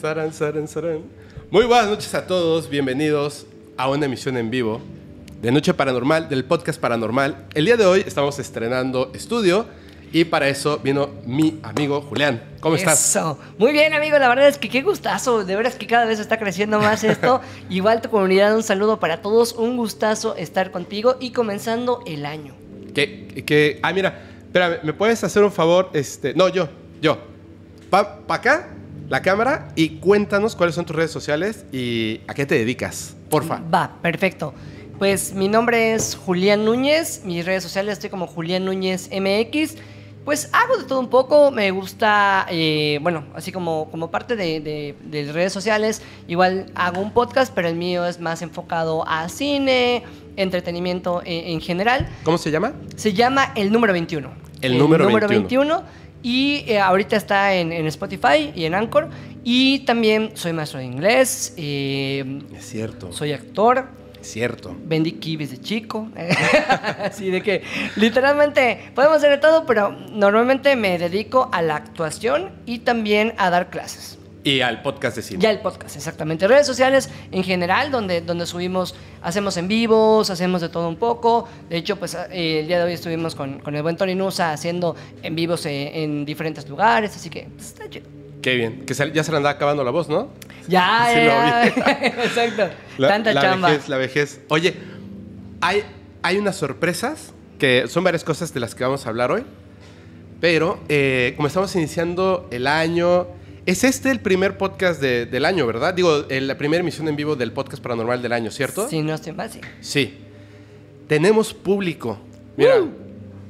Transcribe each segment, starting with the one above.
Saran, saran, saran. Muy buenas noches a todos, bienvenidos a una emisión en vivo de Noche Paranormal, del podcast Paranormal. El día de hoy estamos estrenando estudio y para eso vino mi amigo Julián. ¿Cómo estás? Eso. Muy bien, amigo. La verdad es que qué gustazo. De veras que cada vez está creciendo más esto. Igual tu comunidad, un saludo para todos. Un gustazo estar contigo y comenzando el año. Que, que, ah, mira, espérame, ¿me puedes hacer un favor? Este, no, yo, yo. Pa, pa acá, la cámara, y cuéntanos cuáles son tus redes sociales y a qué te dedicas, porfa. Va, perfecto. Pues mi nombre es Julián Núñez. Mis redes sociales estoy como Julián Núñez MX. Pues hago de todo un poco, me gusta, eh, bueno, así como, como parte de, de- de redes sociales, igual hago un podcast, pero el mío es más enfocado a cine, entretenimiento en, en general. ¿Cómo se llama? Se llama El Número 21. El Número 21. Y eh, ahorita está en, en Spotify y en Anchor. Y también soy maestro de inglés, eh, Es cierto, soy actor, es cierto. vendí kibis de chico. Así de que literalmente podemos hacer de todo, pero normalmente me dedico a la actuación y también a dar clases. Y al podcast de cine. Ya el podcast, exactamente. Redes sociales en general, donde, donde subimos, hachemos en vivos, hacemos de todo un poco. De hecho, pues eh, el día de hoy estuvimos con, con el buen Tony Nusa haciendo en vivos eh, en diferentes lugares, así que pues, está chido. Qué bien. Que ya se le anda acabando la voz, ¿no? Ya, Sí, lo ya, exacto. La, Tanta la chamba. vejez, la vejez. Oye, hay, hay unas sorpresas que son varias cosas de las que vamos a hablar hoy. Pero eh, como estamos iniciando el año, es este el primer podcast de- del año, ¿verdad? Digo, la primera emisión en vivo del podcast paranormal del año, ¿cierto? Si no estoy mal, sí. Sí. Tenemos público. Mira, Uh.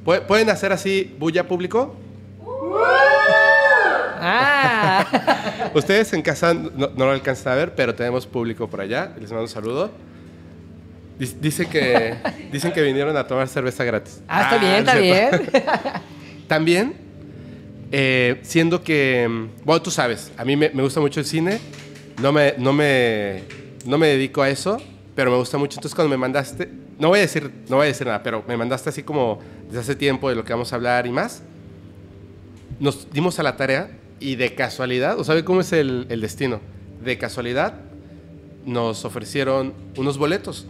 ¿pu- ¿pueden hacer así bulla público? Ah, Ustedes en casa no, no lo alcanzan a ver, pero tenemos público por allá. Les mando un saludo. Dic- Dice que, dicen que vinieron a tomar cerveza gratis. ah está bien, no está es bien. También, eh, siendo que, bueno, tú sabes, a mí me, me gusta mucho el cine, no me, no, me, no me dedico a eso, pero me gusta mucho. Entonces cuando me mandaste, no voy a decir, no voy a decir nada, pero me mandaste así como desde hace tiempo de lo que vamos a hablar y más, nos dimos a la tarea y de casualidad, o sabe cómo es el, el destino, de casualidad nos ofrecieron unos boletos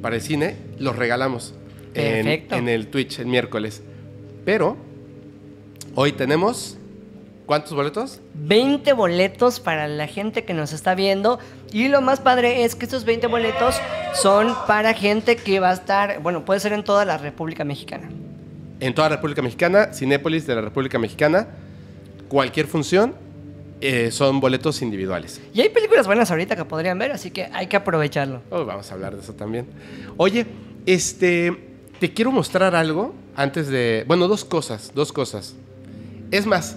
para el cine, los regalamos en el Twitch el miércoles. Pero hoy tenemos, ¿cuántos boletos? 20 boletos para la gente que nos está viendo. Y lo más padre es que estos 20 boletos son para gente que va a estar, bueno, puede ser en toda la República Mexicana. En toda la República Mexicana, Cinépolis de la República Mexicana, cualquier función, eh, son boletos individuales. Y hay películas buenas ahorita que podrían ver, así que hay que aprovecharlo. Oh, vamos a hablar de eso también. Oye, este, te quiero mostrar algo antes de, bueno, dos cosas, dos cosas. Es más,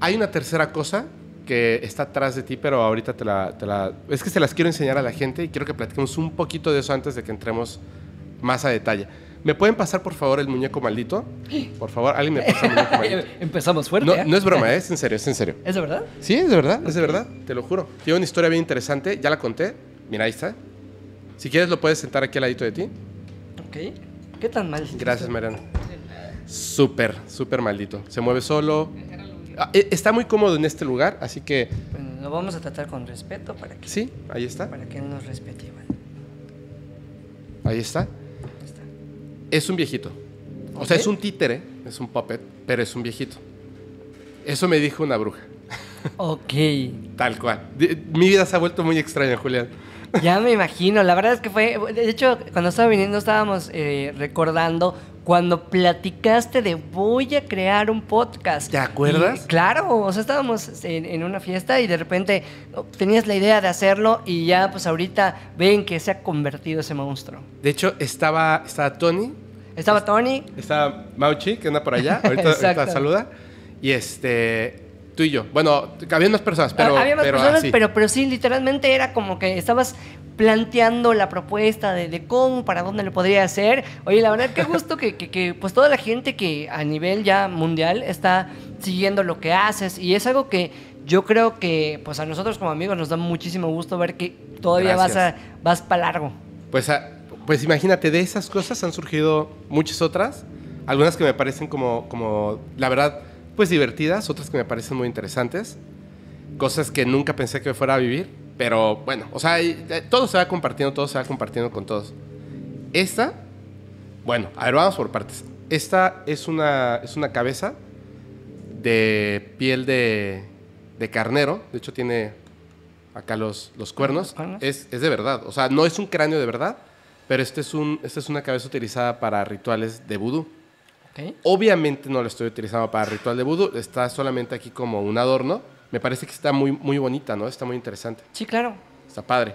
hay una tercera cosa que está atrás de ti, pero ahorita te la, te la- es que se las quiero enseñar a la gente y quiero que platiquemos un poquito de eso antes de que entremos más a detalle. ¿Me pueden pasar, por favor, el muñeco maldito? Por favor, alguien me pasa el muñeco maldito. Empezamos fuerte. No, ¿eh? no es broma, ¿eh? es en serio, es en serio. ¿Es de verdad? Sí, es de verdad, es de verdad, te lo juro. Tiene una historia bien interesante, ya la conté. Mira, ahí está. Si quieres, lo puedes sentar aquí al ladito de ti. Ok. ¿Qué tan mal? Gracias, Mariana. Súper, súper maldito. Se mueve solo. Ah, e- Está muy cómodo en este lugar, así que Bueno, lo vamos a tratar con respeto para que, sí, ahí está. para que nos respete igual. Ahí está. Ahí está. Es un viejito. O sea, es un títere, es un puppet, pero es un viejito. Eso me dijo una bruja. Ok. Tal cual. Mi vida se ha vuelto muy extraña, Julián. Ya me imagino, la verdad es que fue, de hecho, cuando estaba viniendo estábamos eh, recordando cuando platicaste de voy a crear un podcast. ¿Te acuerdas? Y, claro, o sea, estábamos en, en una fiesta y de repente oh, tenías la idea de hacerlo y ya pues ahorita ven que se ha convertido ese monstruo. De hecho, estaba, estaba Tony, Estaba Tony, Está Mauchi, que anda por allá. Ahorita, ahorita saluda. Y este. Tú y yo. Bueno, había más personas, pero. Había más pero personas, así. pero, pero sí, literalmente era como que estabas planteando la propuesta de, de cómo, para dónde le podría hacer. Oye, la verdad, qué gusto que, que- que, pues toda la gente que a nivel ya mundial está siguiendo lo que haces y es algo que yo creo que pues a nosotros como amigos nos da muchísimo gusto ver que todavía vas, a, vas para largo. Pues, ah, pues imagínate, de esas cosas han surgido muchas otras. Algunas que me parecen como, como, la verdad, pues divertidas, otras que me parecen muy interesantes. cosas que nunca pensé que fuera a vivir. Pero bueno, o sea, eh, todo se va compartiendo, todo se va compartiendo con todos. Esta, bueno, a ver, vamos por partes. Esta es una, es una cabeza de piel de, de carnero. De hecho, tiene acá los, los cuernos. Los cuernos. Es, es de verdad. O sea, no es un cráneo de verdad, pero este es un, esta es una cabeza utilizada para rituales de vudú. Obviamente no la estoy utilizando para ritual de vudú, está solamente aquí como un adorno. Me parece que está muy, muy bonita, ¿no? Está muy interesante. Sí, claro. Está padre.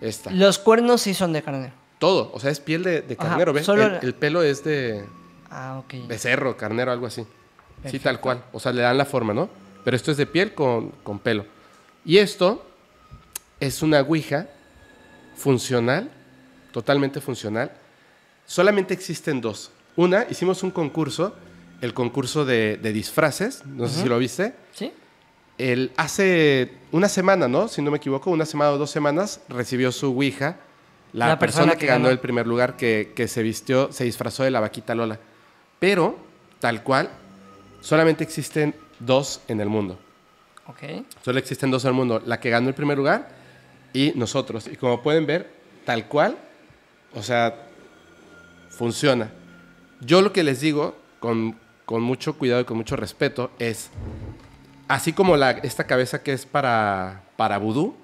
Esta. Los cuernos sí son de carnero. Todo. O sea, es piel de, de Ajá, carnero, ¿ves? solo El, pelo es de Ah, becerro, carnero, algo así. Sí, tal cual. O sea, le dan la forma, ¿no? Pero esto es de piel con, con pelo. Y esto es una ouija funcional, totalmente funcional. Solamente existen dos. Una, hicimos un concurso, el concurso de, de disfraces, no sé si lo viste. ¿Sí? El, hace una semana, ¿no? Si no me equivoco, una semana o dos semanas, recibió su Ouija la, La persona, persona que, ganó ganó. el primer lugar, que, que se vistió, se disfrazó de la vaquita Lola. Pero, tal cual, solamente existen dos en el mundo. Ok. Solo existen dos en el mundo. La que ganó el primer lugar y nosotros. Y como pueden ver, tal cual, o sea, funciona. Yo lo que les digo, con, con mucho cuidado y con mucho respeto, es, así como la, esta cabeza que es para, para vudú,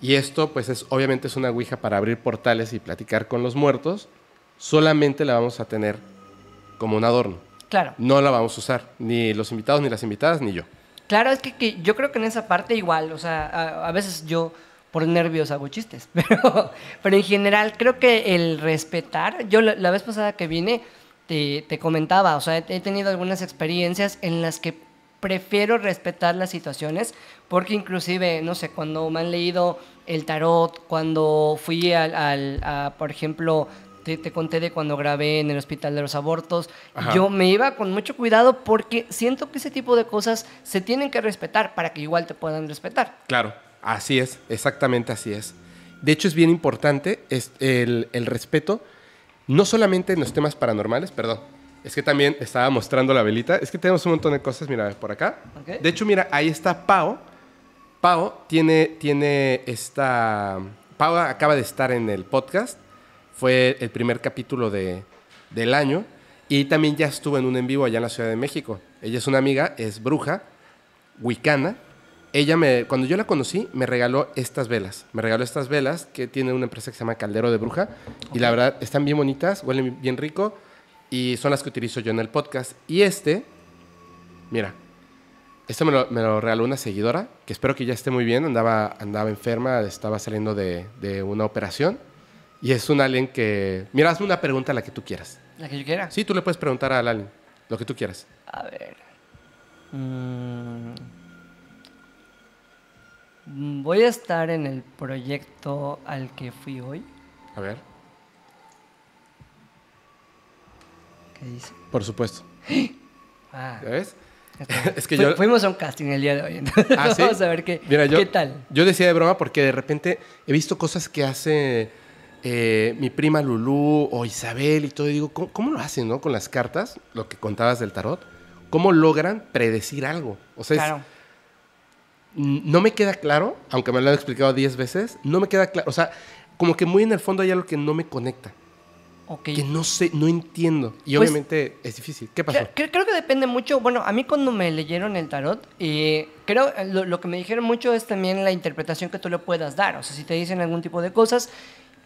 y esto, pues, es obviamente es una ouija para abrir portales y platicar con los muertos, solamente la vamos a tener como un adorno. Claro. No la vamos a usar, ni los invitados, ni las invitadas, ni yo. Claro, es que, que yo creo que en esa parte igual, o sea, a, a veces yo por nervios hago chistes, pero, pero en general creo que el respetar, yo la, la vez pasada que vine te, te comentaba, o sea, he, he tenido algunas experiencias en las que prefiero respetar las situaciones, porque inclusive, no sé, cuando me han leído el tarot, cuando fui al, al- a, por ejemplo, te, te conté de cuando grabé en el Hospital de los Abortos, Ajá. yo me iba con mucho cuidado porque siento que ese tipo de cosas se tienen que respetar para que igual te puedan respetar. Claro, así es, exactamente así es. De hecho, es bien importante es el, el respeto, no solamente en los temas paranormales, perdón, es que también estaba mostrando la velita, es que tenemos un montón de cosas, mira, por acá. De hecho, mira, ahí está Pau. Pau tiene, tiene esta... Pau acaba de estar en el podcast, fue el primer capítulo de, del año y también ya estuvo en un en vivo allá en la Ciudad de México. Ella es una amiga, es bruja, wicana. Ella me, cuando yo la conocí, me regaló estas velas. Me regaló estas velas que tiene una empresa que se llama Caldero de Bruja. Y la verdad, están bien bonitas, huelen bien rico. Y son las que utilizo yo en el podcast. Y este, mira, este me lo, me lo regaló una seguidora, que espero que ya esté muy bien. Andaba, andaba enferma, estaba saliendo de, de una operación. Y es un alien que... Mira, hazme una pregunta, la que tú quieras. La que yo quiera. Sí, tú le puedes preguntar al alien, lo que tú quieras. A ver. Mm. Voy a estar en el proyecto al que fui hoy. A ver, ¿Qué dice? por supuesto. Ah, ¿Ya ves? Es que Fu- yo- Fuimos a un casting el día de hoy. entonces ¿Ah, sí? Vamos a ver qué, Mira, yo, qué tal. Yo decía de broma porque de repente he visto cosas que hace eh, mi prima Lulú o Isabel y todo. Y digo, ¿cómo, cómo lo hacen, no? Con las cartas, lo que contabas del tarot. ¿Cómo logran predecir algo? O sea, Claro. No me queda claro, aunque me lo han explicado 10 veces, no me queda claro. O sea, como que muy en el fondo hay algo que no me conecta. Ok. Que no sé, no entiendo. Y Pues- obviamente es difícil. ¿Qué pasó? Cre- cre- Creo, que depende mucho. Bueno, a mí cuando me leyeron el tarot, eh, creo eh, lo, lo que me dijeron mucho es también la interpretación que tú le puedas dar. O sea, si te dicen algún tipo de cosas,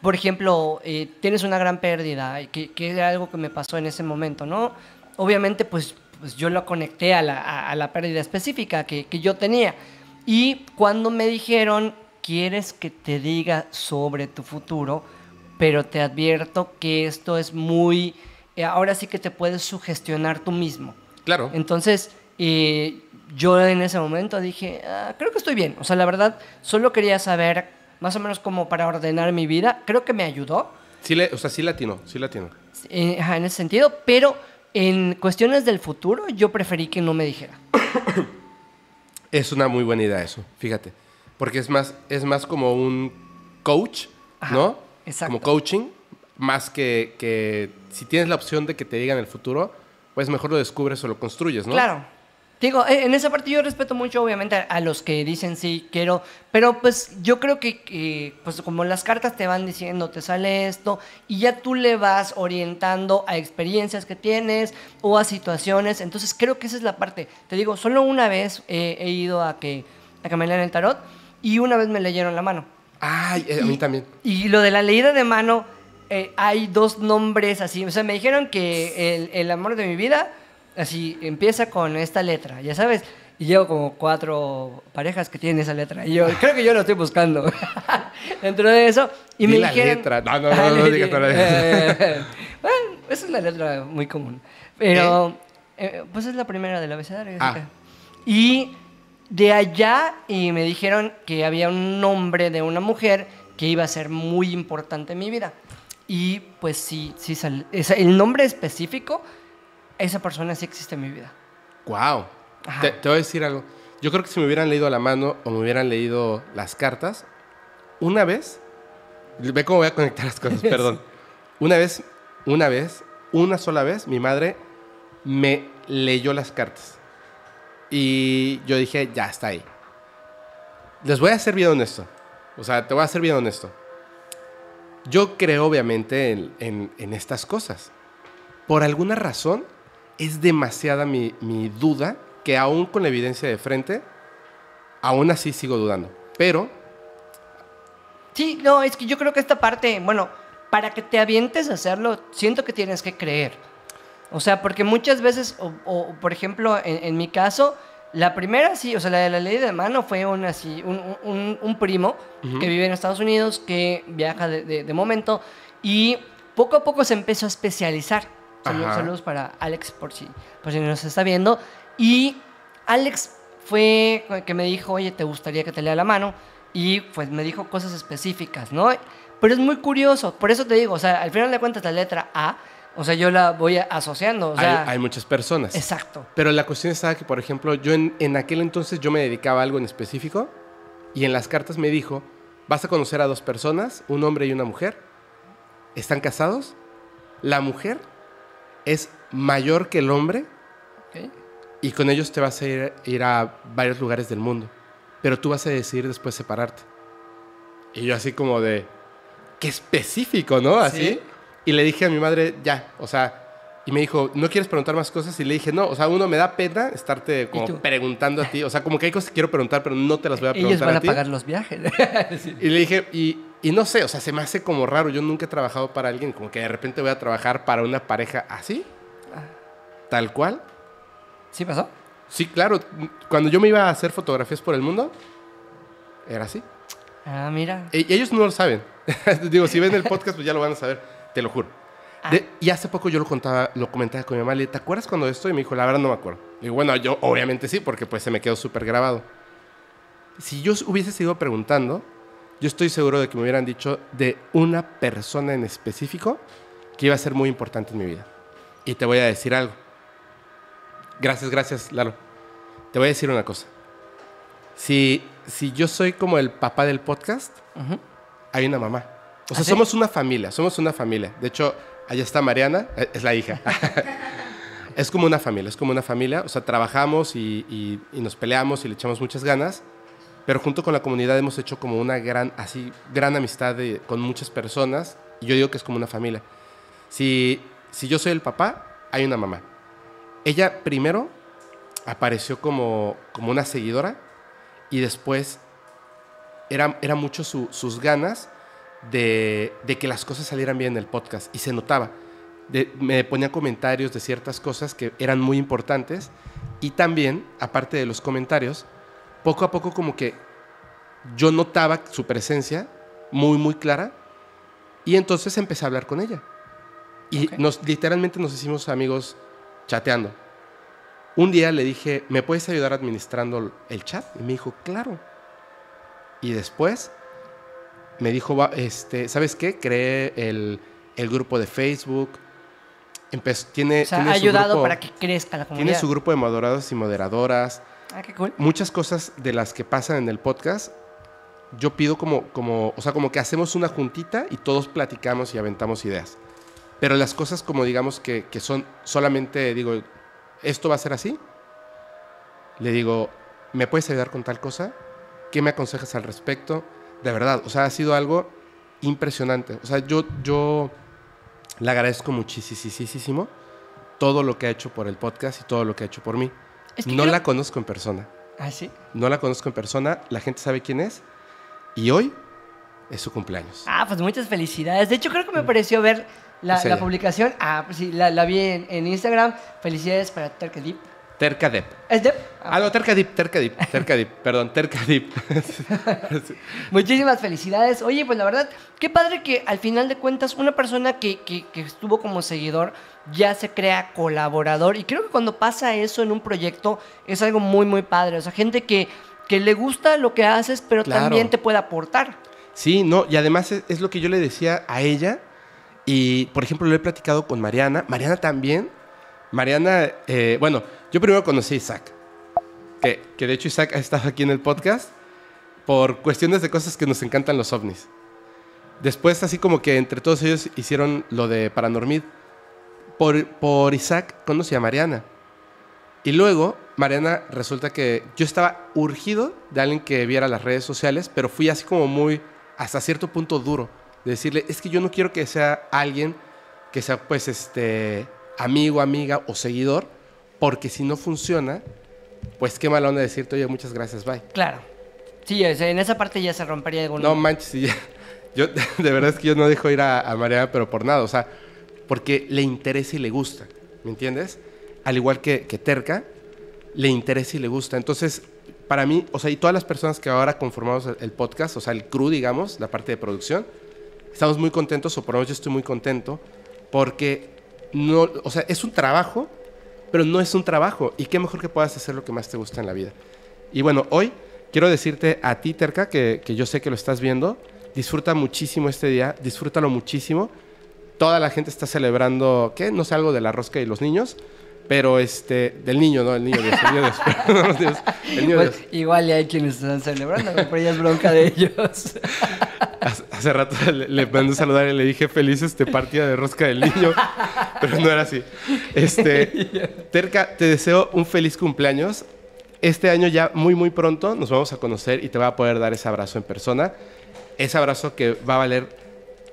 por ejemplo, eh, tienes una gran pérdida, que, que era algo que me pasó en ese momento, ¿no? Obviamente, pues, pues yo lo conecté a la, a- a la pérdida específica que, que yo tenía. Y cuando me dijeron, ¿quieres que te diga sobre tu futuro? Pero te advierto que esto es muy... eh, ahora sí que te puedes sugestionar tú mismo. Claro. Entonces, eh, yo en ese momento dije, "Ah, creo que estoy bien. O sea, la verdad, solo quería saber más o menos como para ordenar mi vida. Creo que me ayudó Sí le, o sea, sí latino, sí latino. eh, en ese sentido, pero en cuestiones del futuro yo preferí que no me dijera. Es una muy buena idea eso, fíjate. Porque es más, es más como un coach, Ajá, ¿no? exacto. Como coaching, más que, que si tienes la opción de que te digan el futuro, pues mejor lo descubres o lo construyes, ¿no? Claro. Digo, eh, en esa parte yo respeto mucho, obviamente, a, los que dicen sí, quiero, pero pues yo creo que, que, pues como las cartas te van diciendo, te sale esto, y ya tú le vas orientando a experiencias que tienes o a situaciones, entonces creo que esa es la parte. Te digo, solo una vez eh, he ido a que, a que me lean el tarot y una vez me leyeron la mano. Ay, eh, a mí también. Y lo de la leída de mano, eh, hay dos nombres así. O sea, me dijeron que el, el amor de mi vida, así, empieza con esta letra, ya sabes. Y llevo como cuatro parejas que tienen esa letra. Y yo creo que yo lo estoy buscando dentro de eso. Y Di me la dijeron. letra. No, no, no, no digas toda la Eh, bueno, esa es una letra muy común. Pero, eh, pues es la primera del abecedario. Ah. Y de allá y me dijeron que había un nombre de una mujer que iba a ser muy importante en mi vida. Y pues sí, sí sal- el nombre específico, esa persona sí existe en mi vida. Wow. Te, te voy a decir algo. Yo creo que si me hubieran leído la mano o me hubieran leído las cartas, una vez, ve cómo voy a conectar las cosas, perdón. Una vez, una vez, una sola vez, mi madre me leyó las cartas. Y yo dije, ya está ahí. Les voy a ser bien honesto. O sea, te voy a ser bien honesto. Yo creo obviamente en, en- en estas cosas. Por alguna razón, es demasiada mi, mi duda que aún con la evidencia de frente, aún así sigo dudando. Pero, Sí, no, es que yo creo que esta parte, bueno, para que te avientes a hacerlo, siento que tienes que creer. O sea, porque muchas veces, o, o, por ejemplo, en, en mi caso, la primera sí, o sea, la de la ley de mano fue un, así, un, un- un primo que vive en Estados Unidos, que viaja de, de- de momento, y poco a poco se empezó a especializar. Saludos, saludos para Alex, por si, por si nos está viendo. Y Alex fue que me dijo, oye, ¿te gustaría que te lea la mano? Y pues me dijo cosas específicas, ¿no? Pero es muy curioso, por eso te digo, o sea, al final de cuentas la letra A, o sea, yo la voy asociando, o sea, hay, hay muchas personas. exacto. Pero la cuestión estaba que, por ejemplo, yo en, en aquel entonces yo me dedicaba a algo en específico y en las cartas me dijo, vas a conocer a dos personas, un hombre y una mujer, están casados, la mujer es mayor que el hombre y con ellos te vas a ir, ir a varios lugares del mundo, pero tú vas a decidir después separarte. Y yo así como de, qué específico, ¿no? Así. Sí. Y le dije a mi madre, ya, o sea, y me dijo, ¿no quieres preguntar más cosas? Y le dije, no, o sea, uno me da pena estarte como preguntando a ti, o sea, como que hay cosas que quiero preguntar, pero no te las voy a preguntar Ellos van a, ti. pagar los viajes. Sí. Y le dije, y, y no sé, o sea, se me hace como raro. Yo nunca he trabajado para alguien, como que de repente voy a trabajar para una pareja así, tal cual. ¿Sí pasó? Sí, claro. Cuando yo me iba a hacer fotografías por el mundo, era así. Ah, mira. Y ellos no lo saben. Digo, si ven el podcast, pues ya lo van a saber, te lo juro. Ah. De- y hace poco yo lo contaba, lo comentaba con mi mamá, le dije, ¿te acuerdas cuando esto? Y me dijo, la verdad no me acuerdo. Y bueno, yo obviamente sí, porque pues se me quedó súper grabado. Si yo hubiese seguido preguntando, yo estoy seguro de que me hubieran dicho de una persona en específico que iba a ser muy importante en mi vida. Y te voy a decir algo. Gracias, gracias, Lalo. Te voy a decir una cosa. Si, si yo soy como el papá del podcast, Ujú. hay una mamá. O sea, ¿Ah, sí? somos una familia, somos una familia. De hecho, allá está Mariana, eh, es la hija. es como una familia, es como una familia. O sea, trabajamos y, y- y nos peleamos y le echamos muchas ganas, pero junto con la comunidad hemos hecho como una gran, así, gran amistad de- con muchas personas. Y yo digo que es como una familia. Si, si yo soy el papá, hay una mamá. Ella primero apareció como, como una seguidora y después era, era mucho su- sus ganas de, de que las cosas salieran bien en el podcast y se notaba. Me ponía comentarios de ciertas cosas que eran muy importantes y también, aparte de los comentarios, poco a poco como que yo notaba su presencia muy, muy clara y entonces empecé a hablar con ella. Y nos, literalmente nos hicimos amigos chateando. Un día le dije, ¿me puedes ayudar administrando el chat? Y me dijo, claro. Y después me dijo, "Va, este, ¿sabes qué? Creé el, el grupo de Facebook. Empezó, tiene, O sea, tiene ha ayudado grupo- para que crezca la Tiene comunidad. su grupo de moderados y moderadoras. Ah. Muchas cosas de las que pasan en el podcast, yo pido como, como, o sea, como que hacemos una juntita y todos platicamos y aventamos ideas. Pero las cosas como digamos que, que son solamente, digo, esto va a ser así, le digo, ¿me puedes ayudar con tal cosa? ¿Qué me aconsejas al respecto? De verdad, o sea, ha sido algo impresionante. O sea, yo, yo le agradezco muchísimo todo lo que ha hecho por el podcast y todo lo que ha hecho por mí. Es que no creo- la conozco en persona. ¿Ah, sí? No la conozco en persona, la gente sabe quién es. Y hoy es su cumpleaños. Ah, pues muchas felicidades. De hecho, creo que me pareció ver la, publicación. Ah, pues sí, la, la vi en, en Instagram. Felicidades para Terca Deep. Terca Dep. ¿Es Deep? Ah, no, Terca Dip, Terca Dip, Terca Dip, perdón, Terca Dip. Muchísimas felicidades. Oye, pues la verdad, qué padre que al final de cuentas una persona que, que- que estuvo como seguidor ya se crea colaborador. Y creo que cuando pasa eso en un proyecto es algo muy, muy padre. O sea, gente que, que le gusta lo que haces, pero Claro. también te puede aportar. Sí, no, y además es, es lo que yo le decía a ella. Y, por ejemplo, lo he platicado con Mariana. Mariana también. Mariana, eh, bueno, yo primero conocí a Isaac. Que, de hecho Isaac ha estado aquí en el podcast por cuestiones de cosas que nos encantan los ovnis. Después, así como que entre todos ellos hicieron lo de Paranormid. Por, por Isaac conocí a Mariana. Y luego, Mariana, resulta que yo estaba urgido de alguien que viera las redes sociales, pero fui así como muy, hasta cierto punto duro, de decirle, es que yo no quiero que sea alguien que sea pues este amigo, amiga o seguidor, porque si no funciona, pues qué mala onda decirte, oye, muchas gracias, bye. Claro. Sí, en esa parte ya se rompería algún... No manches, y ya- yo de verdad es que yo no dejo ir a, a Mariana, pero por nada, o sea, porque le interesa y le gusta, ¿me entiendes? Al igual que, que Terca, le interesa y le gusta. Entonces, para mí, o sea, y todas las personas que ahora conformamos el podcast, o sea, el crew, digamos, la parte de producción, estamos muy contentos, o por lo menos yo estoy muy contento, porque no, o sea, es un trabajo, pero no es un trabajo. Y qué mejor que puedas hacer lo que más te gusta en la vida. Y bueno, hoy quiero decirte a ti, Terca, que, que yo sé que lo estás viendo, disfruta muchísimo este día, disfrútalo muchísimo. Toda la gente está celebrando, ¿qué? No sé, algo de la rosca y los niños, pero este, del niño, ¿no? El niño Dios, el niño Dios, los Dios, el niño Pues, Dios. igual ya hay quienes están celebrando, pero ya es bronca de ellos. Hace, hace rato le, le mandé a saludar y le dije feliz este partida de rosca del niño, pero no era así. Este, Terca, te deseo un feliz cumpleaños. Este año ya muy muy pronto nos vamos a conocer y te va a poder dar ese abrazo en persona. Ese abrazo que va a valer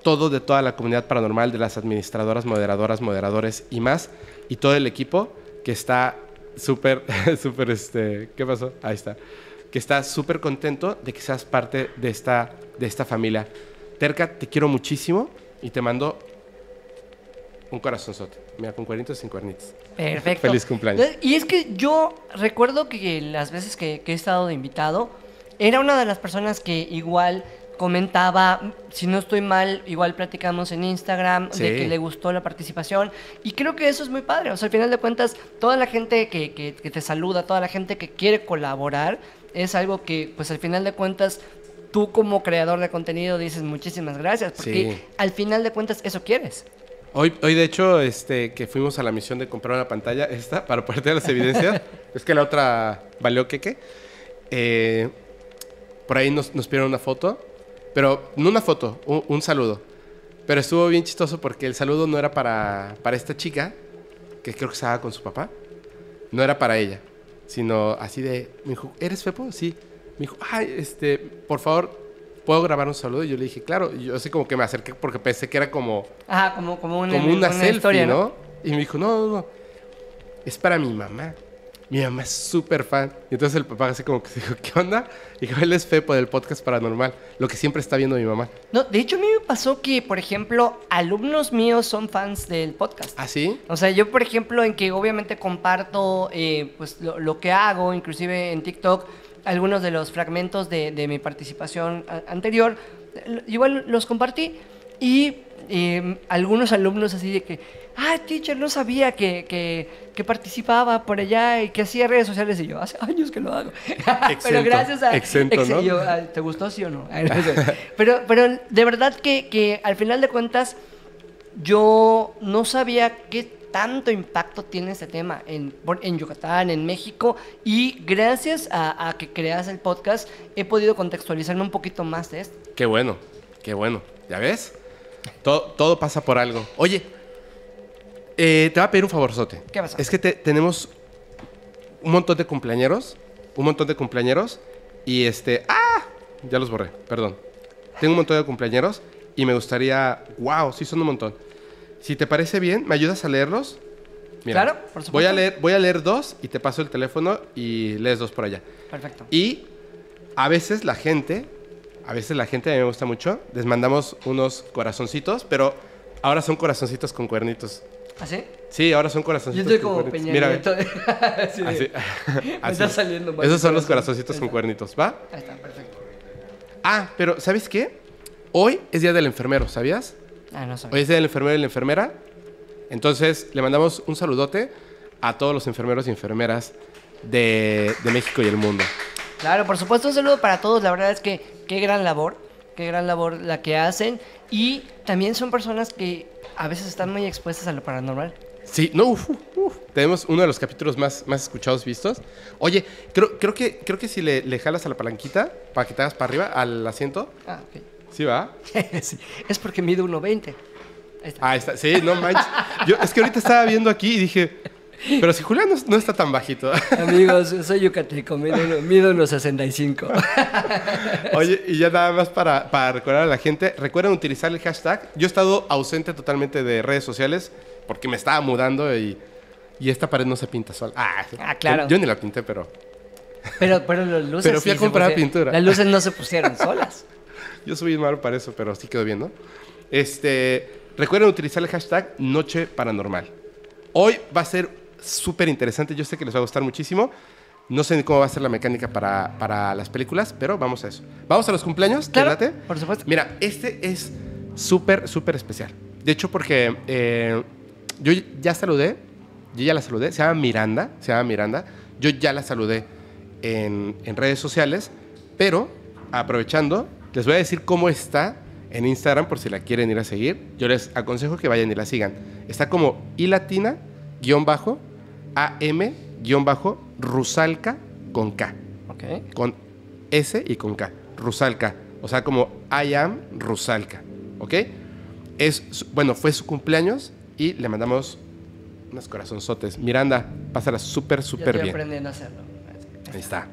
todo de toda la comunidad paranormal, de las administradoras, moderadoras, moderadores y más, y todo el equipo que está súper, súper, este, ¿qué pasó? Ahí está. Que está súper contento de que seas parte de esta, de esta familia. Terca, te quiero muchísimo y te mando un corazonzote. Mira, con cuernitos y sin cuernitos. Perfecto. Feliz cumpleaños. Y es que yo recuerdo que las veces que, que he estado de invitado, era una de las personas que igual comentaba, si no estoy mal, igual platicamos en Instagram, de que le gustó la participación. Y creo que eso es muy padre. O sea, al final de cuentas, toda la gente que, que- que te saluda, toda la gente que quiere colaborar, es algo que, pues al final de cuentas, tú como creador de contenido dices muchísimas gracias, porque Sí. al final de cuentas eso quieres. Hoy, hoy de hecho, este, que fuimos a la misión de comprar una pantalla, esta, para poder tener las evidencias. es que la otra valió queque. Eh, por ahí nos, nos pidieron una foto, pero no una foto, un, un saludo. Pero estuvo bien chistoso porque el saludo no era para, para esta chica, que creo que estaba con su papá. No era para ella, sino así de, me dijo, ¿eres Fepo? Sí. Me dijo, ay, este, por favor, ¿puedo grabar un saludo? Y yo le dije, claro. Y yo así como que me acerqué porque pensé que era como Ajá, como, como una, como una, selfie, historia, ¿no? Y me dijo, no, no, no, es para mi mamá. Mi mamá es súper fan. Y entonces el papá así como que se dijo, ¿qué onda? Y dijo, él es Fepo del podcast paranormal, lo que siempre está viendo mi mamá. No, de hecho a mí me pasó que, por ejemplo, alumnos míos son fans del podcast. ¿Ah, sí? O sea, yo, por ejemplo, en que obviamente comparto eh, pues, lo, lo que hago, inclusive en TikTok, algunos de los fragmentos de, de mi participación a- anterior, igual los compartí y eh, algunos alumnos así de que, ah, teacher, no sabía que, que, que participaba por allá y que hacía redes sociales y yo, hace años que lo hago. pero Exento, gracias a... exento, ex- ¿no? yo, "Ah, ¿Te gustó, sí o no? pero, pero de verdad que, que al final de cuentas yo no sabía qué tanto impacto tiene este tema en, en Yucatán, en México, y gracias a, a que creas el podcast he podido contextualizarme un poquito más de esto. Qué bueno, qué bueno. ¿Ya ves? Todo, todo pasa por algo. Oye, eh, te voy a pedir un favorzote. ¿Qué pasa? Es que te- tenemos un montón de cumpleañeros, un montón de cumpleañeros y este, ah, ya los borré, perdón. Tengo un montón de cumpleañeros y me gustaría, wow, sí son un montón. Si te parece bien, ¿me ayudas a leerlos? Claro, por supuesto. Voy a leer, voy a leer dos y te paso el teléfono y lees dos por allá. Perfecto. Y a veces la gente, a veces la gente, a mí me gusta mucho, les mandamos unos corazoncitos, pero ahora son corazoncitos con cuernitos. ¿Así? Sí, ahora son Yo corazoncitos estoy con como. Peña Mira. Así de- Así. Me Así. está saliendo más Esos son los corazoncitos con cuernitos, ¿va? Ahí está, perfecto. Ah, pero ¿sabes qué? Hoy es día del enfermero, ¿sabías? Ah, no sabía. Hoy es día del enfermero y la enfermera. Entonces le mandamos un saludote a todos los enfermeros y enfermeras de, de México y el mundo. Claro, por supuesto, un saludo para todos. La verdad es que qué gran labor, qué gran labor la que hacen. Y también son personas que a veces están muy expuestas a lo paranormal. Sí, no, uf, uf, tenemos uno de los capítulos más, más escuchados vistos. Oye, creo, creo, que, creo que si le, le jalas a la palanquita para que te hagas para arriba, al asiento, Ah, ok. ¿sí va? Sí, Es porque mide 1.20. Ahí está. Ahí está, sí, no manches. Yo, es que ahorita estaba viendo aquí y dije, pero si Julián no, no está tan bajito. Amigos, soy yucateco, mido, mido unos 65. Oye, y ya nada más para, para recordar a la gente, recuerden utilizar el hashtag. Yo he estado ausente totalmente de redes sociales porque me estaba mudando y, y esta pared no se pinta sola. Ah. Ah, claro. Yo, yo ni la pinté, pero Pero, pero las luces. Pero fui a sí comprar pintura. Las luces no se pusieron solas. yo soy malo para eso, pero sí quedó bien, ¿no? Este, recuerden utilizar el hashtag Noche Paranormal. Hoy va a ser súper interesante, yo sé que les va a gustar muchísimo. No sé ni cómo va a ser la mecánica para, para las películas, pero vamos a eso. Vamos a los cumpleaños, ¿te Claro, late? por supuesto. Mira, este es súper, súper especial. De hecho, porque eh, yo ya saludé, yo ya la saludé, se llama Miranda, se llama Miranda. Yo ya la saludé en, en redes sociales, pero aprovechando, les voy a decir cómo está en Instagram por si la quieren ir a seguir. Yo les aconsejo que vayan y la sigan. Está como i latina guion bajo am guion bajo rusalca con K Ok. con S y con K. Rusalka. O sea, como I am Rusalka. ¿Ok? Es, bueno, fue su cumpleaños y le mandamos unos corazonzotes. Miranda, pásala súper, súper estoy bien. aprendiendo a hacerlo. Ahí está.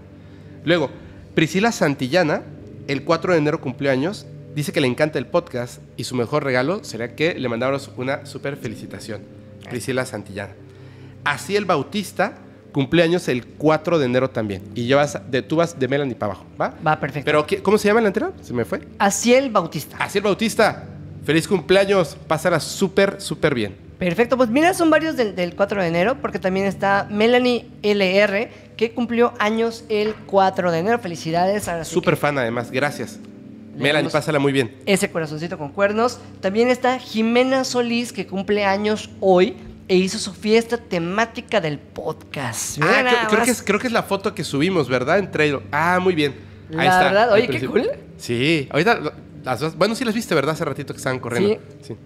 Luego, Priscila Santillana, el 4 de enero cumplió años. Dice que le encanta el podcast y su mejor regalo sería que le mandáramos una súper felicitación. Priscila Santillana. Así el Bautista cumpleaños el 4 de enero también. Y llevas de, tú vas de Melanie para abajo, ¿va? Va, perfecto. Pero, ¿qué- ¿cómo se llama el anterior? ¿Se me fue? Asiel Bautista. Así el Bautista. Feliz cumpleaños. Pásala súper, súper bien. Perfecto, pues mira, son varios del, del 4 de enero, porque también está Melanie LR, que cumplió años el 4 de enero. Felicidades. sí Súper fan, además. Gracias. Melanie, pásala muy bien. Ese corazoncito con cuernos. También está Jimena Solís, que cumple años hoy e hizo su fiesta temática del podcast. Ah, creo, que es, creo que es la foto que subimos, ¿verdad? En Trello. Ah, muy bien. Ahí La está. verdad, oye, qué cool. Sí, ahorita las dos- Bueno, sí las viste, ¿verdad? Hace ratito que estaban corriendo. Sí.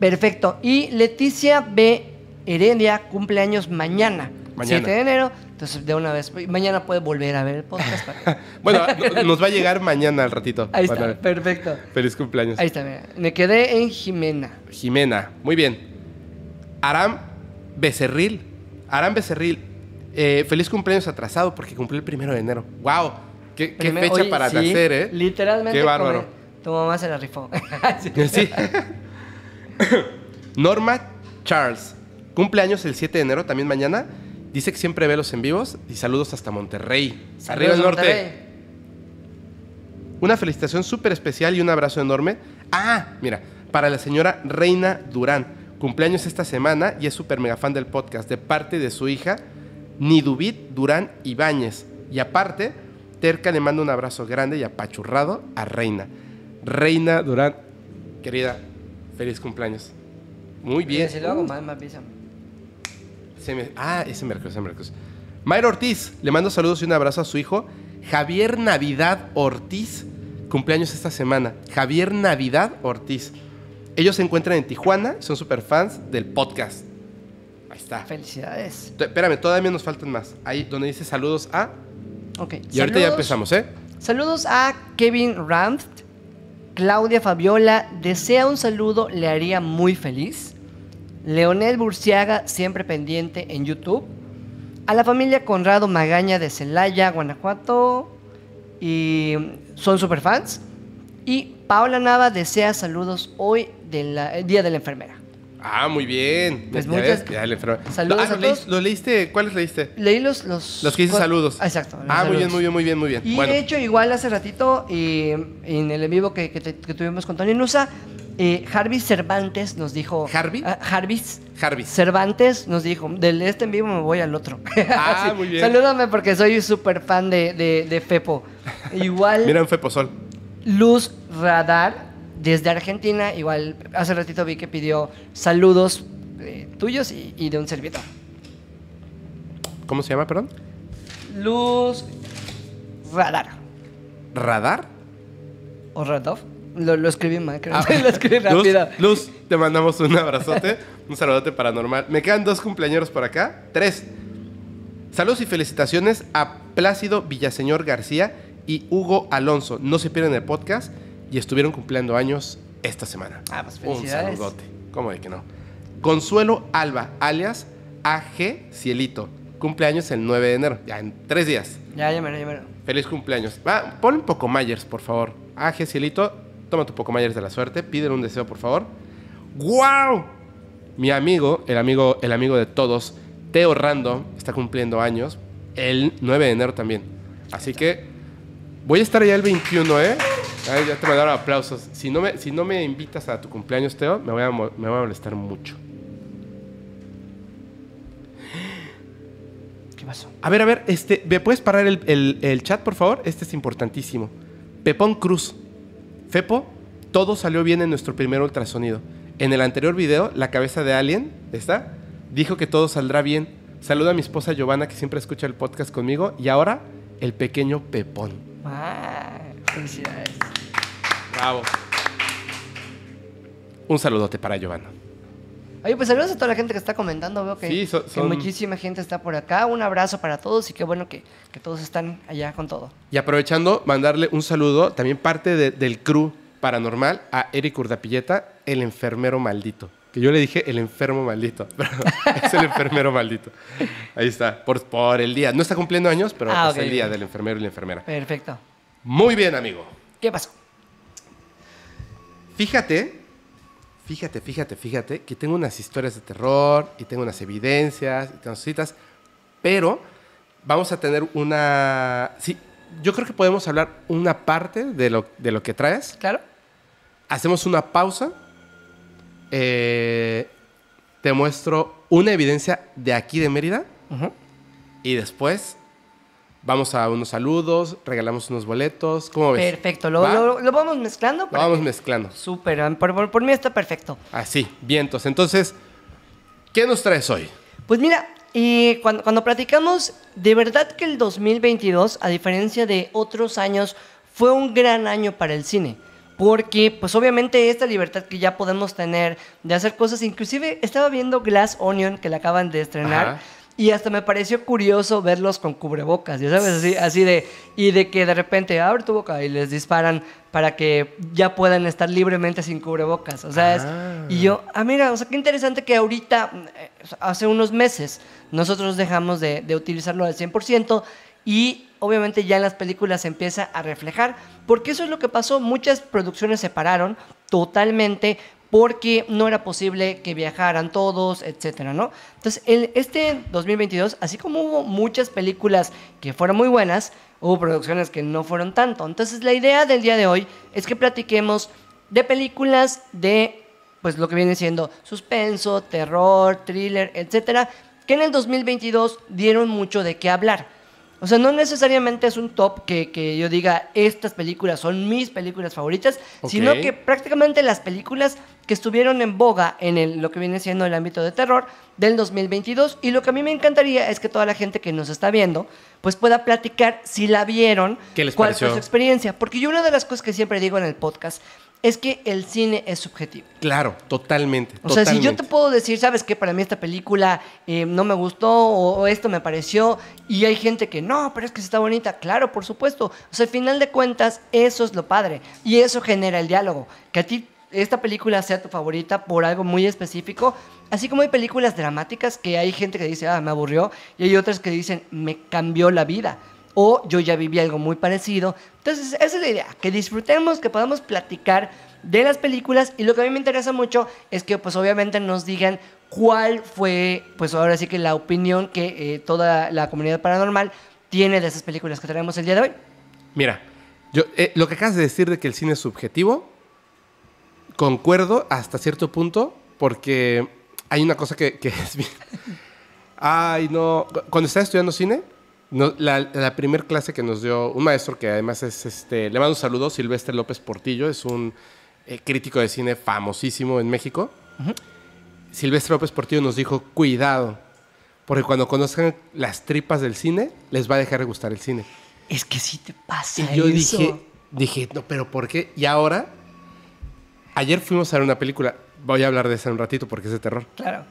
Perfecto. Y Leticia B. Heredia cumple años mañana, Mañana. 7 de enero. Entonces, de una vez, mañana puede volver a ver el podcast. para- Bueno, no- nos va a llegar mañana al ratito. Ahí está, perfecto. Feliz cumpleaños. Ahí está, mira. Me quedé en Jimena. Jimena, muy bien. Aram Becerril. Aram Becerril. eh, feliz cumpleaños atrasado porque cumplió el primero de enero. ¡Wow! ¿Qué, fecha oye, para sí, nacer, eh? Literalmente. Qué bárbaro. Tu mamá se la rifó. Sí. Sí. Norma Charles. Cumpleaños el 7 de enero, también mañana. Dice que siempre ve los en vivos y saludos hasta Monterrey. Arriba el norte. Monterrey. Una felicitación súper especial y un abrazo enorme. Ah, mira, para la señora Reina Durán. Cumpleaños esta semana y es súper mega fan del podcast de parte de su hija Nidubit Durán Ibáñez. Y aparte, Terca le manda un abrazo grande y apachurrado a Reina. Reina Durán, querida, feliz cumpleaños. Muy bien. Si lo hago me avisan. se me- ah, ese miércoles, ese miércoles. Mayra Ortiz, le mando saludos y un abrazo a su hijo. Javier Navidad Ortiz, cumpleaños esta semana. Javier Navidad Ortiz. Ellos se encuentran en Tijuana, son super fans del podcast. Ahí está. Felicidades. T- Espérame, todavía nos faltan más. Ahí donde dice saludos a. Ok. Y ahorita ya empezamos, ¿eh? Saludos a Kevin Ranft. Claudia Fabiola desea un saludo, le haría muy feliz. Leonel Burciaga, siempre pendiente en YouTube. a la familia Conrado Magaña de Celaya, Guanajuato. Y son super fans. Y Paola Nava desea saludos hoy del Día de la Enfermera. Ah, muy bien. Pues Ya muchas- ves, ya le enfermo. Saludos Ah, a ¿lo, leíste, todos. ¿Lo leíste? ¿Cuáles leíste? Leí los... Los, Los que cua- saludos. Ah, Exacto. Ah, muy bien, muy bien, muy bien, muy bien. Y bueno, de hecho, igual hace ratito, eh, en el en vivo que, que te- que tuvimos con Tony Nusa, eh, Jarvis Cervantes nos dijo... ¿Jarvi? Ah, Jarvis Jarvis. Cervantes nos dijo, del este en vivo me voy al otro. Ah, Sí, muy bien. Salúdame porque soy súper fan de, de, de Fepo. Igual Mira un Feposol. Luz Radar desde Argentina, igual hace ratito vi que pidió saludos eh, tuyos y, y de un servidor. ¿Cómo se llama, perdón? Luz Radar. ¿Radar? ¿O Radov? Lo, lo escribí mal, creo. Ah, lo escribí rápido. Luz, te mandamos un abrazote, un saludote paranormal. Me quedan dos cumpleaños por acá. Tres. Saludos y felicitaciones a Plácido Villaseñor García y Hugo Alonso. No se pierden el podcast y estuvieron cumpliendo años esta semana. Ah, pues Un felicidades. saludote. ¿Cómo de que no? Consuelo Alba, alias AG Cielito. Cumpleaños el 9 de enero, ya en tres días. Ya, ya me ya me Feliz cumpleaños. Va, pon un poco Myers, por favor. AG Cielito, toma tu poco Myers de la suerte. Pídele un deseo, por favor. ¡Guau! Mi amigo, el amigo, el amigo de todos, Teo Rando, está cumpliendo años. El 9 de enero también. Así que voy a estar allá el 21, ¿eh? Ay, ya te mandaron aplausos. Si no, me, si no me invitas a tu cumpleaños, Teo, me voy a, me voy a molestar mucho. ¿Qué pasó? A ver, a ver, este, ¿me puedes parar el, el- el chat, por favor? Este es importantísimo. Pepón Cruz. Fepo, todo salió bien en nuestro primer ultrasonido. En el anterior video, la cabeza de Alien, ¿está? Dijo que todo saldrá bien. Saluda a mi esposa Giovanna, que siempre escucha el podcast conmigo. Y ahora, el pequeño Pepón. Ah, felicidades. Bravo. Un saludote para Giovanna. Oye, pues saludos a toda la gente que está comentando. Veo que, Sí, muchísima gente está por acá. Un abrazo para todos y qué bueno que, que todos están allá con todo. Y aprovechando, mandarle un saludo, también parte de- del crew paranormal, a Eric Urdapilleta, el enfermero maldito. Que yo le dije el enfermo maldito, pero es el enfermero maldito. Ahí está, por, por el día. No está cumpliendo años, pero Ah, es el día del enfermero y la enfermera. Perfecto. Muy bien, amigo. ¿Qué pasó? Fíjate, fíjate, fíjate, fíjate, que tengo unas historias de terror y tengo unas evidencias y tengo citas, pero vamos a tener una... Sí, yo creo que podemos hablar una parte de lo, de lo que traes. ¿Claro? Hacemos una pausa. eh, te muestro una evidencia de aquí de Mérida y después vamos a unos saludos, regalamos unos boletos. ¿Cómo ves? Perfecto. Lo, ¿Va? lo- lo vamos mezclando. Lo vamos mezclando. Súper. ah, Por, por- por mí está perfecto. Así, vientos. Entonces, ¿qué nos traes hoy? Pues mira, y cuando, cuando platicamos, de verdad que el 2022, a diferencia de otros años, fue un gran año para el cine. Porque, pues obviamente, esta libertad que ya podemos tener de hacer cosas, inclusive estaba viendo Glass Onion, que la acaban de estrenar, Ajá. Y hasta me pareció curioso verlos con cubrebocas, ya sabes, así, así de, y de que de repente abre tu boca y les disparan para que ya puedan estar libremente sin cubrebocas. O sea, es- Ah. y yo, ah, mira, o sea, qué interesante que ahorita, eh, hace unos meses, nosotros dejamos de, de utilizarlo al 100% y obviamente ya en las películas se empieza a reflejar, porque eso es lo que pasó, muchas producciones se pararon totalmente porque no era posible que viajaran todos, etcétera, ¿no? Entonces, el, este 2022, así como hubo muchas películas que fueron muy buenas, hubo producciones que no fueron tanto. Entonces, la idea del día de hoy es que platiquemos de películas de, pues, lo que viene siendo suspenso, terror, thriller, etcétera, que en el 2022 dieron mucho de qué hablar. O sea, no necesariamente es un top que, que yo diga, estas películas son mis películas favoritas, sino que prácticamente las películas que estuvieron en boga en el, lo que viene siendo el ámbito de terror del 2022. Y lo que a mí me encantaría es que toda la gente que nos está viendo, pues pueda platicar si la vieron, ¿Qué les cuál pareció? fue su experiencia. Porque yo una de las cosas que siempre digo en el podcast es que el cine es subjetivo. Claro, totalmente. O sea, si yo te puedo decir, sabes que para mí esta película eh, no me gustó o, o esto me pareció, y hay gente que no, pero es que está bonita, claro, por supuesto. O sea, al final de cuentas, eso es lo padre. Y eso genera el diálogo. Que a ti esta película sea tu favorita por algo muy específico. Así como hay películas dramáticas que hay gente que dice, ah, me aburrió, y hay otras que dicen, me cambió la vida. O yo ya viví algo muy parecido. Entonces, esa es la idea, que disfrutemos, que podamos platicar de las películas. Y lo que a mí me interesa mucho es que, pues, obviamente nos digan cuál fue, pues, ahora sí que la opinión que eh, toda la comunidad paranormal tiene de esas películas que traemos el día de hoy. Mira, yo, eh, lo que acabas de decir de que el cine es subjetivo, concuerdo hasta cierto punto, porque hay una cosa que, que es bien. Ay, no. Cuando estaba estudiando cine, no, la, la primera clase que nos dio un maestro que además es este. Le mando un saludo, Silvestre López Portillo, es un eh, crítico de cine famosísimo en México. Silvestre López Portillo nos dijo: cuidado, porque cuando conozcan las tripas del cine, les va a dejar de gustar el cine. Es que sí te pasa. Y yo eso. dije, dije, no, pero ¿por qué? Y ahora, ayer fuimos a ver una película. Voy a hablar de esa en un ratito porque es de terror. Claro.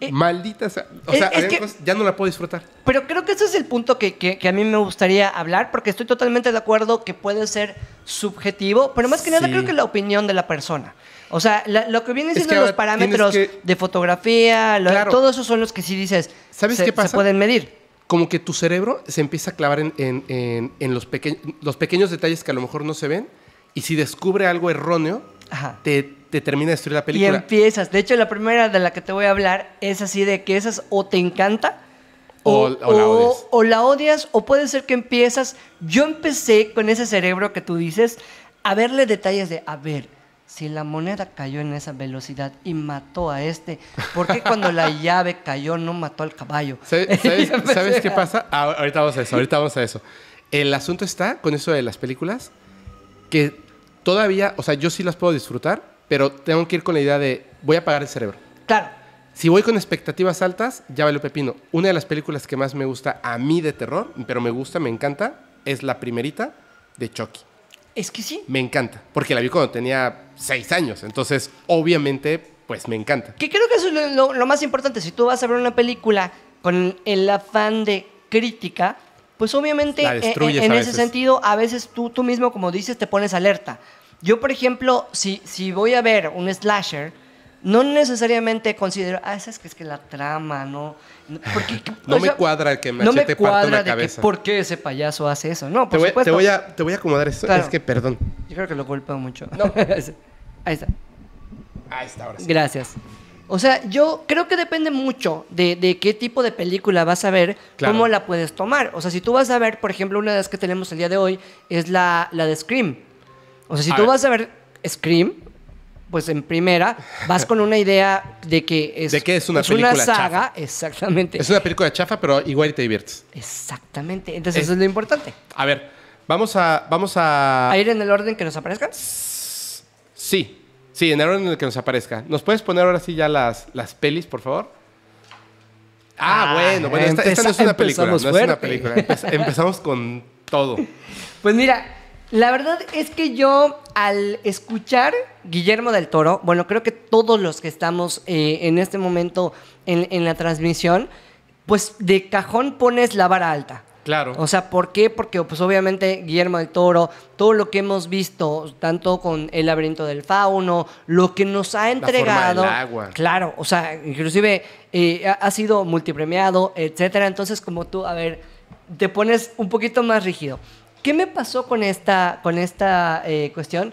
Eh, Maldita sea. O es- sea, es había que- cosas- ya no la puedo disfrutar. Pero creo que ese es el punto que, que- que a mí me gustaría hablar, porque estoy totalmente de acuerdo que puede ser subjetivo, pero más que nada creo que la opinión de la persona. O sea, la- lo que vienen siendo los parámetros de fotografía, lo- Claro. todos esos son los que sí dices, ¿Sabes se, qué pasa? se pueden medir. Como que tu cerebro se empieza a clavar en, en- en- en los, peque- los pequeños detalles que a lo mejor no se ven. Y si descubre algo erróneo, Ajá. te, te termina de destruir la Y película. empiezas. De hecho, la primera de la que te voy a hablar es así de que esas o te encanta O- o la odias. o la odias, o puede ser que empiezas. Yo empecé con ese cerebro que tú dices a verle detalles de, a ver, si la moneda cayó en esa velocidad y mató a este, ¿por qué cuando la llave cayó no mató al caballo? ¿Sabes, sabes- Y sabes qué pasa? Ah, ahorita vamos a eso, ahorita vamos a eso. El asunto está con eso de las películas, que todavía, o sea, yo sí las puedo disfrutar, pero tengo que ir con la idea de, voy a apagar el cerebro. Claro. Si voy con expectativas altas, ya vale pepino. Una de las películas que más me gusta a mí de terror, pero me gusta, me encanta, es la primerita de Chucky. Es que sí. Me encanta, porque la vi cuando tenía seis años, entonces obviamente, pues me encanta. Que creo que eso es lo, lo- lo más importante. Si tú vas a ver una película con el afán de crítica, pues obviamente eh, en a ese sentido, a veces tú, tú mismo, como dices, te pones alerta. Yo, por ejemplo, si, si voy a ver un slasher, no necesariamente considero, ah, esa es que es que la trama, ¿no? Porque, No o me sea, cuadra que no me Machete cuadra una de que cabeza. por qué ese payaso hace eso. No, Te por voy, supuesto. te, voy a, te voy a acomodar esto. Claro. Es que, perdón. Yo creo que lo golpeo mucho. No. Ahí está. Ahí está, ahora sí. Gracias. O sea, yo creo que depende mucho de, de qué tipo de película vas a ver, Claro. cómo la puedes tomar. O sea, si tú vas a ver, por ejemplo, una de las que tenemos el día de hoy es la, la de Scream. O sea, si A tú ver. vas a ver Scream, pues en primera vas con una idea de que es, De es una película saga, exactamente. Es una película chafa, pero igual te diviertes. Exactamente. Entonces Es- eso es lo importante. A ver, vamos a... Vamos a... ¿A ir en el orden que nos aparezca? Sí, sí, en el orden en el que nos aparezca. ¿Nos puedes poner ahora sí ya las, las pelis, por favor? Ah, Ah, bueno, bueno, esta, esta no es una película, no es una película. Empe- empezamos con todo. Pues mira, la verdad es que yo al escuchar Guillermo del Toro, bueno, creo que todos los que estamos eh, en este momento en, en la transmisión, pues de cajón pones la vara alta. Claro. O sea, ¿por qué? Porque pues obviamente Guillermo del Toro, todo lo que hemos visto, tanto con El laberinto del fauno, lo que nos ha forma entregado... del agua. Claro, o sea, inclusive eh, ha, ha sido multipremiado, etcétera. Entonces, como tú, a ver, te pones un poquito más rígido. ¿Qué me pasó con esta, con esta eh, cuestión?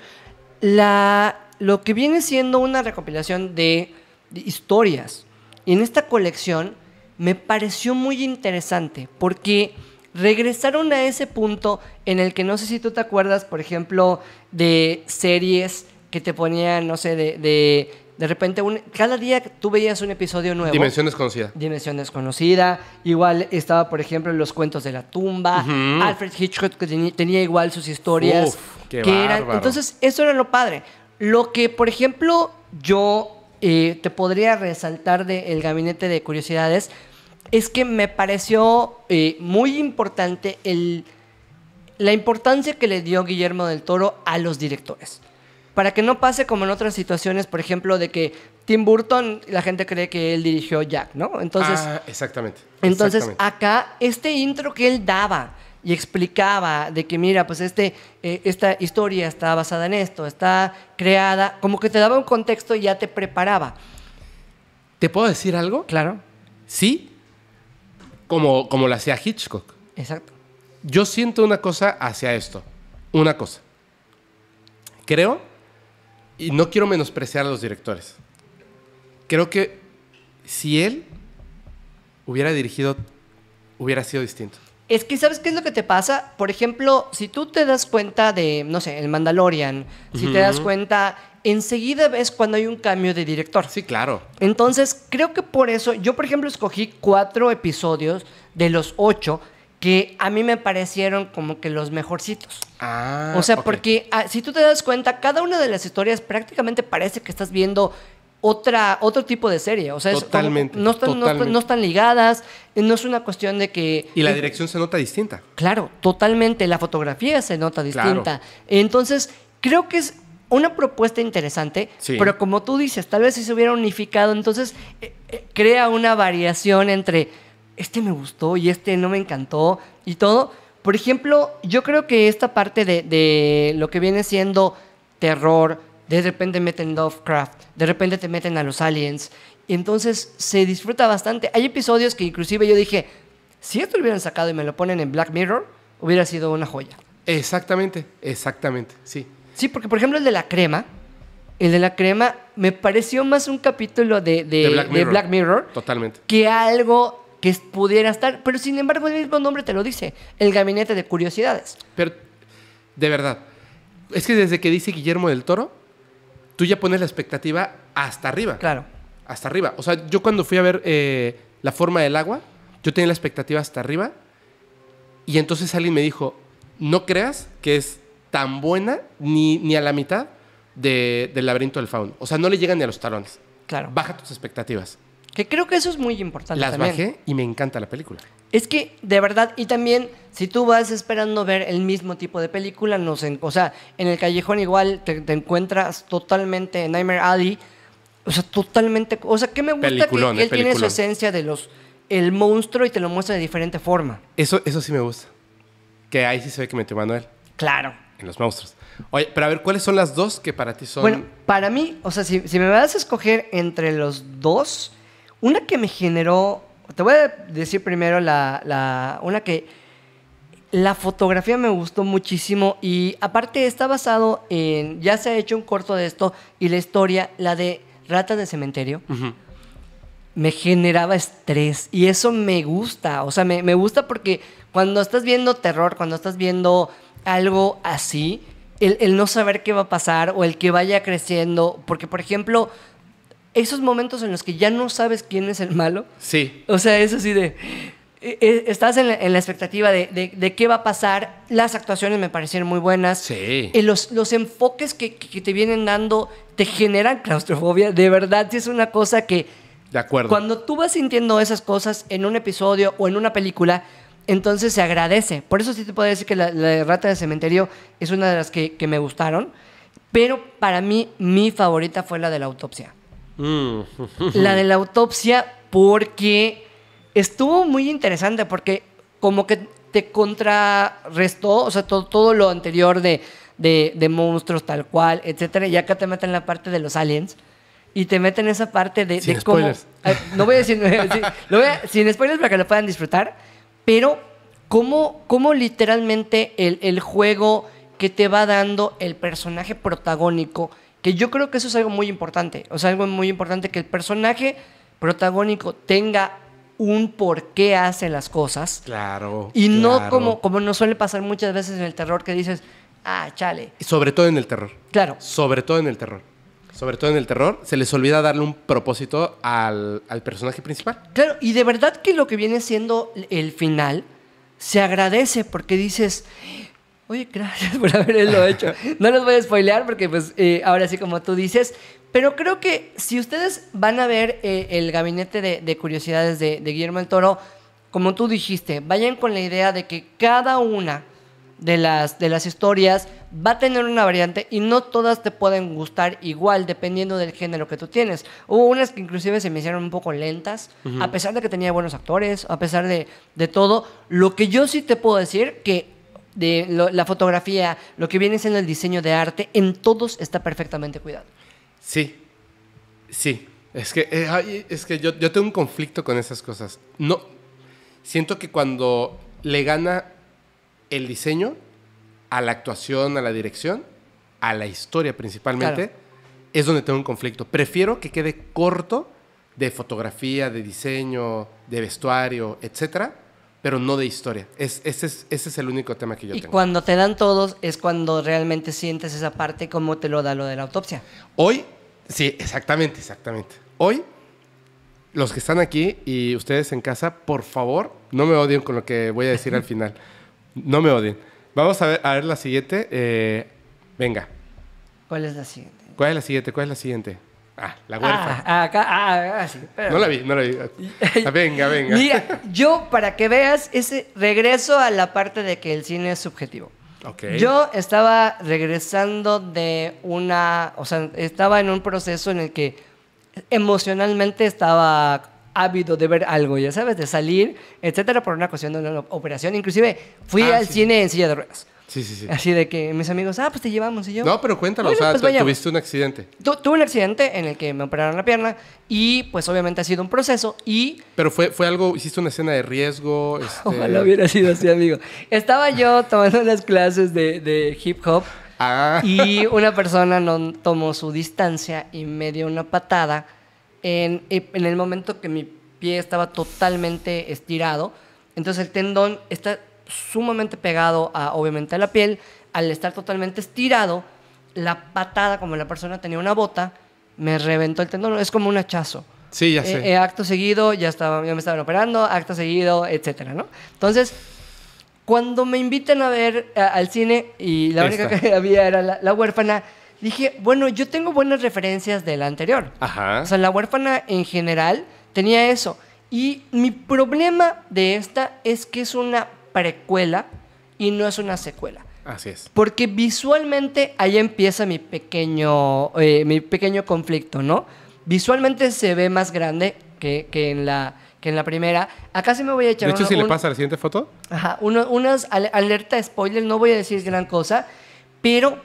La, lo que viene siendo una recopilación de, de historias. Y en esta colección me pareció muy interesante porque regresaron a ese punto en el que no sé si tú te acuerdas, por ejemplo, de series que te ponían, no sé, de, de, de repente, un, cada día tú veías un episodio nuevo. Dimensión desconocida. Dimensión desconocida. Igual estaba, por ejemplo, Los cuentos de la tumba. Alfred Hitchcock que teni- tenía igual sus historias. Uf, qué que eran, entonces, eso era lo padre. Lo que, por ejemplo, yo eh, te podría resaltar del gabinete de curiosidades es que me pareció eh, muy importante el, la importancia que le dio Guillermo del Toro a los directores. Para que no pase como en otras situaciones, por ejemplo, de que Tim Burton, la gente cree que él dirigió Jack, ¿no? Entonces, ah, exactamente. entonces exactamente. acá, este intro que él daba y explicaba de que, mira, pues este, eh, esta historia está basada en esto, está creada, como que te daba un contexto y ya te preparaba. ¿Te puedo decir algo? Claro, Sí, como, como lo hacía Hitchcock. exacto. Yo siento una cosa hacia esto. Una cosa. Creo, y no quiero menospreciar a los directores, creo que si él hubiera dirigido, hubiera sido distinto. Es que, ¿sabes qué es lo que te pasa? Por ejemplo, si tú te das cuenta de, no sé, el Mandalorian, si te das cuenta, enseguida ves cuando hay un cambio de director. Sí, claro. Entonces, creo que por eso, yo por ejemplo escogí cuatro episodios de los ocho que a mí me parecieron como que los mejorcitos. Ah, o sea, porque ah, si tú te das cuenta, cada una de las historias prácticamente parece que estás viendo otra, otro tipo de serie. O sea, como- Totalmente, no, están, no están- totalmente. no están ligadas, no es una cuestión de que... Y la eh, dirección se nota distinta. Claro, totalmente. La fotografía se nota Claro. distinta. Entonces, creo que es una propuesta interesante, Sí. pero como tú dices, tal vez si se hubiera unificado, entonces eh, eh, crea una variación entre este me gustó y este no me encantó y todo. Por ejemplo, yo creo que esta parte de, de lo que viene siendo terror, de repente meten Lovecraft, de repente te meten a los aliens, y entonces se disfruta bastante. Hay episodios que inclusive yo dije, si esto lo hubieran sacado y me lo ponen en Black Mirror, hubiera sido una joya. Exactamente, exactamente, sí. Sí, porque por ejemplo el de la crema, el de la crema me pareció más un capítulo de, de- De Black de Mirror. Black Mirror Totalmente. que algo que pudiera estar, pero sin embargo el mismo nombre te lo dice, el gabinete de curiosidades. Pero, de verdad, es que desde que dice Guillermo del Toro, tú ya pones la expectativa hasta arriba. Claro. Hasta arriba. O sea, yo cuando fui a ver eh, La forma del agua, yo tenía la expectativa hasta arriba. Y entonces alguien me dijo, no creas que es tan buena ni, ni a la mitad de- del laberinto del fauno. O sea, no le llegan ni a los talones. Claro. Baja tus expectativas. Que creo que eso es muy importante Las también. bajé y me encanta la película. Es que, de verdad, y también, si tú vas esperando ver el mismo tipo de película, no sé, o sea, en el callejón igual te, te encuentras totalmente en Nightmare Alley, o sea, totalmente, o sea, que me gusta Peliculón, que él tiene su esencia de los, el monstruo y te lo muestra de diferente forma. Eso, eso sí me gusta. Que ahí sí se ve que metió Manuel Claro. En los monstruos. Oye, pero a ver, ¿cuáles son las dos que para ti son... Bueno, para mí, o sea, si, si me vas a escoger entre los dos, una que me generó, te voy a decir primero la, la- una que la fotografía me gustó muchísimo y aparte está basado en, ya se ha hecho un corto de esto y la historia, la de Ratas de Cementerio, me generaba estrés y eso me gusta, o sea, me, me gusta porque cuando estás viendo terror, cuando estás viendo algo así, el, el no saber qué va a pasar o el que vaya creciendo, porque por ejemplo, esos momentos en los que ya no sabes quién es el malo, Sí, o sea, es así de... eh, eh, Estás en la, en la expectativa de, de- de qué va a pasar. Las actuaciones me parecieron muy buenas. Sí. Eh, los, los enfoques que, que- que te vienen dando te generan claustrofobia. De verdad, sí es una cosa que de acuerdo. cuando tú vas sintiendo esas cosas en un episodio o en una película, entonces se agradece. Por eso sí te puedo decir que la, la de Rata de Cementerio es una de las que, que me gustaron. Pero para mí, mi favorita fue la de la autopsia. Mm. La de la autopsia porque estuvo muy interesante porque como que te contrarrestó, o sea, todo, todo lo anterior de, de, de monstruos tal cual, etcétera, y acá te meten la parte de los aliens y te meten esa parte de, Sin de cómo... spoilers. Eh, no voy a decir... sí, lo voy a- sin spoilers para que lo puedan disfrutar, pero cómo, cómo literalmente el, el juego que te va dando el personaje protagónico, que yo creo que eso es algo muy importante, o sea, algo muy importante que el personaje protagónico tenga un por qué hace las cosas Claro. y no claro. como, como nos suele pasar muchas veces en el terror que dices, ah, chale. Sobre todo en el terror. Claro, Sobre todo en el terror. Sobre todo en el terror, se les olvida darle un propósito al, al personaje principal. Claro, y de verdad que lo que viene siendo el final se agradece porque dices, oye, gracias por haberlo hecho. No los voy a spoilear porque pues eh, ahora sí como tú dices, pero creo que si ustedes van a ver eh, el gabinete de, de curiosidades de, de Guillermo del Toro, como tú dijiste, vayan con la idea de que cada una de las, de las historias va a tener una variante y no todas te pueden gustar igual dependiendo del género que tú tienes. Hubo unas que inclusive se me hicieron un poco lentas, a pesar de que tenía buenos actores, a pesar de, de todo. Lo que yo sí te puedo decir que de lo- la fotografía, lo que viene siendo el diseño de arte, en todos está perfectamente cuidado. Sí, sí. Es que, eh, es que yo, yo tengo un conflicto con esas cosas. No, siento que cuando le gana el diseño a la actuación, a la dirección, a la historia principalmente, Claro. es donde tengo un conflicto. Prefiero que quede corto de fotografía, de diseño, de vestuario, etcétera, pero no de historia. Es, ese, es, ese es el único tema que yo y tengo. cuando te dan todos es cuando realmente sientes esa parte como te lo da lo de la autopsia. Hoy, sí, exactamente, exactamente. Hoy, los que están aquí y ustedes en casa, por favor, no me odien con lo que voy a decir al final. No me odien. Vamos a ver, a ver la siguiente. eh, venga, ¿Cuál es la siguiente? ¿cuál es la siguiente? ¿Cuál es la siguiente? Ah, la huérfana. Ah, acá, ah, ah, sí. pero- No la vi, no la vi. Ah, venga, venga. Mira, yo para que veas ese regreso a la parte de que el cine es subjetivo. Ok. Yo estaba regresando de una, o sea, estaba en un proceso en el que emocionalmente estaba ávido de ver algo, ya sabes, de salir, etcétera, por una cuestión de una operación. Inclusive fui Ah, al sí. cine en silla de ruedas. Sí, sí, sí. Así de que mis amigos, ah, pues te llevamos y yo. No, pero cuéntalo. Bueno, o sea, pues tuviste un accidente. Tu- tuve un accidente en el que me operaron la pierna y pues obviamente ha sido un proceso y Pero fue, fue algo, hiciste una escena de riesgo. este- Ojalá hubiera sido así, amigo. Estaba yo tomando unas clases de, de hip hop Ah, y una persona no tomó su distancia y me dio una patada en, en el momento que mi pie estaba totalmente estirado. Entonces el tendón está sumamente pegado a, obviamente, a la piel. Al estar totalmente estirado, la patada, como la persona tenía una bota, me reventó el tendón. Es como un hachazo. sí, ya Eh, sé. eh, acto seguido, ya, estaba, ya me estaban operando, acto seguido, etcétera, ¿no? Entonces, cuando me invitan a ver a- al cine y la única Esta. que había era la, la huérfana, dije, bueno, yo tengo buenas referencias de la anterior. Ajá. O sea, la huérfana en general tenía eso. Y mi problema de esta es que es una precuela y no es una secuela. Así es. Porque visualmente ahí empieza mi pequeño, eh, mi pequeño conflicto, ¿no? Visualmente se ve más grande que, que en, la, que en la primera. Acá sí me voy a echar De hecho, una- si le pasa a la siguiente foto, Ajá, uno- unas al- alerta spoiler, no voy a decir gran cosa, pero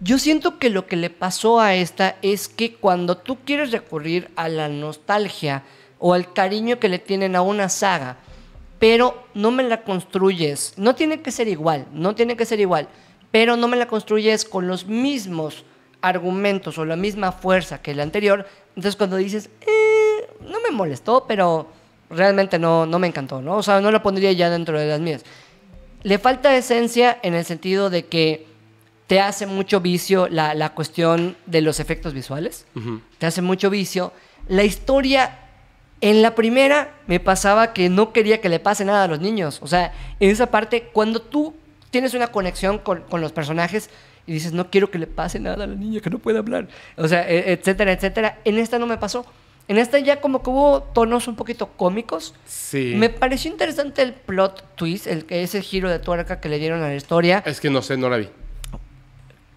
yo siento que lo que le pasó a esta es que cuando tú quieres recurrir a la nostalgia o al cariño que le tienen a una saga, pero no me la construyes, no tiene que ser igual, no tiene que ser igual, pero no me la construyes con los mismos argumentos o la misma fuerza que la anterior, entonces cuando dices, "Eh, no me molestó, pero realmente no, no me encantó, ¿no? O sea, no la pondría ya dentro de las mías. Le falta esencia en el sentido de que te hace mucho vicio la, la cuestión de los efectos visuales. Ujú. Te hace mucho vicio. La historia, en la primera me pasaba que no quería que le pase nada a los niños. O sea, en esa parte, cuando tú tienes una conexión con, con los personajes y dices, no quiero que le pase nada a la niña que no puede hablar. O sea, e- etcétera, etcétera. En esta no me pasó. En esta ya como que hubo tonos un poquito cómicos. sí. Me pareció interesante el plot twist, el, ese giro de tuerca que le dieron a la historia. Es que no sé, no la vi.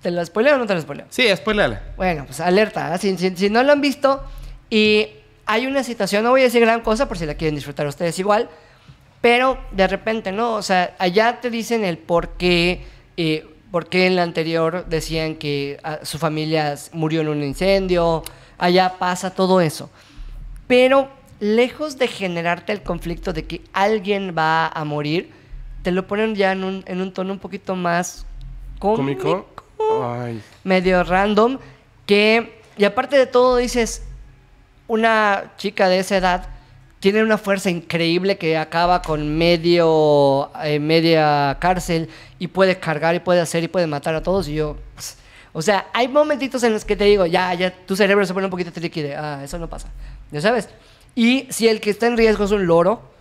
¿Te la spoileo o no te la spoileo? Sí, spoilerla. Bueno, pues alerta. ¿eh? Si, si- si no lo han visto y hay una situación, no voy a decir gran cosa por si la quieren disfrutar ustedes igual, pero de repente, ¿no? O sea, allá te dicen el por qué, eh, por qué en la anterior decían que ah, su familia murió en un incendio, allá pasa todo eso. Pero lejos de generarte el conflicto de que alguien va a morir, te lo ponen ya en un, en un tono un poquito más ¿Cómico? Ay. medio random que y aparte de todo dices una chica de esa edad tiene una fuerza increíble que acaba con medio eh, media cárcel y puede cargar y puede hacer y puede matar a todos y yo pues, o sea hay momentitos en los que te digo ya ya tu cerebro se pone un poquito tricky de ah eso no pasa ya sabes y si el que está en riesgo es un loro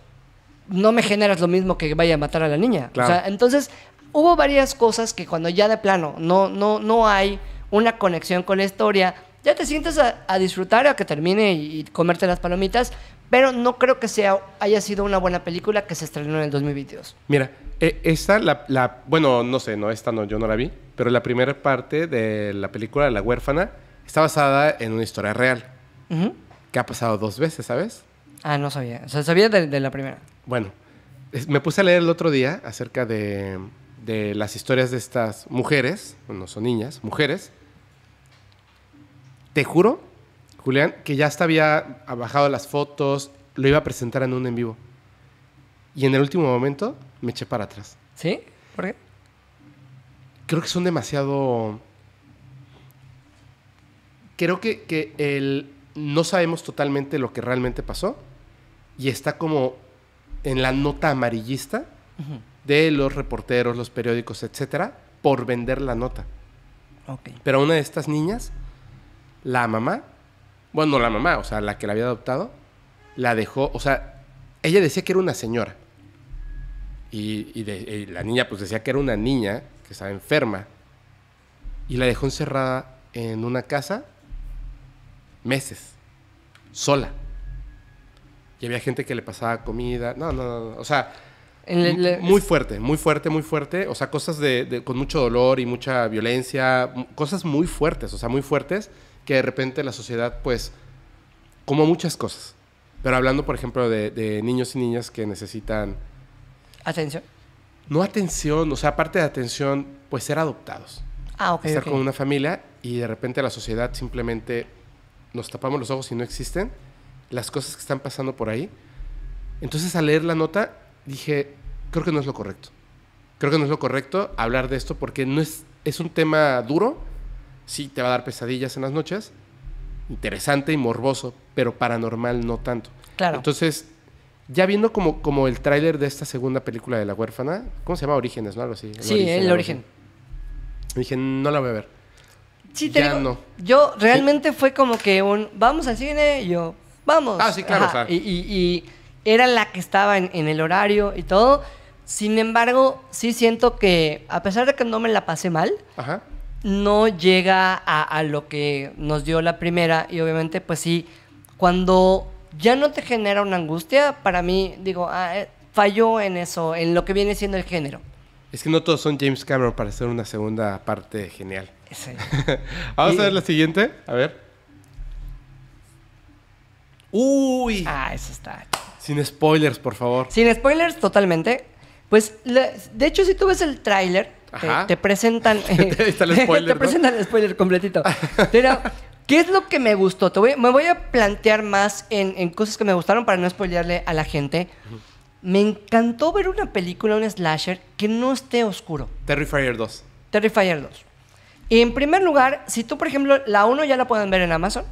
no me generas lo mismo que vaya a matar a la niña. Claro. O sea, entonces hubo varias cosas que cuando ya de plano no, no, no hay una conexión con la historia, ya te sientes a, a disfrutar a que termine y, y comerte las palomitas, pero no creo que sea, haya sido una buena película que se estrenó en el 2022. Mira, Eh, esta, la, la- bueno, no sé, no, esta no, yo no la vi, pero la primera parte de la película La huérfana está basada en una historia real, que ha pasado dos veces, ¿sabes? Ah, no sabía. O sea, sabía de, de la primera. Bueno, es- me puse a leer el otro día acerca de, de las historias de estas mujeres, bueno, son niñas, mujeres. Te juro, Julián, que ya hasta había bajado las fotos, lo iba a presentar en un en vivo. Y en el último momento me eché para atrás. ¿Sí? ¿Por qué? Creo que son demasiado... Creo que, que el... no sabemos totalmente lo que realmente pasó y está como en la nota amarillista de los reporteros, los periódicos, etcétera, por vender la nota. Ok. Pero una de estas niñas, la mamá, bueno, no la mamá, o sea, la que la había adoptado, la dejó, o sea, ella decía que era una señora. Y, y de- y la niña pues decía que era una niña que estaba enferma. Y la dejó encerrada en una casa meses, sola. Y había gente que le pasaba comida. No, no, no. no. O sea, En muy fuerte, muy fuerte, muy fuerte. O sea, cosas de, de- con mucho dolor y mucha violencia. Cosas muy fuertes, o sea, muy fuertes que de repente la sociedad, pues, como muchas cosas. Pero hablando, por ejemplo, de, de niños y niñas que necesitan, Atención. no atención, o sea, aparte de atención, pues ser adoptados. Ah, ok. estar ok. con una familia y de repente la sociedad simplemente nos tapamos los ojos y no existen las cosas que están pasando por ahí. Entonces al leer la nota dije, creo que no es lo correcto. Creo que no es lo correcto hablar de esto porque no es, es un tema duro, sí te va a dar pesadillas en las noches, interesante y morboso, pero paranormal no tanto. Claro. Entonces, ya viendo como, como el tráiler de esta segunda película de La Huérfana, ¿cómo se llama? Orígenes, ¿no? Algo así. sí, el origen. así. Dije, no la voy a ver. Sí, te Ya digo, no. Yo realmente fue como que un vamos al cine y yo, vamos. Ah, sí, claro, Ajá, o sea. y, y- y era la que estaba en, en el horario y todo. Sin embargo, sí siento que, a pesar de que no me la pasé mal, Ajá. no llega a, a lo que nos dio la primera. Y obviamente, pues sí, cuando ya no te genera una angustia, para mí, digo, ah, eh, falló en eso, en lo que viene siendo el género. Es que no todos son James Cameron para hacer una segunda parte genial. Vamos Y- a ver la siguiente. A ver. Uy. Ah, eso está. Sin spoilers, por favor. Sin spoilers, totalmente. Pues, la- de hecho, si tú ves el tráiler, te, Ajá. te presentan... eh, está el spoiler, te ¿no? presentan el spoiler completito. Pero, ¿qué es lo que me gustó? Te voy, me voy a plantear más en, en cosas que me gustaron para no spoilearle a la gente. Me encantó ver una película, un slasher, que no esté oscuro. Terrifier 2. Terrifier 2. En primer lugar, si tú, por ejemplo, la 1 ya la pueden ver en Amazon.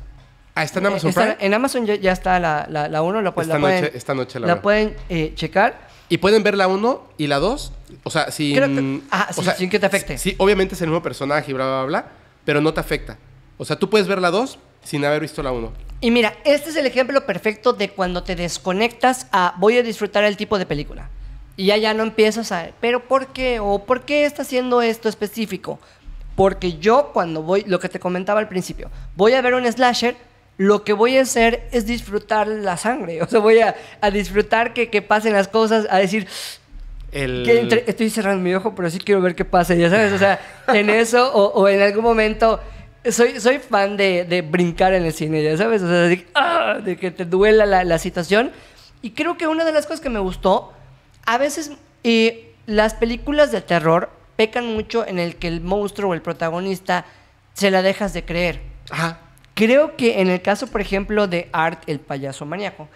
Ah, está en Amazon Eh, está- en Amazon ya, ya está la, la, la 1, la, Esta la pueden, noche- esta noche la la pueden eh, checar. Y pueden ver la 1 y la 2. O sea, sin. Creo que- ah, o sí, sea, sin que te afecte. Sí, obviamente es el mismo personaje y bla, bla, bla. Pero no te afecta. O sea, tú puedes ver la 2 sin haber visto la 1. Y mira, este es el ejemplo perfecto de cuando te desconectas a voy a disfrutar el tipo de película. Y ya ya no empiezas a, pero ¿por qué? ¿O por qué está haciendo esto específico? Porque yo cuando voy, lo que te comentaba al principio, voy a ver un slasher, lo que voy a hacer es disfrutar la sangre. O sea, voy a, a disfrutar que, que pasen las cosas, a decir, El... que entre- estoy cerrando mi ojo, pero sí quiero ver qué pasa, ya sabes, o sea, en eso o, o en algún momento soy, soy fan de, de brincar en el cine, ya sabes, o sea, de, ¡ah! de que te duela la, la situación. Y creo que una de las cosas que me gustó, a veces eh, las películas de terror pecan mucho en el que el monstruo o el protagonista se la dejas de creer. Ajá. Creo que en el caso, por ejemplo, de Art, el payaso maníaco,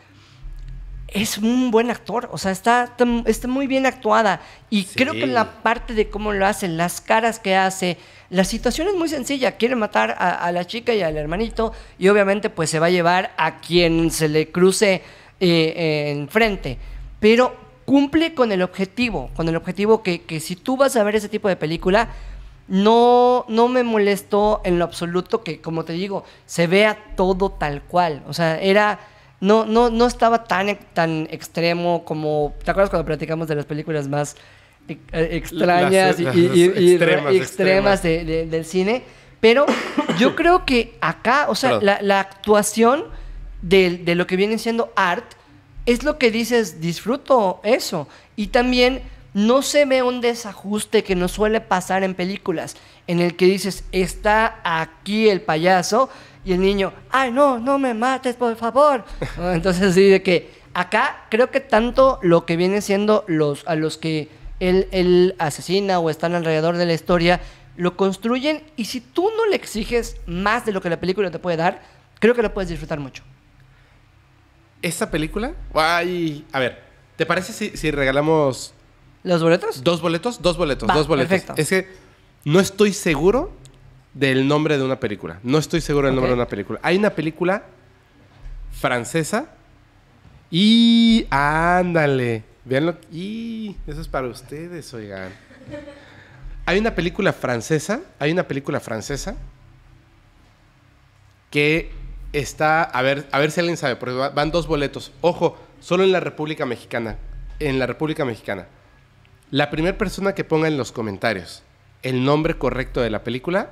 es un buen actor. O sea, está, está, está muy bien actuada. Y Sí. creo que la parte de cómo lo hace, las caras que hace, la situación es muy sencilla. Quiere matar a, a la chica y al hermanito. Y obviamente, pues se va a llevar a quien se le cruce eh, enfrente. Pero cumple con el objetivo. Con el objetivo que, que si tú vas a ver ese tipo de película no, no me molestó en lo absoluto que, como te digo, se vea todo tal cual. O sea, era. No, no, no estaba tan, tan extremo como. ¿Te acuerdas cuando platicamos de las películas más extrañas Las- y, y- y- y extremas, re- extremas de- de- del cine? Pero yo creo que acá, o sea, la, la actuación de, de lo que viene siendo art es lo que dices, disfruto eso. Y también no se ve un desajuste que nos suele pasar en películas, en el que dices, está aquí el payaso, y el niño, ay, no, no me mates, por favor. Entonces, sí, de que acá creo que tanto lo que viene siendo los, a los que él, él asesina o están alrededor de la historia, lo construyen, y si tú no le exiges más de lo que la película te puede dar, creo que lo puedes disfrutar mucho. ¿Esta película? Ay, a ver, ¿te parece si, si regalamos ¿Los boletos? dos boletos? Dos boletos, Va, dos boletos. perfecto. Es que no estoy seguro del nombre de una película. No estoy seguro del nombre de una película. Hay una película francesa y ándale, véanlo. Y eso es para ustedes, oigan. Hay una película francesa, hay una película francesa que está, a ver, a ver si alguien sabe, porque va- van dos boletos. Ojo, solo en la República Mexicana. En la República Mexicana. La primera persona que ponga en los comentarios el nombre correcto de la película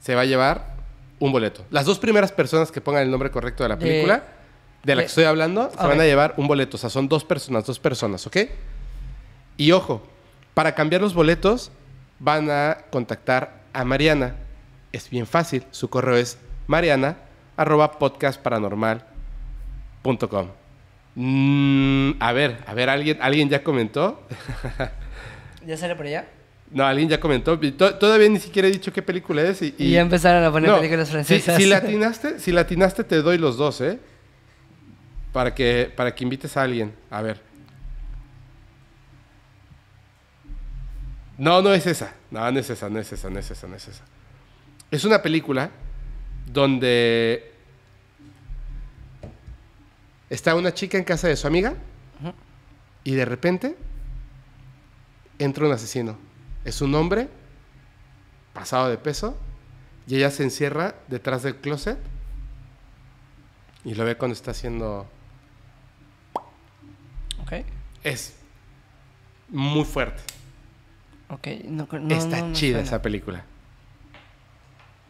se va a llevar un boleto. Las dos primeras personas que pongan el nombre correcto de la película, de, la que estoy hablando, se van a llevar un boleto. O sea, son dos personas, dos personas, ¿ok? Y ojo, para cambiar los boletos van a contactar a Mariana. Es bien fácil. Su correo es mariana arroba podcastparanormal.com. Mm, a ver, a ver, ¿alguien, ¿alguien ya comentó? ¿Ya sale por allá? No, alguien ya comentó. To- todavía ni siquiera he dicho qué película es. Y, Y, ya empezaron a poner No, películas si- francesas. Si, latinaste, si latinaste, te doy los dos, ¿eh? Para que, para que invites a alguien. A ver. No, no es esa. No, no es esa, no es esa, no es esa, no es esa. Es una película donde está una chica en casa de su amiga y de repente entra un asesino. Es un hombre pasado de peso y ella se encierra detrás del closet y lo ve cuando está haciendo... Ok, Es muy fuerte. ok. No, no, está no chida esa película.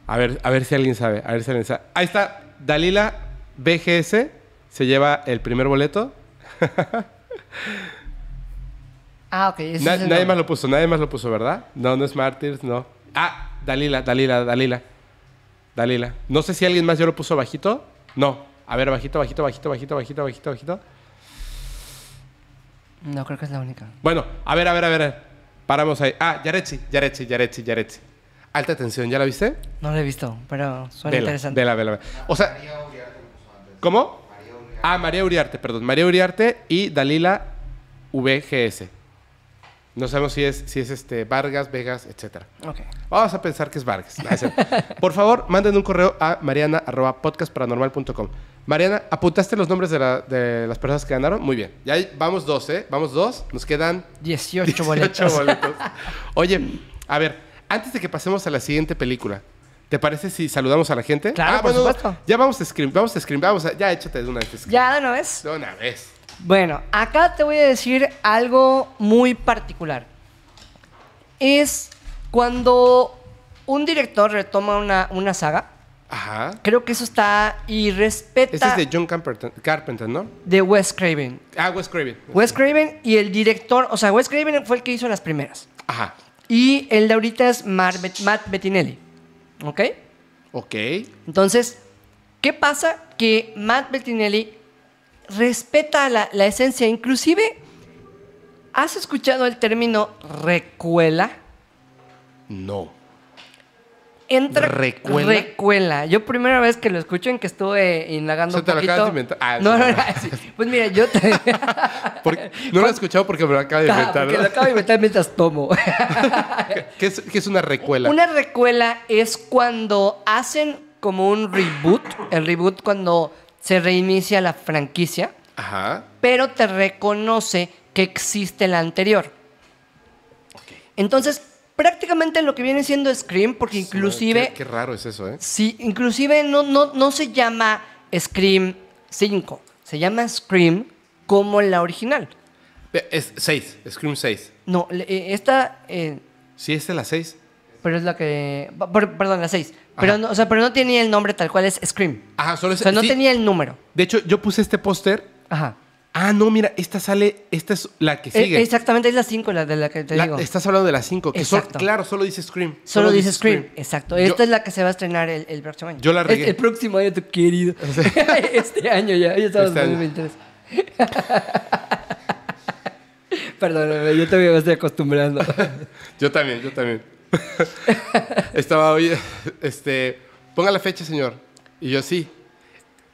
A ver, a ver si alguien sabe. A ver si alguien sabe. Ahí está. Dalila BGS se lleva el primer boleto. Ah, ok. Na- es nadie más lo puso, nadie más lo puso, ¿verdad? No, no es Martyrs, no. Ah, Dalila, Dalila, Dalila. Dalila. No sé si alguien más ya lo puso bajito. No. A ver, bajito, bajito, bajito, bajito, bajito, bajito, bajito. No, creo que es la única. Bueno, a ver, a ver, a ver. Paramos ahí. Ah, Yaretsi, Yaretsi, Yaretsi, Yaretsi. Alta tensión, ¿ya la viste? No lo he visto, pero suena Vela, interesante. vela, vela, vela. O sea, ¿cómo? Ah, María Uriarte, perdón. María Uriarte y Dalila VGS. No sabemos si es, si es este Vargas, Vegas, etcétera. Ok. Vamos a pensar que es Vargas. Cierto. Por favor, manden un correo a mariana.podcastparanormal.com. Mariana, ¿apuntaste los nombres de, la- de las personas que ganaron? Muy bien. Ya vamos dos, ¿eh? Vamos dos. Nos quedan 18 18 boletos. boletos. Oye, a ver, antes de que pasemos a la siguiente película, ¿te parece si saludamos a la gente? Ah, Claro, por supuesto. Ya vamos a Scream, vamos a Scream, vamos a, ya échate de una vez. Scream. ¿Ya de una vez? De una vez. Bueno, acá te voy a decir algo muy particular. Es cuando un director retoma una, una saga, Ajá. creo que eso está y respeta Este es de John Carpenter, ¿no? de Wes Craven. Ah, Wes Craven. Wes Craven y el director, o sea, Wes Craven fue el que hizo las primeras. Ajá. Y el de ahorita es Matt Bettinelli. ¿Ok? Ok. Entonces, ¿qué pasa? Que Matt Bettinelli respeta la, la esencia. Inclusive, ¿has escuchado el término recuela? No. Entra ¿Recuela? recuela. Yo primera vez que lo escucho en que estuve indagando un te lo poquito. acabas de inventar. Ah, no, no, no, sí. Pues mira, yo te... No lo he escuchado porque me lo acaba de Ah, inventar. porque ¿no? lo acabo de inventar mientras tomo. ¿Qué, es, qué es una recuela? Una recuela es cuando hacen como un reboot. El reboot cuando se reinicia la franquicia, Ajá. pero te reconoce que existe la anterior. Entonces, prácticamente lo que viene siendo Scream, porque inclusive... Qué, qué raro es eso, ¿eh? Sí, inclusive no, no, no se llama Scream 5, se llama Scream como la original. Es 6, Scream 6. No, eh, esta, eh, Sí, esta es la 6. pero es la que... per- Perdón, la 6. Pero no, o sea, pero no tenía el nombre tal cual, es Scream. Ajá, solo O es. sea, no sí. tenía el número. De hecho, yo puse este póster. Ajá. Ah, no, mira, esta sale, esta es la que Eh, sigue. exactamente, es la 5 la de la que te La- digo. estás hablando de las 5, que claro, solo dice Scream. Solo dice Scream. Exacto. Yo- Esta es la que se va a estrenar el, el próximo año. Yo la regué. El, próximo año, tu querido. este año ya. Ya estamos Este en año. 2023. Perdóname, yo todavía me estoy acostumbrando. Yo también, yo también. Estaba hoy, este, ponga la fecha, señor. Y yo, sí.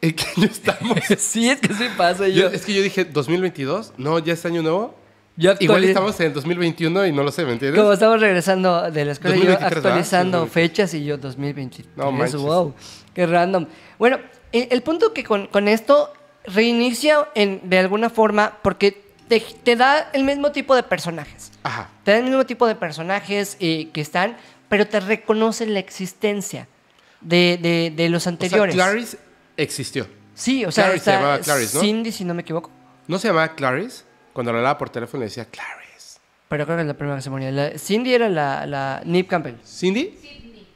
¿En qué año estamos? sí, es que sí pasa. Yo- Yo, es que yo dije, ¿2022? No, ya es año nuevo. yo Igual estamos en el 2021 y no lo sé, ¿me entiendes? Como estamos regresando de la escuela, yo 2023, ¿verdad? actualizando 2023. fechas y yo 2023. No manches. wow, qué random. Bueno, el, punto que con, con esto reinicia en, de alguna forma porque te, te da el mismo tipo de personajes. Ajá. Te da el mismo tipo de personajes eh, que están, pero te reconoce la existencia de, de- de los O sea, anteriores. Clarice existió. sí, o sea, Clarice se llamaba Clarice, ¿no? Cindy, si no me equivoco. ¿No se llamaba Clarice? Cuando hablaba por teléfono le decía Clarice. Pero creo que es la primera que se moría. La- Cindy era la, la Nip Campbell. ¿Cindy?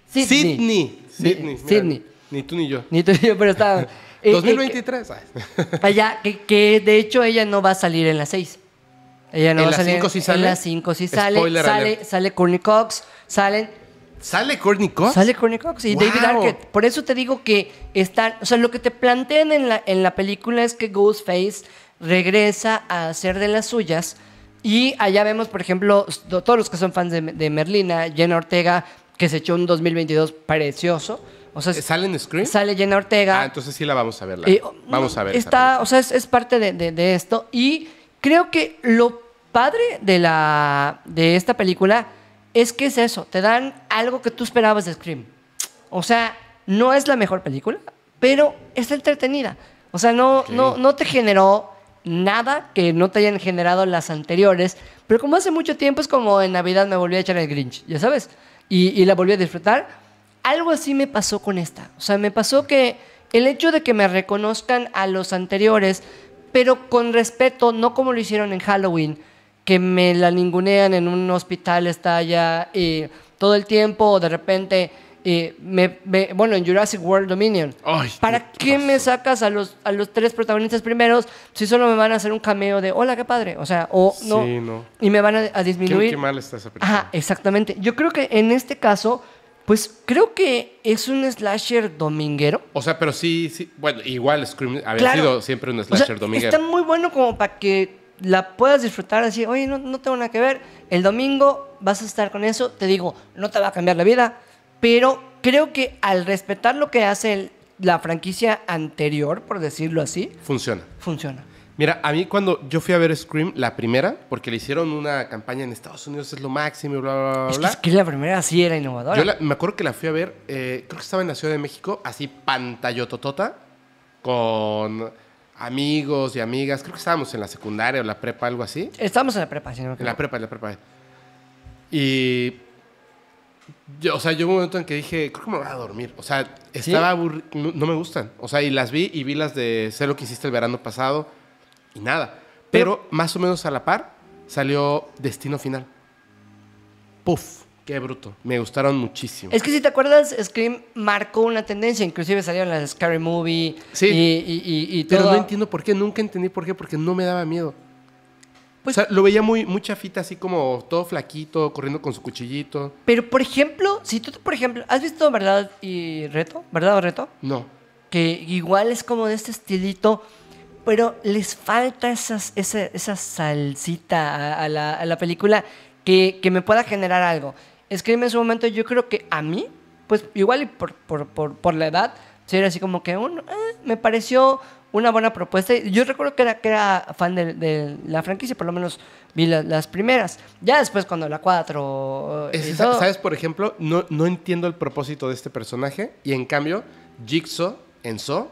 Sidney. Sydney. mira, Sydney. Ni tú ni yo. Ni tú ni yo, pero estaba. eh, eh, 2023. Ay. que- allá, que, que de hecho ella no va a salir en la 6. Ella no ¿En va a la salir. cinco sí sale? En la 5 sí sale. Spoiler sale, alert. sale Courtney Cox, salen. ¿Sale Courtney Cox? Sale Courtney Cox y ¡Wow! David Arquette. Por eso te digo que están. O sea, lo que te plantean en la, en la película es que Ghostface regresa a hacer de las suyas. Y allá vemos, por ejemplo, todos los que son fans de, de Merlina, Jenna Ortega, que se echó un 2022 precioso. O sea, ¿Sale en Scream? sale Jenna Ortega. Ah, entonces sí la vamos a ver. la- Eh, vamos a ver. Está, o sea, es, es parte de, de- de esto. Y creo que lo padre de, la, de esta película es que es eso. Te dan algo que tú esperabas de Scream. O sea, no es la mejor película, pero es entretenida. O sea, no, no, no te generó nada que no te hayan generado las anteriores. Pero como hace mucho tiempo es como en Navidad me volví a echar el Grinch, ya sabes. Y, y la volví a disfrutar. Algo así me pasó con esta. O sea, me pasó que el hecho de que me reconozcan a los anteriores, pero con respeto, no como lo hicieron en Halloween, que me la ningunean en un hospital, está allá todo el tiempo, o de repente, me, me- bueno, en Jurassic World Dominion. Ay, ¿Para ¿qué me sacas a los, a los tres protagonistas primeros si solo me van a hacer un cameo de hola, qué padre? O sea, o no. Sí, no. Y me van a, a Qué, disminuir. qué mal está esa película. Ajá, exactamente. Yo creo que en este caso, pues creo que es un slasher dominguero. O sea, pero sí, sí. Bueno, igual Scream había Claro. sido siempre un O sea, slasher dominguero. está muy bueno como para que la puedas disfrutar así, oye, no, no tengo nada que ver. El domingo vas a estar con eso, te digo, no te va a cambiar la vida, pero creo que al respetar lo que hace el- la franquicia anterior, por decirlo así, Funciona. funciona. Mira, a mí cuando yo fui a ver Scream, la primera, porque le hicieron una campaña en Estados Unidos, es lo máximo, bla, bla, bla, Es que, bla. es que la primera sí era innovadora. Yo la- me acuerdo que la fui a ver, eh, creo que estaba en la Ciudad de México, así pantallototota, con amigos y amigas. Creo que estábamos en la secundaria o la prepa, algo así. Estamos en la prepa, si no me En la prepa, en la prepa. Y. Yo, o sea, yo hubo un momento en que dije, creo que me voy a dormir. O sea, estaba aburrido. No, no me gustan. O sea, y las vi y vi las de Sé lo que hiciste el verano pasado y nada. Pero más o menos a la par salió Destino Final. Puf, qué bruto. Me gustaron muchísimo. Es que si te acuerdas, Scream marcó una tendencia, inclusive salieron las Scary Movie Sí. y, y, y- y Pero no entiendo por qué, nunca entendí por qué, porque no me daba miedo. Pues- o sea, lo veía muy, muy chafita, así como todo flaquito, corriendo con su cuchillito. Pero, por ejemplo, si tú, por ejemplo, ¿has visto Verdad y Reto? ¿Verdad o Reto? No. Que igual es como de este estilito, pero les falta esas, esa, esa salsita a, a la, a la película que, que me pueda generar algo. Scream en su momento yo creo que a mí, pues igual y por, por, por, por la edad, sería así como que un, eh, me pareció una buena propuesta. Yo recuerdo que era, que era fan de, de la franquicia, por lo menos vi la- las primeras. Ya después cuando la 4... Es- y sa- todo- ¿Sabes, por ejemplo? No, no entiendo el propósito de este personaje. Y en cambio, Jigsaw en Saw,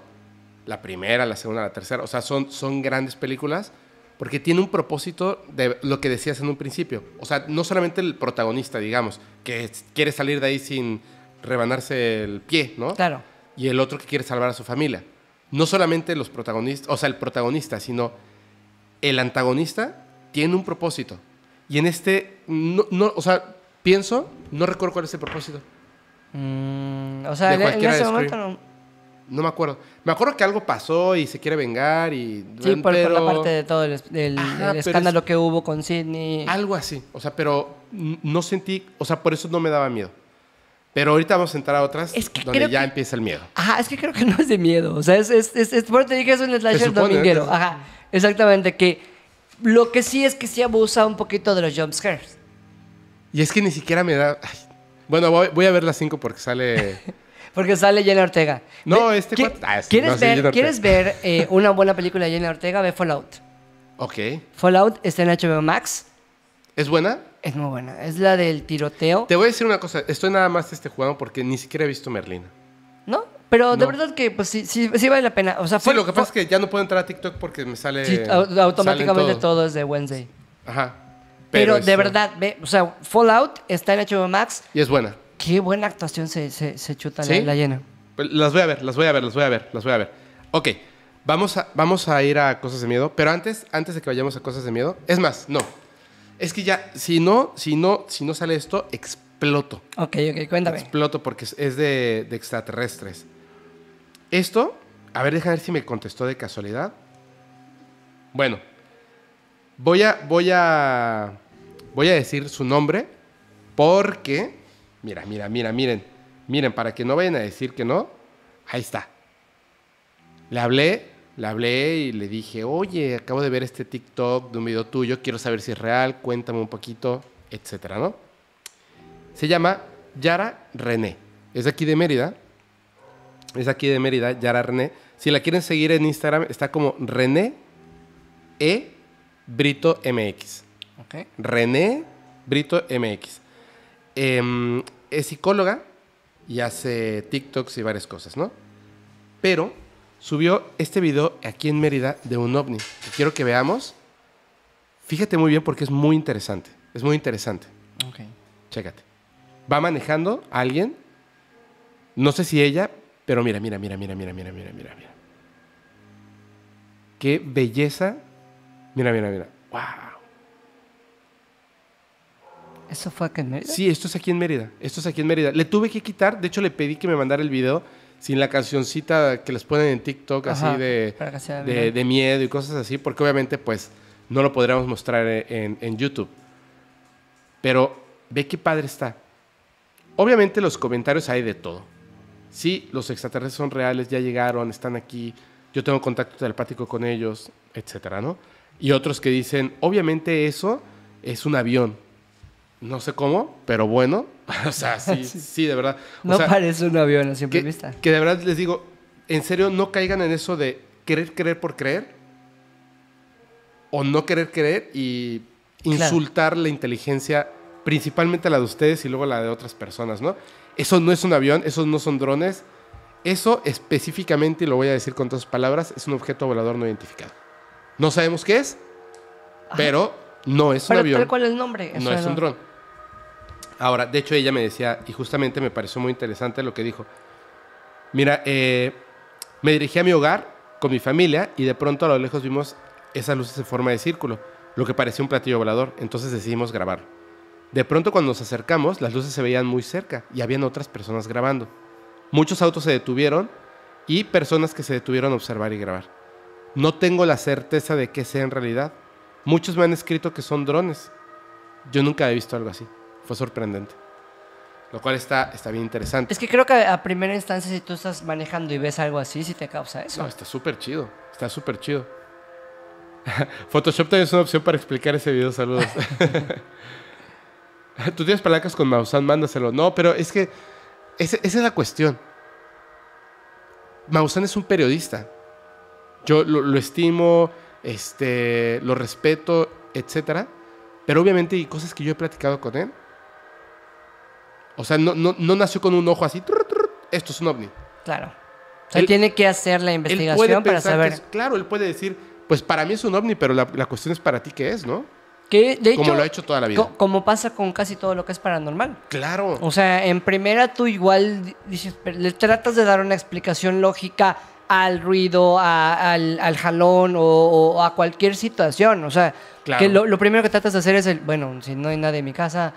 la primera, la segunda, la tercera, o sea, son, son grandes películas porque tiene un propósito de lo que decías en un principio. O sea, no solamente el protagonista, digamos, que quiere salir de ahí sin rebanarse el pie, ¿no? Claro. Y el otro que quiere salvar a su familia. No solamente los protagonistas, o sea, el protagonista, sino el antagonista tiene un propósito. Y en este, no, no, o sea, pienso, no recuerdo cuál es el propósito. Mm, o sea, De en, cualquiera ese momento no. No me acuerdo. Me acuerdo que algo pasó y se quiere vengar y... Sí, por, por pero- la parte de todo el, Ajá, escándalo es- que hubo con Sidney. Algo así. O sea, pero no sentí... O sea, por eso no me daba miedo. Pero ahorita vamos a entrar a otras Es que donde ya que- empieza el miedo. Ajá, es que creo que no es de miedo. O sea, es, es, es, es- por eso te dije, es un slasher supone, dominguero. ¿no? Ajá, exactamente. Que lo que sí es que sí abusa un poquito de los jumpscares. Y es que ni siquiera me da... ay. Bueno, voy, voy a ver las 5 porque sale... Porque sale Jenna Ortega. No, este ¿qui- ah, ¿Quieres no, sí, ver. ¿quieres ver eh, una buena película de Jenna Ortega? Ve Fallout. ok. Fallout está en HBO Max. ¿Es buena? Es muy buena. Es la del tiroteo. Te voy a decir una cosa. Estoy nada más este jugando porque ni siquiera he visto Merlina. ¿No? Pero de No. verdad que pues sí, sí, sí vale la pena. O sea, Sí, lo que pasa es que ya no puedo entrar a TikTok porque me sale... sí, au- automáticamente todo. es de Wednesday. Ajá. Pero, de este- verdad, ve, o sea, Fallout está en HBO Max. Y es buena. Qué buena actuación se, se, se chuta ¿Sí? la, la llena. Pues Las voy a ver, las voy a ver, las voy a ver, las voy a ver. Ok, vamos a, vamos a ir a cosas de miedo, pero antes, antes de que vayamos a cosas de miedo, es más, no. Es que ya, si no, si no, si no sale esto, exploto. Ok, ok, cuéntame. Exploto porque es, es de, de extraterrestres. Esto, a ver, déjame ver si me contestó de casualidad. Bueno, voy a, voy a, voy a decir su nombre porque, mira, mira, mira, miren, miren, para que no vayan a decir que no, ahí está. Le hablé, le hablé y le dije, oye, acabo de ver este TikTok de un video tuyo, quiero saber si es real, cuéntame un poquito, etcétera, ¿no? Se llama Yara René. Es de aquí de Mérida. Es aquí de Mérida, Yara René. Si la quieren seguir en Instagram, está como René E Brito MX. Ok. René Brito MX. Em, es psicóloga y hace TikToks y varias cosas, ¿no? Pero subió este video aquí en Mérida de un ovni. que quiero que veamos. Fíjate muy bien porque es muy interesante. Es muy interesante. Ok. Chécate. Va manejando a alguien. No sé si ella, pero mira, mira, mira, mira, mira, mira, mira, mira, mira. Qué belleza. Mira, mira, mira. Wow. ¿Eso fue acá en Mérida? Sí, esto es aquí en Mérida. Esto es aquí en Mérida. Le tuve que quitar, de hecho le pedí que me mandara el video sin la cancioncita que les ponen en TikTok Ajá, así de, de, de miedo y cosas así, porque obviamente pues no lo podríamos mostrar en, en YouTube. Pero ve qué padre está. Obviamente los comentarios hay de todo. Sí, los extraterrestres son reales, ya llegaron, están aquí, yo tengo contacto telepático con ellos, etcétera, ¿no? Y otros que dicen, obviamente eso es un avión. No sé cómo, pero bueno. o sea, sí, sí, de verdad. O No sea, parece un avión a simple que, vista. que de verdad les digo, en serio, no caigan en eso de querer creer por creer o no querer creer y Claro. insultar la inteligencia, principalmente la de ustedes y luego la de otras personas, ¿no? Eso no es un avión, esos no son drones. Eso específicamente, y lo voy a decir con todas palabras, es un objeto volador no identificado. No sabemos qué es, pero no es un Pero avión tal cual el nombre. no es un dron. Ahora, de hecho, ella me decía, y justamente me pareció muy interesante lo que dijo. Mira, eh, me dirigí a mi hogar con mi familia y de pronto a lo lejos vimos esas luces en forma de círculo, lo que parecía un platillo volador. Entonces decidimos grabar. De pronto cuando nos acercamos, las luces se veían muy cerca y habían otras personas grabando. Muchos autos se detuvieron y personas que se detuvieron a observar y grabar. No tengo la certeza de qué sea en realidad. Muchos me han escrito que son drones. Yo nunca he visto algo así. Fue sorprendente. Lo cual está, está bien interesante. Es que creo que a primera instancia, si tú estás manejando y ves algo así, sí te causa eso. No, está súper chido. Está súper chido. Photoshop también es una opción para explicar ese video. Saludos. Tú tienes palancas con Maussan, mándaselo. No, pero es que esa es la cuestión. Maussan es un periodista. Yo lo, lo estimo, este, lo respeto, etcétera. Pero obviamente hay cosas que yo he platicado con él. O sea, no, no, no nació con un ojo así. trrr, trrr, esto es un ovni. Claro. O sea, Él- tiene que hacer la investigación para saber. es- claro, él puede decir, pues para mí es un ovni, pero la, la cuestión es para ti qué es, ¿no? Que, de hecho, Como lo ha hecho toda la vida. co- como pasa con casi todo lo que es paranormal. Claro. O sea, en primera tú igual di- dices, le tratas de dar una explicación lógica al ruido, a- al, al jalón o, o a cualquier situación. O sea, Claro. que lo, lo primero que tratas de hacer es el, bueno, si no hay nadie en mi casa,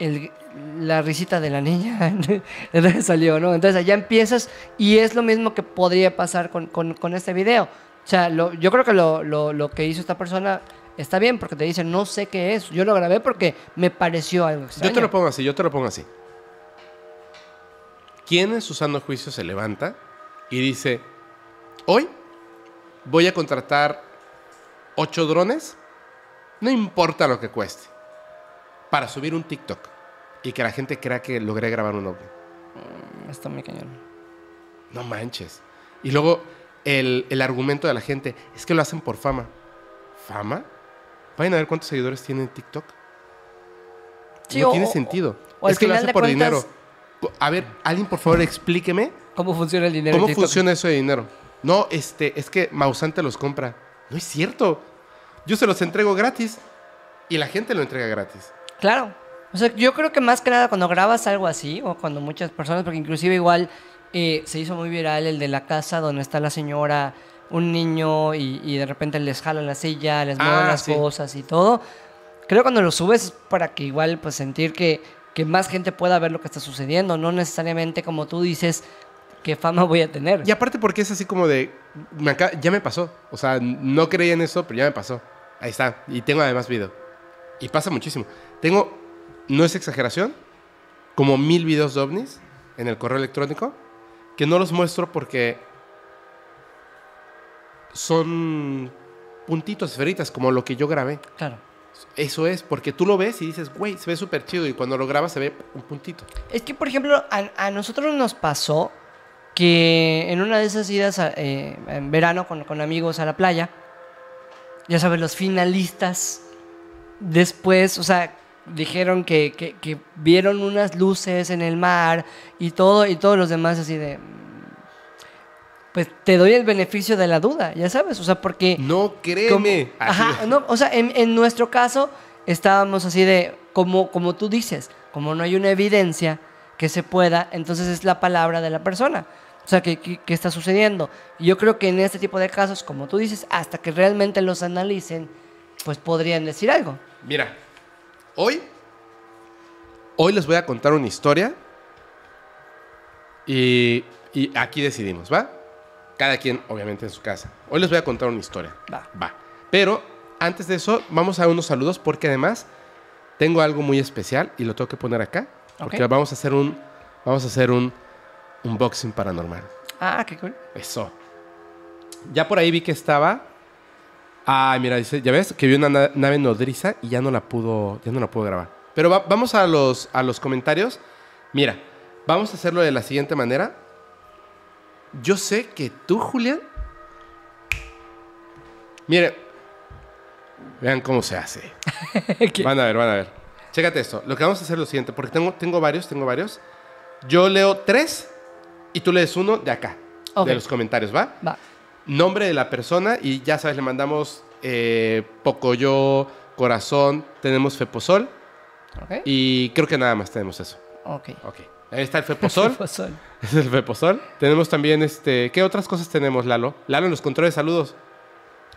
el, la risita de la niña. Entonces salió, ¿no? Entonces allá empiezas y es lo mismo que podría pasar con, con- con este video. O sea, lo- yo creo que lo, lo- lo que hizo esta persona está bien porque te dice, no sé qué es. Yo lo grabé porque me pareció algo extraño. Yo te lo pongo así, yo te lo pongo así. ¿Quién en su sano juicio se levanta y dice, hoy voy a contratar ocho drones, no importa lo que cueste, para subir un TikTok y que la gente crea que logré grabar un ovni? Está muy cañón. No manches. Y luego el, el argumento de la gente es que lo hacen por fama. ¿Fama? Vayan a ver cuántos seguidores tiene en TikTok. Sí, no o- tiene sentido. o es que lo final hace de por cuentas- dinero. A ver, alguien por favor explíqueme ¿Cómo funciona el dinero? cómo funciona eso de dinero. No, este, es que Mausante los compra. No es cierto. Yo se los entrego gratis y la gente lo entrega gratis. Claro. O sea, yo creo que más que nada cuando grabas algo así, o cuando muchas personas, porque inclusive igual eh, se hizo muy viral el de la casa donde está la señora, un niño, y, y de repente les jalan la silla, les mueven Ah, las sí. cosas y todo. Creo que cuando lo subes es para que igual pues sentir que, que más gente pueda ver lo que está sucediendo, no necesariamente como tú dices, qué fama voy a tener. Y aparte porque es así como de, me acaba- ya me pasó. O sea, no creía en eso, pero ya me pasó. Ahí está. Y tengo además video. Y pasa muchísimo. Tengo, no es exageración, como mil videos de ovnis en el correo electrónico que no los muestro porque son puntitos, esferitas, como lo que yo grabé. Claro. Eso es, porque tú lo ves y dices, güey, se ve súper chido. Y cuando lo grabas se ve un puntito. Es que, por ejemplo, a, a nosotros nos pasó que en una de esas idas a- eh, en verano con, con amigos a la playa, ya sabes, los finalistas, después, o sea, dijeron que, que- que vieron unas luces en el mar y todo, y todos los demás así de... Pues te doy el beneficio de la duda, ya sabes, o sea, porque... No, créeme. Como- ajá, no, o sea, en, en nuestro caso estábamos así de, como, como tú dices, como no hay una evidencia que se pueda, entonces es la palabra de la persona. O sea, ¿qué, qué, qué está sucediendo? Y yo creo que en este tipo de casos, como tú dices, hasta que realmente los analicen, pues podrían decir algo. Mira, hoy, hoy les voy a contar una historia y, y aquí decidimos, ¿va? Cada quien, obviamente, en su casa. Hoy les voy a contar una historia. Va. Va. Pero antes de eso, vamos a unos saludos porque además tengo algo muy especial y lo tengo que poner acá. Porque vamos a hacer un, vamos a hacer un unboxing paranormal. Ah, qué cool. Eso. Ya por ahí vi que estaba. Ah, mira, dice, ya ves que vi una na- nave nodriza y ya no la pudo, ya no la pudo grabar. Pero va- vamos a los, a los comentarios. Mira, vamos a hacerlo de la siguiente manera. Yo sé que tú, Julián. Mire, vean cómo se hace. Van a ver, van a ver. Chécate esto. Lo que vamos a hacer es lo siguiente, porque tengo, tengo varios, tengo varios. Yo leo tres y tú lees uno de acá, de los comentarios, ¿va? Va. Nombre de la persona y ya sabes, le mandamos eh, Pocoyo, Corazón, tenemos Feposol Ok. y creo que nada más tenemos eso. Ok. Ok. Ahí está el Feposol. Ese es el Feposol. Tenemos también, este, ¿qué otras cosas tenemos, Lalo? Lalo en los controles, saludos.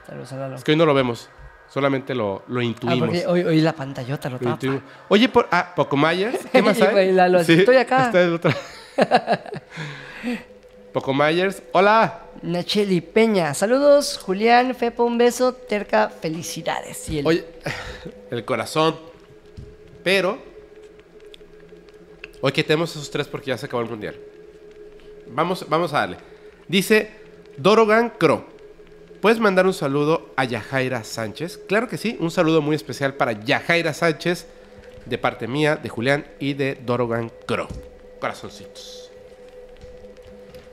Saludos a Lalo. Es que hoy no lo vemos, solamente lo, lo Ah, intuimos. porque hoy, hoy la pantallota lo Lo tapa. Oye, por, ah, Poco Myers, ¿qué más hay? Lalo, estoy acá. Está el otro. Poco Myers, hola. Nacheli Peña, saludos. Julián, Fepo, un beso. Terca, felicidades. El Oye, el corazón. Pero, hoy quitemos esos tres porque ya se acabó el mundial. Vamos, vamos a darle. Dice Dorogan Cro. ¿Puedes mandar un saludo a Yajaira Sánchez? Claro que sí, un saludo muy especial para Yajaira Sánchez, de parte mía, de Julián y de Dorogan Cro. Corazoncitos.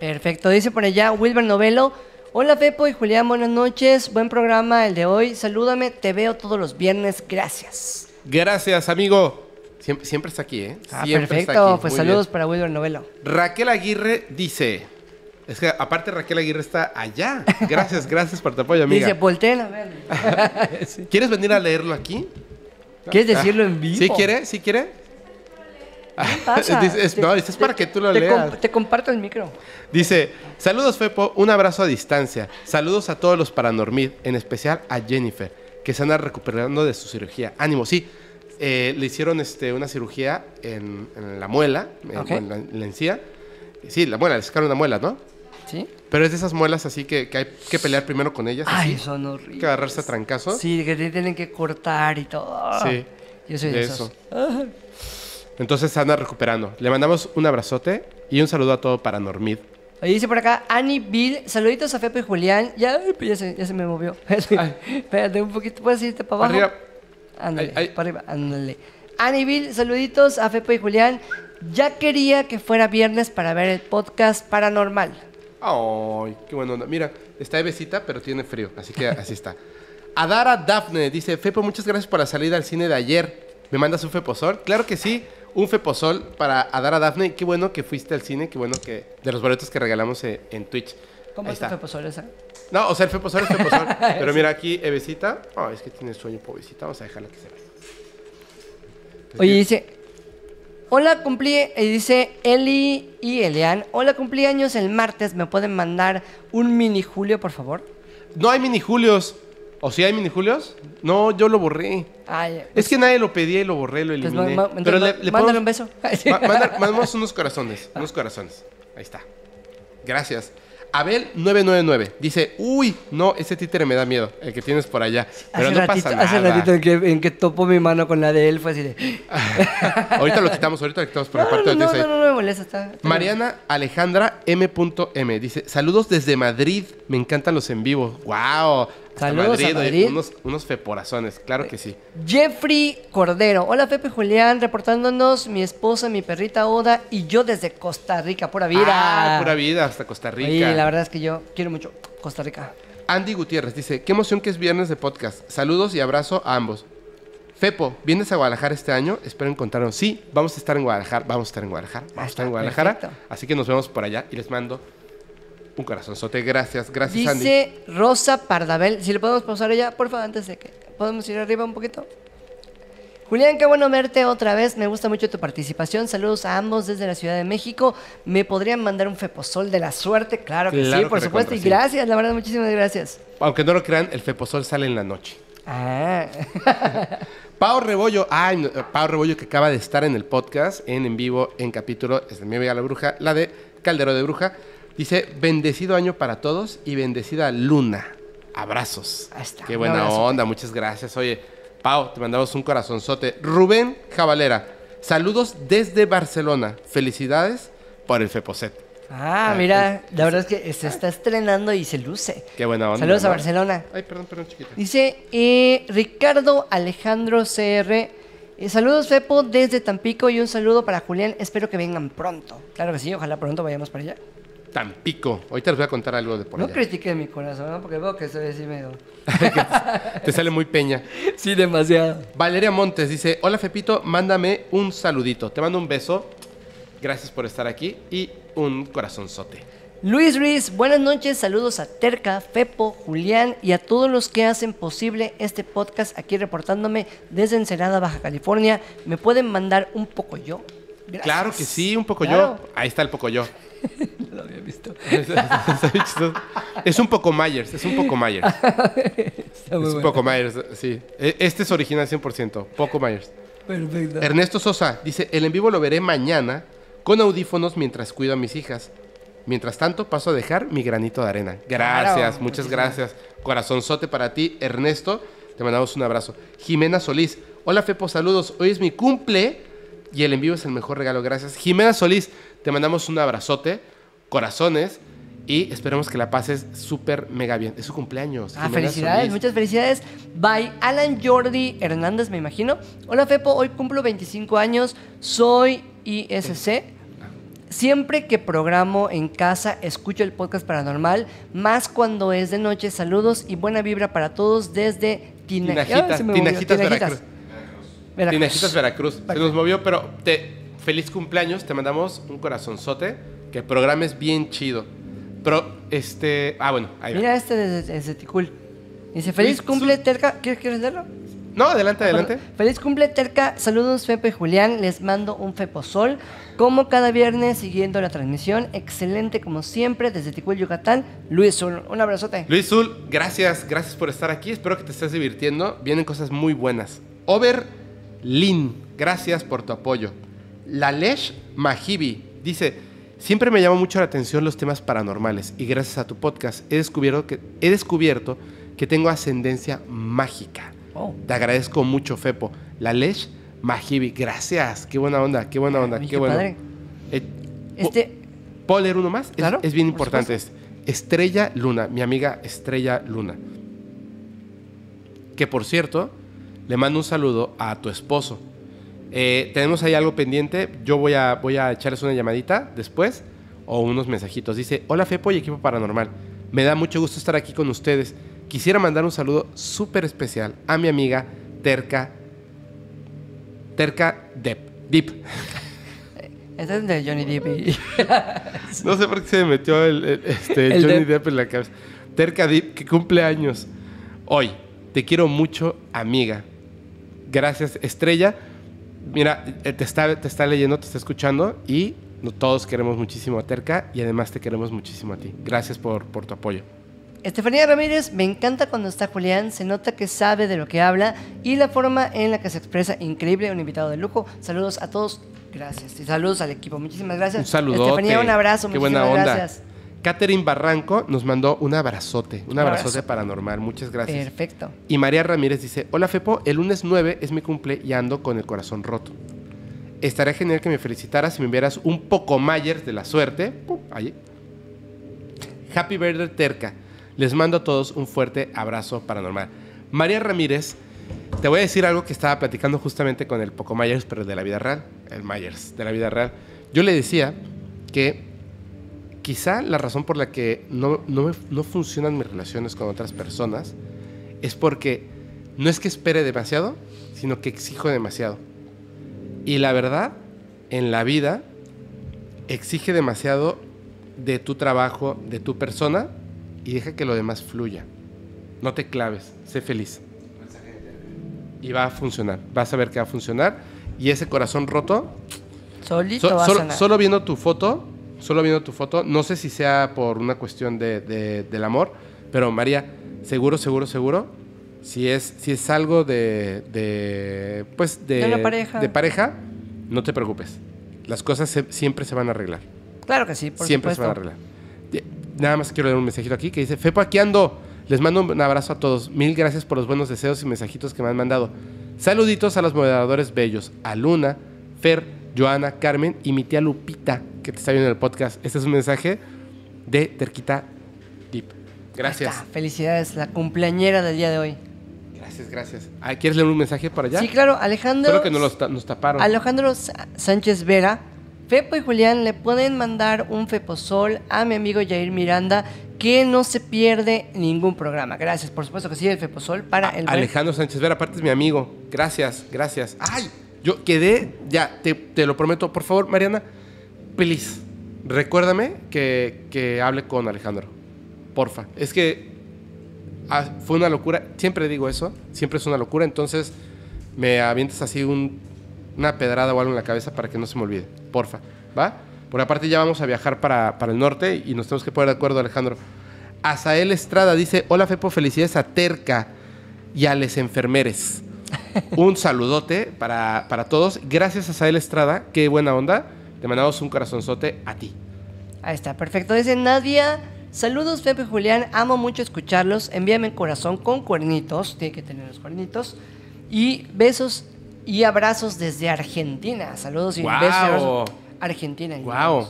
Perfecto, dice por allá Wilber Novelo. Hola Fepo y Julián, buenas noches. Buen programa el de hoy. Salúdame, te veo todos los viernes. Gracias. Gracias, amigo. Siempre, siempre está aquí, ¿eh? Ah, Siempre está perfecto. aquí. Pues Muy saludos bien. para Wilber Novelo. Raquel Aguirre dice. Es que aparte Raquel Aguirre está allá. Gracias, gracias por tu apoyo, amiga. Dice, volteen a ver. ¿Quieres venir a leerlo aquí? ¿Quieres decirlo en vivo? ¿Sí quiere? ¿Sí quiere? ¿Qué pasa? Dice- no, es para que tú lo te leas. comp- te comparto el micro. Dice, saludos Fepo, un abrazo a distancia. Saludos a todos los Paranormid, en especial a Jennifer, que se anda recuperando de su cirugía. Ánimo, sí. eh, le hicieron este, una cirugía en, en la muela, en, la, en la encía. Sí, la muela, le sacaron una muela, ¿no? ¿Sí? Pero es de esas muelas así que, que hay que pelear primero con ellas. Ay, así, son horribles. que agarrarse a trancazos. Sí, que te tienen que cortar y todo. Sí, Yo soy de, de esos. eso. Entonces se anda recuperando. Le mandamos un abrazote y un saludo a todo para Normid. Oye, dice por acá, Annie Bill, saluditos a Fepo y Julián. Ya, pues ya, se, ya se me movió. Espérate un poquito, ¿puedes irte para abajo? Arriba. Ándale, Ay, ay. para arriba, ándale. Annie Bill, saluditos a Fepo y Julián. Ya quería que fuera viernes para ver el podcast paranormal. Ay, qué buena onda. Mira, está de besita, pero tiene frío, así que así está. Adara Dafne dice, Fepo, muchas gracias por la salida al cine de ayer. ¿Me mandas un Feposol? Claro que sí, un Feposol para Adara Dafne. Qué bueno que fuiste al cine, qué bueno que... De los boletos que regalamos eh, en Twitch. ¿Cómo Ahí está está. Fepo Solesa? No, o sea, el Feposol es Feposol. pero mira aquí, Evesita. Oh, es que tiene sueño, pobrecita. Vamos a dejarla que se vea. Oye, dice, hola, cumplí, y dice Eli y Elian, hola, cumplí años el martes, ¿me pueden mandar un mini Julio, por favor? No hay mini Julios. ¿O sí hay mini Julios? No, yo lo borré. Ay, Es que nadie lo pedía y lo borré, lo pues, eliminé. ma- ma- Pero le, le mándale un beso. Ma- manda- mandamos unos corazones, unos corazones. Ahí está. Gracias. Abel999 dice, uy, no, ese títere me da miedo, el que tienes por allá. Pero hace no ratito, pasa nada. hace ratito en que, en que topo mi mano con la de él, fue así de... ahorita lo quitamos, ahorita lo quitamos por No, la parte no, de no, no, no, no me molesta, está... está Mariana Alejandra M.M. dice, saludos desde Madrid, me encantan los en vivo. ¡Wow! Saludos a oye, Madrid. Unos, unos feporazones, claro que sí. Jeffrey Cordero, hola Pepe Julián, reportándonos mi esposa, mi perrita Oda y yo desde Costa Rica, pura vida. Ah, pura vida, hasta Costa Rica. Oye, la verdad es que yo quiero mucho Costa Rica. Andy Gutiérrez dice, qué emoción que es viernes de podcast. Saludos y abrazo a ambos. Fepo, ¿vienes a Guadalajara este año? Espero encontrarnos. Sí, vamos a estar en Guadalajara. Vamos a estar en Guadalajara. Vamos a estar en Guadalajara. perfecto. Así que nos vemos por allá y les mando un corazonzote. Gracias, gracias Andy. Dice Rosa Pardabel, si le podemos pausar ella, por favor, antes de que podemos ir arriba un poquito. Julián, qué bueno verte otra vez. Me gusta mucho tu participación. Saludos a ambos desde la Ciudad de México. ¿Me podrían mandar un fepozol de la suerte? Claro que Claro sí, por supuesto. Y gracias, la verdad, muchísimas gracias. Aunque no lo crean, el Feposol sale en la noche. Ah. Pau Rebollo, ay, no, Pau Rebollo que acaba de estar en el podcast, en en vivo, en capítulo, es de mi amiga la bruja, la de Caldero de Bruja. Dice, bendecido año para todos y bendecida luna. Abrazos. Ahí está, Qué buena onda, muchas gracias. Oye, Pau, te mandamos un corazonzote. Rubén Jabalera, saludos desde Barcelona. Felicidades por el Feposet. Ah, Ah, mira, la verdad es que se está estrenando y se luce. Qué buena onda. Saludos a. Barcelona. Ay, perdón, perdón, chiquita. Dice eh, Ricardo Alejandro CR. eh, saludos, Fepo, desde Tampico y un saludo para Julián. Espero que vengan pronto. Claro que sí, ojalá pronto vayamos para allá. Tampico. Ahorita les voy a contar algo de por No allá. critiquen mi corazón, ¿no? porque veo que soy así medio. Te sale muy peña. Sí, demasiado. Valeria Montes dice, hola Fepito, mándame un saludito. Te mando un beso. Gracias por estar aquí y un corazonzote. Luis Ruiz, buenas noches, saludos a Terca, Fepo, Julián y a todos los que hacen posible este podcast aquí reportándome desde Ensenada, Baja California. ¿Me pueden mandar un poco yo? Gracias. Claro que sí, un poco Claro. yo. Ahí está el poco yo. Lo había visto. Es un poco Myers, es un poco Myers. Está muy Es un bueno. poco Myers, sí. E- Este es original 100%, poco Myers. Perfecto. Ernesto Sosa dice, el en vivo lo veré mañana con audífonos mientras cuido a mis hijas. Mientras tanto, paso a dejar mi granito de arena. Gracias, Claro, muchas gracias. Corazonzote para ti, Ernesto. Te mandamos un abrazo. Jimena Solís. Hola, Fepo, saludos. Hoy es mi cumple y el envío es el mejor regalo. Gracias. Jimena Solís, te mandamos un abrazote, corazones y esperemos que la pases súper mega bien. Es su cumpleaños. Ah, Jimena felicidades, Solís. muchas felicidades. Bye, Alan Jordi Hernández, me imagino. Hola, Fepo, hoy cumplo 25 años, soy ISC. Siempre que programo en casa, escucho el podcast paranormal, más cuando es de noche. Saludos y buena vibra para todos desde Tina- Ay, movió. Tinajitas, Veracruz. Veracruz. Tinajitas Veracruz. Se nos movió, pero te, feliz cumpleaños. Te mandamos un corazonzote. Que el programa es bien chido. Pero, este. Ah, bueno, ahí va. Mira este desde, desde Ticul. Dice, feliz cumple, Terca. ¿Quieres, ¿Quieres leerlo? No, adelante, adelante. Bueno, feliz cumple, Terca. Saludos, Fepe y Julián. Les mando un Feposol. Como cada viernes, siguiendo la transmisión. Excelente, como siempre, desde Ticul, Yucatán. Luis Zul. Un abrazote. Luis Zul, gracias, gracias por estar aquí. Espero que te estés divirtiendo. Vienen cosas muy buenas. Over Lin, gracias por tu apoyo. Lalesh Mahibi dice, siempre me llama mucho la atención los temas paranormales y gracias a tu podcast he descubierto que, he descubierto que tengo ascendencia mágica. Oh. Te agradezco mucho, Fepo. Lalesh Mahibi, gracias. Qué buena onda, qué buena onda, qué qué bueno. padre. Eh, Este, ¿Puedo leer uno más? Es- Claro, es, bien por importante este. Estrella Luna, mi amiga Estrella Luna. Que por cierto, le mando un saludo a tu esposo. Eh, tenemos ahí algo pendiente. Yo voy a, voy a echarles una llamadita después o unos mensajitos. Dice, hola Fepo y equipo paranormal. Me da mucho gusto estar aquí con ustedes. Quisiera mandar un saludo súper especial a mi amiga Terca. Terca Deep. Deep. este es de Johnny Depp. No sé por qué se me metió el, el- este, El Johnny Depp. Depp en la cabeza. Terca Deep, que cumple años. Hoy, te quiero mucho, amiga. Gracias, Estrella. Mira, eh, te está, te está leyendo, te está escuchando y todos queremos muchísimo a Terca y además te queremos muchísimo a ti. Gracias por, por tu apoyo. Estefanía Ramírez, me encanta cuando está Julián, se nota que sabe de lo que habla y la forma en la que se expresa, increíble, un invitado de lujo. Saludos a todos, gracias. Y saludos al equipo, muchísimas gracias. Un saludo. Estefanía, un abrazo, Qué muchísimas buena onda. gracias. Catherine Barranco nos mandó un abrazote, un abrazote abrazo. paranormal. Muchas gracias. Perfecto. Y María Ramírez dice, hola Fepo, el lunes 9 es mi cumple y ando con el corazón roto. Estaría genial que me felicitaras y me enviaras un poco Myers de la suerte. Pum, ahí. Happy birthday Terca. Les mando a todos un fuerte abrazo paranormal. María Ramírez, te voy a decir algo que estaba platicando justamente con el Poco Myers, pero de la vida real. El Myers, de la vida real. Yo le decía que quizá la razón por la que no, no, no funcionan mis relaciones con otras personas es porque no es que espere demasiado, sino que exijo demasiado. Y la verdad, en la vida, exige demasiado de tu trabajo, de tu persona, y deja que lo demás fluya. No te claves, sé feliz. Y va a funcionar, vas a ver que va a funcionar. Y ese corazón roto, Solito So- va a solo, solo viendo tu foto, solo viendo tu foto, no sé si sea por una cuestión de, de- del amor, pero María, seguro, seguro, seguro, si es, si es algo de, de pues de, De pareja. de pareja, no te preocupes. Las cosas se- siempre se van a arreglar. Claro que sí, por siempre supuesto. se van a arreglar. Nada más quiero leer un mensajito aquí que dice, Fepo, aquí ando. Les mando un abrazo a todos. Mil gracias por los buenos deseos y mensajitos que me han mandado. Saluditos a los moderadores bellos, a Luna, Fer, Joana, Carmen y mi tía Lupita, que te está viendo en el podcast. Este es un mensaje de Terquita Deep. Gracias. está, Felicidades, la cumpleañera del día de hoy. Gracias, gracias. Ah, ¿Quieres leer un mensaje para allá? Sí, claro, Alejandro. Solo que nos, los ta- nos taparon. Alejandro Sa- Sánchez Vera. Fepo y Julián le pueden mandar un Feposol a mi amigo Jair Miranda que no se pierde ningún programa. Gracias, por supuesto que sí, el Feposol para el buen- Alejandro Sánchez Vera, aparte es mi amigo. Gracias, gracias. Ay, yo quedé, ya, te, te lo prometo. Por favor, Mariana, please, recuérdame que, que hable con Alejandro. Porfa. Es que ah, fue una locura. Siempre digo eso, siempre es una locura. Entonces me avientas así un- una pedrada o algo en la cabeza para que no se me olvide. Porfa, ¿va? Porque aparte ya vamos a viajar para, para el norte y nos tenemos que poner de acuerdo, Alejandro. Azael Estrada dice, hola Fepo, felicidades a Terca y a les enfermeres. Un saludote para, para todos. Gracias a Azael Estrada, qué buena onda. Te mandamos un corazonzote a ti. Ahí está, perfecto. Dice Nadia. Saludos, Pepe y Julián. Amo mucho escucharlos. Envíame corazón con cuernitos. Tiene que tener los cuernitos. Y besos y abrazos desde Argentina. Saludos y ¡Guau! besos. Argentina. Wow.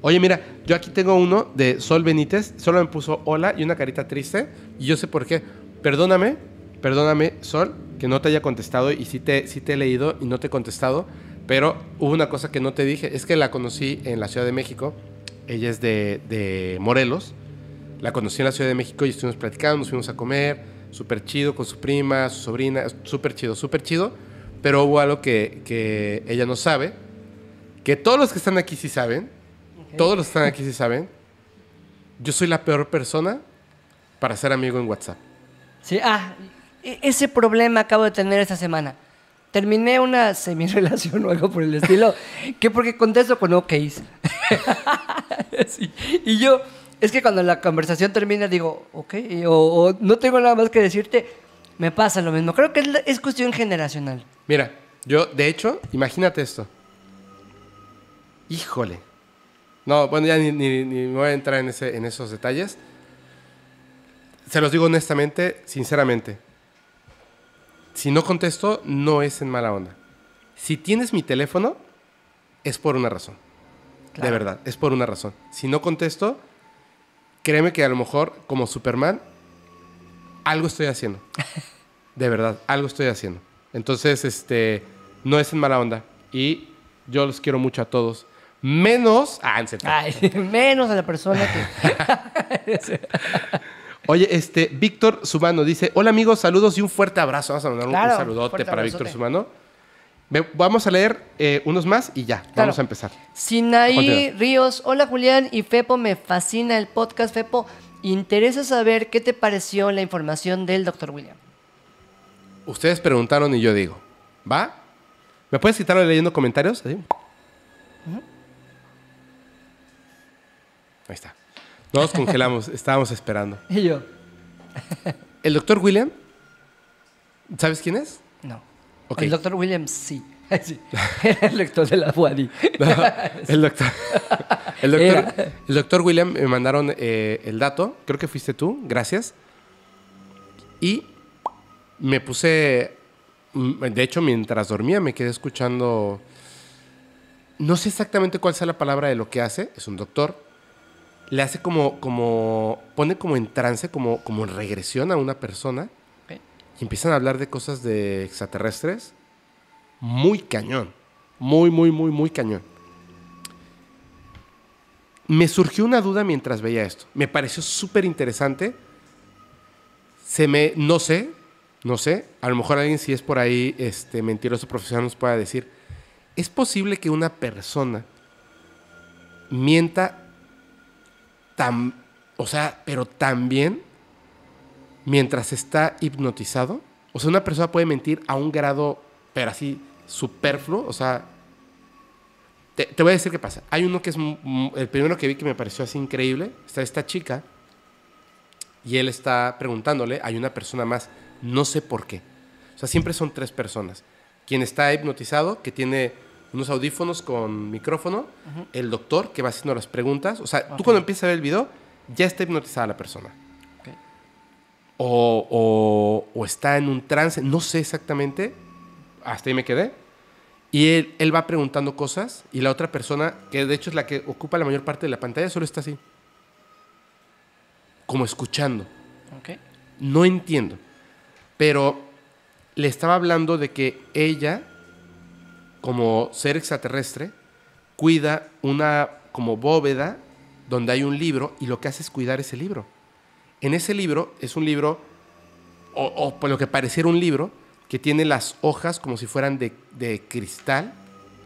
Oye, mira, yo aquí tengo uno de Sol Benítez. Solo me puso hola y una carita triste. Y yo sé por qué. Perdóname, perdóname, Sol, que no te haya contestado. Y sí te, sí te he leído y no te he contestado. Pero hubo una cosa que no te dije. Es que la conocí en la Ciudad de México. Ella es de, de Morelos. La conocí en la Ciudad de México y estuvimos platicando, nos fuimos a comer. Súper chido con su prima, su sobrina. Súper chido, súper chido. Pero hubo algo que, que ella no sabe. Que todos los que están aquí sí saben. Todos los que están aquí sí saben. Yo soy la peor persona para ser amigo en WhatsApp. Sí, ah, ese problema acabo de tener esta semana. Terminé una semi-relación o algo por el estilo, que porque contesto con OKs. Y yo, es que cuando la conversación termina digo, ok, o, o no tengo nada más que decirte, me pasa lo mismo. Creo que es, es cuestión generacional. Mira, Yo, de hecho, imagínate esto. Híjole. No, bueno, ya ni, ni- ni me voy a entrar en, ese, en esos detalles. Se los digo honestamente, sinceramente. Si no contesto, no es en mala onda. Si tienes mi teléfono, es por una razón. De verdad, es por una razón. Si no contesto, créeme que a lo mejor, como Superman, algo estoy haciendo. De verdad, algo estoy haciendo. Entonces, este, no es en mala onda. Y yo los quiero mucho a todos. Menos a Ansel. Ay, menos a la persona que. Oye, este, Víctor Subano dice: Hola amigos, saludos y un fuerte abrazo. Vamos a mandar un- Claro, un saludote para abrazote. Víctor Subano. Vamos a leer eh, unos más y ya, vamos a empezar. Sinaí. Ríos, hola Julián y Fepo, me fascina el podcast Fepo. Interesa saber qué te pareció la información del Dr. William. Ustedes preguntaron y yo digo: ¿Va? ¿Me puedes quitar leyendo comentarios? Ahí está. No nos congelamos, estábamos esperando. Y yo, El doctor William, ¿sabes quién es? no. Ok. El Dr. William sí. sí. Era el lector de la UADI. No, el doctor. El doctor, el doctor William me mandaron eh, el dato. Creo que fuiste tú. Gracias. Y me puse. mm, De hecho, mientras dormía me quedé escuchando. No sé exactamente cuál sea la palabra de lo que hace. Es un doctor. Le hace como. como pone como en trance, como, como en regresión a una persona. Y empiezan a hablar de cosas de extraterrestres. Muy cañón. Muy, muy, muy, muy cañón. Me surgió una duda mientras veía esto. Me pareció súper interesante. Se me. No sé. No sé. A lo mejor alguien, si es por ahí este, mentiroso profesional, nos pueda decir. ¿Es posible que una persona mienta O sea, pero tan bien mientras está hipnotizado? O sea, una persona puede mentir a un grado, pero así, superfluo. O sea, te, te voy a decir qué pasa. Hay uno que es el primero que vi que me pareció así increíble. Está esta chica y él está preguntándole. Hay una persona más, no sé por qué. O sea, siempre son tres personas. Quien está hipnotizado, que tiene unos audífonos con micrófono, el doctor que va haciendo las preguntas. O sea, tú cuando empiezas a ver el video, ya está hipnotizada la persona. O, o- o está en un trance, no sé exactamente. Hasta ahí me quedé. Y él, él va preguntando cosas y la otra persona, que de hecho es la que ocupa la mayor parte de la pantalla, solo está así. Como escuchando. Ok. No entiendo. Pero le estaba hablando de que ella, como ser extraterrestre, cuida una como bóveda donde hay un libro y lo que hace es cuidar ese libro. En ese libro es un libro, o, o por lo que pareciera un libro, que tiene las hojas como si fueran de, de cristal.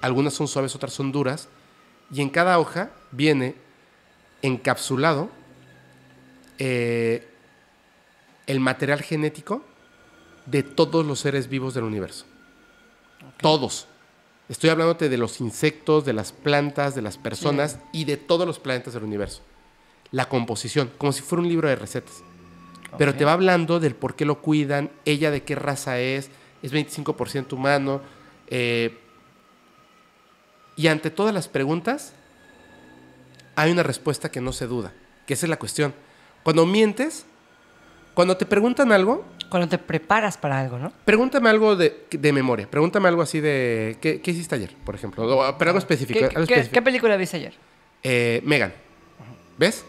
Algunas son suaves, otras son duras. Y en cada hoja viene encapsulado eh, el material genético de todos los seres vivos del universo. Todos. Estoy hablándote de los insectos, de las plantas, de las personas y de todos los planetas del universo. La composición, como si fuera un libro de recetas. Pero te va hablando del por qué lo cuidan, ella de qué raza es, es 25% humano. eh, y ante todas las preguntas, hay una respuesta que no se duda, que esa es la cuestión. Cuando mientes, cuando te preguntan algo, Cuando te preparas para algo, ¿no? pregúntame algo de, de memoria, pregúntame algo así de, ¿qué, qué hiciste ayer, por ejemplo? O- pero algo específico. ¿Qué, algo qué- específico. qué película viste ayer? Eh, Megan, ¿ves?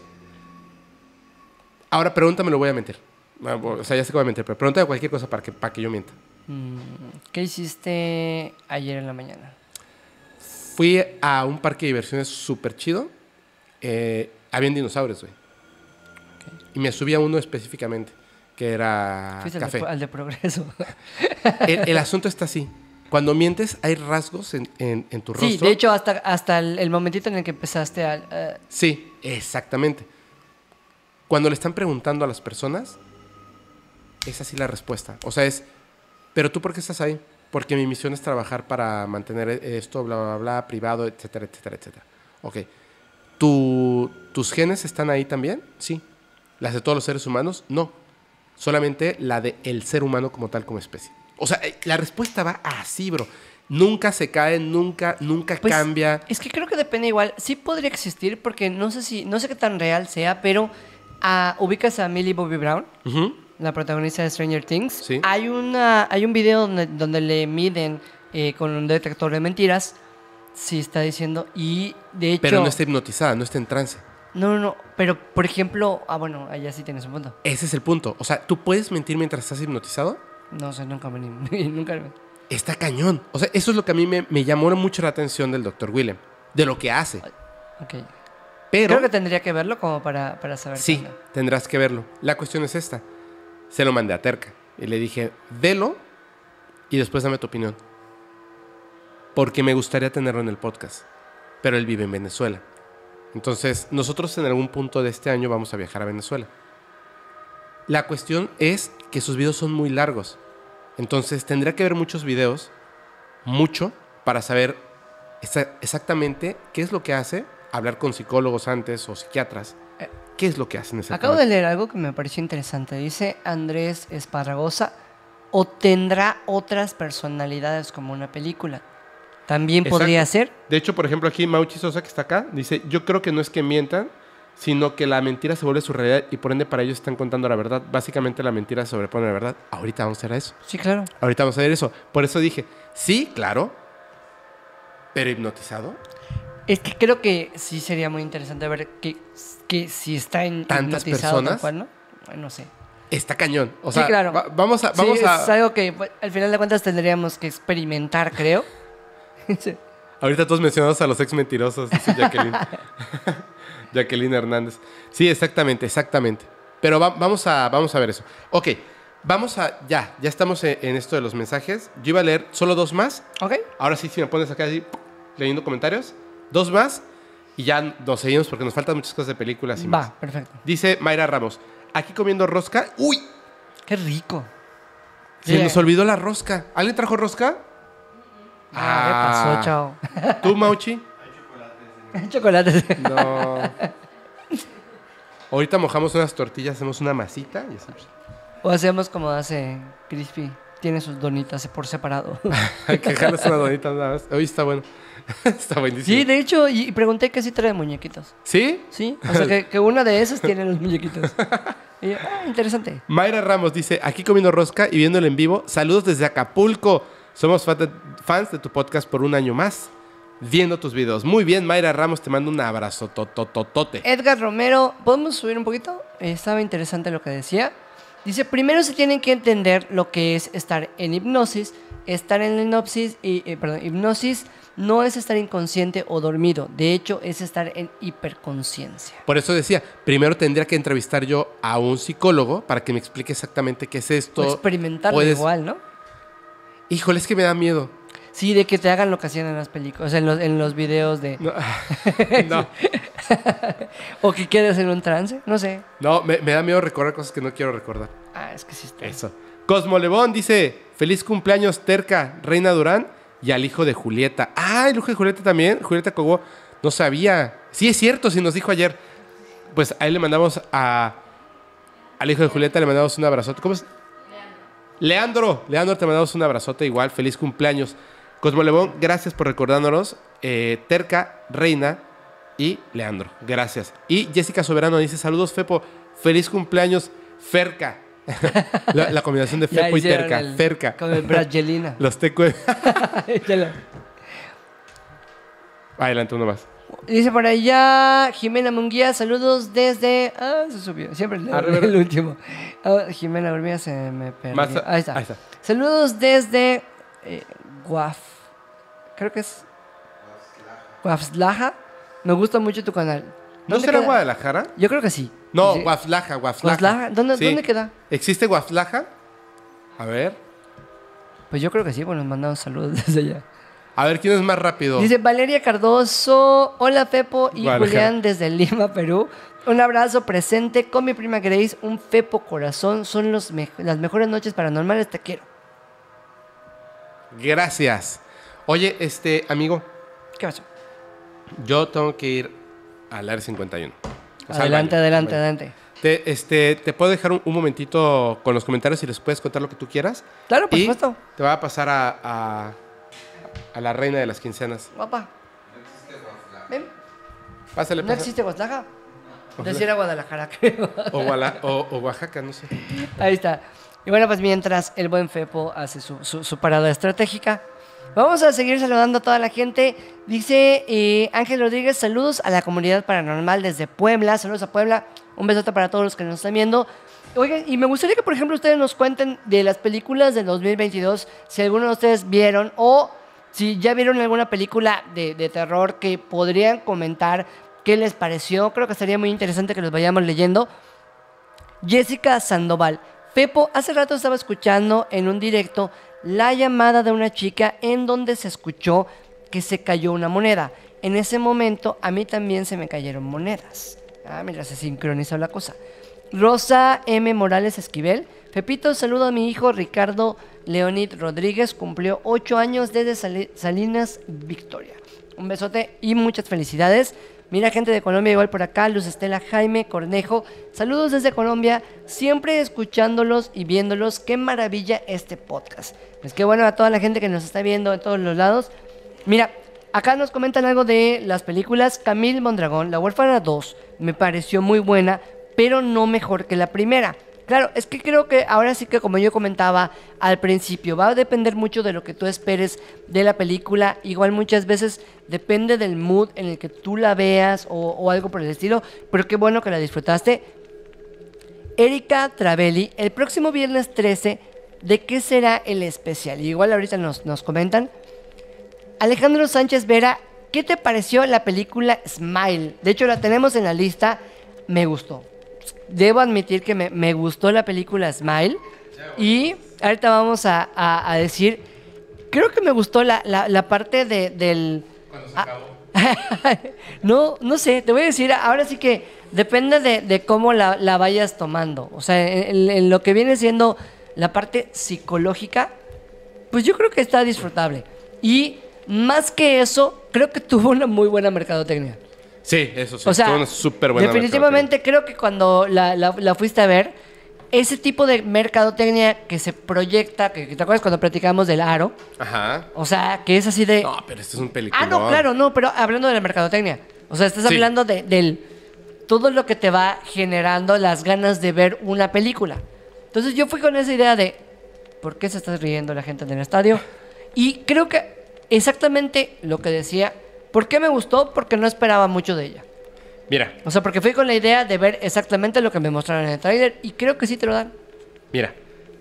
Ahora pregúntame, lo voy a mentir. Ah, O sea, ya sé que voy a mentir, pero pregúntame cualquier cosa para que, para que yo mienta. Mm, ¿Qué hiciste ayer en la mañana? Fui a un parque de diversiones súper chido. Eh, habían dinosaurios, güey. Y me subí a uno específicamente, que era Fuiste al café. de, al de progreso. El, el asunto está así. Cuando mientes, hay rasgos en, en- en tu sí, rostro. de hecho, hasta, hasta el, el momentito en el que empezaste a... a- Sí, exactamente. Cuando le están preguntando a las personas, es así la respuesta. O sea, es, ¿pero tú por qué estás ahí? Porque mi misión es trabajar para mantener esto, bla, bla, bla, privado, etcétera, etcétera, etcétera. Ok. ¿Tu- ¿Tus genes están ahí también? Sí. ¿Las de todos los seres humanos? No. Solamente la del ser humano como tal, como especie. O sea, eh, la respuesta va así, bro. Nunca se cae, nunca, nunca Pues, cambia. Es que creo que depende igual. Sí podría existir porque no sé si, no sé qué tan real sea, pero ah, ubicas a Millie Bobby Brown, la protagonista de Stranger Things. Sí. Hay una, hay un video donde, donde le miden eh, con un detector de mentiras. Sí está diciendo y de hecho. Pero no está hipnotizada, no está en trance. No, no, no. Pero por ejemplo, ah bueno, allá sí tienes un punto. Ese es el punto. O sea, ¿tú puedes mentir mientras estás hipnotizado? No sé, nunca me nunca me- Está cañón. O sea, eso es lo que a mí me, me llamó mucho la atención del Dr. Willem, de lo que hace. Ok. Pero Creo que tendría que verlo como para, para saber. sí, tendrás que verlo. La cuestión es esta. Se lo mandé a Terca y le dije, velo y después dame tu opinión. Porque me gustaría tenerlo en el podcast. Pero él vive en Venezuela. Entonces, nosotros en algún punto de este año vamos a viajar a Venezuela. La cuestión es que sus videos son muy largos. Entonces, tendría que ver muchos videos, mucho, para saber exa- exactamente qué es lo que hace, hablar con psicólogos antes o psiquiatras, Eh, qué es lo que hacen Acabo de leer algo que me pareció interesante. Dice Andrés Esparragosa, o tendrá otras personalidades como una película. También Exacto. podría ser. De hecho, por ejemplo, aquí Mauchi Sosa, que está acá, dice, yo creo que no es que mientan, sino que la mentira se vuelve su realidad y por ende para ellos están contando la verdad. Básicamente la mentira sobrepone la verdad. Ahorita vamos a hacer eso. Sí, claro. Ahorita vamos a ver eso. Por eso dije, sí, claro, pero hipnotizado. Es que creo que sí sería muy interesante ver que, que si está en ¿Tantas personas? cual, ¿no? No sé. Está cañón. O Sí, sea, claro. va- vamos a... Sí, Vamos es a algo que al final de cuentas tendríamos que experimentar, creo. Ahorita todos mencionados a los ex mentirosos, dice Jacqueline. Jacqueline Hernández. Sí, exactamente, exactamente. Pero va- vamos, a, vamos a ver eso. Ok, vamos a... Ya, ya estamos en, en esto de los mensajes. Yo iba a leer solo dos más. ¿Ok? Ahora sí, si me pones acá así, leyendo comentarios. Dos más y ya nos seguimos porque nos faltan muchas cosas de películas y más. Va, perfecto. Dice Mayra Ramos, aquí comiendo rosca. ¡Uy! Qué rico. Se nos olvidó la rosca. ¿Alguien trajo rosca? Ah, ¿qué pasó, chao? ¿Tú, Mauchi? Chocolates. No. Ahorita mojamos unas tortillas, hacemos una masita y así. O hacemos como hace Crispy. Tiene sus donitas por separado. Hay que jalas una donita nada más. Hoy está bueno. está buenísimo. sí, de hecho, y, pregunté que si trae muñequitos. ¿Sí? Sí, o sea, que, que una de esas tiene los muñequitos. Y yo, ah, interesante. Mayra Ramos dice, aquí comiendo rosca y viéndolo en vivo. Saludos desde Acapulco. Somos fa- fans de tu podcast por un año más. Viendo tus videos. Muy bien, Mayra Ramos, te mando un abrazo totototote. Edgar Romero, ¿podemos subir un poquito? Eh, estaba interesante lo que decía. Dice, primero se tienen que entender lo que es estar en hipnosis. Estar en hipnosis, y, eh, perdón, hipnosis no es estar inconsciente o dormido. De hecho, es estar en hiperconciencia. Por eso decía, primero tendría que entrevistar yo a un psicólogo para que me explique exactamente qué es esto. O experimentarlo Puedes- igual, ¿no? Híjole, es que me da miedo. Sí, de que te hagan lo que hacían en las películas, o sea, en los, en los videos de... No, no, O que quedes en un trance, no sé. no, me, me da miedo recordar cosas que no quiero recordar. Ah, es que sí está. Eso. Cosmo Lebón dice, feliz cumpleaños Terca, Reina Durán y al hijo de Julieta. Ah, el hijo de Julieta también, Julieta Cogó. No sabía. Sí, es cierto, si nos dijo ayer. Pues ahí le mandamos a... Al hijo de Julieta le mandamos un abrazote. ¿Cómo es? Leandro. Leandro, te mandamos un abrazote igual. Feliz cumpleaños. Cosmo Lebón, gracias por recordándonos. Eh, Terca, Reina y Leandro. Gracias. Y Jessica Soberano dice, saludos Fepo. Feliz cumpleaños, Ferca. la, la combinación de Fepo y Terca. el- Ferca. Con el Brangelina. Los teco. Adelante, uno más. Dice por allá Jimena Munguía, saludos desde. Ah, se subió. Siempre Arriba. el último. Ah, Jimena Munguía se me perdió. Más ahí, está. ahí está. Saludos desde eh, Guaf. Creo que es. Guafslaja. Me gusta mucho tu canal. ¿No ¿Dónde será queda? Guadalajara? Yo creo que sí. No, Sí. Guaflaja, Guaflaja. Guaflaja. ¿Dónde- Sí. dónde queda? ¿Existe Guaflaja? A ver. Pues yo creo que sí, nos mandamos saludos desde allá. A ver, ¿quién es más rápido? Dice Valeria Cardoso, hola Fepo y. Julián desde Lima, Perú. Un abrazo presente con mi prima Grace, un Fepo corazón. Son los las mejores noches paranormales, te quiero. Gracias. Oye, este, amigo, ¿Qué pasó? yo tengo que ir al área 51. O sea, al adelante, baño, adelante, baño. adelante. Te, este, te puedo dejar un, un momentito con los comentarios y les puedes contar lo que tú quieras. Claro, por y supuesto. Te voy a pasar a, a, a la reina de las quincenas. Guapa. Ven, Pásale, no pásale. existe Oaxaca. Decir a Guadalajara, creo. O, Guala- o- o Oaxaca, no sé. Ahí está. Y bueno, pues mientras el buen Fepo hace su, su- su parada estratégica, vamos a seguir saludando a toda la gente. Dice eh, Ángel Rodríguez, saludos a la comunidad paranormal desde Puebla. Saludos a Puebla. Un besote para todos los que nos están viendo. Oigan, y me gustaría que, por ejemplo, ustedes nos cuenten de las películas del 2022, si alguno de ustedes vieron o si ya vieron alguna película de, de terror que podrían comentar qué les pareció. Creo que sería muy interesante que los vayamos leyendo. Jessica Sandoval. Pepo, hace rato estaba escuchando en un directo la llamada de una chica en donde se escuchó que se cayó una moneda. En ese momento a mí también se me cayeron monedas. Ah, mira, se sincronizó la cosa. Rosa M. Morales Esquivel. Pepito, saludo a mi hijo Ricardo Leonid Rodríguez. Cumplió ocho años desde Sali- Salinas, Victoria. Un besote y muchas felicidades. Mira, gente de Colombia, igual por acá, Luz Estela Jaime Cornejo. Saludos desde Colombia, siempre escuchándolos y viéndolos. Qué maravilla este podcast. Es que bueno a toda la gente que nos está viendo en todos los lados. Mira, acá nos comentan algo de las películas. Camille Mondragón, La Huérfana 2, me pareció muy buena, pero no mejor que la primera. Claro, es que creo que ahora sí que como yo comentaba al principio, va a depender mucho de lo que tú esperes de la película. Igual muchas veces depende del mood en el que tú la veas o, algo por el estilo. Pero qué bueno que la disfrutaste. Erika Travelli, el próximo viernes 13, ¿de qué será el especial? Igual ahorita nos comentan. Alejandro Sánchez Vera, ¿qué te pareció la película Smile? De hecho, la tenemos en la lista. Me gustó. Debo admitir que me, me gustó la película Smile. Y ahorita vamos a, a- a decir. Creo que me gustó la, la- la parte de- del. Ah, no, no sé, te voy a decir, ahora sí que depende de, de cómo la, la vayas tomando. O sea, en, en lo que viene siendo la parte psicológica, pues yo creo que está disfrutable. Y más que eso, creo que tuvo una muy buena mercadotecnia. Sí, eso sí. O sea, Tuvo una súper buena definitivamente creo que cuando la, la- la fuiste a ver, ese tipo de mercadotecnia que se proyecta, que, te acuerdas cuando platicamos del aro. Ajá. o sea, que es así de... No, pero este es un película. Ah, no, claro, no, pero hablando de la mercadotecnia. O sea, estás Sí. hablando de, del todo lo que te va generando las ganas de ver una película. Entonces yo fui con esa idea de ¿por qué se está riendo la gente en el estadio? Y creo que exactamente lo que decía, ¿por qué me gustó? Porque no esperaba mucho de ella. Mira, O sea, porque fui con la idea de ver exactamente lo que me mostraron en el trailer y creo que sí te lo dan. mira.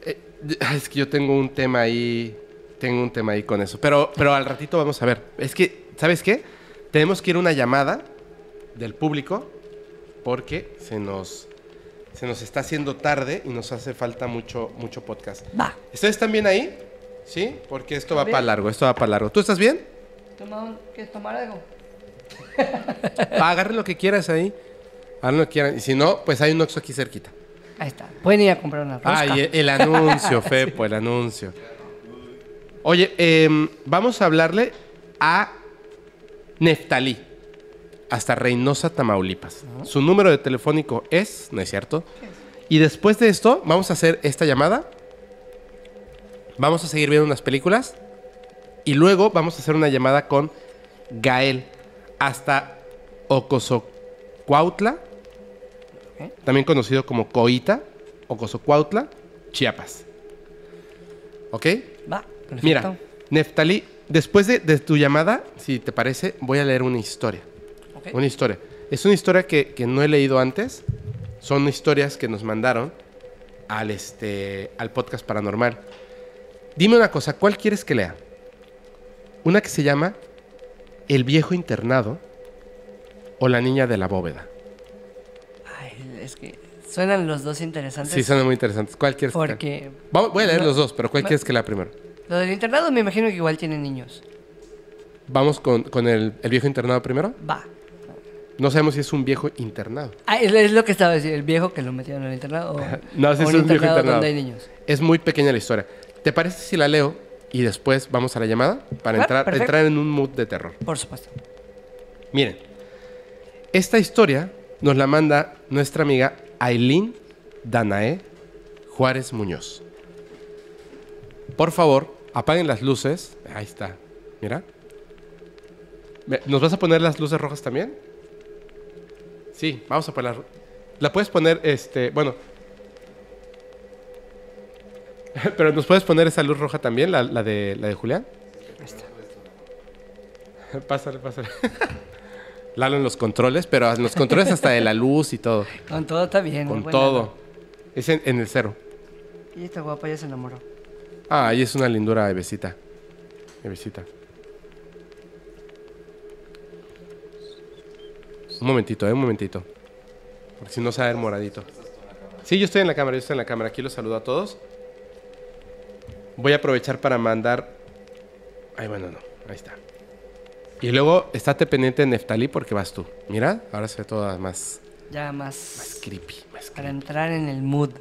Eh, es que yo tengo un tema ahí. Tengo un tema ahí con eso. Pero, pero al ratito vamos a ver. Es que, ¿sabes qué? Tenemos que ir a una llamada del público porque se nos, se nos está haciendo tarde y nos hace falta mucho, mucho podcast. Va. ¿Ustedes están bien ahí? ¿Sí? Porque esto va para largo, esto va para largo. ¿Tú estás bien? Toma ¿Quieres tomar algo? Ah, agarren lo que quieras ahí. Agarren lo que quieran. Y si no, pues hay un Oxxo aquí cerquita. Ahí está. Pueden ir a comprar una rosca. Ah, y el, el anuncio, Fepo, el anuncio. Oye, em, vamos a hablarle a Neftalí, hasta Reynosa, Tamaulipas. Su número de telefónico es, ¿no es cierto? Y después de esto, vamos a hacer esta llamada. Vamos a seguir viendo unas películas. Y luego vamos a hacer una llamada con Gael hasta Ocosocuautla, también conocido como Coita, Ocosocuautla, Chiapas. ¿Ok? Va. perfecto. Mira, Neftalí, después de, de tu llamada, si te parece, voy a leer una historia. Una historia. Es una historia que, que no he leído antes. Son historias que nos mandaron al, este, al podcast paranormal. Dime una cosa, ¿cuál quieres que lea? Una que se llama El viejo internado o La niña de la bóveda. Ay, es que suenan los dos interesantes. Sí, son muy interesantes. ¿Cuál quieres que? Porque Vamos- Voy a leer No. los dos, pero ¿cuál quieres que lea primero? lo del internado me imagino que igual tienen niños. Vamos con, con el, el viejo internado primero. Va. No sabemos si es un viejo internado. Ah, es, es lo que estaba diciendo, el viejo que lo metieron en el internado. O, No, o es un viejo internado. donde hay niños. Es muy pequeña la historia. ¿Te parece si la leo y después vamos a la llamada? Para Ah, entrar, perfecto. entrar en un mood de terror. Por supuesto. Miren, esta historia nos la manda nuestra amiga Aileen Danae Juárez Muñoz. Por favor, apaguen las luces. Ahí está. Mira. ¿Nos vas a poner las luces rojas también? Sí, vamos a poner. La puedes poner, este, bueno. Pero nos puedes poner esa luz roja también, la, la de, la de Julián. Ahí está. Pásale, pásale. Lalo en los controles, pero en los controles hasta de la luz y todo. Con todo está bien. Con todo. Es en, en el cero. Y esta guapa ya se enamoró. Ah, ahí es una lindura de besita. De besita. Un momentito, eh, un momentito. Porque si no se va a ver moradito. Sí, yo estoy en la cámara, yo estoy en la cámara. Aquí los saludo a todos. Voy a aprovechar para mandar. Ay, bueno, no. Ahí está. Y luego estate pendiente de Neftalí porque vas tú. Mira, ahora se ve todo más, Ya más más. creepy. Más Para entrar en el mood.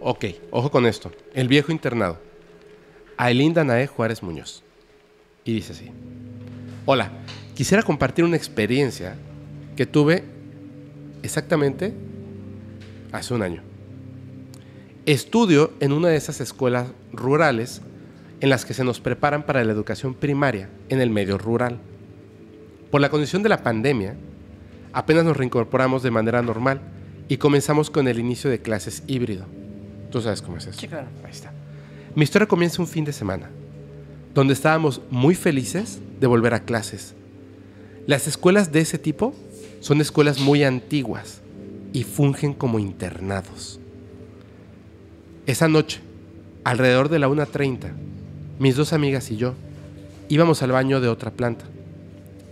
Ok, ojo con esto. El viejo internado. Ailín Danae Juárez Muñoz. Y dice así. Hola, quisiera compartir una experiencia que tuve exactamente hace un año. Estudio en una de esas escuelas rurales en las que se nos preparan para la educación primaria en el medio rural. Por la condición de la pandemia, apenas nos reincorporamos de manera normal y comenzamos con el inicio de clases híbrido. Tú sabes cómo es eso. Sí, claro. Ahí está. Mi historia comienza un fin de semana, donde estábamos muy felices de volver a clases. Las escuelas de ese tipo son escuelas muy antiguas y fungen como internados. Esa noche, alrededor de la 1.30, mis dos amigas y yo íbamos al baño de otra planta.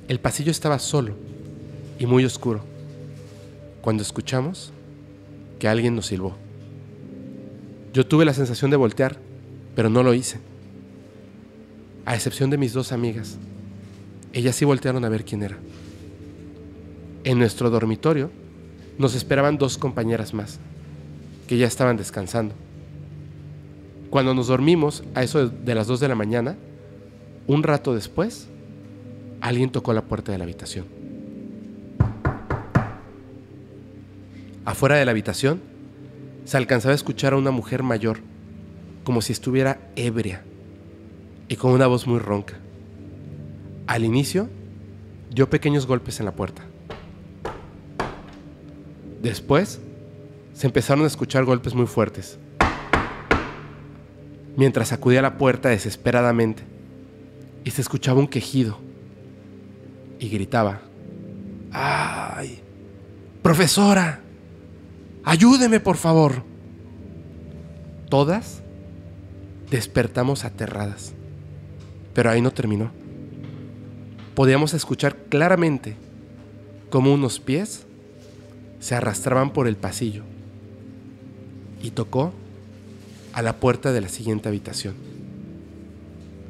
El pasillo estaba solo y muy oscuro, cuando escuchamos que alguien nos silbó. Yo tuve la sensación de voltear, pero no lo hice. A excepción de mis dos amigas. Ellas sí voltearon a ver quién era. En nuestro dormitorio nos esperaban dos compañeras más, que ya estaban descansando. Cuando nos dormimos, a eso de las 2 de la mañana, un rato después, alguien tocó la puerta de la habitación. Afuera de la habitación, se alcanzaba a escuchar a una mujer mayor, como si estuviera ebria y con una voz muy ronca. Al inicio, dio pequeños golpes en la puerta. Después, se empezaron a escuchar golpes muy fuertes. Mientras acudía a la puerta desesperadamente, y se escuchaba un quejido, y gritaba, ¡Ay! ¡Profesora! ¡Ayúdeme, por favor! Todas despertamos aterradas. Pero ahí no terminó. Podíamos escuchar claramente cómo unos pies se arrastraban por el pasillo y tocó a la puerta de la siguiente habitación.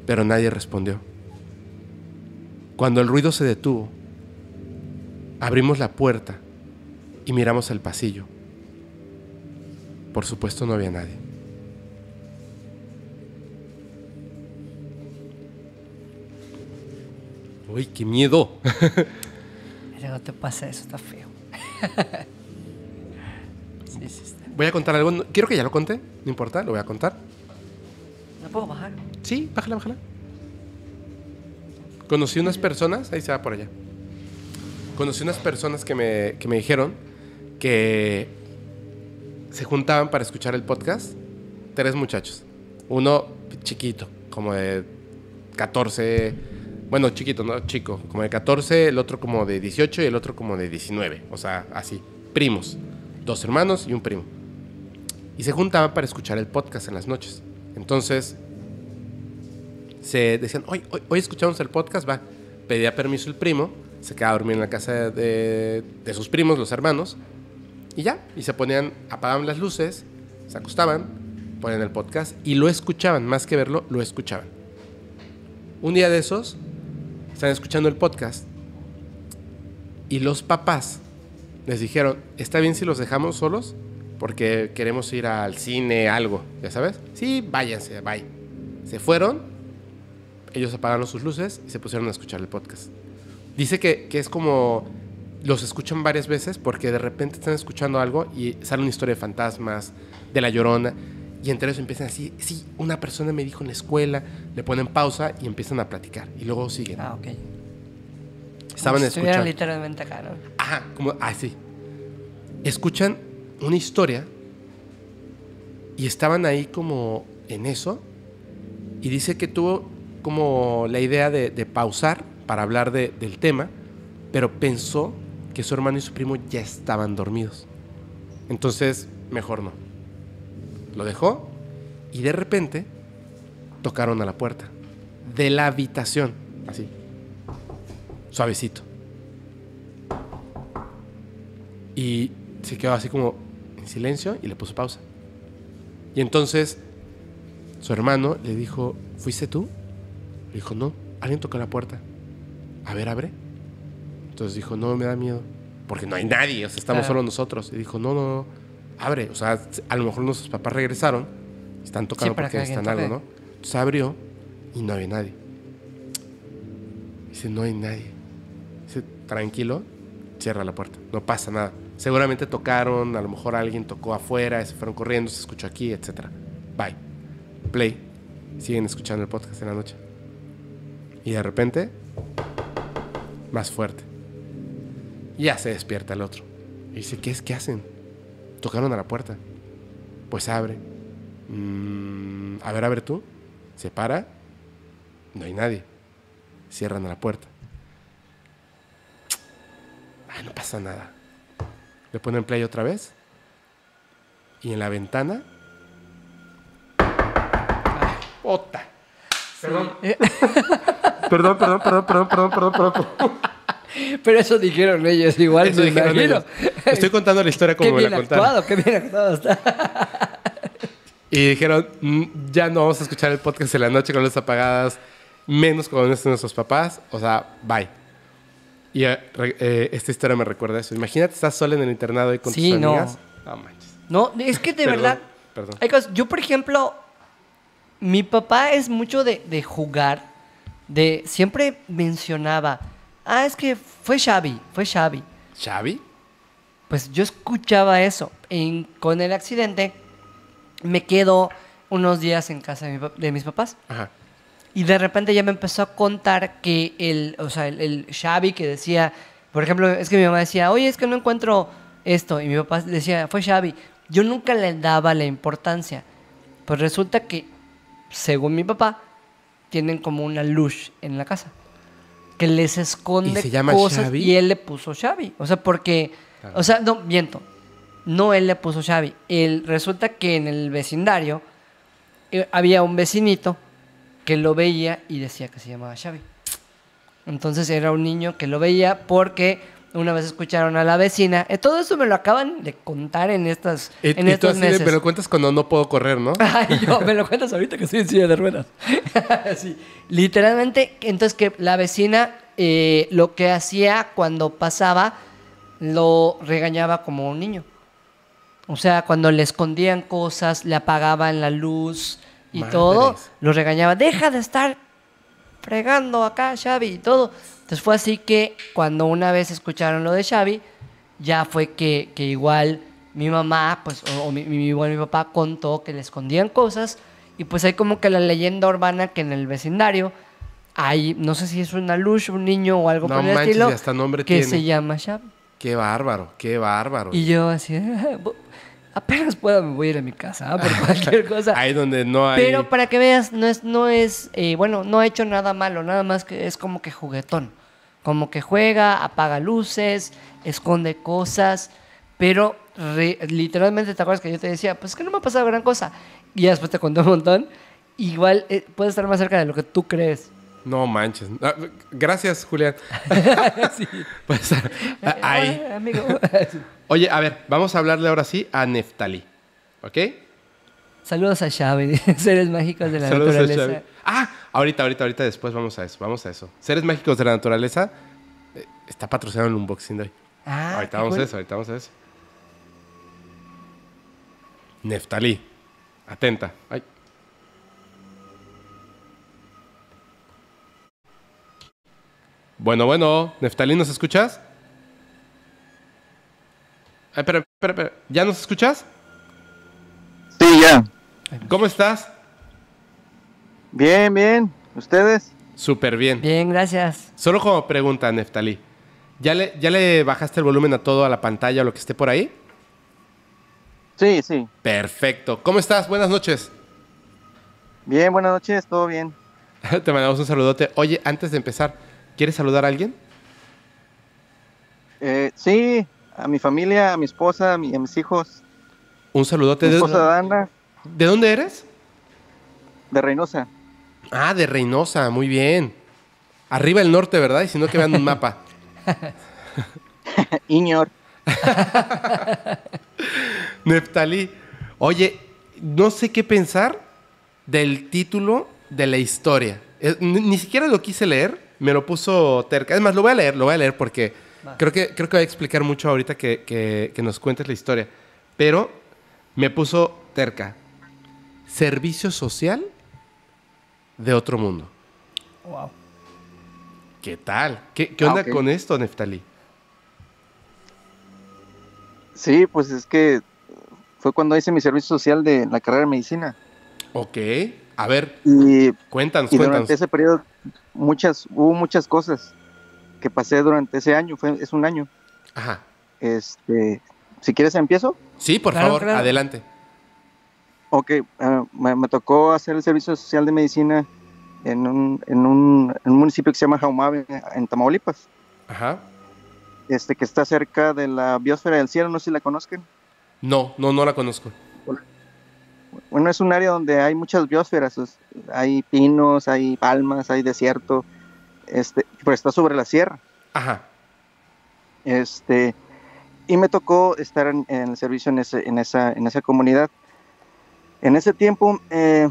Pero nadie respondió. Cuando el ruido se detuvo, abrimos la puerta y miramos al pasillo. Por supuesto no había nadie. Uy, qué miedo. Luego te pasa eso, está feo. Voy a contar algo. Quiero que ya lo conté. No importa, lo voy a contar. ¿No puedo bajar? Sí, bájala, bájala. Conocí unas personas, ahí se va por allá. Conocí unas personas que me, que me dijeron que se juntaban para escuchar el podcast. Tres muchachos. Uno chiquito, como de 14. Bueno, chiquito, no chico. Como de 14, el otro como de 18 y el otro como de 19. O sea, así. Primos. Dos hermanos y un primo. Y se juntaban para escuchar el podcast en las noches. Entonces, se decían, hoy, hoy, escuchamos el podcast, va. Pedía permiso el primo, se quedaba a en la casa de, de sus primos, los hermanos, y ya, y se ponían, apagaban las luces, se acostaban, ponían el podcast y lo escuchaban, más que verlo, lo escuchaban. Un día de esos, están escuchando el podcast y los papás les dijeron, ¿está bien si los dejamos solos? Porque queremos ir al cine, algo, ¿ya sabes? Sí, váyanse, bye. Se fueron, ellos apagaron sus luces y se pusieron a escuchar el podcast. Dice que, que es como los escuchan varias veces porque de repente están escuchando algo y sale una historia de fantasmas, de la llorona. Y entre eso empiezan así, sí, una persona me dijo en la escuela, le ponen pausa y empiezan a platicar. Y luego siguen. Ah, ok. Estaban Como si escuchando. literalmente acá, ¿no? Ajá, como, ah, sí. Escuchan una historia y estaban ahí como en eso. Y dice que tuvo como la idea de, pausar para hablar de- del tema, pero pensó que su hermano y su primo ya estaban dormidos. Entonces, mejor no. Lo dejó y de repente tocaron a la puerta de la habitación, así, suavecito. Y se quedó así como en silencio y le puso pausa. Y entonces su hermano le dijo, ¿fuiste tú? Le dijo, no, alguien tocó la puerta. A ver, abre. Entonces dijo, no, me da miedo. Porque no hay nadie, o sea, estamos Claro. solo nosotros. Y dijo, no, no, no, abre. O sea, a lo mejor nuestros papás regresaron, están tocando Sí, para porque necesitan algo. ¿no? Entonces abrió y no había nadie. Dice, no hay nadie. Dice, tranquilo, cierra la puerta, no pasa nada. Seguramente tocaron, a lo mejor alguien tocó afuera, se fueron corriendo, se escuchó aquí, etc. Bye. Play. Siguen escuchando el podcast en la noche. Y de repente, más fuerte. Ya se despierta el otro. Y dice, ¿qué es? ¿Qué hacen? Tocaron a la puerta. Pues abre. Mm, a ver, a ver tú. Se para. No hay nadie. Cierran a la puerta. Ay, no pasa nada. Le ponen play otra vez. Y en la ventana. ¡Ota! Perdón. perdón, perdón, perdón, perdón, perdón, perdón, perdón. Pero eso dijeron ellos, igual Eso me dijeron imagino. ellos. Estoy contando la historia como Qué me bien la contaron. actuado, qué bien actuado está. Y dijeron, "Mm, ya no vamos a escuchar el podcast en la noche con luces apagadas, menos con estén nuestros papás. O sea, bye. Y eh, eh, esta historia me recuerda eso. Imagínate, estás sola en el internado y con Sí, tus no. amigas. No manches. No, es que de Perdón, verdad. perdón. hay cosas- yo, por ejemplo, mi papá es mucho de, de jugar. De siempre mencionaba, ah, es que fue Xavi, fue Xavi. ¿Xavi? Pues yo escuchaba eso. En- con el accidente, me quedo unos días en casa de, mi de mis papás. Ajá. Y de repente ya me empezó a contar que el, o sea, el, el Xavi que decía, por ejemplo, es que mi mamá decía, oye, es que no encuentro esto. Y mi papá decía, fue Xavi. Yo nunca le daba la importancia. Pues resulta que, según mi papá, tienen como una luz en la casa. Que les esconde ¿Y se llama cosas Xavi? y él le puso Xavi. O sea, porque, Claro. o sea, no, miento. No él le puso Xavi. Él, resulta que en el vecindario eh, había un vecinito que lo veía y decía que se llamaba Xavi. Entonces era un niño que lo veía porque una vez escucharon a la vecina. Eh, todo eso me lo acaban de contar en estas Y, en y tú estos así de, meses. me lo cuentas cuando no puedo correr, ¿no? Ay, yo, me lo cuentas ahorita que estoy en silla de ruedas. Sí. Literalmente, entonces que la vecina eh, lo que hacía cuando pasaba, lo regañaba como un niño. O sea, cuando le escondían cosas, le apagaban la luz y Madres. todo, lo regañaba. Deja de estar fregando acá, Xavi, y todo. Entonces fue así que cuando una vez escucharon lo de Xavi, ya fue que, que igual mi mamá, pues, o, o mi, mi, igual mi papá contó que le escondían cosas. Y pues hay como que la leyenda urbana que en el vecindario hay, no sé si es una luz, un niño o algo No por el manches, estilo, hasta nombre que tiene. se llama Xavi. Qué bárbaro, qué bárbaro. Y yo así, apenas pueda me voy a ir a mi casa ¿ah? por cualquier cosa. Ahí donde no hay... Pero para que veas, no es, no es, eh, bueno, no ha hecho nada malo, nada más que es como que juguetón. Como que juega, apaga luces, esconde cosas, pero re- literalmente te acuerdas que yo te decía, pues es que no me ha pasado gran cosa. Y ya después te conté un montón. Igual eh, puede estar más cerca de lo que tú crees. No manches. Ah, gracias, Julián. Pues, ah, ahí. Amigo. Oye, a ver, vamos a hablarle ahora sí a Neftalí. ¿Ok? Saludos a Xavi, seres mágicos de la Saludos naturaleza. Ah, ahorita, ahorita, ahorita después vamos a eso, vamos a eso. Seres mágicos de la naturaleza eh, está patrocinado el unboxing de hoy. Ah, ahorita vamos cool. a eso, ahorita vamos a eso. Neftalí. Atenta. Ay. Bueno, bueno, Neftalí, ¿nos escuchas? Ay, espera, espera, espera. ¿Ya nos escuchas? Sí, ya. ¿Cómo estás? Bien, bien. ¿Ustedes? Súper bien. Bien, gracias. Solo como pregunta, Neftalí. ¿Ya le, ¿Ya le bajaste el volumen a todo, a la pantalla o lo que esté por ahí? Sí, sí. Perfecto. ¿Cómo estás? Buenas noches. Bien, buenas noches, todo bien. Te mandamos un saludote. Oye, antes de empezar, ¿quieres saludar a alguien? Eh, sí, a mi familia, a mi esposa, a, mi- a mis hijos. Un saludote. Mi ¿De, esposa Dana, ¿De dónde eres? de Reynosa. Ah, de Reynosa, muy bien. Arriba el norte, ¿verdad? Y si no, que vean un mapa. Iñor. Neftalí, oye, no sé qué pensar del título de la historia. Eh, ni siquiera lo quise leer, me lo puso terca. Además, lo voy a leer, lo voy a leer porque creo que, creo que voy a explicar mucho ahorita que, que- que nos cuentes la historia. Pero me puso terca. Servicio social de otro mundo. Wow. ¿Qué tal? ¿Qué, qué Ah, onda ok. con esto, Neftalí? Sí, pues es que fue cuando hice mi servicio social de la carrera de medicina. Ok. A ver, Y, cuéntanos, y cuéntanos. durante ese periodo muchas, hubo muchas cosas que pasé durante ese año. Fue, es un año. Ajá. Este, si quieres empiezo. Sí, por Claro, favor, claro. adelante. Ok, ah, me, me tocó hacer el servicio social de medicina en un, en un, en un municipio que se llama Jaumabe, en Tamaulipas, Ajá. este, que está cerca de la biosfera del cielo, no sé si la conozcan. No, no, no la conozco. Bueno, es un área donde hay muchas biosferas, es- hay pinos, hay palmas, hay desierto, este, pero está sobre la sierra. Ajá. Este, y me tocó estar en, en el servicio en, ese, en, esa, en esa comunidad. En ese tiempo eh,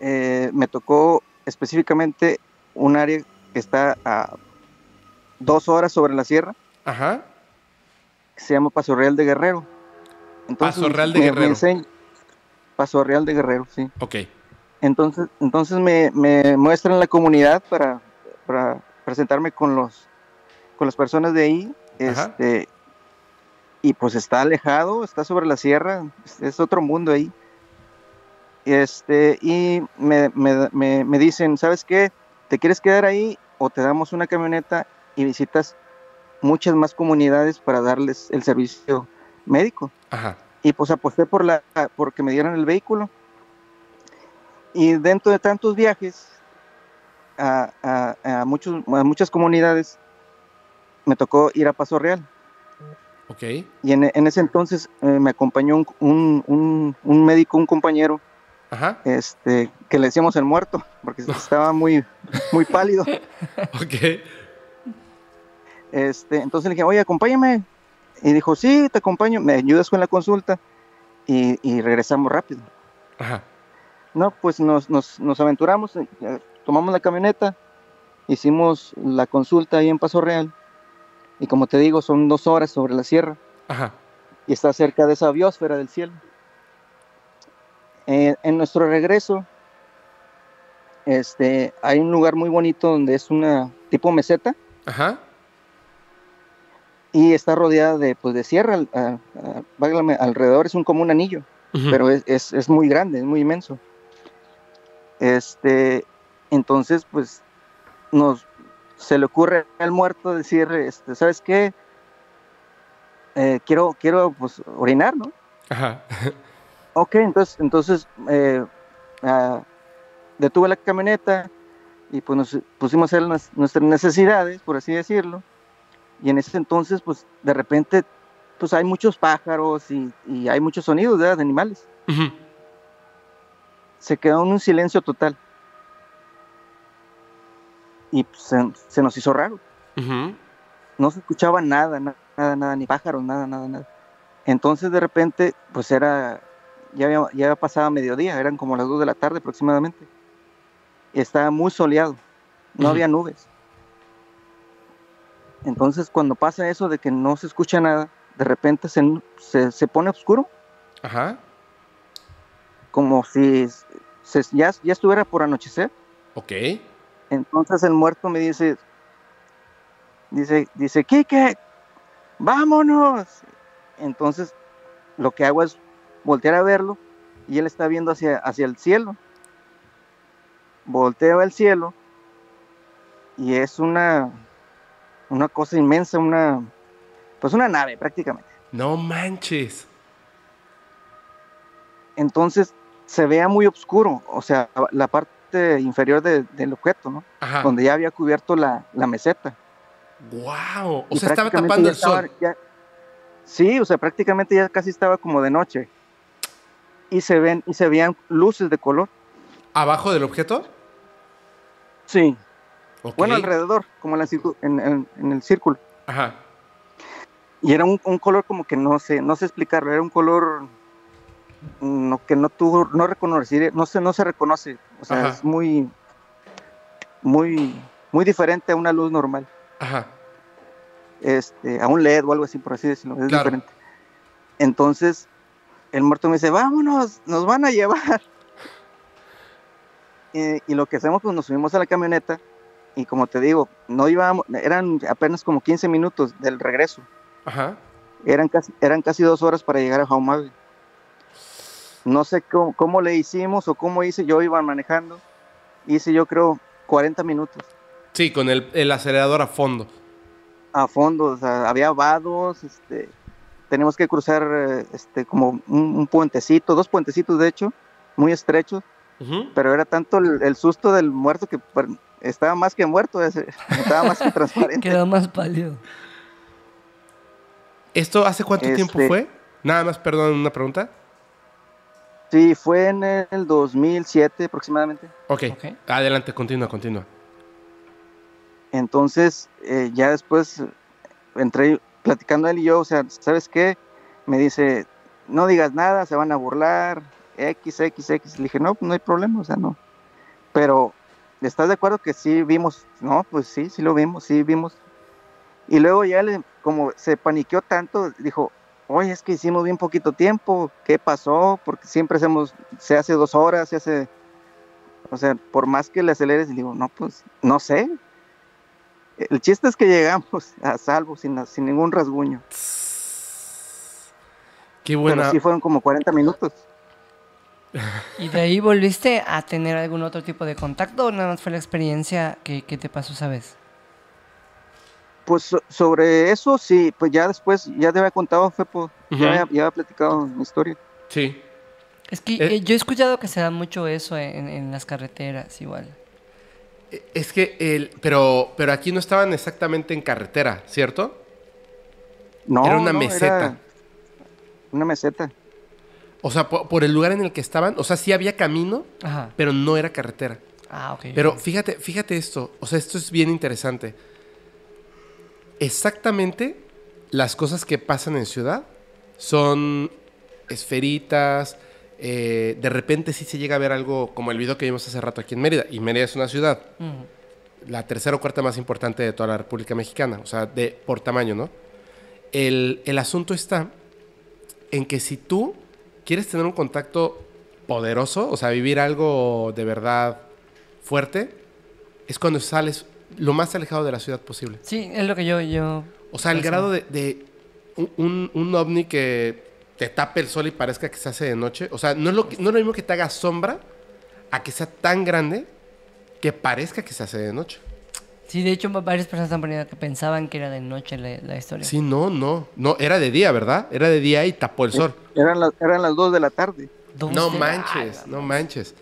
eh, me tocó específicamente un área que está a dos horas sobre la sierra, Ajá. que se llama Paso Real de Guerrero. Paso Real de me- me Guerrero. Paso Real de Guerrero, sí. Ok. Entonces, entonces me, me muestran la comunidad para, para presentarme con los con las personas de ahí. Ajá. Este, y pues está alejado, está sobre la sierra, es, es otro mundo ahí. Este, y me, me- me- me dicen, ¿sabes qué? ¿Te quieres quedar ahí o te damos una camioneta y visitas muchas más comunidades para darles el servicio médico? Ajá. Y pues aposté por la porque me dieran el vehículo y dentro de tantos viajes a, a- a muchos a muchas comunidades me tocó ir a Paso Real Ok. y en, en ese entonces eh, me acompañó un, un- un- un médico un compañero Ajá. este que le decíamos el muerto porque estaba muy muy pálido Ok. Este, entonces le dije, oye, acompáñame. Y dijo, sí, te acompaño, me ayudas con la consulta y, y regresamos rápido. Ajá. No, pues nos, nos, nos aventuramos, eh, tomamos la camioneta, hicimos la consulta ahí en Paso Real. Y como te digo, son dos horas sobre la sierra Ajá. y está cerca de esa biosfera del cielo. Eh, en nuestro regreso, este, hay un lugar muy bonito donde es una tipo meseta Ajá. Y está rodeada de, pues, de sierra. a- a- válgame, alrededor es un, como un anillo. Pero es, es, es muy grande, es muy inmenso. Este, entonces, pues, nos se le ocurre al muerto decir, este, ¿sabes qué? Eh, quiero, quiero, pues, orinar, ¿no? Ajá. Ok, entonces, entonces eh, ah, detuve la camioneta y pues nos pusimos a hacer nuestras necesidades, por así decirlo. Y en ese entonces, pues, de repente, pues hay muchos pájaros y, y hay muchos sonidos, ¿verdad? De animales. Se quedó en un silencio total. Y pues, se, se nos hizo raro. No se escuchaba nada, na- nada, nada, ni pájaros, nada, nada, nada. Entonces de repente, pues era, ya había, ya pasado mediodía, eran como las 2 de la tarde aproximadamente. Estaba muy soleado, no había nubes. Entonces cuando pasa eso de que no se escucha nada, de repente se, se, se pone oscuro, Ajá. como si se- ya, ya estuviera por anochecer. Ok. Entonces el muerto me dice, dice, dice, Quique, vámonos. Entonces lo que hago es voltear a verlo y él está viendo hacia, hacia el cielo. Volteo al cielo y es una, una cosa inmensa, una, pues una nave prácticamente. No manches. Entonces se vea muy oscuro, o sea, la parte inferior de- del objeto, ¿no? Ajá. Donde ya había cubierto la, la meseta. Wow. O sea, estaba tapando el sol. ya- sí, o sea, prácticamente ya casi estaba como de noche. Y se ven, y se veían luces de color. ¿Abajo del objeto? Sí. Ok. Bueno, alrededor, como en, la en- en- en el círculo. Ajá. Y era un, un color como que no sé, no sé explicarlo, era un color mm, no, que no tuvo, no reconocer, no se, no se reconoce. O sea, Ajá. es muy, muy, muy diferente a una luz normal. Ajá. este, a un LED o algo así, por así decirlo, es Claro. diferente. Entonces, el muerto me dice, vámonos, nos van a llevar. Y, y lo que hacemos, pues nos subimos a la camioneta y como te digo, no íbamos, eran apenas como 15 minutos del regreso. Ajá. Eran casi, eran casi dos horas para llegar a Jaumavi. No sé cómo, cómo le hicimos o cómo hice, yo iba manejando, hice yo creo 40 minutos. Sí, con el, el acelerador a fondo. a fondo, o sea, había vados, este, tenemos que cruzar este, como un, un puentecito, dos puentecitos de hecho, muy estrechos, Ujú. pero era tanto el, el susto del muerto que estaba más que muerto, ese, estaba más que transparente. Quedó más pálido. ¿Esto hace cuánto tiempo Este- fue? Nada más, perdón, una pregunta. Sí, fue en el 2007 aproximadamente. Ok. Ok. Adelante, continúa, continúa. Entonces, eh, ya después entré platicando él y yo, o sea, ¿sabes qué? Me dice, no digas nada, se van a burlar, X, X, X. Le dije, no, pues no hay problema, o sea, no. Pero, ¿estás de acuerdo que sí vimos? No, pues sí, sí lo vimos, sí vimos. Y luego ya le, como se paniqueó tanto, dijo, oye, es que hicimos bien poquito tiempo, ¿qué pasó? Porque siempre hacemos, se hace dos horas, se hace, o sea, por más que le aceleres, digo, no, pues, no sé, el chiste es que llegamos a salvo, sin, sin ningún rasguño. Qué buena. Pero sí fueron como 40 minutos. ¿Y de ahí volviste a tener algún otro tipo de contacto o nada más fue la experiencia que, que te pasó esa vez? Pues so- sobre eso, sí, pues ya después, ya te había contado, Fepo, Ujú. ya, había, ya había platicado mi historia. Sí. Es que Eh. eh, yo he escuchado que se da mucho eso en, en las carreteras, igual. E- Es que el. Pero, pero aquí no estaban exactamente en carretera, ¿cierto? No, Era una no, meseta. una meseta. O sea, po- por, el lugar en el que estaban, o sea, sí había camino, Ajá. pero no era carretera. Ah, ok. Pero fíjate, fíjate esto, o sea, esto es bien interesante. Exactamente las cosas que pasan en ciudad son esferitas, eh, de repente sí se llega a ver algo como el video que vimos hace rato aquí en Mérida, y Mérida es una ciudad, Ujú. la tercera o cuarta más importante de toda la República Mexicana, o sea, de, por tamaño, ¿no? El, el asunto está en que si tú quieres tener un contacto poderoso, o sea, vivir algo de verdad fuerte, es cuando sales lo más alejado de la ciudad posible. Sí, es lo que yo... yo O sea, el grado de, de un, un- un ovni que te tape el sol y parezca que se hace de noche. O sea, no es, lo que- no es lo mismo que te haga sombra a que sea tan grande que parezca que se hace de noche. Sí, de hecho, va- varias personas están poniendo que pensaban que era de noche la, la historia. Sí, no, no. No, era de día, ¿verdad? Era de día y tapó el sol. Eran, las eran las 2 de la tarde. No manches, Ah, no manches.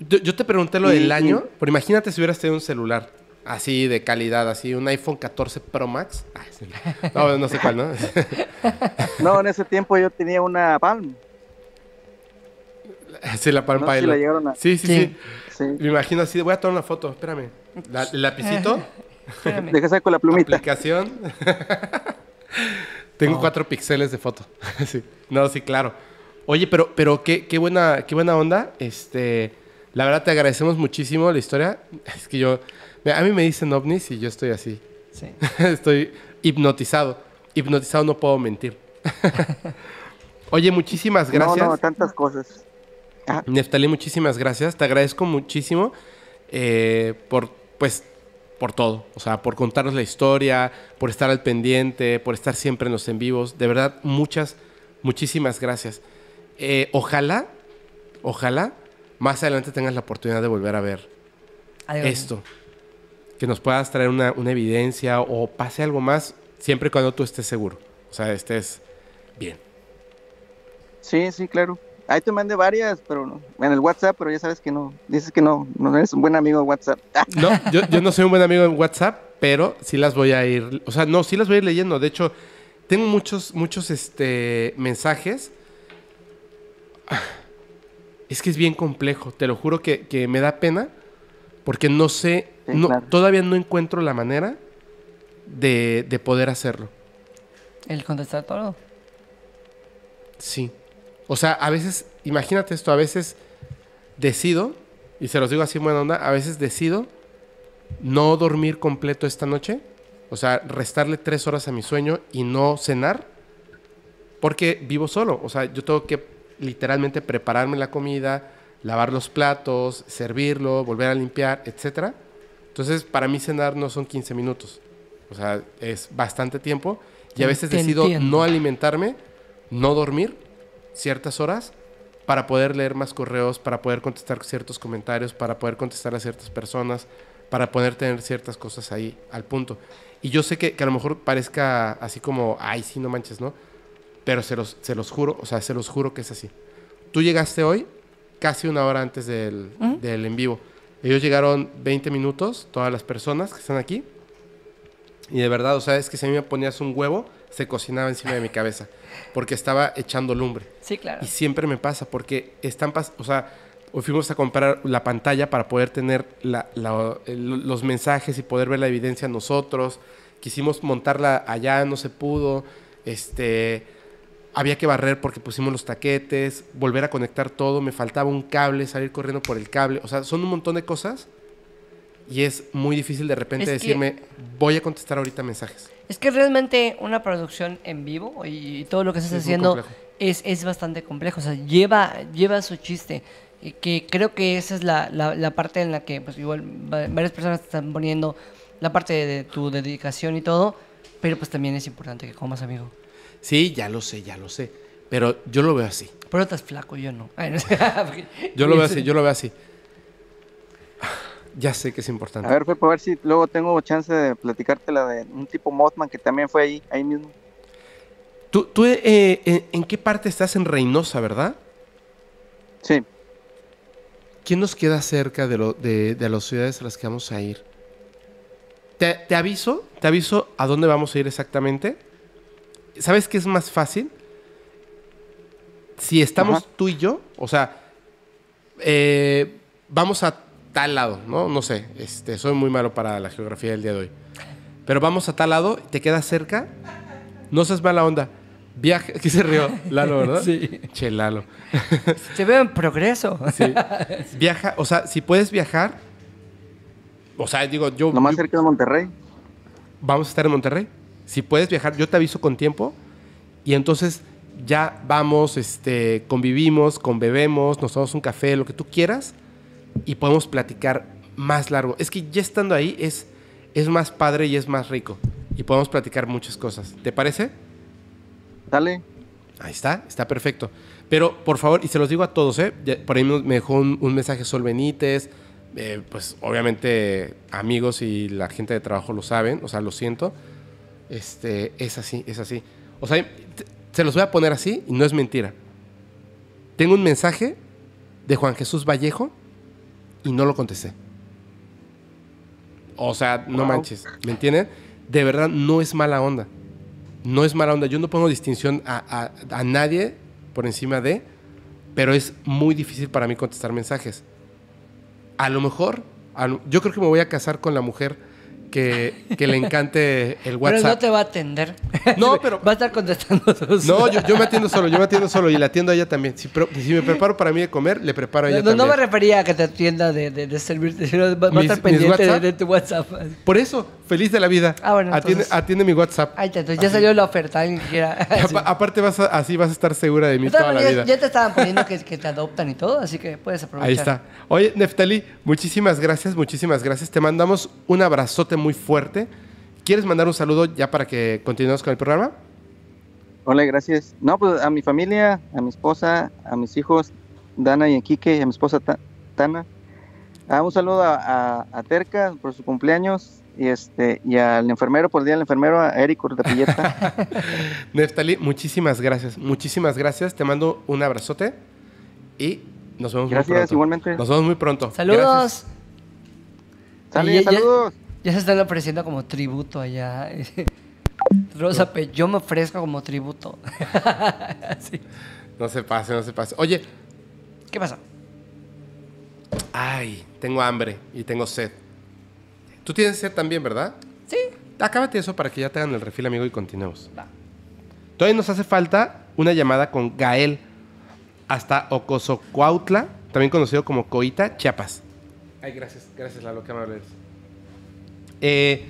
Yo, yo te pregunté lo del año, pero imagínate si hubieras tenido un celular así de calidad, así un iPhone 14 Pro Max. Ay, sí. No, no sé cuál, ¿no? No, en ese tiempo yo tenía una Palm. Sí, la Palm No sé si la llegaron a- Sí, sí, Sí. sí, Sí. Me imagino así, voy a tomar una foto, espérame. La- el lapicito, Espérame. Deja saco la plumita. aplicación. Tengo cuatro píxeles de foto. sí. No, sí, claro. Oye, pero, pero qué, qué buena, qué buena onda. Este, la verdad te agradecemos muchísimo la historia. Es que yo, a mí me dicen ovnis y yo estoy así. Sí. estoy hipnotizado. Hipnotizado no puedo mentir. Oye, muchísimas gracias. No, no, tantas cosas. Ah, Neftalí, muchísimas gracias. Te agradezco muchísimo eh, por, pues, por todo. O sea, por contarnos la historia, por estar al pendiente, por estar siempre en los en vivos. De verdad, muchas, muchísimas gracias. Eh, ojalá ojalá más adelante tengas la oportunidad de volver a ver Adiós. esto. Que nos puedas traer una, una evidencia o pase algo más, siempre y cuando tú estés seguro. O sea, estés bien. Sí, sí, claro. Ahí te mandé varias, pero no. En el WhatsApp, pero ya sabes que no. Dices que no, no eres un buen amigo de WhatsApp. No, yo, yo no soy un buen amigo en WhatsApp, pero sí las voy a ir. O sea, no, sí las voy a ir leyendo. De hecho, tengo muchos, muchos este, mensajes. Es que es bien complejo. Te lo juro que, que me da pena. Porque no sé. Sí, no- claro. Todavía no encuentro la manera de, de poder hacerlo. El contestar todo. Sí. O sea, a veces, imagínate esto, a veces decido, y se los digo así en buena onda, a veces decido no dormir completo esta noche, o sea, restarle tres horas a mi sueño y no cenar, porque vivo solo, o sea, yo tengo que literalmente prepararme la comida, lavar los platos, servirlo, volver a limpiar, etc. Entonces, para mí cenar no son 15 minutos, o sea, es bastante tiempo, y a veces decido no alimentarme, no dormir ciertas horas para poder leer más correos, para poder contestar ciertos comentarios, para poder contestar a ciertas personas, para poder tener ciertas cosas ahí al punto. Y yo sé que, que a lo mejor parezca así como, ay, sí, no manches, ¿no? Pero se los, se los juro, o sea, se los juro que es así. Tú llegaste hoy casi una hora antes del, ¿Mm? del en vivo. Ellos llegaron 20 minutos, todas las personas que están aquí. Y de verdad, o sea, es que si a mí me ponías un huevo, se cocinaba encima de mi cabeza. Porque estaba echando lumbre. Sí, claro. Y siempre me pasa, porque están, pas- o sea, hoy fuimos a comprar la pantalla para poder tener la- la- los mensajes y poder ver la evidencia nosotros. Quisimos montarla allá, no se pudo. Este, había que barrer porque pusimos los taquetes, volver a conectar todo, me faltaba un cable, salir corriendo por el cable. O sea, son un montón de cosas. Y es muy difícil de repente Es que- decirme, voy a contestar ahorita mensajes. Es que realmente una producción en vivo y todo lo que estás es haciendo es, es bastante complejo. O sea, lleva, lleva su chiste. Y que creo que esa es la, la- la parte en la que, pues igual, va- varias personas están poniendo la parte de, tu dedicación y todo. Pero pues también es importante que comas, amigo. Sí, ya lo sé, ya lo sé. Pero yo lo veo así. Pero estás flaco, yo no. Yo lo veo así, yo lo veo así. Ya sé que es importante. A ver, Pepe, a ver si luego tengo chance de platicarte la de un tipo Mothman que también fue ahí, ahí mismo. ¿Tú, tú eh, en, en qué parte estás en Reynosa, verdad? Sí, ¿Quién nos queda cerca de, lo, de, de las ciudades a las que vamos a ir? Te, te aviso, te aviso a dónde vamos a ir exactamente. ¿Sabes qué es más fácil? Si estamos Ajá. tú y yo, o sea, eh, vamos a tal lado, ¿no? No sé, este, soy muy malo para la geografía del día de hoy. Pero vamos a tal lado, te quedas cerca, no seas mala onda. Viaja, aquí se rió Lalo, ¿verdad? Sí. Che, Lalo. Te veo en progreso. Sí. Viaja, o sea, si puedes viajar, o sea, digo, yo, lo más yo- cerca de Monterrey. vamos a estar en Monterrey. Si puedes viajar, yo te aviso con tiempo y entonces ya vamos, este, convivimos, conbebemos, nos tomamos un café, lo que tú quieras y podemos platicar más largo. Es que ya estando ahí es, es más padre y es más rico y podemos platicar muchas cosas. ¿Te parece? Dale. Ahí está, está perfecto. Pero por favor, y se los digo a todos, ¿eh? Por ahí me dejó un, un mensaje Sol Benítez. eh, pues obviamente amigos y la gente de trabajo lo saben, o sea, lo siento. Este, es así, es así. O sea, se los voy a poner así y no es mentira. Tengo un mensaje de Juan Jesús Vallejo y no lo contesté. O sea, no Wow. manches, ¿me entienden? De verdad, no es mala onda. No es mala onda. Yo no pongo distinción a, a- a nadie por encima de, pero es muy difícil para mí contestar mensajes. A lo mejor, a yo creo que me voy a casar con la mujer que, que le encante el Pero no WhatsApp. te va a atender. No, pero- Va a estar contestando tus... No, yo, yo me atiendo solo, yo me atiendo solo y la atiendo a ella también. Si, me preparo para mí de comer, le preparo a ella No, no me también. refería a que te atienda de, de, de servirte, sino va, a estar pendiente de, WhatsApp. de tu WhatsApp. Por eso, feliz de la vida. Ah, bueno, atiende, entonces- atiende mi WhatsApp. Ahí está, entonces ya salió la oferta, alguien que quiera. Sí. Aparte vas a- así vas a estar segura de mí todas toda la maneras, vida. ya te estaban poniendo que, que te adoptan y todo, así que puedes aprovechar. Ahí está. Oye, Neftali, muchísimas gracias, muchísimas gracias. Te mandamos un abrazote muy fuerte. ¿Quieres mandar un saludo ya para que continuemos con el programa? Hola, gracias. No, pues a mi familia, a mi esposa, a mis hijos Dana y a Quique y a mi esposa Ta- Tana. Ah, un saludo a, a- a Terca por su cumpleaños y este y al enfermero por el día del enfermero, a Eric Urdapilleta. Neftali, muchísimas gracias. Muchísimas gracias. Te mando un abrazote y nos vemos muy Gracias, pronto. igualmente. Nos vemos muy pronto. Saludos. Gracias. Sale, Ya- ya- saludos. Ya se están ofreciendo como tributo allá. Rosa, yo me ofrezco como tributo. Sí. No se pase, no se pase. Oye, ¿Qué pasó? ay, tengo hambre y tengo sed. Tú tienes sed también, ¿verdad? Sí. Acábate eso para que ya te hagan el refil, amigo, y continuemos. Va. Todavía nos hace falta una llamada con Gael hasta Ocosocuautla, también conocido como Coita, Chiapas. Ay, gracias, gracias, Lalo, qué amable eres. Eh,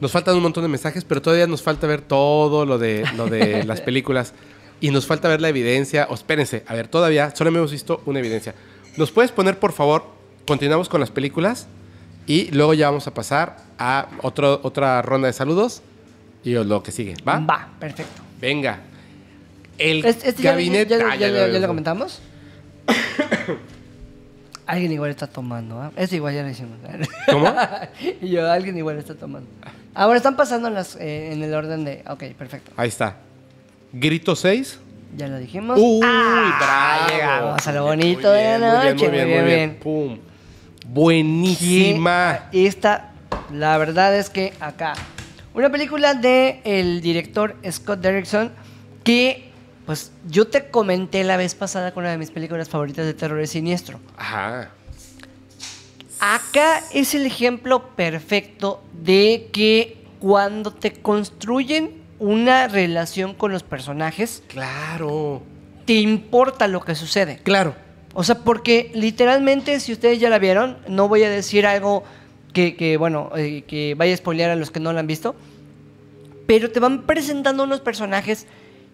nos faltan un montón de mensajes, pero todavía nos falta ver todo lo de, lo de las películas. Y nos falta ver la evidencia. O espérense, a ver, todavía solo hemos visto una evidencia. ¿Nos puedes poner, por favor, continuamos con las películas? Y luego ya vamos a pasar a otro, otra ronda de saludos y lo que sigue, ¿va? Va, perfecto. Venga. El Este- este gabinete. ¿Ya, ya, Ah, ya- ya, ya ya. lo comentamos? alguien igual está tomando, ¿ah? Eso igual ya lo hicimos. ¿Cómo? y yo, alguien igual está tomando. Ahora están pasando las, eh, en el orden de... Ok, perfecto. Ahí está. Grito 6. Ya lo dijimos. Uy, Ah, bravo. Llegamos a lo Muy bonito de la muy bien, noche. Muy bien, muy bien. Pum. Buenísima. Que Esta, la verdad es que acá. Una película de el director Scott Derrickson que, pues, yo te comenté la vez pasada con una de mis películas favoritas de terror es Siniestro. Ajá. Acá es el ejemplo perfecto de que cuando te construyen una relación con los personajes, Claro. te importa lo que sucede. Claro. O sea, porque literalmente, si ustedes ya la vieron, no voy a decir algo que, que, bueno, eh, que vaya a spoilear a los que no la han visto, pero te van presentando unos personajes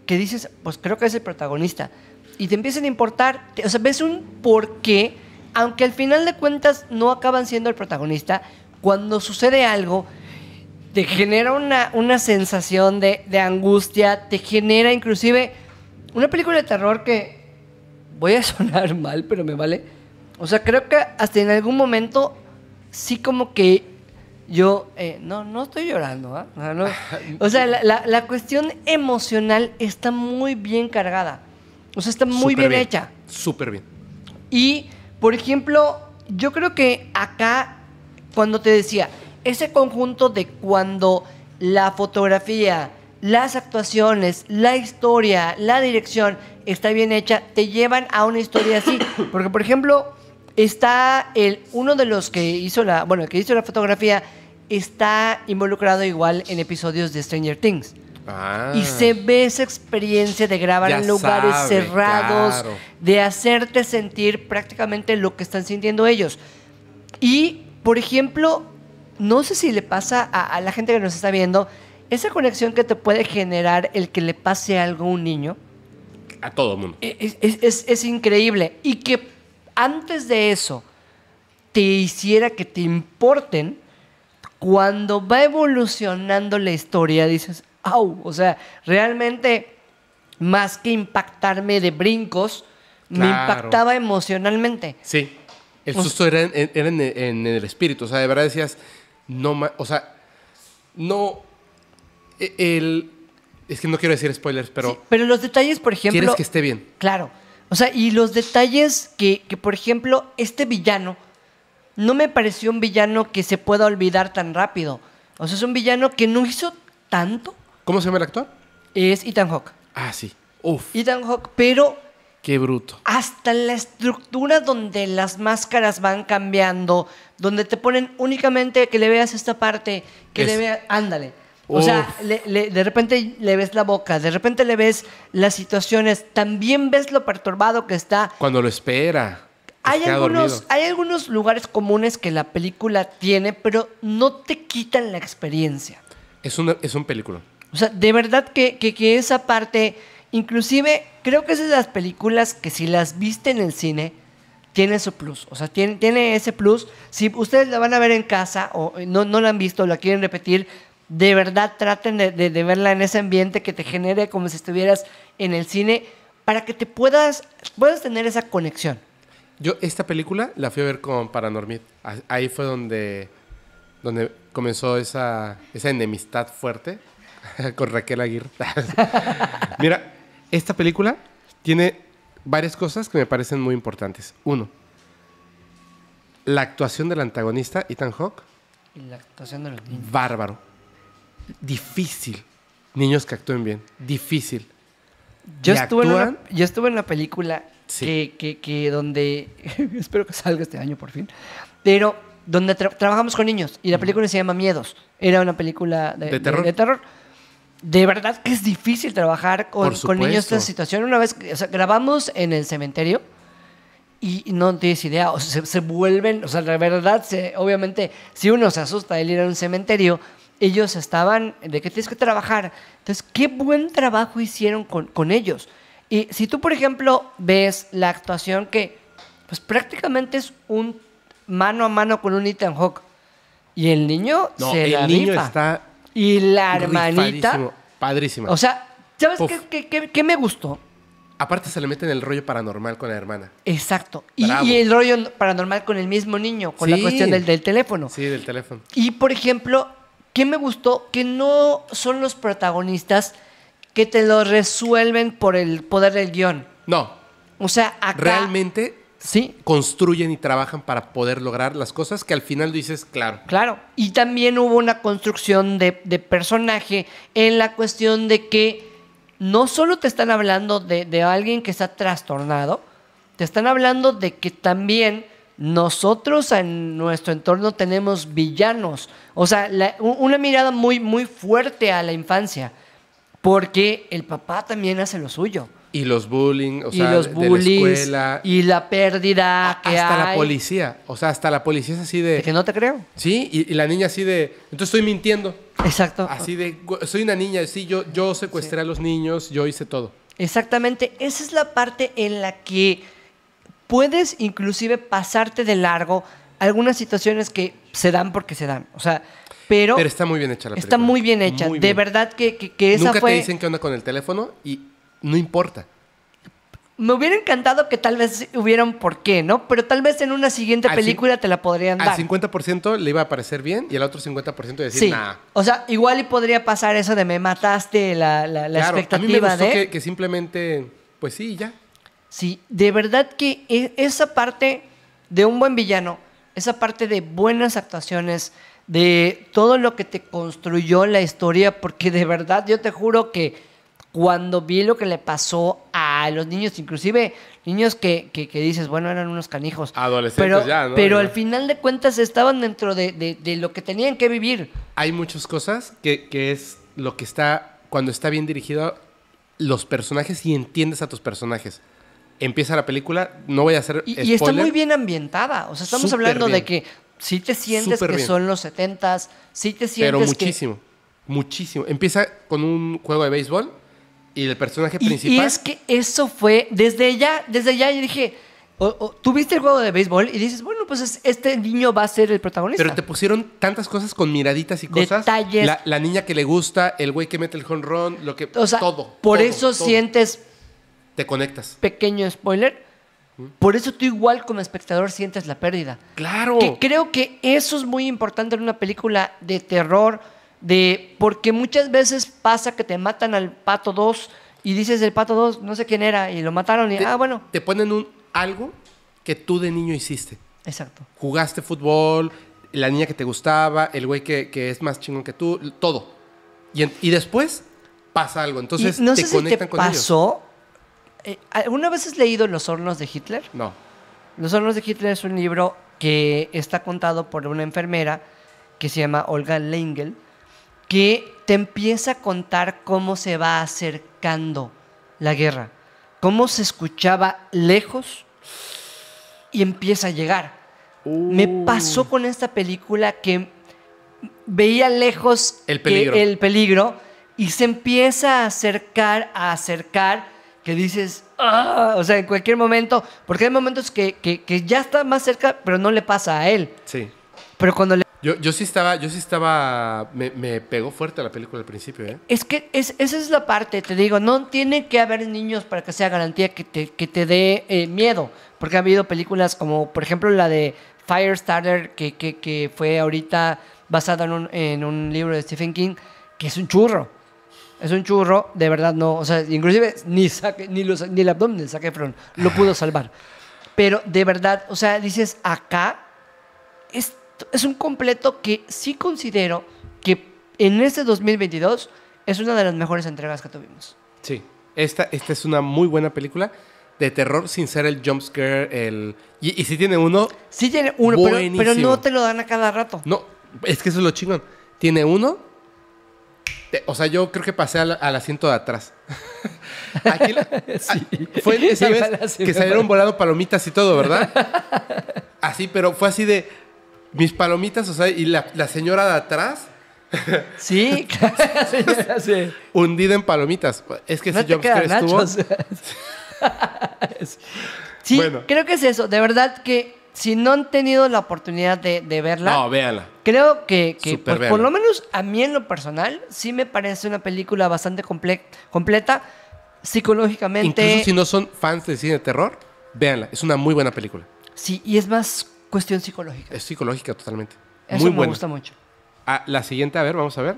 que dices, pues creo que es el protagonista, y te empiezan a importar, o sea, ves un porqué, aunque al final de cuentas no acaban siendo el protagonista, cuando sucede algo, te genera una, una sensación de, de angustia, te genera inclusive una película de terror que voy a sonar mal, pero me vale. O sea, creo que hasta en algún momento sí como que yo, eh, no, no estoy llorando, ¿ah? O sea, no- o sea, la, la- la cuestión emocional está muy bien cargada. O sea, está muy Súper bien, hecha. Súper bien. Y, por ejemplo, yo creo que acá, cuando te decía, ese conjunto de cuando la fotografía, las actuaciones, la historia, la dirección está bien hecha, te llevan a una historia así. Porque, por ejemplo, está el, uno de los que hizo la, bueno, el que hizo la fotografía, está involucrado igual en episodios de Stranger Things. Ah. Y se ve esa experiencia de grabar en lugares sabe, cerrados, claro. de hacerte sentir prácticamente lo que están sintiendo ellos. Y, por ejemplo, no sé si le pasa a, a la gente que nos está viendo, esa conexión que te puede generar el que le pase algo a un niño, A todo el mundo. es, es- es- es increíble. Y que antes de eso te hiciera que te importen, cuando va evolucionando la historia, dices, au, o sea, realmente más que impactarme de brincos, me impactaba emocionalmente. Sí. El O susto era, en, era en- en el espíritu. O sea, de verdad decías, no O sea, no. e- El. Es que no quiero decir spoilers, pero. Sí, pero los detalles, por ejemplo... quieres que esté bien. Claro. O sea, y los detalles que, que, por ejemplo, este villano no me pareció un villano que se pueda olvidar tan rápido. O sea, es un villano que no hizo tanto. ¿Cómo se llama el actor? Es Ethan Hawke. Ah, sí. Uf, Ethan Hawke, pero qué bruto. hasta la estructura donde las máscaras van cambiando, donde te ponen únicamente que le veas esta parte, que le veas, ándale. O sea, le- de repente le ves la boca, de repente le ves las situaciones, también ves lo perturbado que está. Cuando lo espera. Hay algunos, dormido. hay algunos lugares comunes que la película tiene, pero no te quitan la experiencia. Es, una, es un película. O sea, de verdad que, que- que esa parte, inclusive creo que es de las películas que si las viste en el cine, tiene su plus. O sea, tiene, tiene ese plus. Si ustedes la van a ver en casa o no, no la han visto o la quieren repetir, de verdad traten de, de- de verla en ese ambiente que te genere como si estuvieras en el cine, para que te puedas, puedas tener esa conexión. Yo esta película la fui a ver con Paranormid. Ah- Ahí fue donde, donde comenzó esa, esa enemistad fuerte con Raquel Aguirre. Mira, esta película tiene varias cosas que me parecen muy importantes. Uno, la actuación del antagonista, Ethan Hawke, Y la actuación de los niños. bárbaro. Difícil. Niños que actúen bien. Difícil. Yo ¿Y estuve, en actúan? yo estuve en una película Sí. que, que, que donde, espero que salga este año por fin, pero donde tra- trabajamos con niños y la película se llama Miedos. Era una película de, ¿De terror? De, terror. De verdad que es difícil trabajar con, con niños en esta situación. Una vez, o sea, grabamos en el cementerio y no tienes idea, o sea, se, se vuelven, o sea, la verdad, se, obviamente, si uno se asusta de ir a un cementerio, ellos estaban de que tienes que trabajar. Entonces, qué buen trabajo hicieron con, con ellos. Y si tú, por ejemplo, ves la actuación que, pues prácticamente es un mano a mano con un Ethan Hawke. Y el niño No, se la el niño rifa. está Y la hermanita. Padrísima. O sea, ¿sabes qué, qué- qué- qué me gustó? Aparte se le mete en el rollo paranormal con la hermana. Exacto. Y, el rollo paranormal con el mismo niño, con la cuestión del, del teléfono. Sí, del teléfono. Y por ejemplo, ¿qué me gustó? Que no son los protagonistas que te lo resuelven por el poder del guion. No, O sea, acá. realmente Sí, construyen y trabajan para poder lograr las cosas que al final dices, claro. claro. Y también hubo una construcción de, de personaje en la cuestión de que no solo te están hablando de, de alguien que está trastornado, te están hablando de que también nosotros en nuestro entorno tenemos villanos. O sea, la- una mirada muy, muy fuerte a la infancia. Porque el papá también hace lo suyo. Y los bullying, o y sea, los de- de la escuela. y la pérdida que hasta la policía. O sea, hasta la policía es así De de... que no te creo. Sí, y, y la niña así de... Entonces estoy mintiendo. Exacto. Así de... "Gu- Soy una niña, sí, yo, yo secuestré a los niños, yo hice todo. Exactamente, esa es la parte en la que puedes inclusive pasarte de largo algunas situaciones que se dan porque se dan. O sea, pero, Pero está muy bien hecha la película. está muy bien hecha. Muy de verdad que, que- que esa Nunca fue... te dicen qué onda con el teléfono y no importa. Me hubiera encantado que tal vez hubiera un porqué, ¿no? Pero tal vez en una siguiente Al película te la podrían Al dar. 50% le iba a parecer bien y al otro 50% decir, Sí. nah. O sea, igual y podría pasar eso de me mataste la, la- la Claro, a mí me expectativa gustó de... que, que simplemente, pues sí, ya. Sí, de verdad que e- esa parte de un buen villano, esa parte de buenas actuaciones, de todo lo que te construyó la historia, porque de verdad yo te juro que cuando vi lo que le pasó a los niños, inclusive niños que, que- que dices, bueno, eran unos canijos. Adolescentes pero, ya, ¿no? Pero al final de cuentas estaban dentro de, de- de lo que tenían que vivir. Hay muchas cosas que, que es lo que está, cuando está bien dirigido, los personajes y entiendes a tus personajes. Empieza la película, no voy a hacer Y, y está muy bien ambientada. O sea, estamos Súper hablando de que sí te sientes que bien. son los setentas, sí te sientes Pero que... muchísimo, muchísimo. Empieza con un juego de béisbol y el personaje Y, principal... y es que eso fue, desde ya, desde ya yo dije, o- o, tú viste el juego de béisbol y dices, bueno, pues es- este niño va a ser el protagonista. Pero te pusieron tantas cosas con miraditas y cosas. Detalles. La, la niña que le gusta, el güey que mete el home run, lo que... o sea, todo. por todo, eso todo. sientes, Te conectas. pequeño spoiler, por eso tú igual como espectador sientes la pérdida. ¡Claro! Que creo que eso es muy importante en una película de terror, de porque muchas veces pasa que te matan al pato 2 y dices el pato 2, no sé quién era, y lo mataron y, Te- ah, bueno, Te ponen un algo que tú de niño hiciste. exacto. Jugaste fútbol, la niña que te gustaba, el güey que, que es más chingón que tú, todo. Y, y después pasa algo. Entonces Y no te sé si te conectan con ellos. Eh, ¿alguna vez has leído Los hornos de Hitler? No. Los hornos de Hitler es un libro que está contado por una enfermera que se llama Olga Lengel, que te empieza a contar cómo se va acercando la guerra, cómo se escuchaba lejos y empieza a llegar. Me Uh. pasó con esta película que veía lejos El peligro. el peligro y se empieza a acercar, a acercar, que dices, "Ah", o sea, en cualquier momento, porque hay momentos que, que- que ya está más cerca, pero no le pasa a él. Sí. Pero cuando le Yo, yo sí estaba, yo sí estaba, me, me pegó fuerte la película al principio, ¿eh? Es que es, esa es la parte, te digo, no tiene que haber niños para que sea garantía que te, que te dé eh, miedo, porque ha habido películas como, por ejemplo, la de Firestarter, que, que, que fue ahorita basada en un, en un libro de Stephen King, que es un churro. Es un churro, de verdad no, o sea, inclusive ni, saque, ni, los, ni el abdomen de Zac Efron lo pudo salvar. Pero de verdad, o sea, dices, acá es, es un completo que sí considero que en este 2022 es una de las mejores entregas que tuvimos. Sí. Esta, esta es una muy buena película de terror sin ser el jumpscare, el... Y, y si tiene uno, Sí tiene uno, pero, pero no te lo dan a cada rato. no, es que eso es lo chingón. Tiene uno, te- o sea, yo creo que pasé al, al asiento de atrás. Aquí la- Sí. ah, Fue esa vez que salieron parece. volando palomitas y todo, ¿verdad? Así, pero fue así de mis palomitas, o sea, y la, la señora de atrás Sí, claro. sí. hundida en palomitas. Es que No ese te jumpscare estuvo. sí, Bueno. creo que es eso. De verdad que si no han tenido la oportunidad de, de verla, No, véanla. creo que, pues, por lo menos a mí en lo personal, sí me parece una película bastante comple- completa, psicológicamente. Incluso si no son fans de cine de terror, véanla. Es una muy buena película. Sí, y es más cuestión psicológica. Es psicológica totalmente. Eso muy me buena. gusta mucho. Ah, la siguiente, a ver, vamos a ver.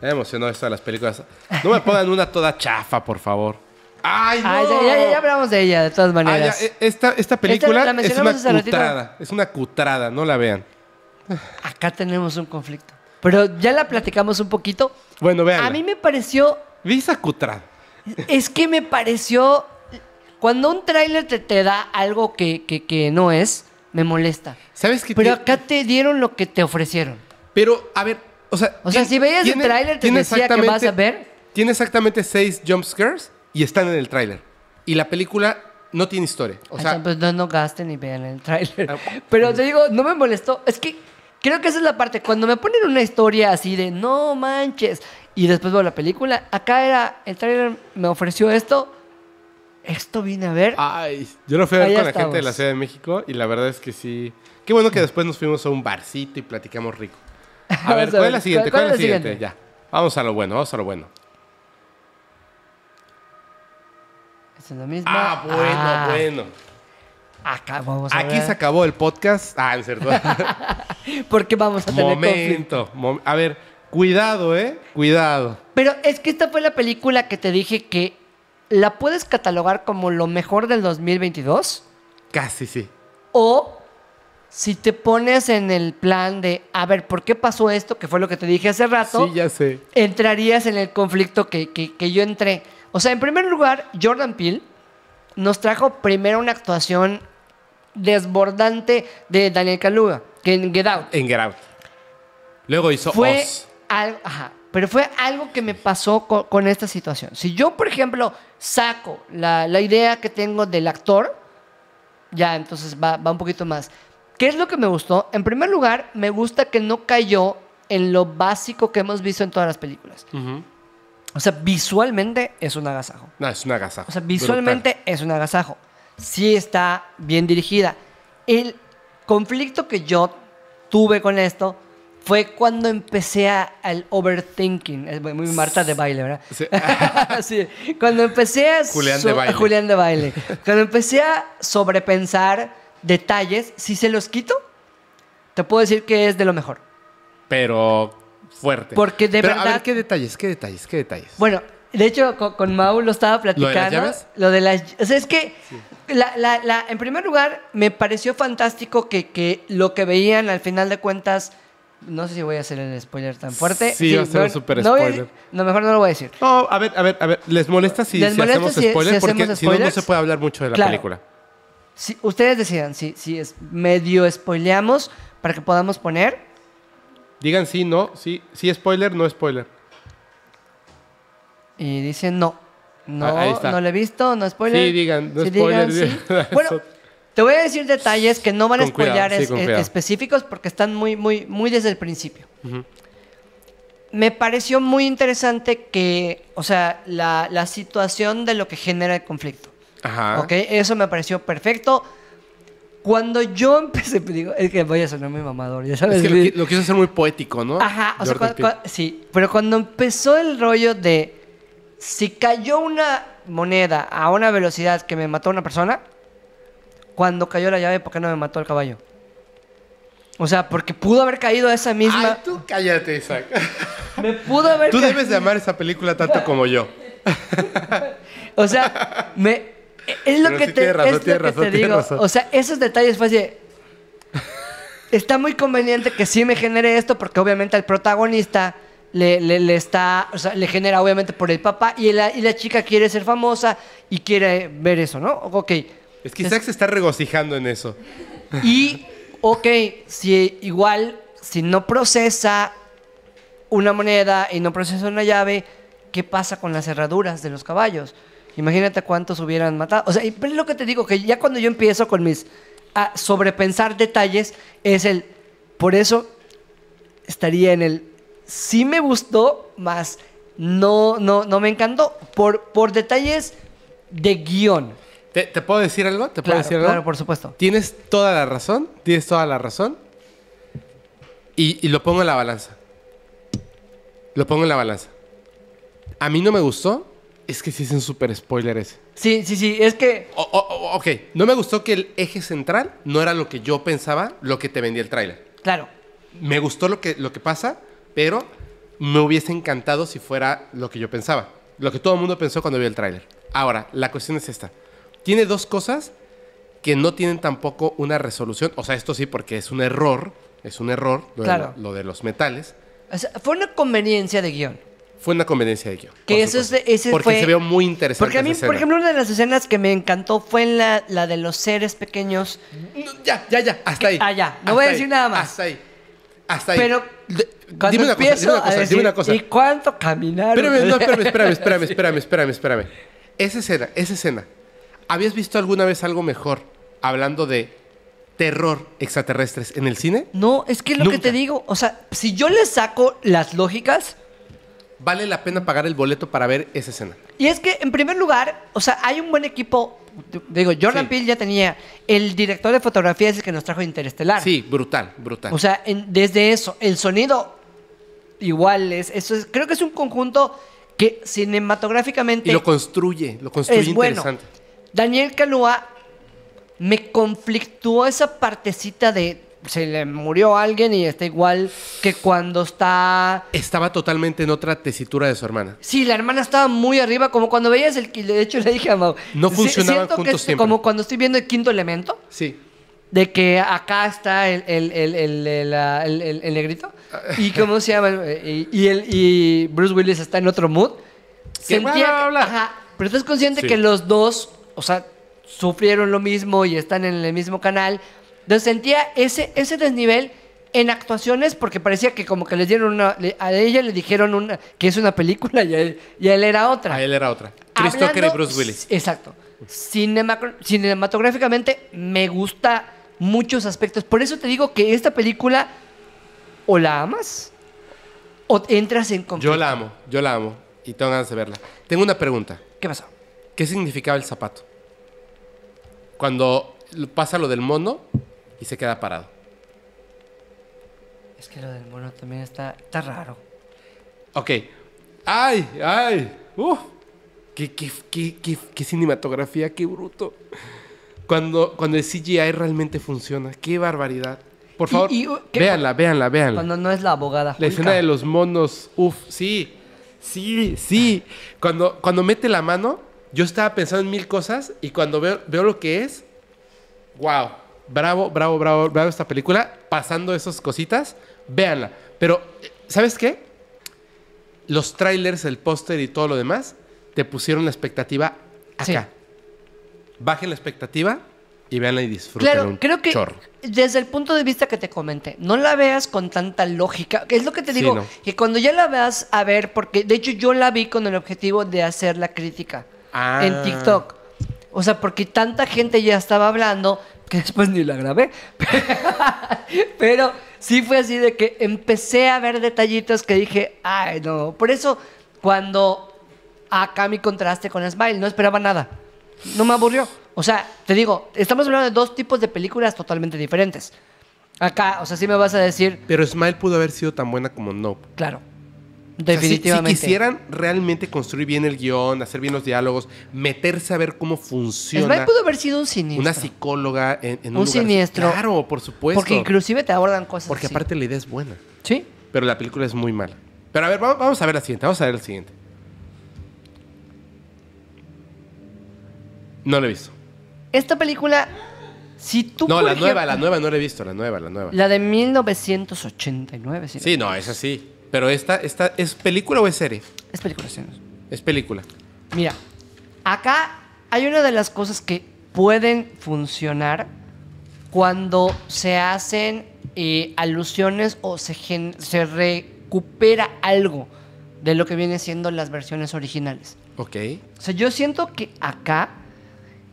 Me emocionó esto de las películas. No me pongan una toda chafa, por favor. ¡Ay, no! Ah, ya, ya- ya- ya hablamos de ella, de todas Ah, maneras. ya, eh, esta, esta película la es una cutrada. Es una cutrada, no la vean. Acá tenemos un conflicto. Pero ya la platicamos un poquito. Bueno, vean. A mí me pareció Vi esa cutrada. Es que me pareció. Cuando un tráiler te, te da algo que, que- que no es, me molesta. ¿Sabes qué? Pero acá te dieron lo que te ofrecieron. Pero, a ver, o sea... O sea, si veías el tráiler, te decía que vas a ver. Tiene exactamente seis jump scares y están en el tráiler. Y la película no tiene historia. O Ay, sea, pues no, no gasten y vean el tráiler. Ah, Pero te digo, no me molestó. Es que creo que esa es la parte. Cuando me ponen una historia así de no manches y después veo la película, acá era el tráiler me ofreció esto. Esto vine a ver. Ay, yo lo fui a ver Ahí con la gente de estamos. la Ciudad de México y la verdad es que sí. Qué bueno que después nos fuimos a un barcito y platicamos rico. A ver, a ¿cuál ver, es la siguiente? ¿cuál- ¿Cuál, cuál es la es la siguiente? Ya. Vamos a lo bueno, vamos a lo bueno. Es la misma. Ah, bueno, Ah, bueno. Acá vamos a Aquí ver. se acabó el podcast. Ah, es cierto. Porque vamos a tener conflicto. Momento. mom- a ver, cuidado, ¿eh? Cuidado. Pero es que esta fue la película que te dije que la puedes catalogar como lo mejor del 2022 Casi sí. o si te pones en el plan de, a ver, ¿por qué pasó esto? Que fue lo que te dije hace rato. Sí, ya sé. entrarías en el conflicto que, que- que yo entré. O sea, en primer lugar, Jordan Peele nos trajo primero una actuación desbordante de Daniel Kaluuya, que en Get Out. En Get Out. Luego hizo Fue Oz. algo, ajá, pero fue algo que me pasó co- con, esta situación. Si yo, por ejemplo, saco la, la idea que tengo del actor, ya entonces va, va un poquito más. ¿Qué es lo que me gustó? En primer lugar, me gusta que no cayó en lo básico que hemos visto en todas las películas. Ujú. O sea, visualmente es un agasajo. No, es una agasajo. O sea, visualmente es un agasajo. Sí está bien dirigida. El conflicto que yo tuve con esto fue cuando empecé a- al overthinking. Es muy Marta de baile, ¿verdad? Sí. Sí, Cuando empecé a... Julián de baile. Julián de baile. Cuando empecé a sobrepensar detalles, si se los quito, te puedo decir que es de lo mejor. Pero fuerte. Porque de Pero, A verdad- ver, ¿qué detalles? ¿Qué detalles? ¿Qué detalles? Bueno, de hecho, con, con Mau lo estaba platicando. llaves? Lo de las O sea, es que, la- la- la- en primer lugar, me pareció fantástico que, que lo que veían al final de cuentas. No sé si voy a hacer el spoiler tan fuerte. Sí, va a ser un super no a- spoiler. no, mejor no lo voy a decir. No, a ver, a ver, a ver. ¿Les molesta si, ¿Les si molesta hacemos si- spoiler? si Porque hacemos si no, no spoilers? se puede hablar mucho de la Claro. película. Si, ustedes decidan si, si es medio spoileamos para que podamos poner. Digan sí, no, sí, sí spoiler, no spoiler. Y dicen no. No, Ah, no lo he visto, no spoiler. Sí, digan, no Sí, spoiler, digan, sí. Bueno, te voy a decir detalles que no van a spoilear sí, cuidado. específicos porque están muy, muy, muy desde el principio. Me pareció muy interesante que, o sea, la, la situación de lo que genera el conflicto. Ajá. ¿Ok? Eso me pareció perfecto. Cuando yo empecé, digo, es que voy a sonar muy mamador, ya sabes. Es que lo, Luis. qui- lo quiso hacer muy poético, ¿no? Ajá, o sea, sí, pero cuando empezó el rollo de si cayó una moneda a una velocidad que me mató a una persona, cuando cayó la llave, ¿por qué no me mató el caballo? O sea, porque pudo haber caído a esa misma. Ay, tú cállate, Isaac. Me pudo haber Tú ca- debes de amar esa película tanto como yo. O sea, me. Es lo que te, digo. O sea, esos detalles fue así. Está muy conveniente que sí me genere esto porque obviamente al protagonista le, le- le está, o sea, le genera obviamente por el papá y la, y la chica quiere ser famosa y quiere ver eso, ¿no? Ok. Es que Isaac se está regocijando en eso. Y, ok, si igual, si no procesa una moneda y no procesa una llave, ¿qué pasa con las cerraduras de los caballos? Imagínate cuántos hubieran matado. O sea, y- es lo que te digo, que ya cuando yo empiezo con mis a sobrepensar detalles, es el, por eso estaría en el, sí me gustó, más no, no, no me encantó, por, por detalles de guion. ¿Te, te puedo decir algo? ¿Te puedo Claro, decir algo? claro, por supuesto. Tienes toda la razón, tienes toda la razón. Y, y lo pongo en la balanza. Lo pongo en la balanza. A mí no me gustó, es que sí es un super spoiler ese. Sí, sí, sí, es que... O- o- o- ok, no me gustó que el eje central no era lo que yo pensaba, lo que te vendía el tráiler. Claro, Me gustó lo que, lo que pasa, pero me hubiese encantado si fuera lo que yo pensaba. Lo que todo el mundo pensó cuando vio el tráiler. Ahora, la cuestión es esta. Tiene dos cosas que no tienen tampoco una resolución. O sea, esto sí, porque es un error. Es un error lo, Claro. de, lo de los metales. O sea, fue una conveniencia de guion. Fue una conveniencia de guion. Que eso es ese Porque fue- se veo muy interesante. Porque a mí, por ejemplo, una de las escenas que me encantó fue en la, la de los seres pequeños. No, ya, ya, ya. Hasta ahí. Ah, ya, no voy a ahí, decir nada más. Hasta ahí. Hasta ahí. Pero cuando dime una cosa, dime una cosa, decir, dime una cosa. ¿y cuánto caminaron? Espérame, no, espérame, espérame, espérame, espérame, espérame, espérame. Esa escena, esa escena. ¿Habías visto alguna vez algo mejor hablando de terror extraterrestres en el cine? No, es que es lo que Nunca. te digo. O sea, si yo le saco las lógicas... Vale la pena pagar el boleto para ver esa escena. Y es que, en primer lugar, o sea, hay un buen equipo. Digo, Jordan Sí. Peele ya tenía... El director de fotografía es el que nos trajo Interestelar. Sí, brutal, brutal. O sea, en- desde eso, el sonido igual es, eso es, creo que es un conjunto que cinematográficamente y lo construye, lo construye es bueno. interesante. Daniel Calúa me conflictuó esa partecita de se le murió alguien y está igual que cuando está Estaba totalmente en otra tesitura de su hermana. Sí, la hermana estaba muy arriba, como cuando veías el... De hecho, le dije a Mau... No "Sí, funcionaban siento que juntos es siempre". Como cuando estoy viendo el quinto elemento. Sí. De que acá está el, el, el, el, negrito. ¿Y cómo se llama? Y, y el, y Bruce Willis está en otro mood. Que bla, bla, bla, bla. Ajá, pero estás consciente Sí. que los dos, o sea, sufrieron lo mismo y están en el mismo canal. Entonces sentía ese, ese desnivel en actuaciones porque parecía que como que les dieron una... A ella le dijeron una, que es una película y a él, y a él era otra. A él era otra. Chris Tucker y Bruce Willis. Exacto. Cinema- cinematográficamente me gusta muchos aspectos. Por eso te digo que esta película o la amas o entras en conflicto. Yo la amo, yo la amo. Y tengo ganas de verla. Tengo una pregunta. ¿Qué pasó? ¿Qué significaba el zapato? Cuando pasa lo del mono y se queda parado. Es que lo del mono también está, está raro. Ok. ¡Ay! ¡Ay! ¡Uf! ¿Qué, qué, qué, qué, qué cinematografía! ¡Qué bruto! Cuando, cuando el CGI realmente funciona. ¡Qué barbaridad! Por Y- favor, y, uh, ¿qué- véanla, véanla, véanla. Cuando no es la abogada. La escena de los monos. Uf, sí. Sí, sí. Cuando, cuando mete la mano, yo estaba pensando en mil cosas y cuando veo, veo lo que es, wow. Bravo, bravo, bravo, bravo esta película. Pasando esas cositas, véanla. Pero, ¿sabes qué? Los trailers, el póster y todo lo demás, te pusieron la expectativa Sí. acá. Bajen la expectativa y véanla y disfruten Claro, un creo que chorro. desde el punto de vista que te comenté, no la veas con tanta lógica. que Es lo que te Sí, digo, no. que cuando ya la veas a ver, porque de hecho yo la vi con el objetivo de hacer la crítica Ah. en TikTok. O sea, porque tanta gente ya estaba hablando, que después ni la grabé. Pero sí fue así de que empecé a ver detallitos que dije, ay, no. Por eso, cuando acá mi contraste con Smile, no esperaba nada. No me aburrió. O sea, te digo, estamos hablando de dos tipos de películas totalmente diferentes. Acá, o sea, sí me vas a decir, Pero Smile pudo haber sido tan buena como No. claro, O sea, si- definitivamente. si, quisieran realmente construir bien el guion, hacer bien los diálogos, meterse a ver cómo funciona Smile pudo haber sido un siniestro. una psicóloga en, en Un un, lugar- siniestro. Claro, por supuesto. Porque inclusive te abordan cosas Porque así. aparte la idea es buena. Sí. Pero la película es muy mala. Pero a ver, vamos, vamos a ver la siguiente. Vamos a ver la siguiente. No la he visto. Esta película, si tú No, la ejemplo- nueva, la nueva no la he visto. La nueva, la nueva. La de 1989, sí. Sí, no, esa sí. Pero esta, esta, ¿es película o es serie? Es película, sí. Es película. Mira, acá hay una de las cosas que pueden funcionar cuando se hacen eh, alusiones o se, gen- se recupera algo de lo que viene siendo las versiones originales. Ok. O sea, yo siento que acá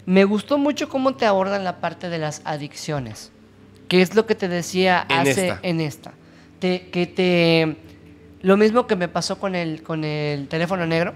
me gustó mucho cómo te abordan la parte de las adicciones. Que es lo que te decía En hace esta. en esta. Te- que te. Lo mismo que me pasó con el, con el teléfono negro.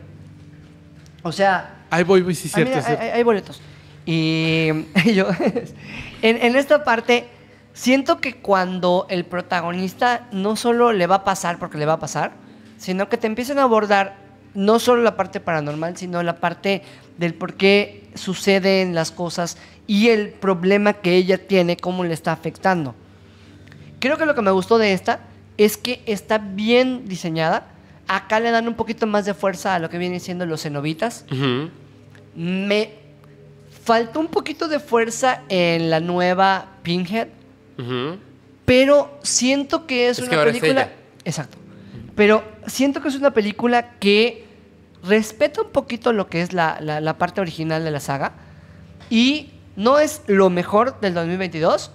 O sea, Ahí voy, voy, sí, Ah, cierto. mira, cierto. hay, hay boletos. Y yo, en, en esta parte, siento que cuando el protagonista no solo le va a pasar porque le va a pasar, sino que te empiezan a abordar no solo la parte paranormal, sino la parte del por qué suceden las cosas y el problema que ella tiene, cómo le está afectando. Creo que lo que me gustó de esta es que está bien diseñada. Acá le dan un poquito más de fuerza a lo que vienen siendo los cenobitas. Me faltó un poquito de fuerza en la nueva Pinhead, pero siento que es, una película. Exacto. Pero siento que es una película que respeta un poquito lo que es la, la- la parte original de la saga y no es lo mejor del 2022,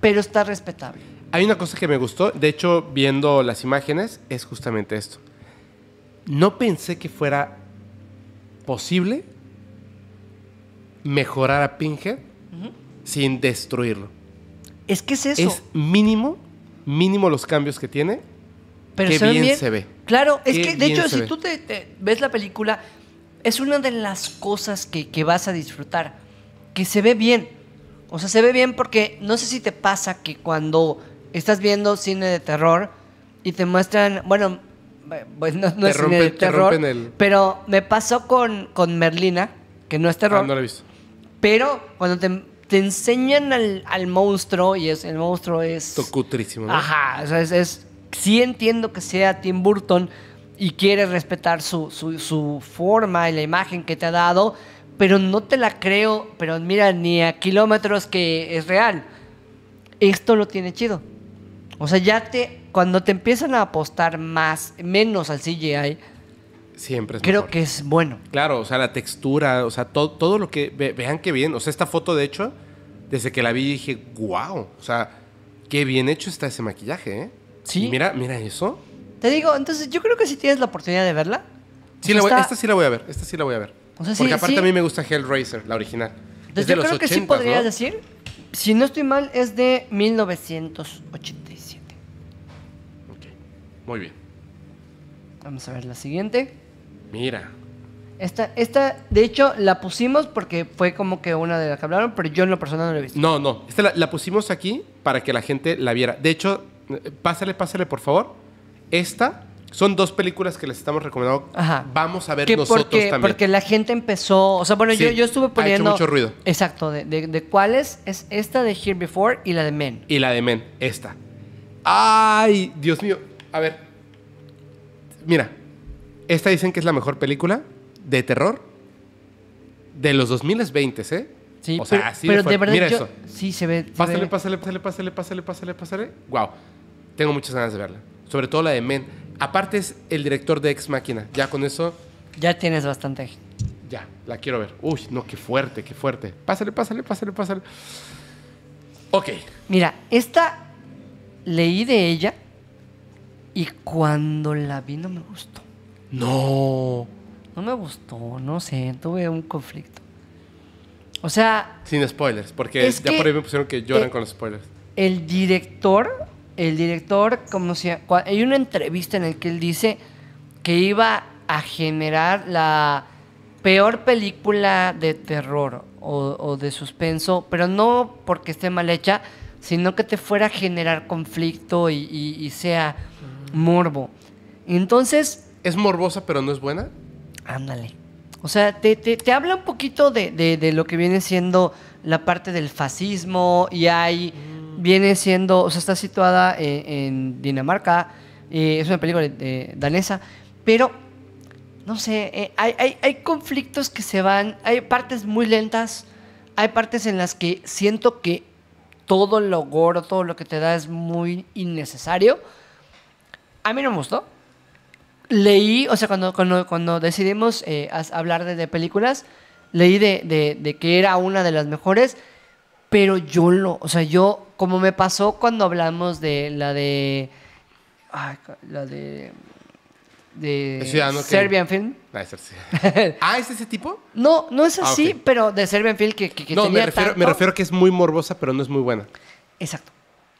pero está respetable. Hay una cosa que me gustó, de hecho, viendo las imágenes, es justamente esto. No pensé que fuera posible mejorar a Pinhead sin destruirlo. Es que es eso. Es mínimo, mínimo los cambios que tiene. Pero Qué se ven bien se ve. Claro, es Qué que de bien hecho, si ve. tú te, te ves la película, es una de las cosas que, que vas a disfrutar. Que se ve bien. O sea, se ve bien porque no sé si te pasa que cuando estás viendo cine de terror y te muestran, bueno, pues no, es cine de te el- pero me pasó con, con Merlina, que no es terror. Ah, no lo he visto. Pero cuando te, te enseñan al, al monstruo y es, el monstruo es... Esto cutrísimo, ¿no? Ajá, o sea, es, es- sí entiendo que sea Tim Burton y quiere respetar su, su, su forma y la imagen que te ha dado, pero no te la creo, pero mira, ni a kilómetros que es real. Esto lo tiene chido. O sea, ya te, cuando te empiezan a apostar más, menos al CGI, Siempre es creo mejor. que es bueno. Claro, o sea, la textura, o sea, todo, todo lo que... ve- vean qué bien. O sea, esta foto, de hecho, desde que la vi dije, wow. O sea, qué bien hecho está ese maquillaje, ¿eh? Sí. Y mira, mira eso. Te digo, entonces yo creo que si tienes la oportunidad de verla. o Sí, sea, la voy- está- esta sí la voy a ver, esta sí la voy a ver. O sea, sí, Porque aparte sí. a mí me gusta Hellraiser, la original. es Entonces de yo los creo que sí 80, podrías ¿no? decir, si no estoy mal, es de 1987. Muy bien. Vamos a ver la siguiente. Mira. Esta, esta, de hecho, la pusimos porque fue como que una de las que hablaron, pero yo en lo personal no la he visto. No, no. Esta la, la pusimos aquí para que la gente la viera. De hecho, pásale, pásale, por favor. Esta son dos películas que les estamos recomendando. Ajá. Vamos a ver Que nosotros porque, también. porque la gente empezó, o sea, bueno, yo, Sí, yo estuve ha hecho poniendo... mucho ruido. Exacto, de, de, de cuáles es esta de Here Before y la de Men. Y la de Men, esta. Ay, Dios mío. A ver. Mira. Esta dicen que es la mejor película de terror de los 2020, ¿eh? Sí, o sea, pero, así pero de, verdad Mira yo- eso. sí se ve. Pásale, pásale, pásale, pásale, pásale, pásale, pásale. Wow. Tengo muchas ganas de verla. Sobre todo la de Men. Aparte es el director de Ex Máquina. Ya con eso, Ya tienes bastante. ya, la quiero ver. Uy, no, qué fuerte, qué fuerte. Pásale, pásale, pásale, pásale. Ok. Mira, esta leí de ella y cuando la vi no me gustó. No. No me gustó, no sé, tuve un conflicto. O sea, Sin spoilers, porque Es ya por ahí me pusieron que lloran eh, con los spoilers. el director, el director, como si hay una entrevista en la que él dice que iba a generar la peor película de terror o, o de suspenso, pero no porque esté mal hecha, sino que te fuera a generar conflicto y, y- y sea morbo. Entonces, ¿Es morbosa pero no es buena? Ándale. O sea, te, te- te habla un poquito de, de- de lo que viene siendo la parte del fascismo y hay, viene siendo, o sea, está situada en, en Dinamarca, eh, es una película eh, danesa, pero, no sé, eh, hay, hay- hay conflictos que se van, hay partes muy lentas, hay partes en las que siento que todo lo gordo, todo lo que te da es muy innecesario. A mí no me gustó leí, o sea, cuando, cuando, cuando decidimos eh, hablar de, de películas, leí de, de- de que era una de las mejores, pero yo lo, o sea, yo, como me pasó cuando hablamos de la de, ay, la de, de. Serbian Film. Ah. Ah, ¿es ese tipo? No, no es Ah, así, ok. pero de Serbian Film que, que, que no, me refiero, me refiero que es muy morbosa pero no es muy buena. Exacto.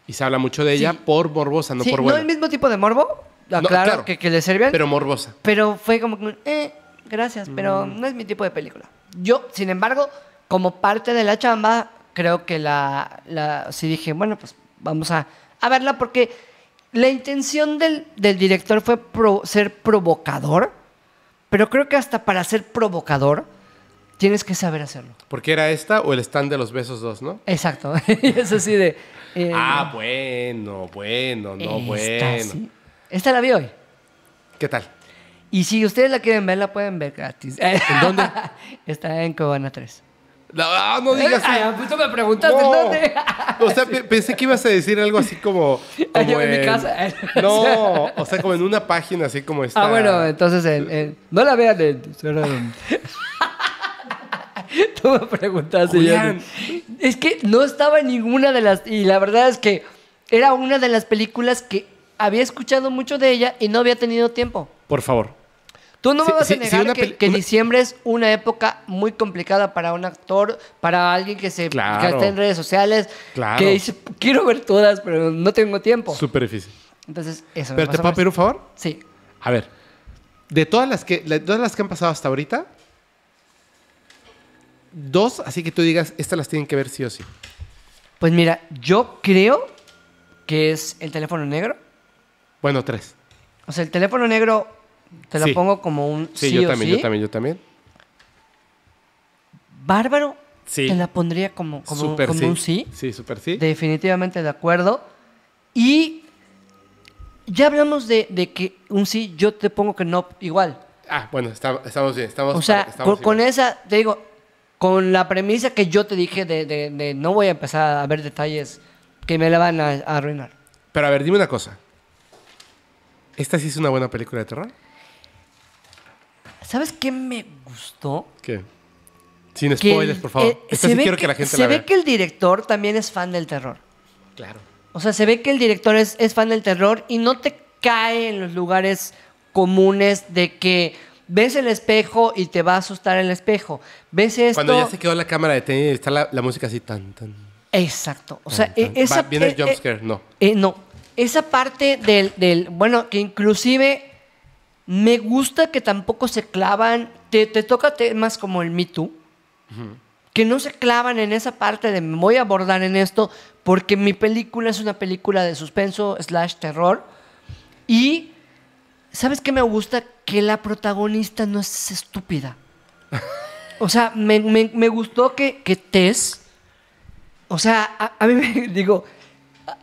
Y se habla mucho de ella Sí. por morbosa, no sí, por no buena. el mismo tipo de morbo, No, claro. Que, que el de Serbian, Pero morbosa. Pero fue como que, eh, gracias, pero Mm. no es mi tipo de película. Yo, sin embargo, como parte de la chamba, creo que la, la sí dije, bueno, pues vamos a, a verla porque la intención del, del director fue pro- ser provocador, pero creo que hasta para ser provocador tienes que saber hacerlo. Porque era esta o el stand de los besos 2, ¿no? Exacto. Eso sí de... eh, ah, bueno, bueno, no esta bueno. sí. Esta la vi hoy. ¿Qué tal? Y si ustedes la quieren ver, la pueden ver gratis. ¿En dónde? Está en Cobana 3. No, ah, no digas Ay, pues tú me preguntaste No. dónde. O sea, pe- pensé que ibas a decir algo así como. como Yo en mi casa. No, o sea, como en una página así como esta. Ah, bueno, entonces en- en- no la vean en... Tú me preguntaste. Julián. Es que no estaba en ninguna de las... Y la verdad es que era una de las películas que había escuchado mucho de ella y no había tenido tiempo. Por favor. Tú no Sí, me vas a sí, negar que, peli- que una- diciembre es una época muy complicada para un actor, para alguien que se Claro. que está en redes sociales, Claro. que dice, quiero ver todas, pero no tengo tiempo. Súper difícil. Entonces, eso me Pero te pasó puedo pedir un favor. Sí. A ver. De todas las que, de todas las que han pasado hasta ahorita, dos, así que tú digas, estas las tienen que ver sí o sí. Pues mira, yo creo que es el teléfono negro. Bueno, tres. O sea, el teléfono negro te lo Sí. pongo como un Sí, sí, yo o también, sí. yo también, yo también. Bárbaro, Sí. te la pondría como, como, Súper como sí. un sí. Sí, súper sí. Definitivamente de acuerdo. Y ya hablamos de, de que un sí, yo te pongo que no igual. Ah, bueno, está- estamos bien. Estamos, O sea, estamos con, con igual. esa, te digo, con la premisa que yo te dije de, de- de no voy a empezar a ver detalles que me la van a, a arruinar. Pero a ver, dime una cosa. ¿Esta sí es una buena película de terror? ¿Sabes qué me gustó? ¿Qué? Sin Que spoilers, el- por favor. eh, Esta se sí ve quiero que, la gente se la ve que el director también es fan del terror. Claro. O sea, se ve que el director es, es fan del terror y no te cae en los lugares comunes de que ves el espejo y te va a asustar el espejo. Ves esto. Cuando ya se quedó la cámara detenida y está la, la música así tan, tan. Exacto. O sea, tan, e- tan. esa Va, viene el eh, jumpscare, no. Eh, no, esa parte del, del- bueno, que inclusive me gusta que tampoco se clavan, te, te toca temas como el Me Too, que no se clavan en esa parte de me voy a abordar en esto, porque mi película es una película de suspenso slash terror, y ¿sabes qué me gusta? Que la protagonista no es estúpida. O sea, me, me- me gustó que, que Tess, o sea, a, a mí me digo,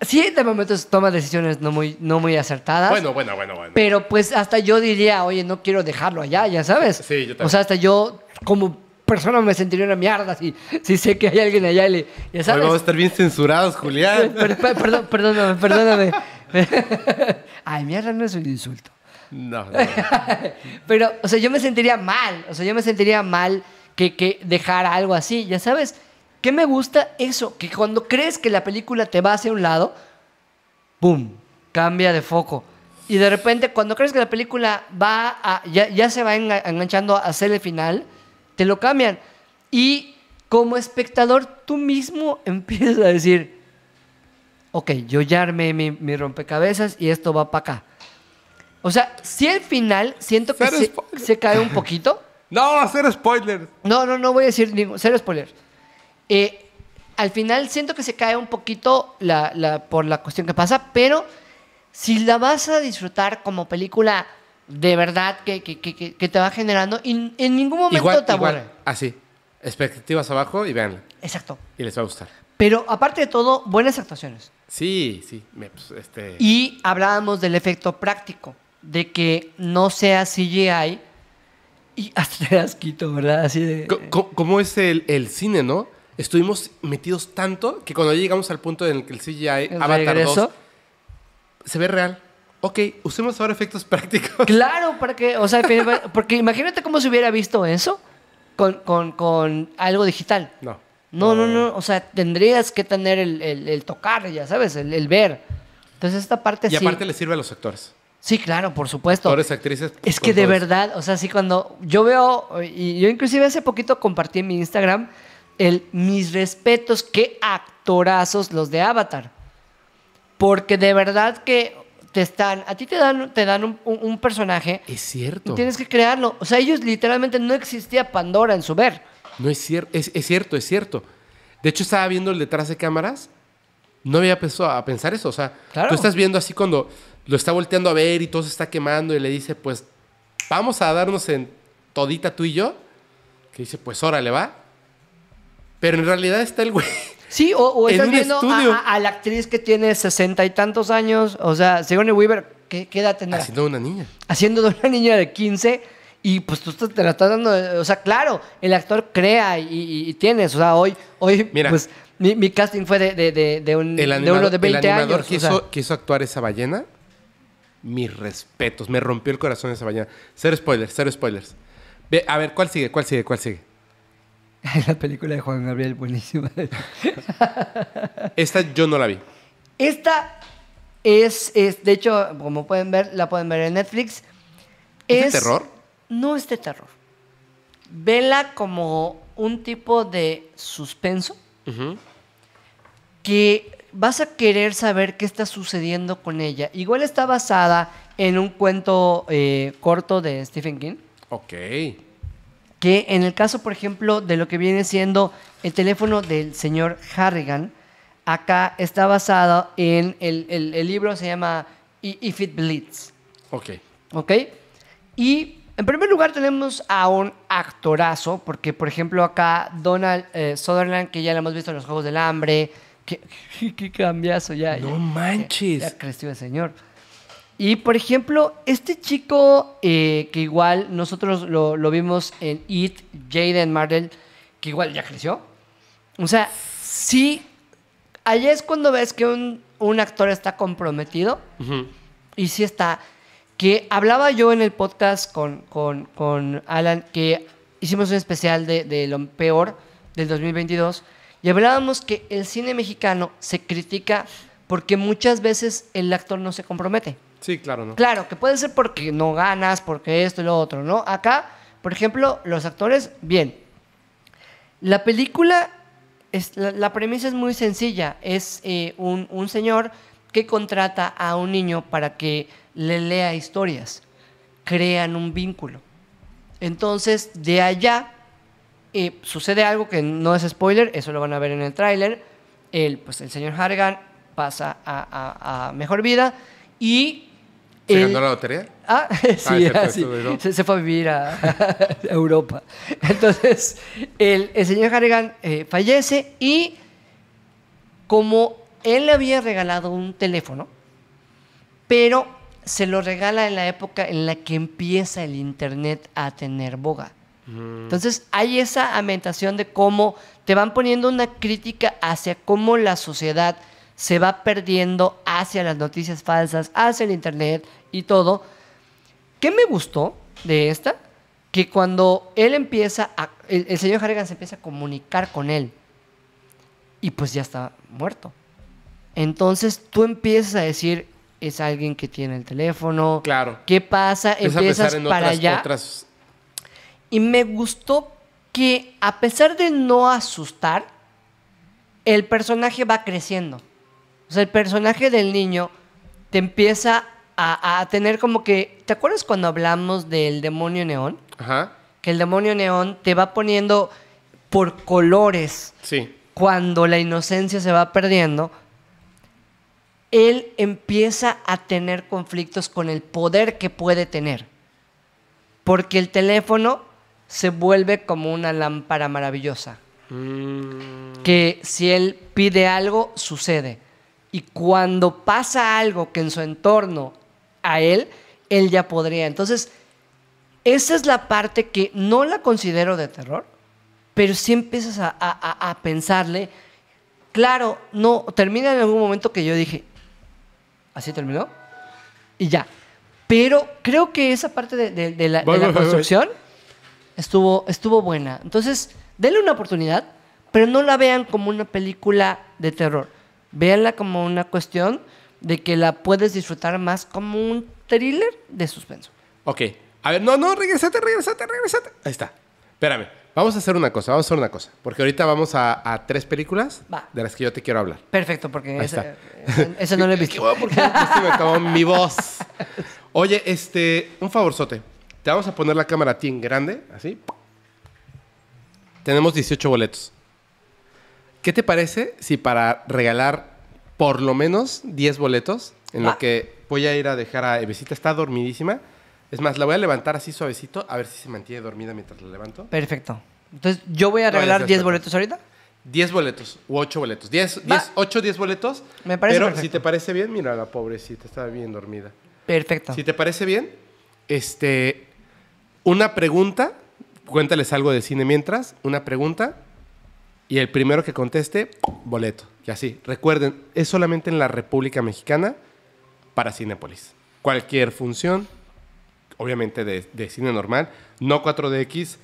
sí, de momentos toma decisiones no muy, no muy acertadas. Bueno, bueno, bueno, bueno. Pero pues hasta yo diría, oye, no quiero dejarlo allá, ya sabes. Sí, yo también. O sea, hasta yo como persona me sentiría una mierda si, si sé que hay alguien allá y le, ya Hoy sabes. vamos a estar bien censurados, Julián. Per- per- perdón, perdóname, perdóname. Ay, mierda no es un insulto. No, no. Pero, o sea, yo me sentiría mal. O sea, yo me sentiría mal que, que dejar algo así, ya sabes. ¿Qué me gusta? Eso, que cuando crees que la película te va hacia un lado, ¡pum! Cambia de foco. Y de repente, cuando crees que la película va a, ya, ya se va enga- enganchando a hacer el final, te lo cambian. Y como espectador, tú mismo empiezas a decir, ok, yo ya armé mi, mi rompecabezas y esto va para acá. O sea, si el final siento que se, spoiler. se cae un poquito, No, cero spoilers. No, no, no voy a decir ningún. Cero spoiler. Eh, al final siento que se cae un poquito la, la- por la cuestión que pasa, pero si la vas a disfrutar como película de verdad que, que- que- que- que te va generando, y en ningún momento Igual, te igual, aburre. así. Expectativas abajo y veanla. Exacto. Y les va a gustar. Pero aparte de todo, buenas actuaciones. Sí, sí. pues, este... Y hablábamos del efecto práctico, de que no sea CGI y hasta te das quito, ¿verdad? Así de... ¿Cómo es el, el cine, no? Estuvimos metidos tanto que cuando llegamos al punto en el que el CGI el Avatar 2 regreso. se ve real. Ok, usemos ahora efectos prácticos. Claro, para que, o sea, porque imagínate cómo se hubiera visto eso con, con, con algo digital. No. No, no, no, o sea, tendrías que tener el, el- tocar, ya sabes, el, el ver. Entonces esta parte Y sí. aparte le sirve a los actores. Sí, claro, por supuesto. Actores, actrices. Es que de verdad, o sea, sí cuando yo veo, y yo inclusive hace poquito compartí en mi Instagram el mis respetos, qué actorazos los de Avatar. Porque de verdad que te están, a ti te dan, te dan un, un- un personaje Es y cierto. tienes que crearlo. O sea, ellos literalmente no existía Pandora en su ver. No es cierto, es, es cierto, es cierto. De hecho, estaba viendo el detrás de cámaras. No había pensado a pensar eso. O sea, Claro. tú estás viendo así cuando lo está volteando a ver y todo se está quemando y le dice, pues, vamos a darnos en todita tú y yo. Que dice, pues, órale, va. Pero en realidad está el güey. Sí, o, o En estás un viendo estudio. a, la actriz que tiene sesenta y tantos años. O sea, Sigourney Weaver, ¿qué, qué edad tendrá? Haciendo una niña. haciendo de una niña de 15 y pues tú te la estás dando, o sea, claro, el actor crea y, y- y tienes, o sea, hoy, hoy Mira. pues mi, mi casting fue de, de, de, de un, El de animador, uno de 20 el animador años. que, o sea, hizo actuar esa ballena, mis respetos. Me rompió el corazón esa ballena. Cero spoilers, cero spoilers. Ve, a ver, ¿cuál sigue? ¿Cuál sigue? ¿Cuál sigue? la película de Juan Gabriel, buenísima. Esta yo no la vi. Esta es, es, de hecho, como pueden ver, la pueden ver en Netflix. ¿Es de terror? No es de terror. Vela como un tipo de suspenso. Que vas a querer saber qué está sucediendo con ella. Igual está basada en un cuento eh, corto de Stephen King, Ok. que en el caso, por ejemplo, de lo que viene siendo el teléfono del señor Harrigan, acá está basado en el, el- el libro, se llama If It Bleeds. Ok. ¿Ok? Y en primer lugar tenemos a un actorazo, porque por ejemplo acá Donald eh, Sutherland, que ya lo hemos visto en los Juegos del Hambre, que, qué cambiazo ya. No ya- manches. Ya, ya creció el señor. Y por ejemplo, este chico eh, que igual nosotros lo, lo vimos en It, Jaden Martell, que igual ya creció. O sea, sí, allá es cuando ves que un, un actor está comprometido Ujú. y sí está. Que hablaba yo en el podcast con, con, con Alan, que hicimos un especial de, de lo peor del 2022, y hablábamos que el cine mexicano se critica porque muchas veces el actor no se compromete. Sí, claro, ¿no? Claro, que puede ser porque no ganas, porque esto y lo otro, ¿no? Acá, por ejemplo, los actores, bien. La película, es, la, la premisa es muy sencilla. Es eh, un, un señor que contrata a un niño para que le lea historias. Crean un vínculo. Entonces, de allá eh, sucede algo que no es spoiler, eso lo van a ver en el tráiler. El, pues, el señor Harrigan pasa a, a- a mejor vida y... ¿Se el- ganó la lotería? Ah, sí, ah, sí. eso, ¿no? Se, se fue a vivir a, a Europa. Entonces, el, el señor Harrigan eh, fallece y como él le había regalado un teléfono, pero se lo regala en la época en la que empieza el Internet a tener boga. Entonces hay esa ambientación de cómo te van poniendo una crítica hacia cómo la sociedad se va perdiendo hacia las noticias falsas, hacia el Internet y todo. ¿Qué me gustó de esta? Que cuando él empieza, a, el, el señor Harrigan se empieza a comunicar con él y pues ya está muerto. Entonces tú empiezas a decir, es alguien que tiene el teléfono. Claro. ¿Qué pasa? Empieza a Empiezas pensar en para otras, allá. otras- Y me gustó que a pesar de no asustar, el personaje va creciendo. O sea, el personaje del niño te empieza a, a tener como que... ¿Te acuerdas cuando hablamos del demonio neón? Ajá. que el demonio neón te va poniendo por colores Sí. cuando la inocencia se va perdiendo, él empieza a tener conflictos con el poder que puede tener. Porque el teléfono se vuelve como una lámpara maravillosa. Mm, Que si él pide algo, sucede. Y cuando pasa algo que en su entorno a él, él ya podría. Entonces, esa es la parte que no la considero de terror, pero sí empiezas a, a- a- pensarle. Claro, no, termina en algún momento que yo dije, ¿así terminó? Y ya. Pero creo que esa parte de, de- de la, de Voy, la voy, voy, voy. Estuvo, estuvo buena. Entonces, denle una oportunidad, pero no la vean como una película de terror. Véanla como una cuestión de que la puedes disfrutar más como un thriller de suspenso. Ok. A ver, no, no, regresate, regresate, regresate. Ahí está. Espérame. Vamos a hacer una cosa, vamos a hacer una cosa. Porque ahorita vamos a, a tres películas Va. de las que yo te quiero hablar. Perfecto, porque Ahí está. ese no lo he visto. me acabó mi voz. Oye, este, un favorzote. Te vamos a poner la cámara a ti en grande, así. Tenemos 18 boletos. ¿Qué te parece si para regalar por lo menos 10 boletos, en Va. lo que voy a ir a dejar a Evesita, está dormidísima? Es más, la voy a levantar así suavecito, a ver si se mantiene dormida mientras la levanto. Perfecto. Entonces, yo voy a regalar está, 10 está. boletos ahorita. 10 boletos u 8 boletos. 10, Va. 10, 8, 10 boletos. Me parece Pero perfecto. si te parece bien, mira, la pobrecita está bien dormida. Perfecto. Si te parece bien, este, una pregunta, cuéntales algo de cine mientras, una pregunta, y el primero que conteste, boleto. Y así, recuerden, es solamente en la República Mexicana para Cinépolis. Cualquier función, obviamente de, de cine normal, no 4DX,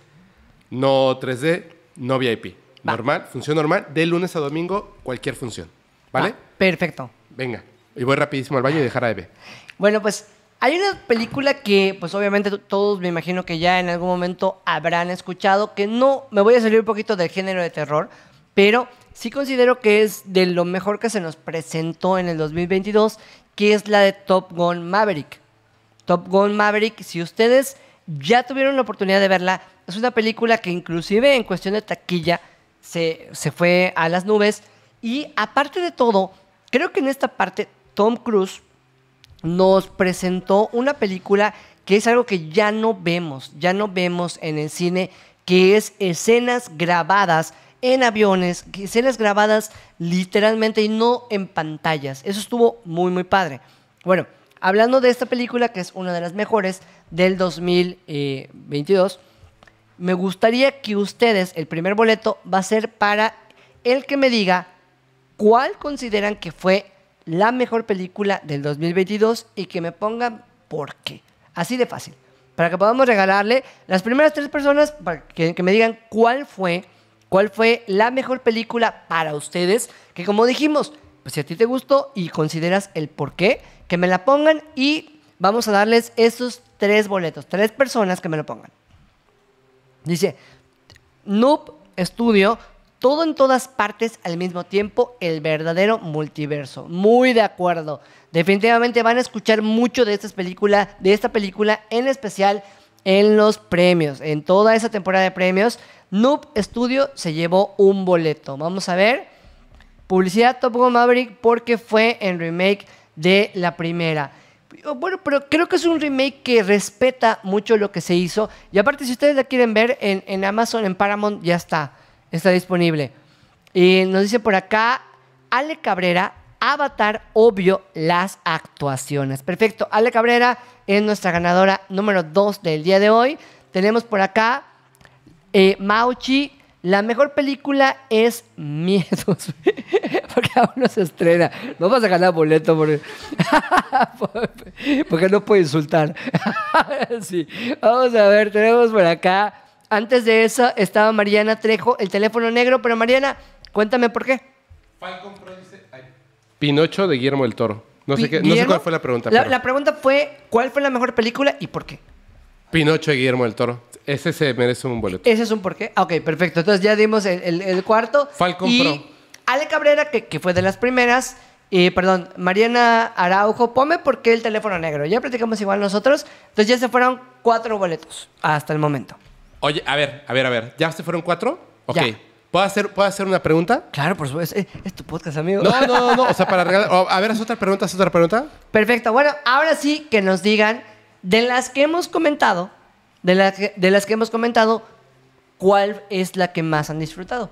no 3D, no VIP. Va. Normal, función normal, de lunes a domingo, cualquier función. ¿Vale? Va, perfecto. Venga. Y voy rapidísimo al baño y dejar a Eve. Bueno, pues hay una película que, pues obviamente todos me imagino que ya en algún momento habrán escuchado, que no, me voy a salir un poquito del género de terror, pero sí considero que es de lo mejor que se nos presentó en el 2022, que es la de Top Gun Maverick. Top Gun Maverick, si ustedes ya tuvieron la oportunidad de verla, es una película que inclusive en cuestión de taquilla se, se fue a las nubes. Y aparte de todo, creo que en esta parte Tom Cruise nos presentó una película que es algo que ya no vemos, ya no vemos en el cine, que es escenas grabadas en aviones, escenas grabadas literalmente y no en pantallas. Eso estuvo muy, muy padre. Bueno, hablando de esta película, que es una de las mejores del 2022, me gustaría que ustedes, el primer boleto va a ser para el que me diga cuál consideran que fue la mejor película del 2022 y que me pongan por qué. Así de fácil. Para que podamos regalarle las primeras tres personas para que, me digan cuál fue, cuál fue la mejor película para ustedes. Que como dijimos, pues si a ti te gustó y consideras el por qué, que me la pongan y vamos a darles esos tres boletos. Tres personas que me lo pongan. Dice, Noob Studio, todo en todas partes al mismo tiempo, el verdadero multiverso. Muy de acuerdo. Definitivamente van a escuchar mucho de esta película, de esta película en especial en los premios, en toda esa temporada de premios. Noob Studio se llevó un boleto. Vamos a ver. Publicidad Top Gun Maverick porque fue en remake de la primera. Bueno, pero creo que es un remake que respeta mucho lo que se hizo. Y aparte, si ustedes la quieren ver en Amazon, en Paramount, ya está. Está disponible. Y nos dice por acá, Ale Cabrera, Avatar, obvio, las actuaciones. Perfecto. Ale Cabrera es nuestra ganadora número 2 del día de hoy. Tenemos por acá eh, Mauchi, la mejor película es Miedos. porque aún no se estrena. No vas a ganar boleto porque, porque no puede insultar. sí. Vamos a ver, tenemos por acá. Antes de eso estaba Mariana Trejo, el teléfono negro. Pero Mariana, cuéntame por qué. Pinocho de Guillermo del Toro. No sé, qué, no sé cuál fue la pregunta. La, pero- la pregunta fue: ¿cuál fue la mejor película y por qué? Pinocho de Guillermo del Toro. Ese se merece un boleto. Ese es un por qué. Ah, Ok, perfecto. Entonces ya dimos el, el- el cuarto. Falcon y Pro. Ale Cabrera, que, que fue de las primeras. Y perdón, Mariana Araujo, ponme por qué el teléfono negro. Ya platicamos igual nosotros. Entonces ya se fueron cuatro boletos hasta el momento. Oye, a ver, a ver, a ver. ¿Ya se fueron cuatro? Ok. Ya. ¿Puedo hacer, ¿Puedo hacer una pregunta? Claro, por supuesto. Es, es tu podcast, amigo. No, no, no, no. O sea, para regalar. a ver, haz otra pregunta, haz otra pregunta. Perfecto. Bueno, ahora sí que nos digan de las que hemos comentado, de, la que- de las que hemos comentado, ¿cuál es la que más han disfrutado?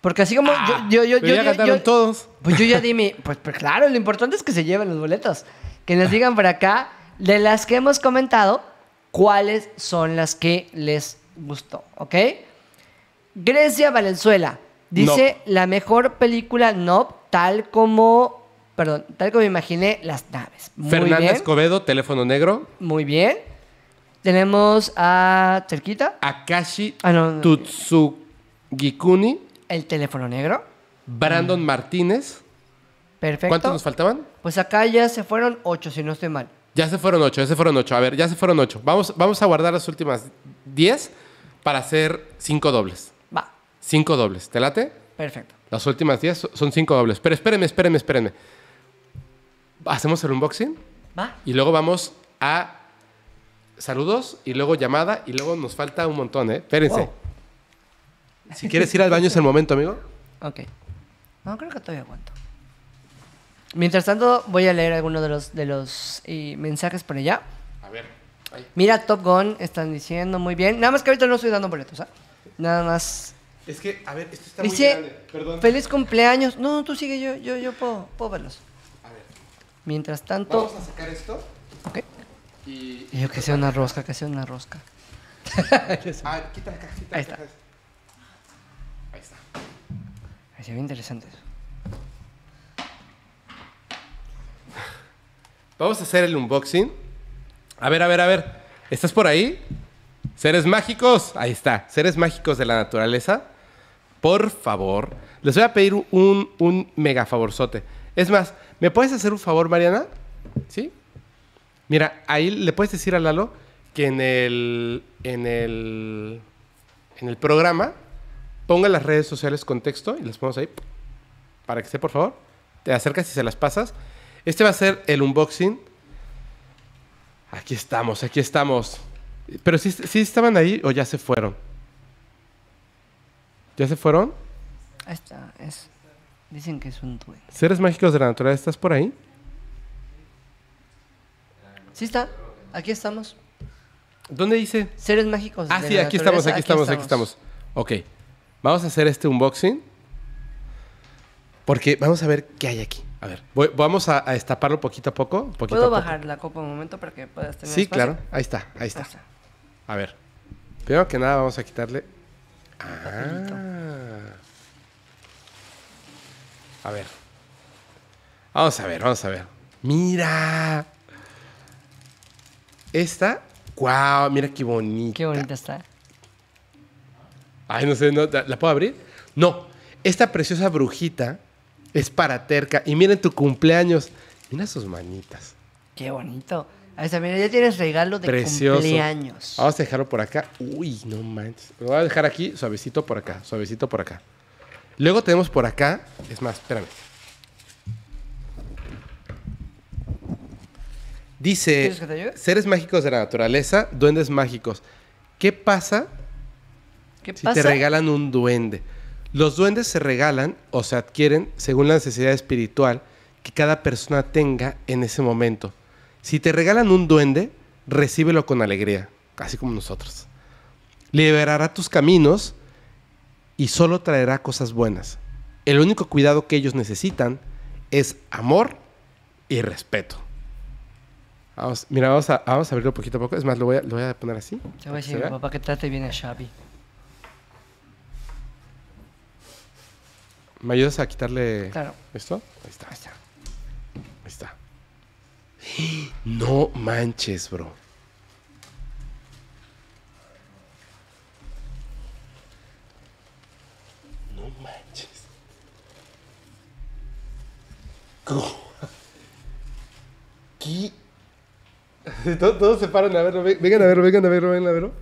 Porque así como Ah, yo, yo, yo, pero yo, ya yo- cantaron yo- todos. Pues yo ya di mi. Pues, pues claro, lo importante es que se lleven los boletos. Que nos digan por acá, de las que hemos comentado, cuáles son las que les gustó, ¿ok? Grecia Valenzuela dice la mejor película no tal como. Perdón, tal como imaginé las naves. Muy Fernanda bien. Escobedo, teléfono negro. Muy bien. Tenemos a cerquita Akashi Ah, no, no. Tutsugikuni. el teléfono negro. Brandon Martínez. Perfecto. ¿Cuántos nos faltaban? Pues acá ya se fueron ocho, si no estoy mal. Ya se fueron ocho, ya se fueron ocho. A ver, ya se fueron ocho. Vamos, vamos a guardar las últimas diez para hacer cinco dobles. Va, Cinco dobles. ¿Te late? perfecto. Las últimas diez so- son cinco dobles. Pero espérenme, espérenme, espérenme. Hacemos el unboxing Va. y luego vamos a saludos y luego llamada y luego nos falta un montón, ¿eh? Espérense. Wow. Si quieres ir al baño es el momento, amigo. Ok. No, creo que todavía aguanto. Mientras tanto, voy a leer algunos de los, de los eh, mensajes por allá. A ver. Ahí. Mira, Top Gun, están diciendo muy bien. Nada más que ahorita no estoy dando boletos, ¿ah? Nada más. Es que, a ver, esto está muy Dice, grande. Perdón. feliz cumpleaños. No, tú sigue, yo, yo, yo puedo, puedo verlos. A ver. Mientras tanto... Vamos a sacar esto Ok. y... Y yo que sea una rosca, que sea una rosca. Ah, quita la caja, quita Ahí está. Ahí está. Ay, se ve interesante eso. Vamos a hacer el unboxing. A ver, a ver, a ver. ¿Estás por ahí? Seres mágicos. Ahí está. Seres mágicos de la naturaleza. Por favor. Les voy a pedir un, un mega favorzote. Es más, ¿me puedes hacer un favor, Mariana? ¿Sí? Mira, ahí le puedes decir a Lalo que en el, en el, en el programa ponga las redes sociales con texto y las ponemos ahí para que esté, por favor. Te acercas y se las pasas. Este va a ser el unboxing. Aquí estamos, aquí estamos. Pero sí, sí estaban ahí o ya se fueron. ¿Ya se fueron? Ahí está, es... Dicen que es un duende. Seres mágicos de la naturaleza, ¿estás por ahí? Sí está, aquí estamos. ¿Dónde dice? Seres mágicos Ah, de sí, la aquí estamos, naturaleza, aquí estamos, aquí estamos. Ok. Vamos a hacer este unboxing. Porque vamos a ver qué hay aquí. A ver, voy- vamos a, a destaparlo poquito a poco. Poquito ¿Puedo a poco. bajar la copa un momento para que puedas tener Sí, espacio? claro. Ahí está, ahí está. A ver. Primero que nada vamos a quitarle... Ah. A ver. Vamos a ver, vamos a ver. Mira. Esta... ¡Guau! Mira qué bonita. Qué bonita está. Ay, no sé, ¿no? ¿la la puedo abrir? No. Esta preciosa brujita es para Terca. Y miren tu cumpleaños. Mira sus manitas. Qué bonito. Ahí está, mira, ya tienes regalo de Precioso. cumpleaños. Vamos a dejarlo por acá. Uy, no manches. Lo voy a dejar aquí, suavecito por acá, suavecito por acá. Luego tenemos por acá. Es más, espérame. Dice. Seres mágicos de la naturaleza, duendes mágicos. ¿Qué pasa ¿Qué si pasa? te regalan un duende? Los duendes se regalan o se adquieren según la necesidad espiritual que cada persona tenga en ese momento. Si te regalan un duende, recíbelo con alegría, así como nosotros. Liberará tus caminos y solo traerá cosas buenas. El único cuidado que ellos necesitan es amor y respeto. Vamos, mira, vamos a, vamos a abrirlo poquito a poco. Es más, lo voy a, lo voy a poner así. Te voy a decir papá que trate bien a Xavi. ¿Me ayudas a quitarle Claro. esto? Ahí está, ahí está. Ahí está. No manches, bro. No manches. ¿Qué? Todos, todos se paran a verlo. ve- Vengan a verlo, vengan a verlo, vengan a verlo.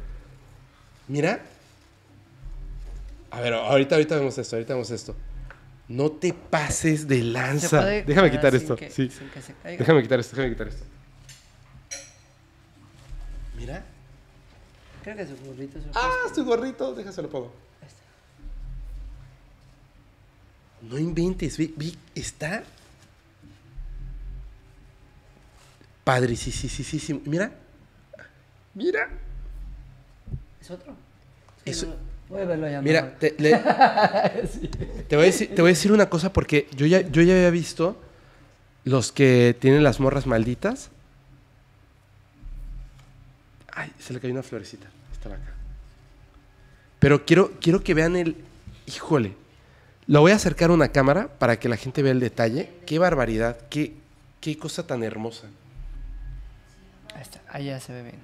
Mira. A ver, ahorita, ahorita vemos esto, ahorita vemos esto. No te pases de ¿Se lanza. Déjame quitar esto. que- sí. que? Déjame quitar esto, déjame quitar esto. Mira. Creo que su gorrito es Ah, su gorrito, déjaselo pongo. No inventes, vi, vi, está padre, sí, sí, sí, sí, sí. Mira, mira. ¿Es otro? Eso- no, a. Mira, te, le- te voy a decir, te voy a decir una cosa porque yo ya, yo ya había visto los que tienen las morras malditas. Ay, se le cayó una florecita. Estaba acá. Pero quiero, quiero que vean el. Híjole. Lo voy a acercar a una cámara para que la gente vea el detalle. Qué barbaridad. Qué, qué cosa tan hermosa. Ahí está, ahí ya se ve bien.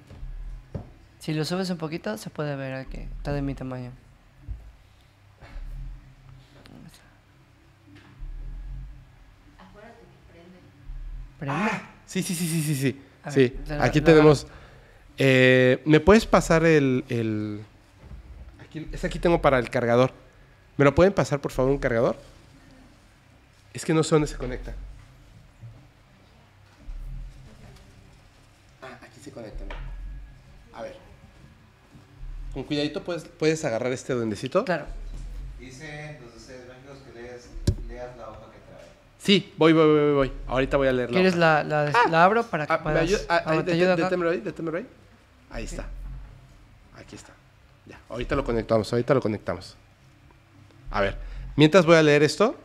Si lo subes un poquito, se puede ver que está de mi tamaño. ¿Prende? Sí, sí, sí, sí, sí, sí. A Sí, ver, la- aquí la- tenemos. eh, ¿Me puedes pasar el. el... Aquí, es aquí tengo para el cargador. ¿Me lo pueden pasar, por favor, un cargador? Es que no sé dónde se conecta. Ah, aquí se conecta. mira. A ver. Con cuidadito puedes, puedes agarrar este duendecito. Claro. Dice los de ustedes blancos que leas, leas la hoja que trae. Sí, voy, voy, voy, voy, voy. Ahorita voy a leerlo. ¿Quieres la, la, la abro para que Ah, ¿me puedas... ayuda? Ah, Ah, ahí, deténmelo ahí, deténmelo ahí. Ahí está. Aquí está. Ya, ahorita lo conectamos, ahorita lo conectamos. A ver, mientras voy a leer esto.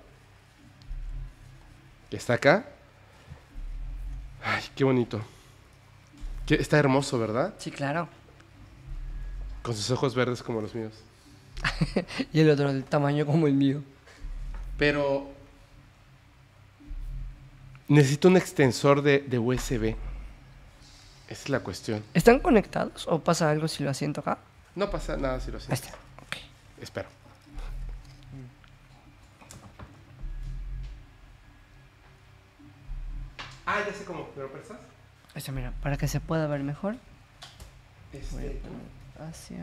Que está acá. Ay, qué bonito. Qué- está hermoso, ¿verdad? Sí, claro. Con sus ojos verdes como los míos. Y el otro del tamaño como el mío. Pero necesito un extensor de, de USB. Esa es la cuestión. ¿Están conectados o pasa algo si lo asiento acá? No pasa nada si lo Ahí siento. está. Ok. Espero. Ah, ya sé cómo. ¿Me lo prestas? Ahí está, mira, para que se pueda ver mejor. Este, hacia...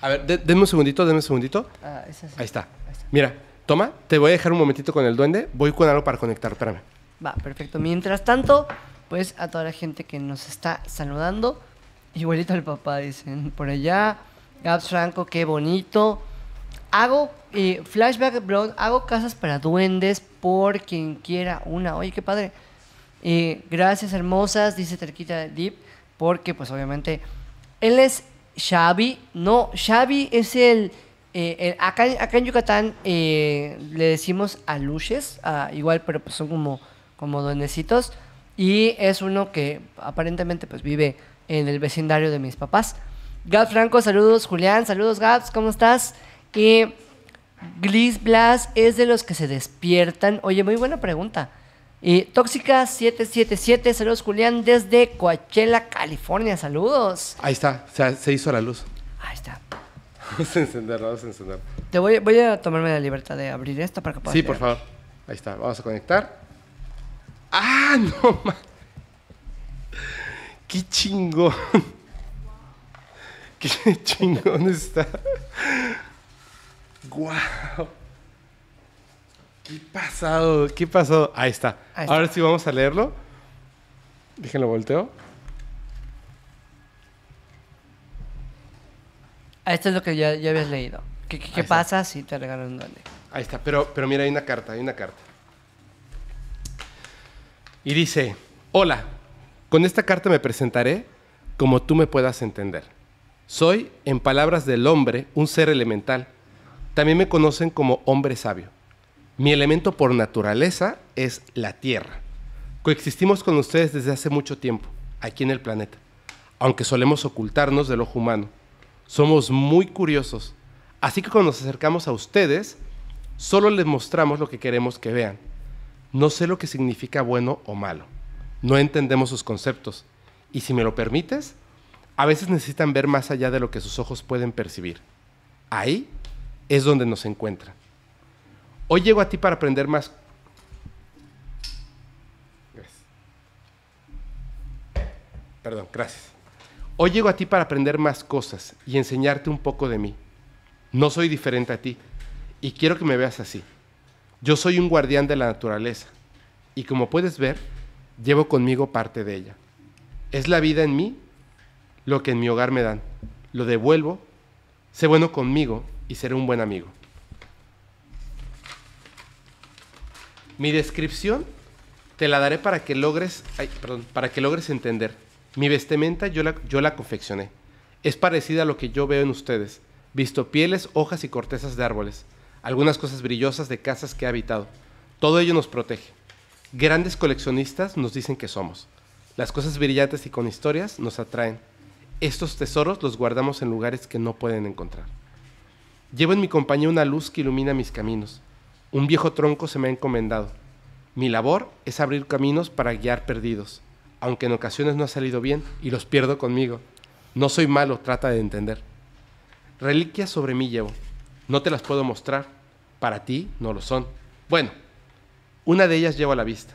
A ver, de- denme un segundito, denme un segundito. Ah, es así. Ahí está. Ahí está. Mira, toma, te voy a dejar un momentito con el duende. Voy con algo para conectar, espérame. Va, perfecto. Mientras tanto, pues a toda la gente que nos está saludando, igualito al papá, dicen por allá. Gabs Franco, qué bonito. Hago eh, flashback blog, hago casas para duendes por quien quiera una. Oye, qué padre. Eh, gracias, hermosas, dice Terquita Deep, porque pues obviamente él es Xavi. No, Xavi es el... eh, acá, en Yucatán eh, le decimos aluches, ah, igual, pero pues son como, como duendecitos. Y es uno que aparentemente pues vive en el vecindario de mis papás. Gabs Franco, saludos. Julián, saludos Gabs, ¿cómo estás? Y Gliss Blas es de los que se despiertan. Oye, muy buena pregunta. Y Tóxica 777, saludos Julián desde Coachella, California, saludos. Ahí está, se, se hizo la luz. Ahí está. Vamos a encenderlo, vamos a encenderlo. Te voy, voy a tomarme la libertad de abrir esto para que puedas Sí, por favor. Ahí está, vamos a conectar. ¡Ah, no! ¡Qué chingón! ¡Qué chingón está! ¡Guau! ¿Qué pasado? ¿Ququé pasó? Ahí está. Ahí está. Ahora sí vamos a leerlo. Déjenlo volteo. Ah, Esto es lo que ya, ya habías leído. ¿Qué, qué- qué pasa si te regalan un duende? Ahí está, pero, pero mira, hay una carta, hay una carta. Y dice, hola, con esta carta me presentaré como tú me puedas entender. Soy, en palabras del hombre, un ser elemental. También me conocen como hombre sabio. Mi elemento por naturaleza es la tierra. Coexistimos con ustedes desde hace mucho tiempo, aquí en el planeta, aunque solemos ocultarnos del ojo humano. Somos muy curiosos, así que cuando nos acercamos a ustedes, solo les mostramos lo que queremos que vean. No sé lo que significa bueno o malo. No entendemos sus conceptos. Y si me lo permites, a veces necesitan ver más allá de lo que sus ojos pueden percibir. Ahí es donde nos encuentran. Hoy llego a ti para aprender más. Gracias. Perdón, gracias. Hoy llego a ti para aprender más cosas y enseñarte un poco de mí. No soy diferente a ti y quiero que me veas así. Yo soy un guardián de la naturaleza y como puedes ver, llevo conmigo parte de ella. Es la vida en mí lo que en mi hogar me dan. Lo devuelvo, sé bueno conmigo y seré un buen amigo. Mi descripción te la daré para que logres, perdón, para que logres entender. Mi vestimenta yo la, yo la confeccioné. Es parecida a lo que yo veo en ustedes. Visto pieles, hojas y cortezas de árboles. Algunas cosas brillosas de casas que he habitado. Todo ello nos protege. Grandes coleccionistas nos dicen que somos. Las cosas brillantes y con historias nos atraen. Estos tesoros los guardamos en lugares que no pueden encontrar. Llevo en mi compañía una luz que ilumina mis caminos. Un viejo tronco se me ha encomendado. Mi labor es abrir caminos para guiar perdidos, aunque en ocasiones no ha salido bien y los pierdo conmigo. No soy malo, trata de entender. Reliquias sobre mí llevo. No te las puedo mostrar. Para ti no lo son. Bueno, una de ellas llevo a la vista.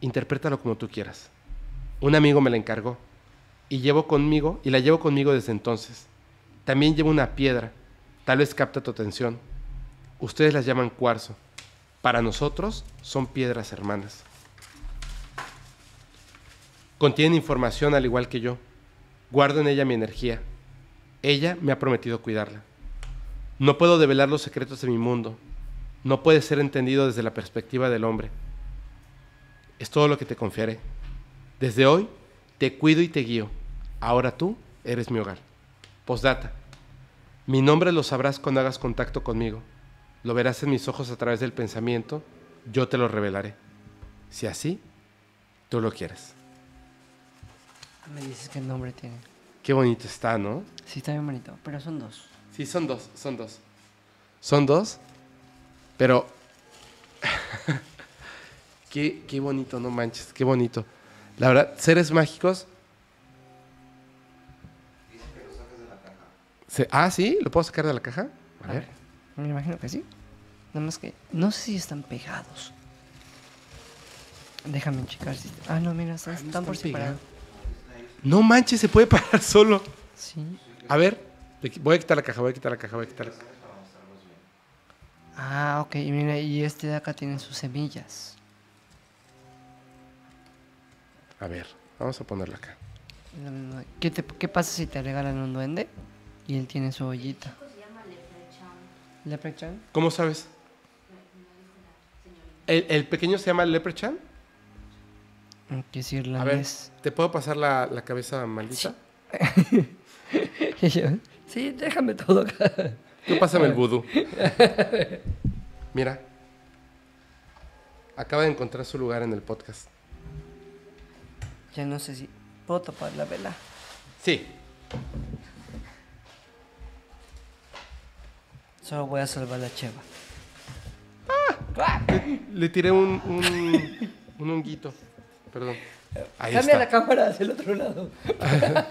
Interprétalo como tú quieras. Un amigo me la encargó y llevo conmigo y la llevo conmigo desde entonces. También llevo una piedra. Tal vez capta tu atención. Ustedes las llaman cuarzo. Para nosotros son piedras hermanas. Contienen información al igual que yo. Guardo en ella mi energía. Ella me ha prometido cuidarla. No puedo develar los secretos de mi mundo. No puede ser entendido desde la perspectiva del hombre. Es todo lo que te confiaré. Desde hoy te cuido y te guío. Ahora tú eres mi hogar. Postdata. Mi nombre lo sabrás cuando hagas contacto conmigo. Lo verás en mis ojos a través del pensamiento. Yo te lo revelaré. Si así, tú lo quieres. Me dices qué nombre tiene. Qué bonito está, ¿no? Sí, está bien bonito, pero son dos. Sí, son dos, son dos. Son dos, pero... qué, qué bonito, no manches, qué bonito. La verdad, seres mágicos... Se- ah, sí, ¿lo puedo sacar de la caja? A ver. Me imagino que sí. Nada más que no sé si están pegados. Déjame checar si. Ah, no, mira, están, Ah, no están por están separado. No manches, se puede parar solo. Sí. A ver, voy a quitar la caja, voy a quitar la caja, voy a quitar la caja. Ah, ok. Y mira, y este de acá tiene sus semillas. A ver, vamos a ponerla acá. ¿Qué, te- ¿Qué pasa si te regalan un duende? Y él tiene su ollita. ¿Leprechaun? ¿Cómo sabes? ¿El, el pequeño se llama Leprechaun? Que es A ver, irlandés. ¿te puedo pasar la, la cabeza maldita? Yo, sí, déjame todo acá. Tú pásame el vudú. Mira. Acaba de encontrar su lugar en el podcast. Ya no sé si puedo tapar la vela. Sí. Solo voy a salvar la cheva. Le tiré un, un, un honguito. Perdón. Ahí Cambia está. la cámara hacia el otro lado.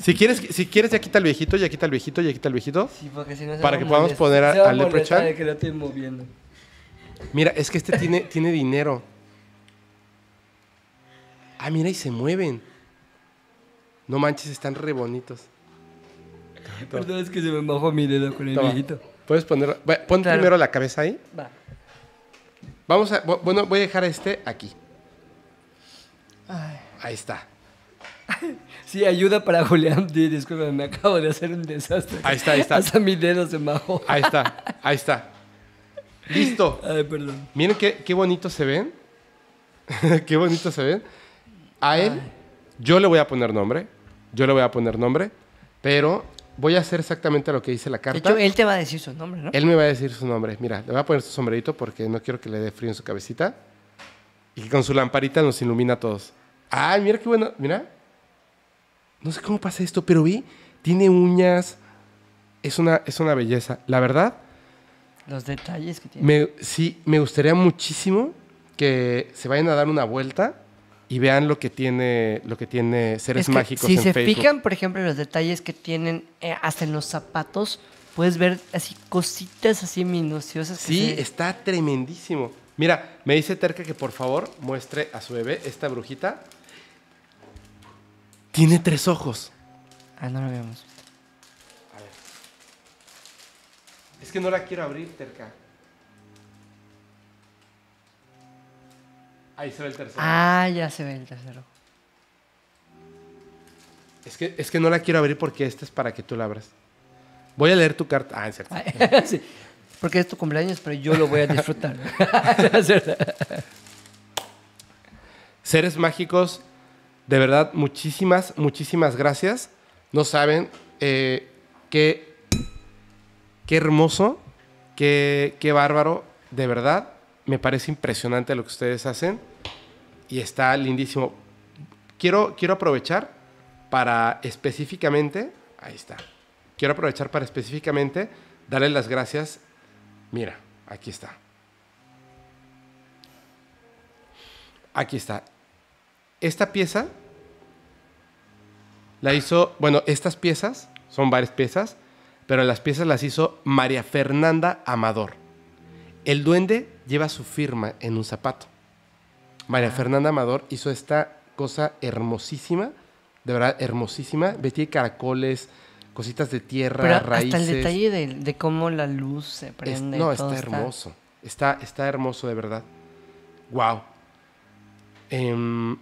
Si quieres, si quieres, ya quita el viejito, ya quita el viejito, ya quita el viejito. Sí, porque si no se Para que podamos poner a- al Leprechaun. que lo estoy moviendo. Mira, es que este tiene, tiene dinero. Ah, mira, y se mueven. No manches, están re bonitos. Perdón, es que se me bajó mi dedo con el Toma. viejito. Puedes poner. Pon Claro. primero la cabeza ahí. Va. Vamos a. bu- Bueno, voy a dejar este aquí. Ay. Ahí está. Sí, ayuda para Julián. Di- Disculpa, me acabo de hacer un desastre. Ahí está, ahí está. Hasta mi dedo se bajó. Ahí está. Ahí está. Listo. Ay, perdón. Miren qué, qué bonito se ven. qué bonito se ven. A él, yo le voy a poner nombre. Yo le voy a poner nombre. Pero voy a hacer exactamente lo que dice la De carta. hecho, él te va a decir su nombre, ¿no? Él me va a decir su nombre. Mira, le voy a poner su sombrerito porque no quiero que le dé frío en su cabecita. Y que con su lamparita nos ilumina a todos. Ay, mira qué bueno. Mira. No sé cómo pasa esto, pero vi. Tiene uñas. Es una, es una belleza. La verdad, Los detalles que tiene. me, sí, me gustaría muchísimo que se vayan a dar una vuelta y vean lo que tiene, lo que tiene Seres Es que Mágicos si en se Facebook. fijan, por ejemplo, en los detalles que tienen eh, hasta en los zapatos, puedes ver así cositas así minuciosas. que Sí, se- está tremendísimo. Mira, me dice Terca que por favor muestre a su bebé esta brujita. Tiene tres ojos. Ah, no lo vemos. Es que no la quiero abrir, Terca. Ahí se ve el tercero. Ah, ya se ve el tercero. Es que, es que no la quiero abrir porque esta es para que tú la abras. Voy a leer tu carta. Ah, es cierto. Sí, Porque es tu cumpleaños, pero yo lo voy a disfrutar. Seres mágicos, de verdad, muchísimas, muchísimas gracias. No saben eh, qué, qué hermoso, qué, qué bárbaro, de verdad. Me parece impresionante lo que ustedes hacen y está lindísimo. Quiero, quiero aprovechar para específicamente, ahí está, quiero aprovechar para específicamente darles las gracias. Mira, aquí está. Aquí está. Esta pieza la hizo, bueno, estas piezas son varias piezas, pero las piezas las hizo María Fernanda Amador. El duende lleva su firma en un zapato. María Fernanda Amador hizo esta cosa hermosísima, de verdad hermosísima. Ve, tiene caracoles, cositas de tierra, Pero raíces. hasta el detalle de, de cómo la luz se Es- prende. no, está hermoso. Está, está hermoso, de verdad. Wow. Em,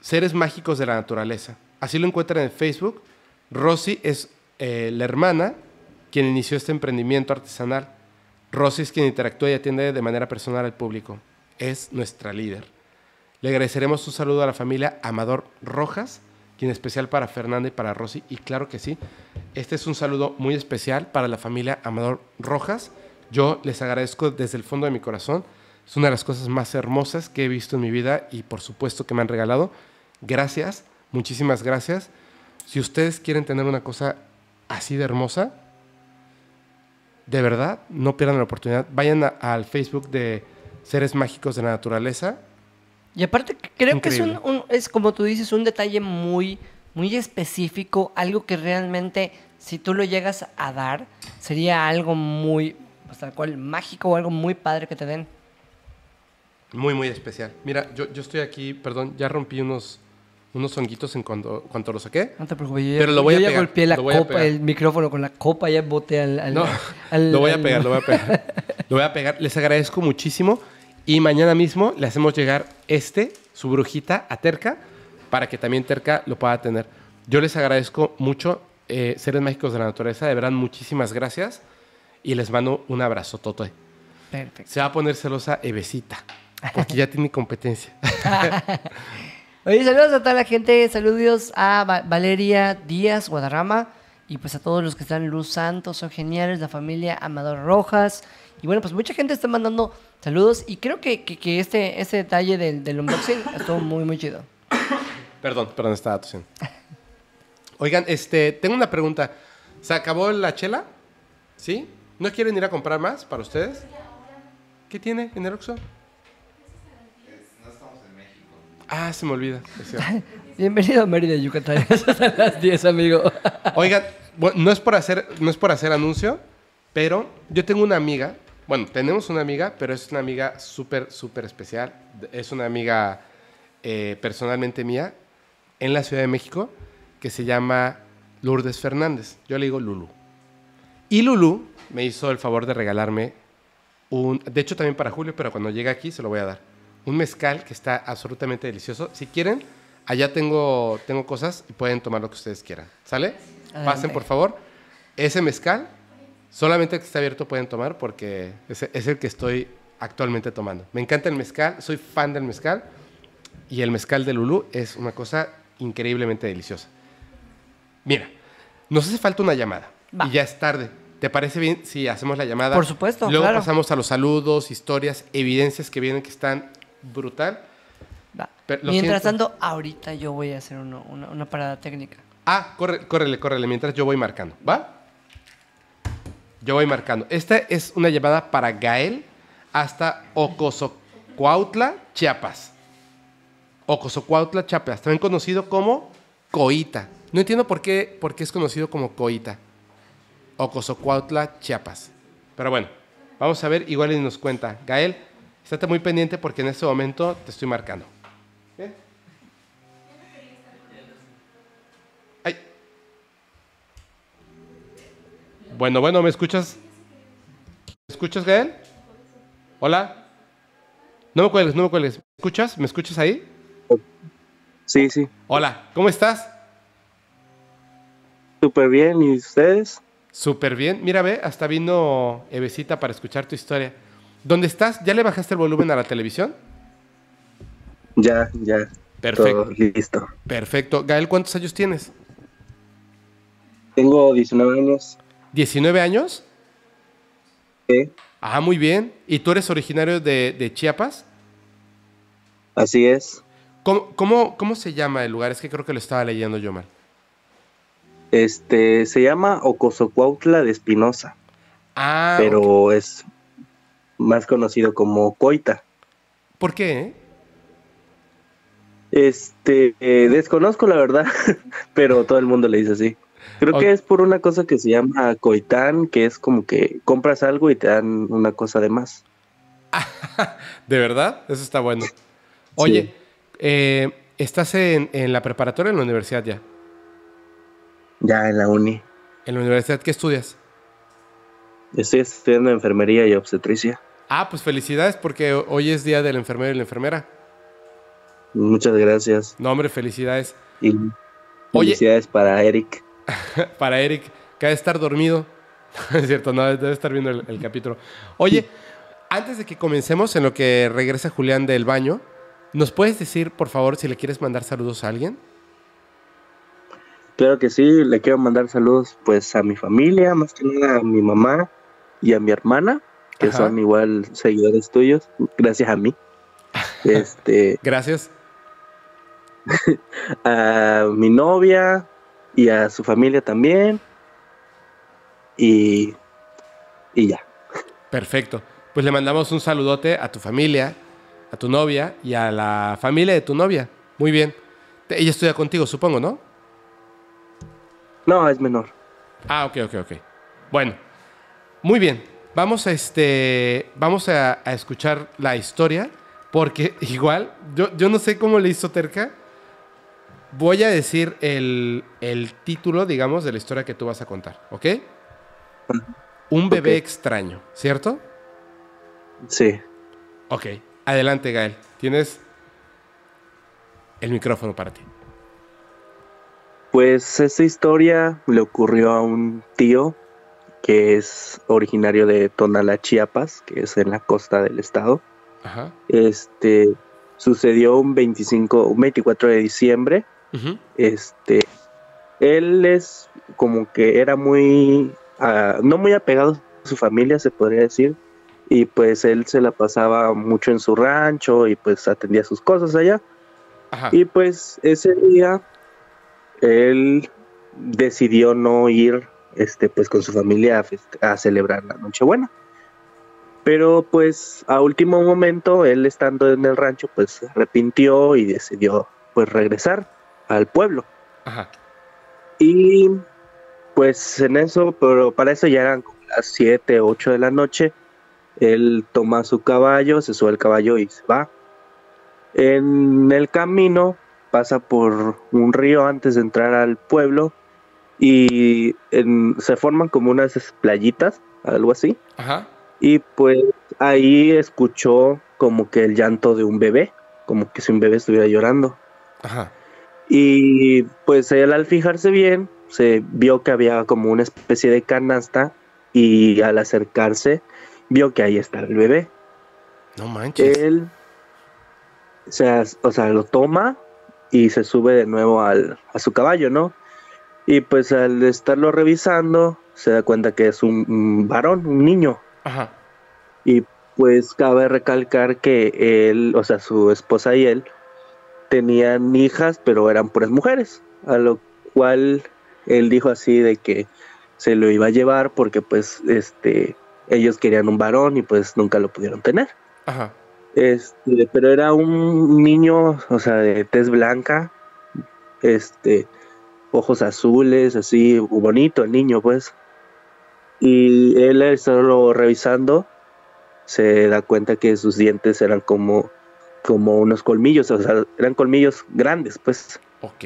seres mágicos de la naturaleza. Así lo encuentran en Facebook. Rosy es eh, la hermana quien inició este emprendimiento artesanal. Rosy es quien interactúa y atiende de manera personal al público. Es nuestra líder. Le agradeceremos un saludo a la familia Amador Rojas, quien es especial para Fernanda y para Rosy. Y claro que sí, este es un saludo muy especial para la familia Amador Rojas. Yo les agradezco desde el fondo de mi corazón. Es una de las cosas más hermosas que he visto en mi vida y por supuesto que me han regalado. Gracias, muchísimas gracias. Si ustedes quieren tener una cosa así de hermosa, de verdad, no pierdan la oportunidad. Vayan al Facebook de Seres Mágicos de la Naturaleza. Y aparte creo que es, un, es como tú dices, un detalle muy, muy específico, algo que realmente, si tú lo llegas a dar, sería algo muy, pues, tal cual, mágico o algo muy padre que te den. Muy, muy especial. Mira, yo, yo estoy aquí, perdón, ya rompí unos, unos honguitos en cuanto, cuanto lo saqué. No te preocupes, yo, Pero lo voy yo a ya pegar, golpeé la copa, el micrófono con la copa, ya boté al... al- No, al- lo voy a al- pegar, lo voy a pegar. Lo voy a pegar. Les agradezco muchísimo. Y mañana mismo le hacemos llegar este, su brujita, a Terca, para que también Terca lo pueda tener. Yo les agradezco mucho, eh, Seres Mágicos de la Naturaleza. De verdad, muchísimas gracias. Y les mando un abrazo, Totoy. Perfecto. Se va a poner celosa Evesita, porque ya tiene competencia. Oye, saludos a toda la gente, saludos a Va- Valeria Díaz, Guadarrama, y pues a todos los que están en Luz Santos, son geniales, la familia Amador Rojas. Y bueno, pues mucha gente está mandando saludos y creo que, que, que este, este detalle del, del unboxing estuvo muy, muy chido. Perdón, perdón, estaba tosiendo. Oigan, este, tengo una pregunta. ¿Se acabó la chela? ¿Sí? ¿No quieren ir a comprar más para ustedes? ¿Qué tiene en el Oxxo? No estamos en México. Ah, se me olvida. Bienvenido a Mérida, Yucatán. Son las 10, amigo. Oigan, bueno, no es por hacer, no es por hacer anuncio, pero yo tengo una amiga. Bueno, tenemos una amiga, pero es una amiga súper, súper especial. Es una amiga eh, personalmente mía en la Ciudad de México que se llama Lourdes Fernández. Yo le digo Lulu. Y Lulu me hizo el favor de regalarme un, de hecho también para Julio, pero cuando llegue aquí se lo voy a dar. Un mezcal que está absolutamente delicioso. Si quieren, allá tengo, tengo cosas y pueden tomar lo que ustedes quieran. ¿Sale? Pasen, Adelante. por favor. Ese mezcal, solamente el que está abierto pueden tomar porque es, es el que estoy actualmente tomando. Me encanta el mezcal, soy fan del mezcal y el mezcal de Lulú es una cosa increíblemente deliciosa. Mira, nos hace falta una llamada Va. y ya es tarde. ¿Te parece bien si hacemos la llamada? Por supuesto, Luego claro. pasamos a los saludos, historias, evidencias que vienen que están brutal. Va. Pero Mientras siento. tanto, ahorita yo voy a hacer uno- una, una parada técnica. Ah, corre, córrele, córrele, mientras yo voy marcando, ¿va? Yo voy marcando. Esta es una llamada para Gael hasta Ocosocuautla, Chiapas. Ocosocuautla, Chiapas, también conocido como Coita. No entiendo por qué, es conocido como Coita. Ocosocuautla, Chiapas. Pero bueno, vamos a ver, igual y nos cuenta. Gael, estate muy pendiente porque en este momento te estoy marcando. Bueno, bueno, ¿me escuchas? ¿Me escuchas, Gael? Hola. No me cuelgues, no me cuelgues. ¿Me escuchas? ¿Me escuchas ahí? Sí, sí. Hola, ¿cómo estás? Súper bien, ¿y ustedes? Súper bien. Mira, ve, hasta vino Evecita para escuchar tu historia. ¿Dónde estás? ¿Ya le bajaste el volumen a la televisión? Ya, ya. Perfecto. Todo listo. Perfecto. Gael, ¿cuántos años tienes? Tengo 19 años. ¿19 años? ¿sí? Ah, muy bien. ¿Y tú eres originario de, de Chiapas? Así es. ¿Cómo, cómo, cómo se llama el lugar? Es que creo que lo estaba leyendo yo mal. Este se llama Ocosocuautla de Espinosa, Ah, pero es más conocido como Coita. ¿por qué? eh? Este, eh, desconozco la verdad, pero todo el mundo le dice así. Creo que es por una cosa que se llama coitán, que es como que compras algo y te dan una cosa de más. ¿De verdad? Eso está bueno. Oye, eh, ¿estás en, en la preparatoria o en la universidad ya? Ya en la uni. ¿En la universidad qué estudias? Estoy estudiando enfermería y obstetricia. Ah, pues felicidades porque hoy es día del enfermero y la enfermera. Muchas gracias. No, hombre, felicidades. Y Oye. felicidades para Eric. Para Eric, que ha de estar dormido. es cierto, no, debe estar viendo el, el capítulo. Oye, antes de que comencemos, en lo que regresa Julián del baño, ¿nos puedes decir, por favor, si le quieres mandar saludos a alguien? Claro que sí, le quiero mandar saludos pues a mi familia, más que nada a mi mamá y a mi hermana, que Ajá. son igual seguidores tuyos, gracias a mí. Este, Gracias. a mi novia y a su familia también. Y, y ya. Perfecto. Pues le mandamos un saludote a tu familia, a tu novia y a la familia de tu novia. Muy bien. Ella estudia contigo, supongo, ¿no? No, es menor. Ah, ok, ok, ok. Bueno, muy bien. Vamos a este. Vamos a, a escuchar la historia. Porque igual, yo, yo no sé cómo le hizo Terca. Voy a decir el, el título, digamos, de la historia que tú vas a contar, ¿ok? Un bebé extraño, ¿cierto? Sí. Ok. Adelante, Gael. Tienes el micrófono para ti. Pues esta historia le ocurrió a un tío que es originario de Tonalá, Chiapas, que es en la costa del estado. Ajá. Este sucedió un 25, un 24 de diciembre. Este, él es como que era muy, ah, no muy apegado a su familia, se podría decir. Y pues él se la pasaba mucho en su rancho y pues atendía sus cosas allá. Ajá. Y pues ese día él decidió no ir este pues con su familia a, a celebrar la Nochebuena. Pero pues a último momento él estando en el rancho pues se arrepintió y decidió pues regresar al pueblo. Ajá. Y pues en eso, pero para eso ya eran como las 7, 8 de la noche. Él toma su caballo, se sube al caballo y se va. En el camino pasa por un río antes de entrar al pueblo y en- se forman como unas playitas, algo así. Ajá. Y pues ahí escuchó como que el llanto de un bebé, como que si un bebé estuviera llorando. Ajá. Y pues él al fijarse bien, se vio que había como una especie de canasta y al acercarse vio que ahí estaba el bebé. No manches. Él, o sea, o sea, lo toma y se sube de nuevo al, a su caballo, ¿no? Y pues al estarlo revisando, se da cuenta que es un, un varón, un niño. Ajá. Y pues cabe recalcar que él, o sea, su esposa y él tenían hijas, pero eran puras mujeres, a lo cual él dijo así de que se lo iba a llevar porque pues este ellos querían un varón y pues nunca lo pudieron tener. Ajá. Este, pero era un niño, o sea, de tez blanca, este, ojos azules, así, bonito el niño, pues. Y él estarlo revisando, se da cuenta que sus dientes eran como, como unos colmillos, o sea, eran colmillos grandes, pues. Ok.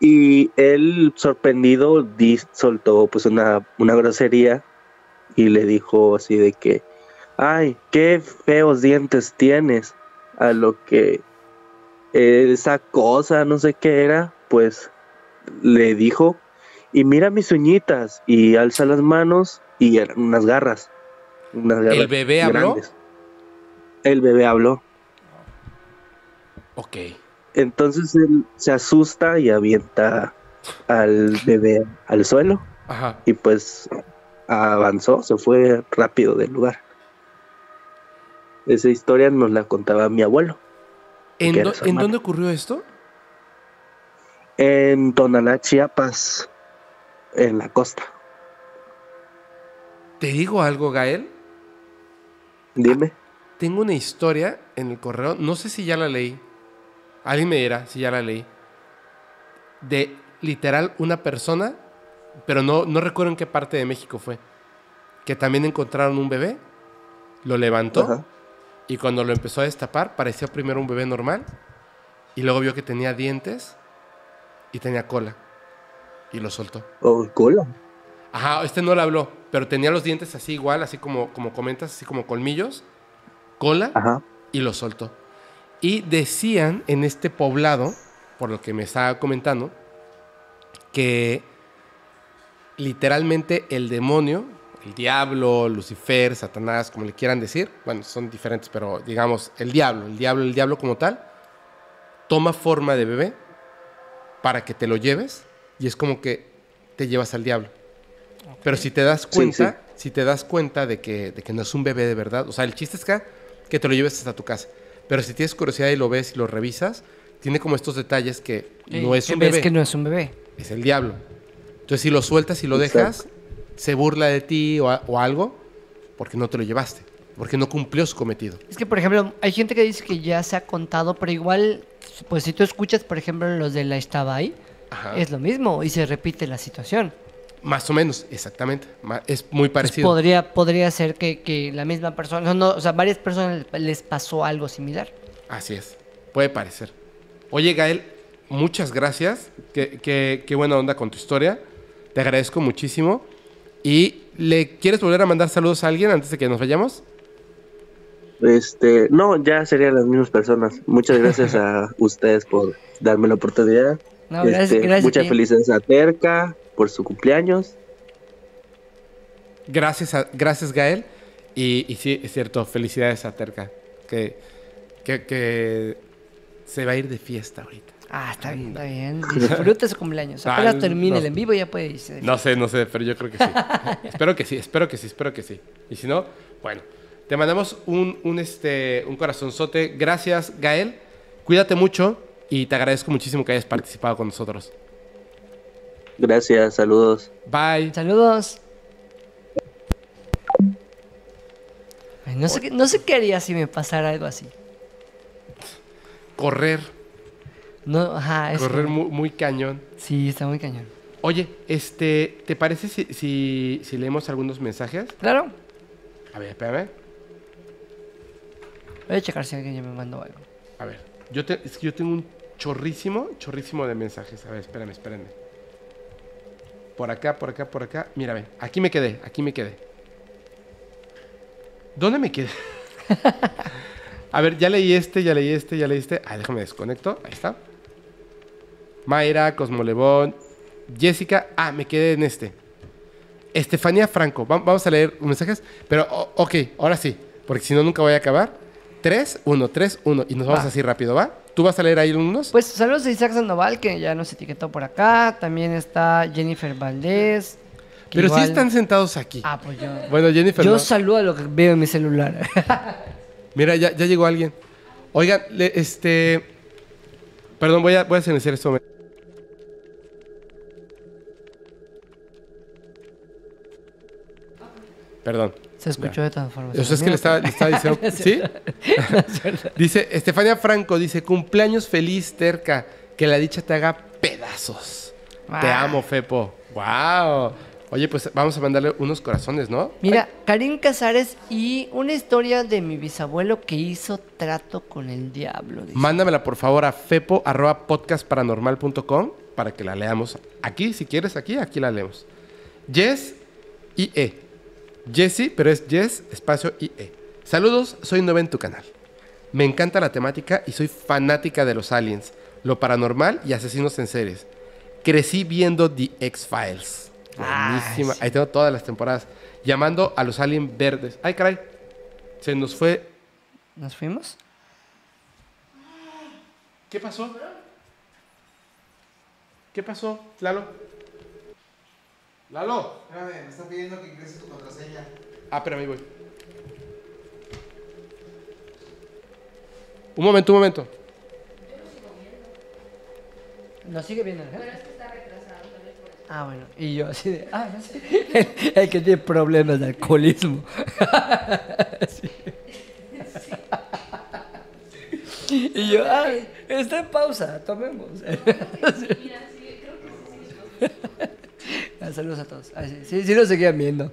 Y él, sorprendido, di- soltó pues una, una grosería y le dijo así de que, ay, qué feos dientes tienes. A lo que esa cosa, no sé qué era, pues le dijo, y mira mis uñitas, y alza las manos y eran unas garras. Unas garras ¿El bebé habló? El bebé habló. Ok. Entonces él se asusta y avienta al bebé al suelo Ajá. y pues avanzó, se fue rápido del lugar. Esa historia nos la contaba mi abuelo. ¿En, ¿en dónde ocurrió esto? En Tonalá, Chiapas, en la costa. Te digo algo, Gael. Dime. Tengo una historia en el correo, no sé si ya la leí. Alguien me dirá si ya la leí. De literal una persona, pero no, no recuerdo en qué parte de México fue. Que también encontraron un bebé, lo levantó Ajá. y cuando lo empezó a destapar parecía primero un bebé normal y luego vio que tenía dientes y tenía cola y lo soltó. Oh, cola. Ajá, este no le habló, pero tenía los dientes así igual, así como, como comentas, así como colmillos, cola Ajá. y lo soltó. Y decían en este poblado, por lo que me estaba comentando, que literalmente el demonio, el diablo, Lucifer, Satanás, como le quieran decir, bueno, son diferentes, pero digamos, el diablo, el diablo, el diablo como tal, toma forma de bebé para que te lo lleves y es como que te llevas al diablo. Pero si te das Sí, cuenta, si te das cuenta de que, de que no es un bebé de verdad, o sea, el chiste es que, que te lo lleves hasta tu casa. Pero si tienes curiosidad y lo ves y lo revisas, tiene como estos detalles que no es Que un bebé, que no es un bebé. es el diablo. Entonces, si lo sueltas y lo Exacto. dejas, se burla de ti o, a- o algo porque no te lo llevaste, porque no cumplió su cometido. Es que, por ejemplo, hay gente que dice que ya se ha contado, pero igual, pues si tú escuchas, por ejemplo, los de la estaba ahí, Ajá. es lo mismo y se repite la situación. Más o menos, exactamente. Es muy Pues parecido. podría, podría ser que, que la misma persona, no, no, o sea, varias personas les pasó algo similar. Así es, puede parecer. Oye, Gael, muchas gracias. Qué, qué- qué buena onda con tu historia. Te agradezco muchísimo. ¿Y le quieres volver a mandar saludos a alguien antes de que nos vayamos? Este, no, ya serían las mismas personas. Muchas gracias a ustedes por darme la oportunidad. No, gracias, Este, gracias. muchas felicidades a Terca por su cumpleaños. Gracias, a- gracias Gael. Y, y sí, es cierto, felicidades a Terca. Que, que, que se va a ir de fiesta ahorita. Ah, está bien, está bien. Disfruta su cumpleaños. Apenas termine no. el en vivo ya puede irse. No sé, no sé, pero yo creo que sí. espero que sí, espero que sí, espero que sí. Y si no, bueno, te mandamos un, un, este, un corazonzote. Gracias, Gael. Cuídate mucho y te agradezco muchísimo que hayas participado con nosotros. Gracias, saludos. Bye. Saludos. Ay, no, sé, qué- no sé qué haría si me pasara algo así. Correr, No, ajá, es correr muy, muy cañón. Sí, está muy cañón. Oye, este, ¿te parece si, si, si leemos algunos mensajes? Claro. A ver, espérame. Voy a checar si alguien ya me mandó algo. A ver, yo, te- es que yo tengo un chorrísimo, chorrísimo de mensajes. A ver, espérame, espérame. Por acá, por acá, por acá. Mira, ven, aquí me quedé, aquí me quedé. ¿Dónde me quedé? A ver, ya leí este, ya leí este, ya leí este. Ah, déjame desconecto. Ahí está. Mayra, Cosmolebón, Jessica. Ah, me quedé en este. Estefanía Franco. Va- vamos a leer mensajes. Pero, ok, ahora sí. Porque si no, nunca voy a acabar. 3, 1, 3, 1. Y nos vamos Va. así rápido, ¿va? ¿Tú vas a leer ahí unos? Pues saludos a Isaac Sandoval, que ya nos etiquetó por acá. También está Jennifer Valdés. que Pero sí igual- están sentados aquí. Ah, pues yo. Bueno, Jennifer. Yo no. saludo a lo que veo en mi celular. Mira, ya, ya llegó alguien. Oigan, le- este. Perdón, voy a, voy a silenciar momento. Perdón. Se escuchó de todas formas. O sea, es que le estaba, le estaba diciendo. ¿Sí? dice, Estefania Franco dice: Cumpleaños feliz, terca. Que la dicha te haga pedazos. Te Ah. amo, Fepo. ¡Wow! Oye, pues vamos a mandarle unos corazones, ¿no? Mira, Karim Casares y una historia de mi bisabuelo que hizo trato con el diablo. dice. Mándamela por favor a fepo.podcastparanormal.com para que la leamos aquí, si quieres, aquí, aquí la leemos. Jess y E. Jessie, pero es Jess, espacio y E. Saludos, soy nueva en tu canal. Me encanta la temática y soy fanática de los aliens, lo paranormal y asesinos en series. Crecí viendo The X-Files. Buenísima. Ah. Ahí tengo todas las temporadas. Llamando a los aliens verdes. Ay, caray. Se nos fue. ¿Nos fuimos? ¿Qué pasó? ¿Qué pasó, Lalo? Lalo. Espérame, me está pidiendo que ingreses tu contraseña. Ah, pero ahí voy. Un momento, un momento. ¿Nos sigue viendo el jefe? Ah, bueno. Y yo así de... Ah, ya sé. El, el que tiene problemas de alcoholismo. Sí. Y yo, ah, está en pausa, tomemos. Ah, Saludos a todos. Ah, sí, sí, sí nos seguían viendo.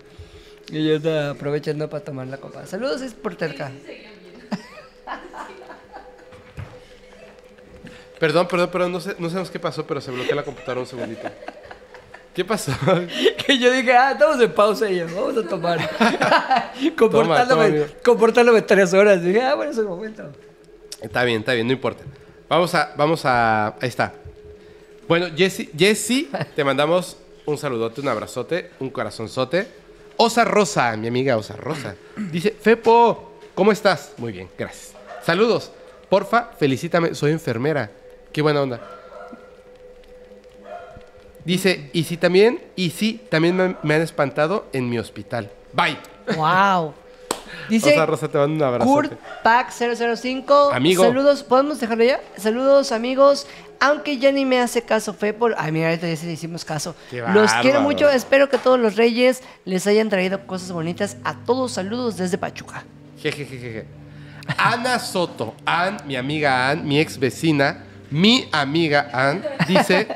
Y yo estaba aprovechando para tomar la copa. Saludos, es por terca. Perdón, perdón, perdón. No, sé, no sabemos qué pasó, pero se bloqueó la computadora un segundito. ¿Qué pasó? Que yo dije, ah, estamos en pausa y yo, vamos a tomar. comportándome, toma, comportándome tres horas. Dije, ah, bueno, es el momento. Está bien, está bien, no importa. Vamos a, vamos a, ahí está. Bueno, Jessy, Jessy, te mandamos un saludote, un abrazote, un corazonzote. Osa Rosa, mi amiga Osa Rosa. Dice, Fepo, ¿cómo estás? Muy bien, gracias. Saludos. Porfa, felicítame, soy enfermera. Qué buena onda. Dice, y si también, y sí, también me, me han espantado en mi hospital. Bye. Wow. Dice Osa Rosa, te mando un abrazote. Kurt Pack 005. Amigo. Saludos, ¿podemos dejarlo ya? Saludos, amigos. Aunque ya ni me hace caso Fepol. Ay, mira, ahorita ya sí le hicimos caso. Qué Los quiero mucho. Espero que todos los reyes les hayan traído cosas bonitas. A todos, saludos desde Pachuca. Jejejeje. Ana Soto, Ann, mi amiga Ann, mi ex vecina, mi amiga Ann, dice,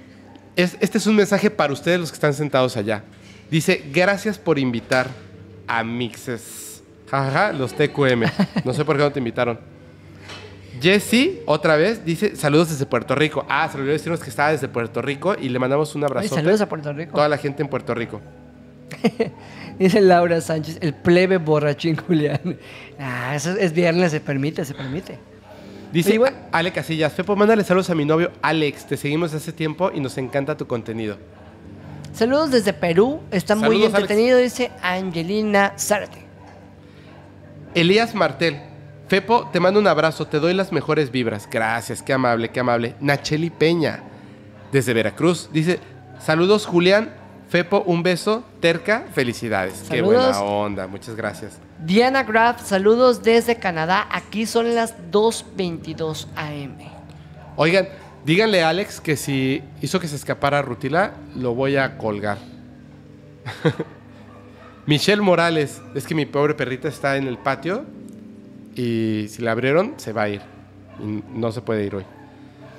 es- este es un mensaje para ustedes los que están sentados allá. Dice, gracias por invitar a Mixes. Jajaja, los TQM. No sé por qué no te invitaron. Jesse, otra vez, dice, saludos desde Puerto Rico. Ah, se olvidó decirnos que estaba desde Puerto Rico y le mandamos un abrazo. saludos a Puerto Rico. Toda la gente en Puerto Rico. Dice Laura Sánchez, el plebe borrachín Julián. Ah, eso es viernes, se permite, se permite. Dice bueno. Ale Casillas, Fepo, mándale saludos a mi novio Alex. Te seguimos hace tiempo y nos encanta tu contenido. Saludos desde Perú. Está muy Alex. entretenido, dice Angelina Zárate. Elías Martel, Fepo, te mando un abrazo, te doy las mejores vibras. Gracias, qué amable, qué amable. Nacheli Peña, desde Veracruz, dice, saludos Julián, Fepo, un beso, terca, felicidades. Qué buena onda, muchas gracias. Diana Graff, saludos desde Canadá. Aquí son las 2.22 am. Oigan, díganle a Alex que si hizo que se escapara Rutila, lo voy a colgar. Michelle Morales, es que mi pobre perrita está en el patio y si la abrieron se va a ir. Y no se puede ir hoy.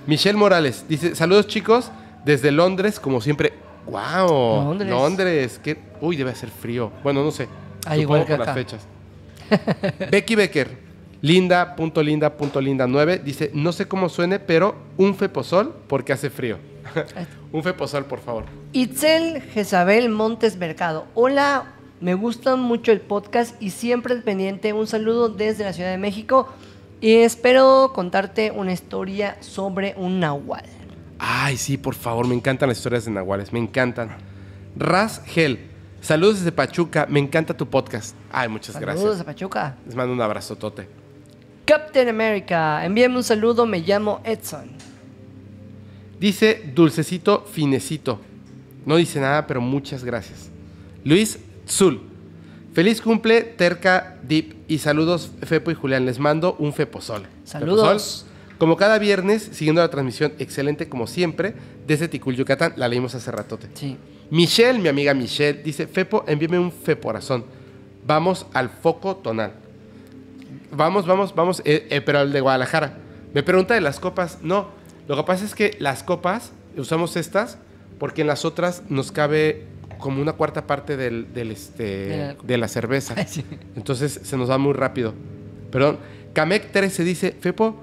Michelle Morales dice, saludos chicos, desde Londres, como siempre. ¡Wow! Londres. Londres. qué- Uy, debe ser frío. Bueno, no sé. Ah, igual que por las acá. fechas. Becky Becker, linda, punto linda, punto linda 9, dice, no sé cómo suene, pero un feposol porque hace frío. un feposol, por favor. Itzel Jezabel Montes Mercado. Hola, me gusta mucho el podcast y siempre pendiente. Un saludo desde la Ciudad de México y espero contarte una historia sobre un nahual. Ay, sí, por favor, me encantan las historias de Nahuales, me encantan. Raz Gel, saludos desde Pachuca, me encanta tu podcast. Ay, muchas Saludos gracias. a Pachuca. Les mando un abrazotote. Captain America, envíame un saludo, me llamo Edson. Dice Dulcecito Finecito. No dice nada, pero muchas gracias. Luis Zul. Feliz cumple, Terca, Deep y saludos Fepo y Julián. Les mando un Feposol. Saludos. Como cada viernes, siguiendo la transmisión, excelente como siempre, desde Ticul, Yucatán. La leímos hace ratote. Sí. Michelle, mi amiga Michelle, dice, Fepo, envíame un Feporazón. Vamos al foco tonal. Vamos, vamos, vamos, eh, eh, pero al de Guadalajara. Me pregunta de las copas. No, lo que pasa es que las copas, usamos estas, porque en las otras nos cabe como una cuarta parte del, del, este, De la cerveza. Sí. Entonces se nos va muy rápido. Perdón. Kamek 13 dice, Fepo,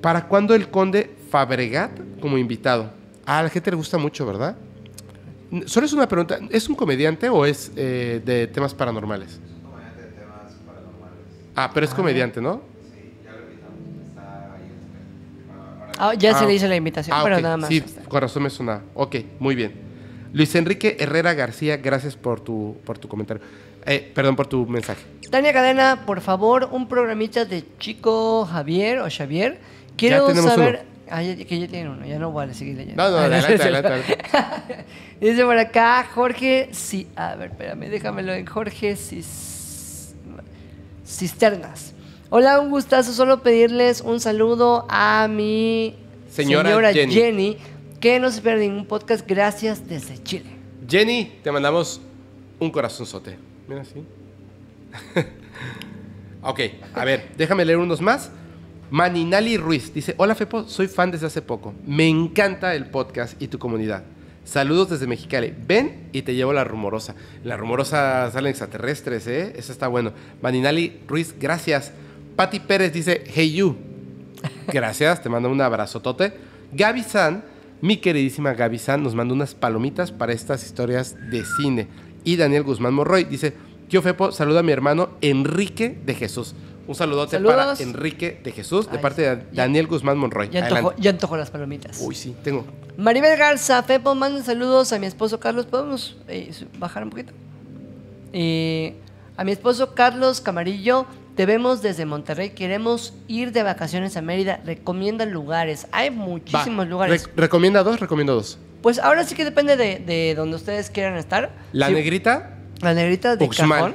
¿para cuándo el conde Fabregat como invitado? Ah, a la gente le gusta mucho, ¿verdad? Solo es una pregunta. ¿Es un comediante o es eh, de temas paranormales? Comediante de temas paranormales. Ah, pero es comediante, ¿no? Sí, ya lo invitamos. Está ahí Ah, ya se Ah, le hizo la invitación, Ah, pero nada más. Sí, corazón me suena. Ok, muy bien. Luis Enrique Herrera García, gracias por tu, por tu comentario. Eh, perdón por tu mensaje. Tania Cadena, por favor, un programita de Chico Javier o Xavier. Quiero saber. Ah, ya- que ya tiene uno, ya no voy a seguir leyendo. No, no, Ah, adelante, adelante, adelante. Dice por acá, Jorge. Sí, a ver, espérame, déjamelo en Jorge Cis- Cisternas. Hola, un gustazo. Solo pedirles un saludo a mi Señora Jenny. Jenny, que no se pierde ningún podcast. Gracias desde Chile. Jenny, te mandamos un corazonzote. Mira así. ok, a ver, déjame leer unos más. Maninali Ruiz dice: Hola Fepo, soy fan desde hace poco. Me encanta el podcast y tu comunidad. Saludos desde Mexicali. Ven y te llevo la rumorosa. La rumorosa salen extraterrestres, ¿eh? Eso está bueno. Maninali Ruiz, gracias. Patti Pérez dice: Hey you. Gracias, te mando un abrazotote. Gaby San, mi queridísima Gaby San, nos manda unas palomitas para estas historias de cine. Y Daniel Guzmán Morroy dice: Tío Fepo, saluda a mi hermano Enrique de Jesús. Un saludote Saludos. para Enrique de Jesús, de Ay, parte de ya- Daniel Guzmán Monroy. Ya antojo, ya antojo las palomitas. Uy, sí, tengo. Maribel Garza, Fepo, manden saludos a mi esposo Carlos. ¿Podemos eh, bajar un poquito? Eh, a mi esposo Carlos Camarillo, te vemos desde Monterrey. Queremos ir de vacaciones a Mérida. Recomienda lugares. Hay Va. muchísimos lugares. Re- recomienda dos, recomiendo dos. Pues ahora sí que depende de, de donde ustedes quieran estar. La Si- negrita, La negrita de Uxmal. cajón.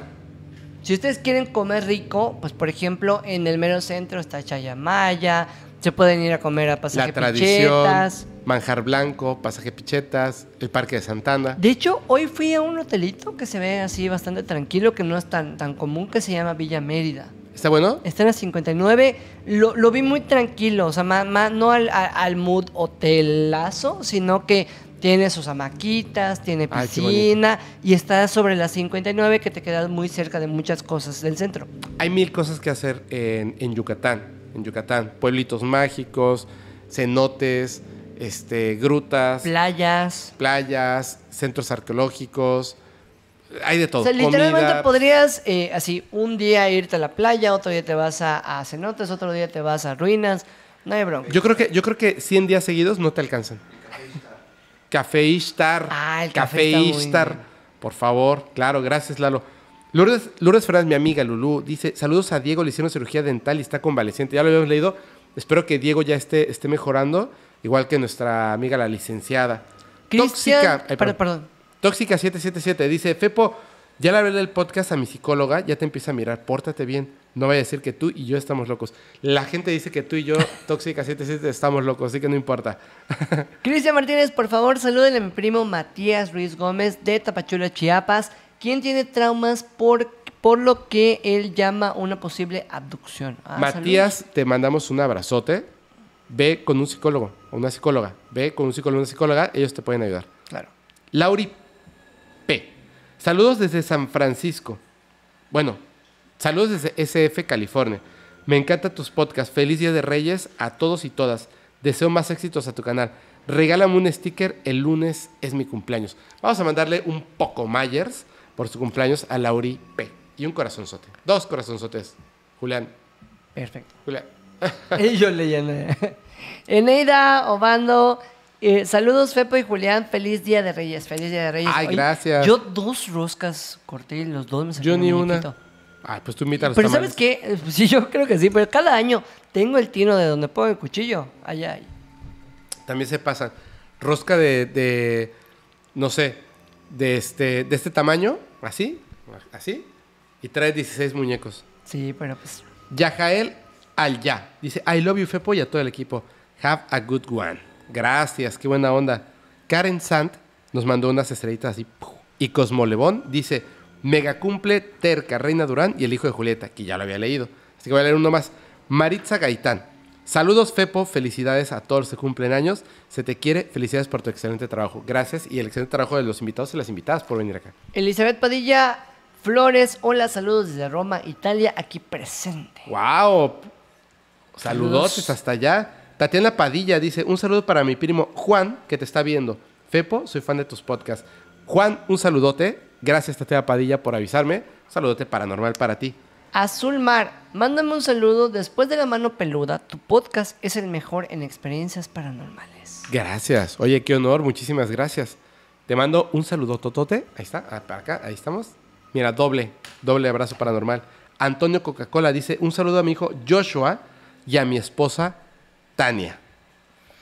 Si ustedes quieren comer rico, pues por ejemplo, en el mero centro está Chayamaya. Se pueden ir a comer a Pasaje la tradición, Pichetas. Manjar Blanco, Pasaje Pichetas, el Parque de Santana. De hecho, hoy fui a un hotelito que se ve así bastante tranquilo, que no es tan, tan común, que se llama Villa Mérida. ¿Está bueno? Está en la 59. Lo, lo vi muy tranquilo, o sea, ma- ma- no al, al mood hotelazo, sino que tiene sus hamaquitas, tiene Ay, piscina y está sobre la 59 que te queda muy cerca de muchas cosas del centro. Hay mil cosas que hacer en, en Yucatán. En Yucatán. Pueblitos mágicos, cenotes, este, grutas, Playas. playas, centros arqueológicos. Hay de todo. O sea, literalmente Comida. podrías eh, así un día irte a la playa, otro día te vas a, a cenotes, otro día te vas a ruinas. No hay bronca. Yo creo que yo creo que 100 días seguidos no te alcanzan. Café Ishtar. Ah, el café Ishtar. bien. Por favor, claro, gracias Lalo. Lourdes, Lourdes Fernández, mi amiga Lulú, dice, saludos a Diego, le hicieron cirugía dental y está convaleciente. Ya lo habíamos leído. Espero que Diego ya esté, esté mejorando, igual que nuestra amiga la licenciada. Tóxica, ay, perdón, perdón. Tóxica 777 dice, Fepo, ya le hablé del podcast a mi psicóloga, ya te empieza a mirar, pórtate bien. No vaya a decir que tú y yo estamos locos. La gente dice que tú y yo, Tóxica 77, estamos locos, así que no importa. Cristian Martínez, por favor, saluden a mi primo Matías Ruiz Gómez de Tapachula, Chiapas, quien tiene traumas por, por lo que él llama una posible abducción. Ah, Matías, te mandamos un abrazote. Ve con un psicólogo o una psicóloga. Ve con un psicólogo o una psicóloga, ellos te pueden ayudar. Claro. Lauri P. Saludos desde San Francisco. Bueno, saludos desde SF, California. Me encantan tus podcasts. Feliz Día de Reyes a todos y todas. Deseo más éxitos a tu canal. Regálame un sticker. El lunes es mi cumpleaños. Vamos a mandarle un poco Myers por su cumpleaños a Lauri P. Y un corazonzote. Dos corazonzotes. Julián. Perfecto. Julián. Yo leyendo. Eneida Obando, eh, saludos Fepo y Julián, feliz día de Reyes, feliz día de Reyes. Ay, gracias. Yo dos roscas corté y los dos me Yo salieron ni un una. Ay, pues tú invita a los Pero tamales. ¿sabes qué? Eh, Sí, yo creo que sí, pero cada año tengo el tino de donde pongo el cuchillo. Allá. También se pasan. Rosca de, de, no sé, de este, de este tamaño, así, así, y trae 16 muñecos. Sí, pero pues... Yajael al ya. Dice, I love you, Fepo, y a todo el equipo. Have a good one. Gracias, qué buena onda. Karen Sant nos mandó unas estrellitas así. Y Cosmolebón dice, mega cumple Terca, Reina Durán y el hijo de Julieta, que ya lo había leído. Así que voy a leer uno más. Maritza Gaitán. Saludos, Fepo. Felicidades a todos los que cumplen años. Se te quiere. Felicidades por tu excelente trabajo. Gracias. Y el excelente trabajo de los invitados y las invitadas por venir acá. Elizabeth Padilla Flores, hola, saludos desde Roma, Italia, aquí presente. ¡Wow! Saludos Saludos. hasta allá. Tatiana Padilla dice: Un saludo para mi primo Juan, que te está viendo. Fepo, soy fan de tus podcasts. Juan, un saludote. Gracias, Tatiana Padilla, por avisarme. Un saludote paranormal para ti. Azul Mar, mándame un saludo después de la mano peluda. Tu podcast es el mejor en experiencias paranormales. Gracias. Oye, qué honor. Muchísimas gracias. Te mando un saludo totote. Ahí está. Ah, para acá. Ahí estamos. Mira, doble. Doble abrazo paranormal. Antonio Coca-Cola dice un saludo a mi hijo Joshua y a mi esposa Tania.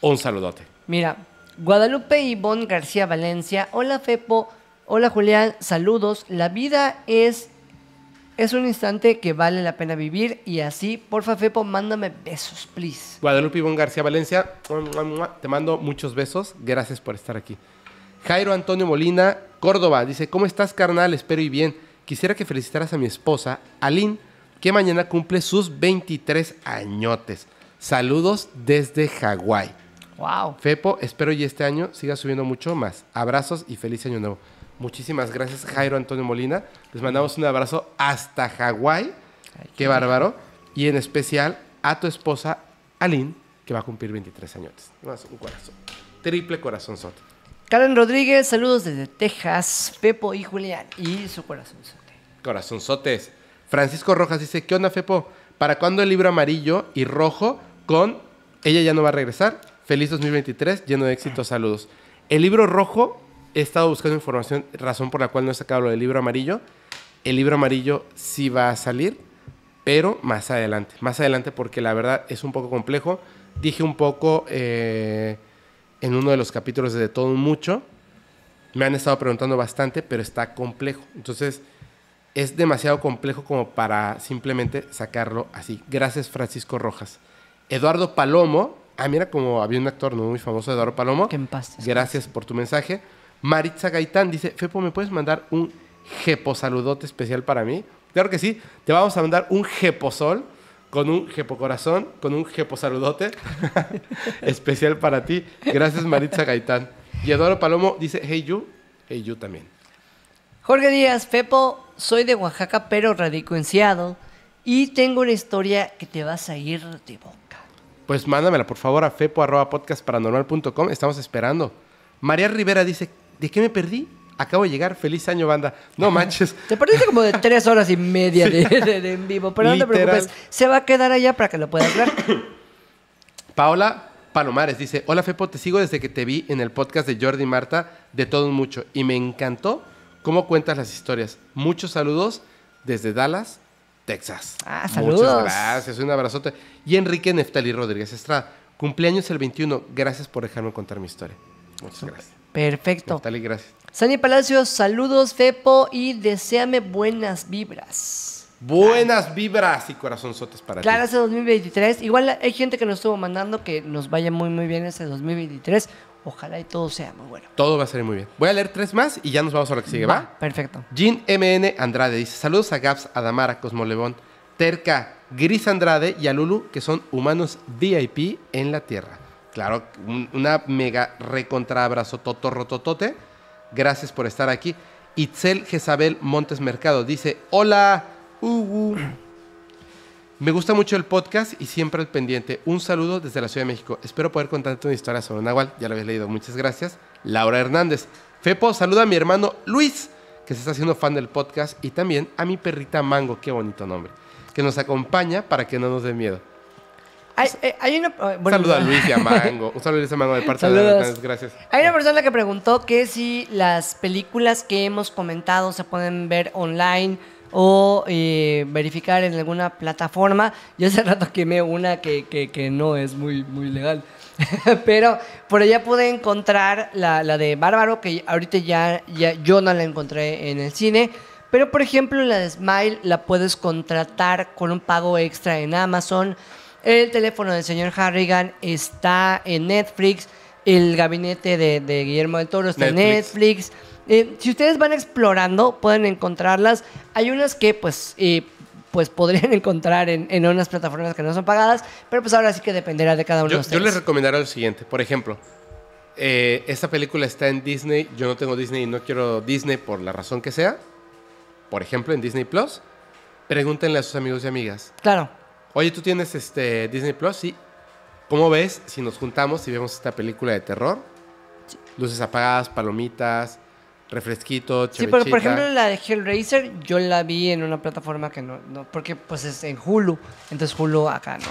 Un saludote. Mira, Guadalupe Ivonne García Valencia. Hola Fepo. Hola Julián. Saludos. La vida es es un instante que vale la pena vivir y así, porfa Fepo, mándame besos, please. Guadalupe Ivonne García Valencia, te mando muchos besos. Gracias por estar aquí. Jairo Antonio Molina, Córdoba, dice, ¿cómo estás, carnal? Espero y bien. Quisiera que felicitaras a mi esposa, Aline, que mañana cumple sus 23 añotes. Saludos desde Hawái. Wow. Fepo, espero y este año siga subiendo mucho más. Abrazos y feliz año nuevo. Muchísimas gracias, Jairo Antonio Molina. Les mandamos un abrazo hasta Hawái. Qué bárbaro. Y en especial a tu esposa, Aline, que va a cumplir 23 años. Un corazón. Triple corazón sote. Karen Rodríguez, saludos desde Texas. Fepo y Julián. Y su corazón sote. Corazón sotes. Francisco Rojas dice, ¿qué onda, Fepo? ¿Para cuándo el libro amarillo y rojo con Ella ya no va a regresar? Feliz 2023, lleno de éxito, saludos. El libro rojo he estado buscando información, razón por la cual no he sacado lo del libro amarillo. El libro amarillo sí va a salir, pero más adelante. Más adelante porque la verdad es un poco complejo. Dije un poco eh, en uno de los capítulos de, Todo Mucho. Me han estado preguntando bastante, pero está complejo. Entonces, es demasiado complejo como para simplemente sacarlo así. Gracias, Francisco Rojas. Eduardo Palomo. Ah, mira como había un actor muy famoso, Eduardo Palomo. Que en paz. Gracias por tu mensaje. Maritza Gaitán dice, Fepo, ¿me puedes mandar un jeposaludote especial para mí? Claro que sí, te vamos a mandar un jeposol con un jepocorazón, con un jeposaludote especial para ti. Gracias, Maritza Gaitán. Y Eduardo Palomo dice, hey you, hey you también. Jorge Díaz, Fepo, soy de Oaxaca, pero radico en Seattle. Y tengo una historia que te vas a ir de boca. Pues mándamela, por favor, a fepo.podcastparanormal.com. Estamos esperando. María Rivera dice, ¿de qué me perdí? Acabo de llegar. Feliz año, banda. No manches. Te perdiste como de tres horas y media de, de- de en vivo, pero no te preocupes. Se va a quedar allá para que lo puedas ver. Paola Palomares dice, hola Fepo, te sigo desde que te vi en el podcast de Jordi y Marta de Todo Mucho y me encantó cómo cuentas las historias. Muchos saludos desde Dallas, Texas. Ah, Muchas saludos. gracias, un abrazote. Y Enrique Neftali Rodríguez Estrada, cumpleaños el 21, gracias por dejarme contar mi historia. Muchas gracias. Perfecto. Neftali, gracias. Sani Palacios, saludos, Fepo, y deséame buenas vibras. Buenas vibras y corazonzotes para Claro, ti. ese 2023. Igual hay gente que nos estuvo mandando que nos vaya muy, muy bien ese 2023. Ojalá y todo sea muy bueno. Todo va a salir muy bien. Voy a leer tres más y ya nos vamos a lo que sigue, ¿va? Perfecto. Jean MN Andrade dice: Saludos a Gaps, Adamara, Cosmolevón, Terca, Gris Andrade y a Lulu, que son humanos VIP en la Tierra. Claro, un- una mega recontra abrazo totorrototote. Gracias por estar aquí. Itzel Jezabel Montes Mercado dice: Hola, Ugu. Me gusta mucho el podcast y siempre al pendiente. Un saludo desde la Ciudad de México. Espero poder contarte una historia sobre Nahual. Ya lo habéis leído. Muchas gracias. Laura Hernández. Fepo, saluda a mi hermano Luis, que se está haciendo fan del podcast. Y también a mi perrita Mango, qué bonito nombre, que nos acompaña para que no nos dé miedo. Hay, eh, hay una. Un saludo a Luis y a Mango. Un saludo a Luis y a Mango de parte de Laura. Hernández. Gracias. Hay una persona que preguntó que si las películas que hemos comentado se pueden ver online o eh, verificar en alguna plataforma. Yo hace rato quemé una que, que- que no es muy, muy legal. Pero por allá pude encontrar la, la de Bárbaro, que ahorita ya, ya yo no la encontré en el cine. Pero por ejemplo la de Smile la puedes contratar con un pago extra en Amazon. El teléfono del señor Harrigan está en Netflix. El gabinete de, de Guillermo del Toro está Netflix. en Netflix. Eh, si ustedes van explorando, pueden encontrarlas. Hay unas que, pues, eh, pues podrían encontrar en, en unas plataformas que no son pagadas, pero pues ahora sí que dependerá de cada uno Yo, de yo ustedes. les recomendaría lo siguiente. Por ejemplo, eh, esta película está en Disney. Yo no tengo Disney y no quiero Disney por la razón que sea. Por ejemplo, en Disney Plus. Pregúntenle a sus amigos y amigas. Claro. Oye, ¿tú tienes este Disney Plus? Sí. ¿Cómo ves si nos juntamos y vemos esta película de terror? Luces apagadas, palomitas, refresquito, Sí, porque por chevechita. ejemplo la de Hellraiser yo la vi en una plataforma que no, no porque pues es en Hulu, entonces Hulu acá no,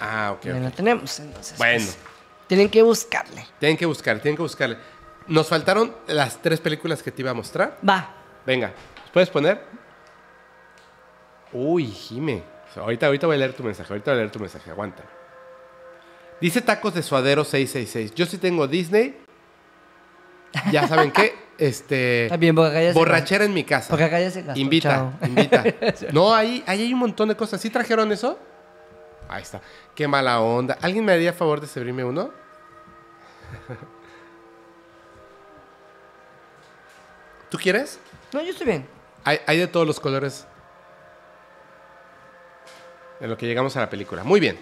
Ah, ok. no la tenemos, entonces Bueno. pues, tienen que buscarle. Tienen que buscar, tienen que buscarle. Nos faltaron las tres películas que te iba a mostrar. Va, Venga, ¿puedes poner? Uy, Jime. Ahorita, ahorita voy a leer tu mensaje, ahorita voy a leer tu mensaje, aguanta. Dice tacos de suadero 666. Yo sí tengo Disney. Ya saben qué, este... se Borrachera en mi casa. Porque acá ya se gastó, Invita, chao. invita. No, ahí, ahí hay un montón de cosas. ¿Sí trajeron eso? Ahí está. Qué mala onda. ¿Alguien me haría favor de servirme uno? ¿Tú quieres? No, yo estoy bien. Hay, hay de todos los colores en lo que llegamos a la película. Muy bien.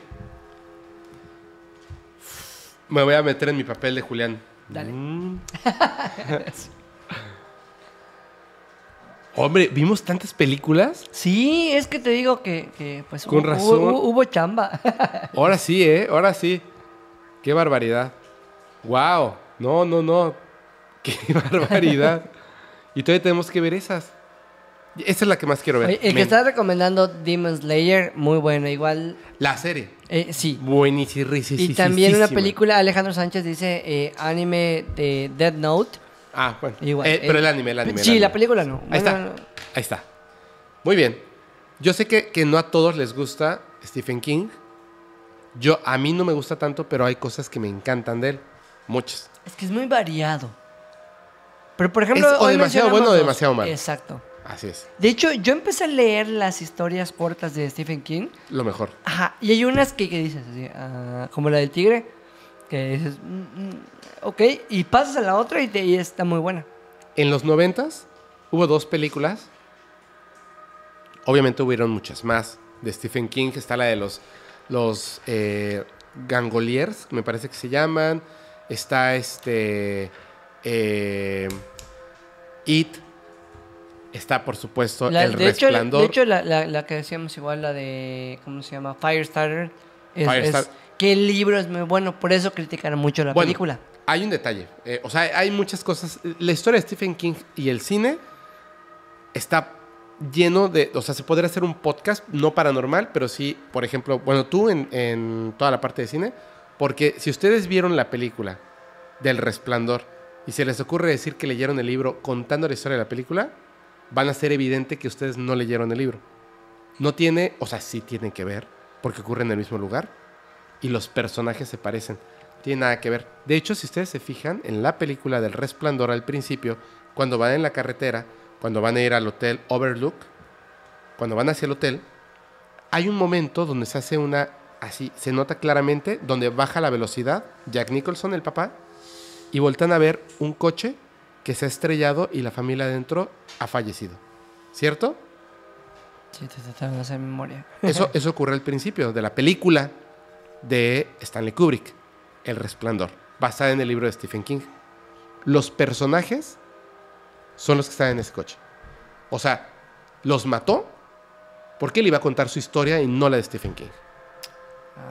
Me voy a meter en mi papel de Julián. Dale. Mm. Hombre, vimos tantas películas. Sí, es que te digo que, que, pues Con hubo, razón. hubo- hubo chamba. Ahora sí, ¿eh? Ahora sí. Qué barbaridad. Wow. No, no, no. Qué barbaridad. y todavía tenemos que ver esas. Esa es la que más quiero ver. Oye, el que Men. está recomendando Demon Slayer, muy bueno, igual, La serie. eh, sí. Buenísima. Y también una película, Alejandro Sánchez dice eh, anime de Dead Note. Ah, bueno. Igual, Eh, pero eh, el anime, el anime. el Sí, anime. la película no. Ahí está. Ahí está. Muy bien. Yo sé que, que no a todos les gusta Stephen King. Yo, a mí no me gusta tanto, pero hay cosas que me encantan de él. Muchas. Es que es muy variado. Pero por ejemplo, Es o hoy demasiado bueno o demasiado malo. Exacto. Así es. De hecho, yo empecé a leer las historias cortas de Stephen King. Lo mejor. Ajá, y hay unas que, que dices así, ah, como la del tigre, que dices, mm, mm, ok, y pasas a la otra y, te, y está muy buena. En los noventas hubo dos películas. Obviamente hubieron muchas más. De Stephen King está la de los, los eh, Gangoliers, me parece que se llaman. Está este... eh, It. Está, por supuesto, La- El de, hecho, la- Resplandor. de hecho, la, la- la que decíamos igual, la de, ¿cómo se llama? Firestarter. Es, Firestar- es- que el libro es muy bueno, por eso criticaron mucho la Bueno, película. Hay un detalle. eh, o sea, hay muchas cosas. La historia de Stephen King y el cine está lleno de. O sea, se podría hacer un podcast, no paranormal, pero sí, por ejemplo, bueno, tú en, en toda la parte de cine. Porque si ustedes vieron la película del Resplandor y se les ocurre decir que leyeron el libro contando la historia de la película, van a ser evidente que ustedes no leyeron el libro. No tiene, o sea, sí tiene que ver, porque ocurre en el mismo lugar y los personajes se parecen. Tiene nada que ver. De hecho, si ustedes se fijan, en la película del Resplandor al principio, cuando van en la carretera, cuando van a ir al hotel Overlook, cuando van hacia el hotel, hay un momento donde se hace una, así, se nota claramente, donde baja la velocidad, Jack Nicholson, el papá, y voltean a ver un coche que se ha estrellado y la familia adentro ha fallecido. ¿Cierto? Sí, te trataron de hacer memoria. Eso, eso ocurre al principio de la película de Stanley Kubrick, El Resplandor, basada en el libro de Stephen King. Los personajes son los que están en ese coche. O sea, los mató porque él iba a contar su historia y no la de Stephen King.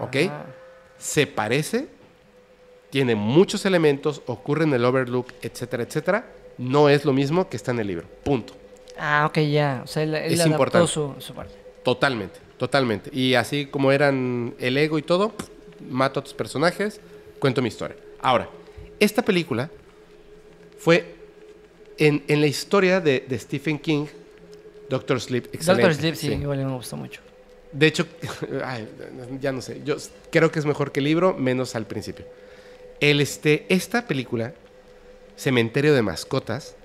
¿Ok? Ah. Se parece, tiene muchos elementos, ocurre en el Overlook, etcétera, etcétera. No es lo mismo que está en el libro. Punto. Ah, ok, ya. O sea, él, él Es adaptó importante. su, su parte. Totalmente, totalmente. Y así como eran el ego y todo, mato a tus personajes, cuento mi historia. Ahora, esta película fue en, en la historia de, de Stephen King, Doctor Sleep, excelente. Doctor Sleep, sí, igual me gustó mucho. De hecho, ay, ya no sé, yo creo que es mejor que el libro, menos al principio. El, este, esta película, Cementerio de Mascotas,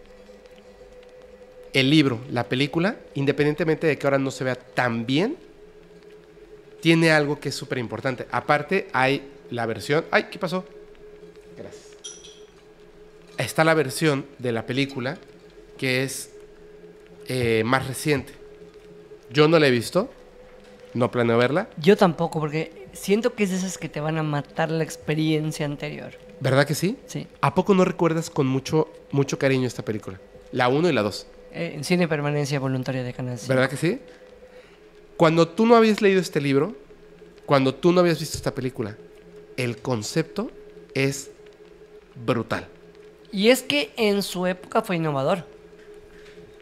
el libro, la película, independientemente de que ahora no se vea tan bien, tiene algo que es súper importante. Aparte, hay la versión... ¡Ay, qué pasó! Gracias. Está la versión de la película que es eh, más reciente. Yo no la he visto, no planeo verla. Yo tampoco, porque siento que es de esas que te van a matar la experiencia anterior. ¿Verdad que sí? Sí. ¿A poco no recuerdas con mucho, mucho cariño esta película? La 1 y la 2. Eh, en cine permanencia voluntaria de Canal 5. ¿Verdad que sí? Cuando tú no habías leído este libro, cuando tú no habías visto esta película, el concepto es brutal. Y es que en su época fue innovador.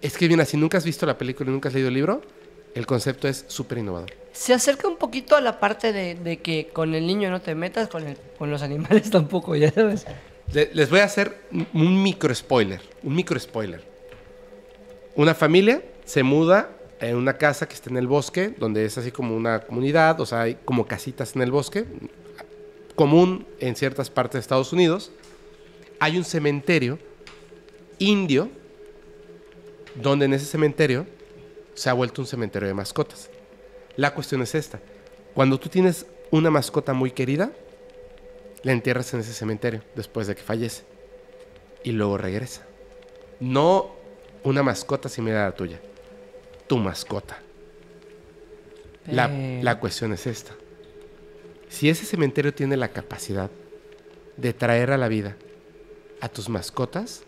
Es que, mira, si nunca has visto la película y nunca has leído el libro, el concepto es súper innovador. Se acerca un poquito a la parte de, de que con el niño no te metas, con, el- con los animales tampoco, ya sabes. Le- Les voy a hacer un micro spoiler. Un micro spoiler. Una familia se muda en una casa que está en el bosque, donde es así como una comunidad, o sea, hay como casitas en el bosque, común en ciertas partes de Estados Unidos. Hay un cementerio indio, donde en ese cementerio se ha vuelto un cementerio de mascotas. La cuestión es esta. Cuando tú tienes una mascota muy querida, la entierras en ese cementerio después de que fallece. Y luego regresa. No una mascota similar a la tuya. Tu mascota. La, la cuestión es esta. Si ese cementerio tiene la capacidad de traer a la vida a tus mascotas,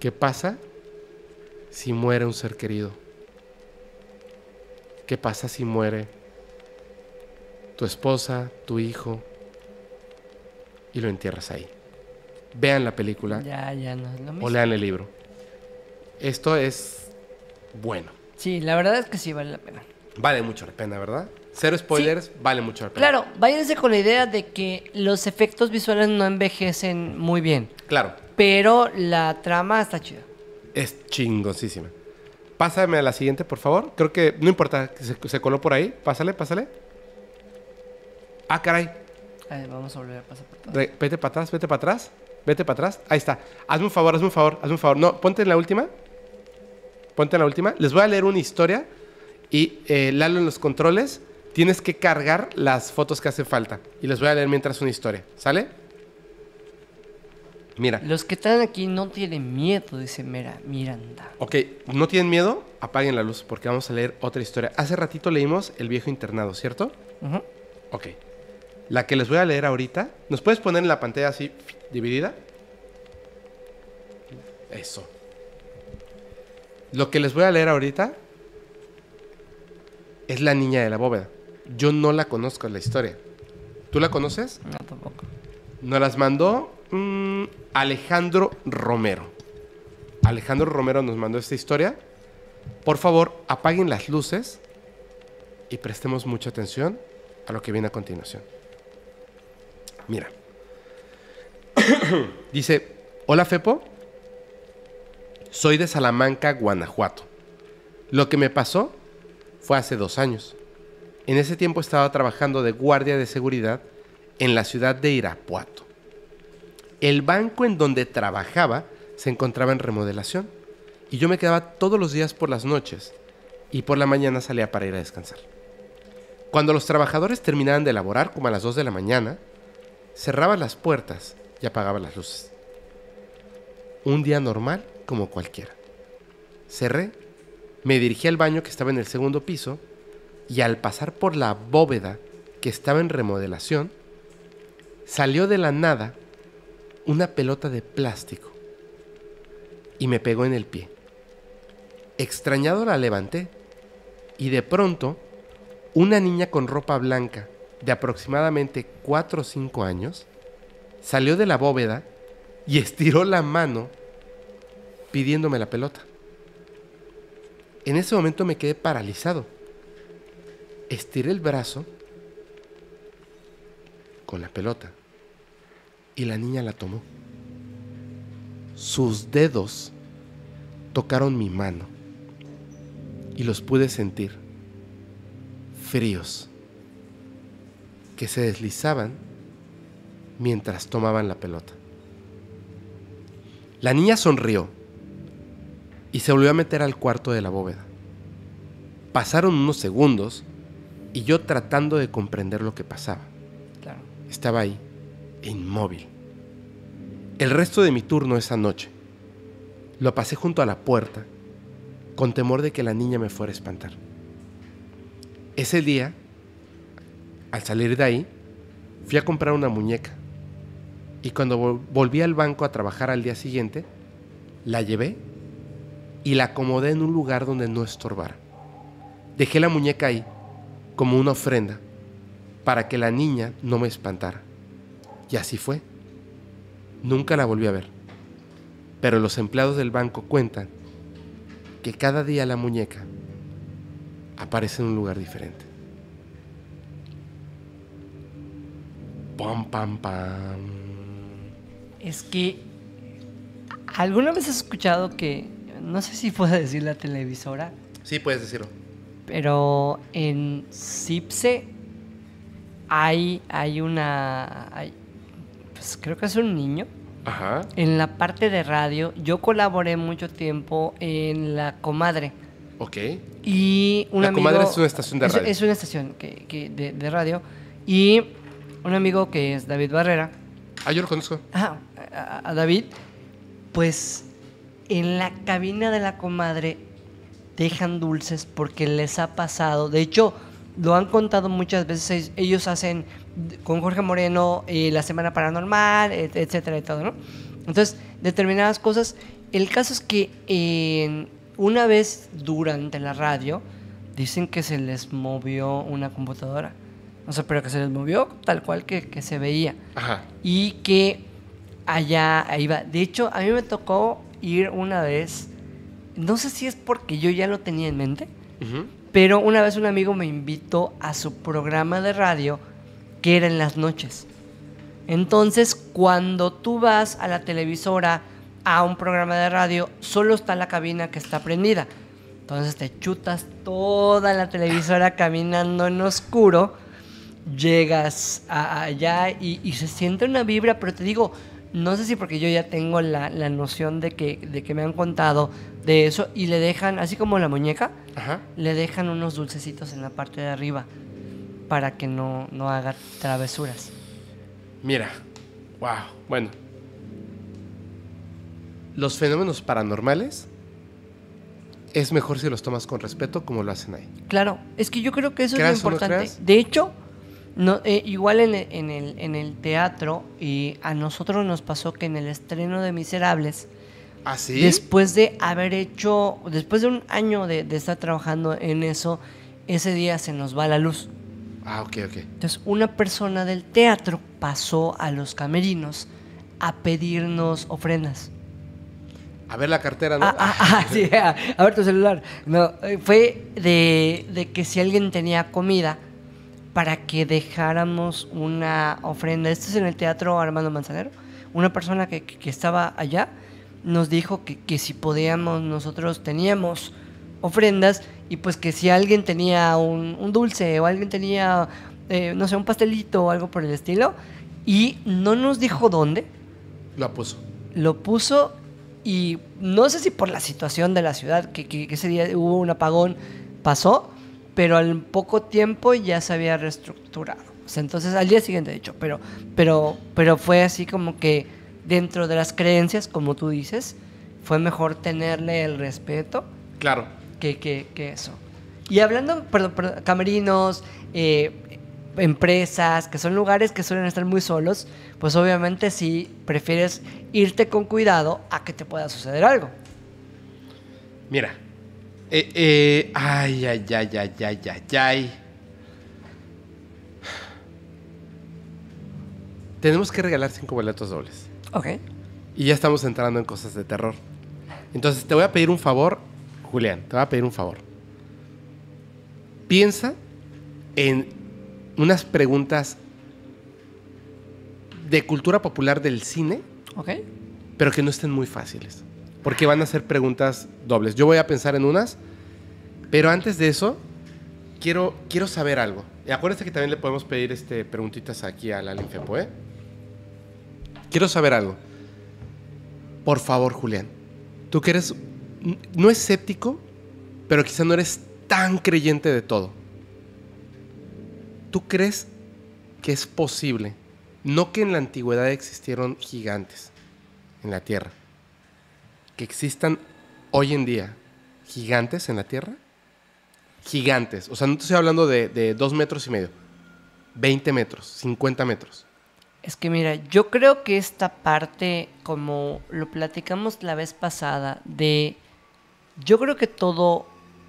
¿qué pasa si muere un ser querido? ¿Qué pasa si muere tu esposa, tu hijo, y lo entierras ahí? Vean la película Ya, ya no es lo mismo. o lean el libro. Esto es bueno. Sí, la verdad es que sí vale la pena. Vale mucho la pena, ¿verdad? Cero spoilers, vale mucho la pena. Claro, váyanse con la idea de que los efectos visuales no envejecen muy bien, Claro, pero la trama está chida. es chingosísima. Pásame a la siguiente, por favor. Creo que no importa, se, se coló por ahí. Pásale, pásale. Ah, caray. A ver, vamos a volver a pasar por. Re- vete para atrás, vete para atrás. Vete para atrás. Ahí está. Hazme un favor, hazme un favor, hazme un favor. No, ponte en la última. Ponte en la última. Les voy a leer una historia. Y eh, Lalo en los controles. Tienes que cargar las fotos que hacen falta. Y les voy a leer mientras una historia. ¿Sale? Mira. Los que están aquí no tienen miedo, dice Mera Miranda. Ok, ¿no tienen miedo? Apaguen la luz porque vamos a leer otra historia. Hace ratito leímos El viejo internado, ¿cierto? Ok. La que les voy a leer ahorita, ¿nos puedes poner en la pantalla así dividida? Eso. Lo que les voy a leer ahorita es La niña de la bóveda. Yo no la conozco la historia. ¿Tú la conoces? No, tampoco. Nos las mandó mm, Alejandro Romero. Alejandro Romero nos mandó esta historia. Por favor, apaguen las luces y prestemos mucha atención a lo que viene a continuación. Mira. Dice, hola Fepo, soy de Salamanca, Guanajuato. Lo que me pasó fue hace dos años. En ese tiempo estaba trabajando de guardia de seguridad en la ciudad de Irapuato. El banco en donde trabajaba se encontraba en remodelación y yo me quedaba todos los días por las noches y por la mañana salía para ir a descansar. Cuando los trabajadores terminaban de laborar, como a las 2 de la mañana, cerraba las puertas y apagaba las luces. Un día normal como cualquiera. Cerré, me dirigí al baño que estaba en el segundo piso y al pasar por la bóveda que estaba en remodelación, salió de la nada una pelota de plástico y me pegó en el pie. Extrañado la levanté y de pronto una niña con ropa blanca de aproximadamente 4 o 5 años salió de la bóveda y estiró la mano pidiéndome la pelota. En ese momento me quedé paralizado. Estiré el brazo con la pelota y la niña la tomó. Sus dedos tocaron mi mano y los pude sentir fríos que se deslizaban mientras tomaban la pelota. La niña sonrió y se volvió a meter al cuarto de la bóveda. Pasaron unos segundos y yo tratando de comprender lo que pasaba. Claro. Estaba ahí, inmóvil. El resto de mi turno esa noche lo pasé junto a la puerta, con temor de que la niña me fuera a espantar. Ese día, al salir de ahí, fui a comprar una muñeca. Y cuando vol- volví al banco a trabajar al día siguiente, la llevé y la acomodé en un lugar donde no estorbara. Dejé la muñeca ahí como una ofrenda para que la niña no me espantara. Y así fue. Nunca la volví a ver. Pero los empleados del banco cuentan que cada día la muñeca aparece en un lugar diferente. Pam, pam, pam. Es que. ¿Alguna vez has escuchado que.? No sé si puedo decir la televisora. Sí, puedes decirlo. Pero en Cipse hay, hay una. hay- pues creo que es un niño. Ajá. En la parte de radio, yo colaboré mucho tiempo en La Comadre. Ok. Y un La amigo. Comadre es una estación de es- radio. Es una estación que, que- de, de radio. Y un amigo que es David Barrera. Ah, yo lo conozco. Ajá, a, a David. Pues en la cabina de la comadre dejan dulces porque les ha pasado. De hecho, lo han contado muchas veces. Ellos hacen con Jorge Moreno eh, la Semana Paranormal, et- etcétera y todo, ¿no? Entonces, determinadas cosas. El caso es que una vez durante la radio dicen que se les movió una computadora. O sea, pero que se les movió tal cual que, que se veía Ajá. y que allá iba. De hecho, a mí me tocó ir una vez, no sé si es porque yo ya lo tenía en mente, pero una vez un amigo me invitó a su programa de radio que era en las noches. Entonces, cuando tú vas a la televisora a un programa de radio, solo está la cabina que está prendida. Entonces te chutas toda la televisora caminando en oscuro, llegas a- allá y, y se siente una vibra, pero te digo, no sé si porque yo ya tengo la, la noción de que, de que me han contado de eso y le dejan, así como la muñeca, Ajá. le dejan unos dulcecitos en la parte de arriba para que no, no haga travesuras. Mira. Wow. Bueno. Los fenómenos paranormales es mejor si los tomas con respeto como lo hacen ahí. Claro, es que yo creo que eso es lo no importante. De hecho, no, eh, igual en el, en el, en el teatro, y a nosotros nos pasó que en el estreno de Miserables, ¿Ah, sí? después de haber hecho, después de un año de, de estar trabajando en eso, ese día se nos va la luz. Ah, ok, ok. Entonces, una persona del teatro pasó a los camerinos a pedirnos ofrendas. A ver la cartera, ¿no? Ah, ah, ah, sí, a, ver tu celular. No, eh, fue de, de que si alguien tenía comida, para que dejáramos una ofrenda. Esto es en el Teatro Armando Manzanero. Una persona que, que- estaba allá nos dijo que, que si podíamos, nosotros teníamos ofrendas y pues que si alguien tenía un, un dulce o alguien tenía, eh, no sé, un pastelito o algo por el estilo, y no nos dijo dónde, Lo puso. lo puso y no sé si por la situación de la ciudad, que- que ese día hubo un apagón, pasó, pero al poco tiempo ya se había reestructurado. O sea, entonces al día siguiente, de hecho, pero, pero, pero fue así como que dentro de las creencias, como tú dices, fue mejor tenerle el respeto Claro. que, que, que eso. Y hablando, perdón, perdón, camerinos, eh, empresas, que son lugares que suelen estar muy solos, pues obviamente sí prefieres irte con cuidado a que te pueda suceder algo. Mira. Eh, eh, ay, ay, ay, ay, ay, ay, ay. Tenemos que regalar cinco boletos dobles. Ok. Y ya estamos entrando en cosas de terror. Entonces te voy a pedir un favor, Julián, te voy a pedir un favor. Piensa en unas preguntas de cultura popular del cine, Ok. pero que no estén muy fáciles. Porque van a ser preguntas dobles. Yo voy a pensar en unas, pero antes de eso, quiero, quiero saber algo. Y acuérdense que también le podemos pedir este, preguntitas aquí a la Linfepo, ¿eh? Quiero saber algo. Por favor, Julián. Tú que eres, no escéptico, pero quizá no eres tan creyente de todo. ¿Tú crees que es posible? No que en la antigüedad existieron gigantes en la Tierra. Que existan hoy en día gigantes en la Tierra. Gigantes. O sea, no te estoy hablando de, dos metros y medio. 20 metros, 50 metros. Es que mira, yo creo que esta parte, como lo platicamos la vez pasada, de... Yo creo que todo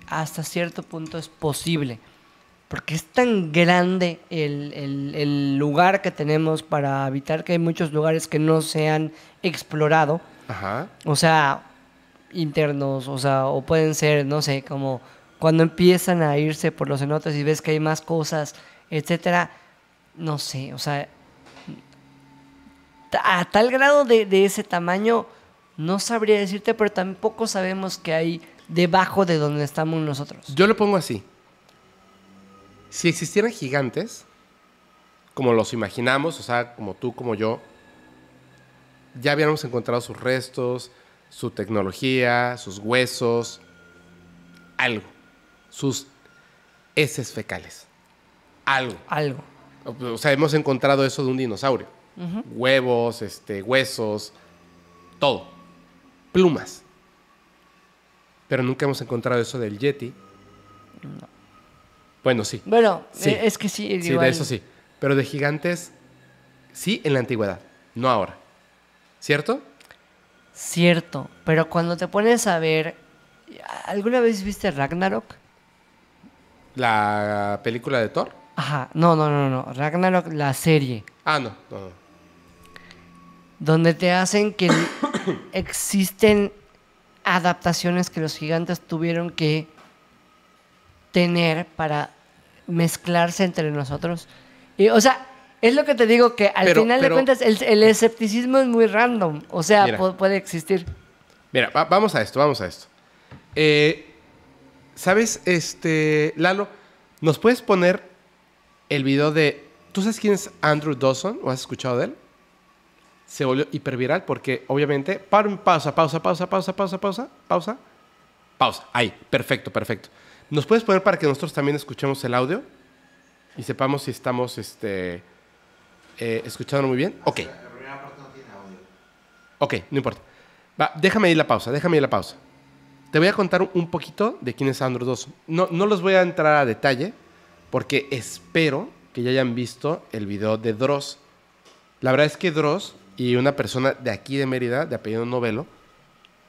hasta cierto punto es posible. Porque es tan grande el- el lugar que tenemos para habitar que hay muchos lugares que no se han explorado. Ajá. O sea, internos, o sea, o pueden ser, no sé, como cuando empiezan a irse por los cenotes y ves que hay más cosas, etcétera. No sé, o sea, a tal grado de, de ese tamaño, no sabría decirte, pero tampoco sabemos que hay debajo de donde estamos nosotros. Yo lo pongo así. Si existieran gigantes, como los imaginamos, o sea, como tú, como yo, ya habíamos encontrado sus restos, su tecnología, sus huesos, algo, sus heces fecales, algo. Algo. O sea, hemos encontrado eso de un dinosaurio. Huevos, este, huesos, todo. Plumas. Pero nunca hemos encontrado eso del Yeti. Bueno, sí. Bueno, Sí. eh, es que sí, Sí, igual- de eso sí. Pero de gigantes, sí en la antigüedad, no ahora. ¿Cierto? Cierto, pero cuando te pones a ver, ¿alguna vez viste Ragnarok? La película de Thor. Ajá, no, no, no, no, Ragnarok, la serie, Ah, no, no, no. donde te hacen que existen adaptaciones que los gigantes tuvieron que tener para mezclarse entre nosotros. Y, o sea, es lo que te digo que al Pero- final pero- de cuentas el, el escepticismo es muy random, o sea, Mira. puede existir. Mira, va- vamos a esto, vamos a esto. Eh, ¿Sabes, este, Lalo? ¿Nos puedes poner el video de... ¿Tú sabes quién es Andrew Dawson? ¿O has escuchado de él? Se volvió hiperviral porque, obviamente... Pausa, pausa, pausa, pausa, pausa, pausa, pausa, pausa. Pausa. Ahí, perfecto, perfecto. ¿Nos puedes poner para que nosotros también escuchemos el audio? Y sepamos si estamos, este... eh, escuchándolo muy bien. Ok. La primera parte no tiene audio. Ok, no importa. Va, déjame ir la pausa, déjame ir la pausa. Te voy a contar un poquito de quién es Andrew Dawson. No, no los voy a entrar a detalle porque espero que ya hayan visto el video de Dross. La verdad es que Dross y una persona de aquí de Mérida, de apellido Novelo,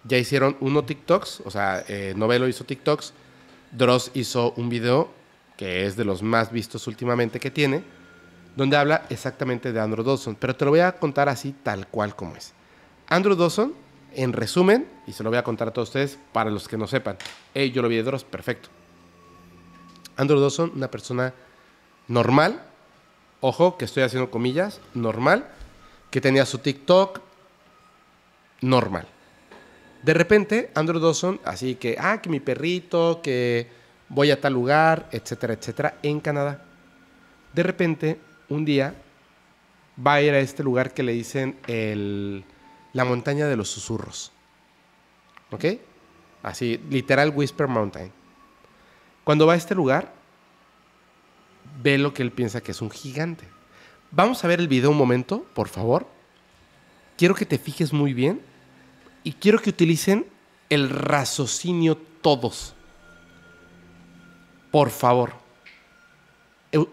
ya hicieron uno TikToks, o sea, eh, Novelo hizo TikToks, Dross hizo un video que es de los más vistos últimamente que tiene, donde habla exactamente de Andrew Dawson, pero te lo voy a contar así tal cual como es. Andrew Dawson, en resumen, y se lo voy a contar a todos ustedes para los que no sepan. Yo lo vi de Dross, perfecto. Andrew Dawson, una persona normal, ojo que estoy haciendo comillas, normal, que tenía su TikTok normal. De repente, Andrew Dawson, así que, ah, que mi perrito, que voy a tal lugar, etcétera, etcétera, en Canadá. De repente, un día, va a ir a este lugar que le dicen el, la montaña de los susurros. ¿Ok? Así, literal Whisper Mountain. Cuando va a este lugar, ve lo que él piensa que es un gigante. Vamos a ver el video un momento, por favor. Quiero que te fijes muy bien y quiero que utilicen el raciocinio todos. Por favor.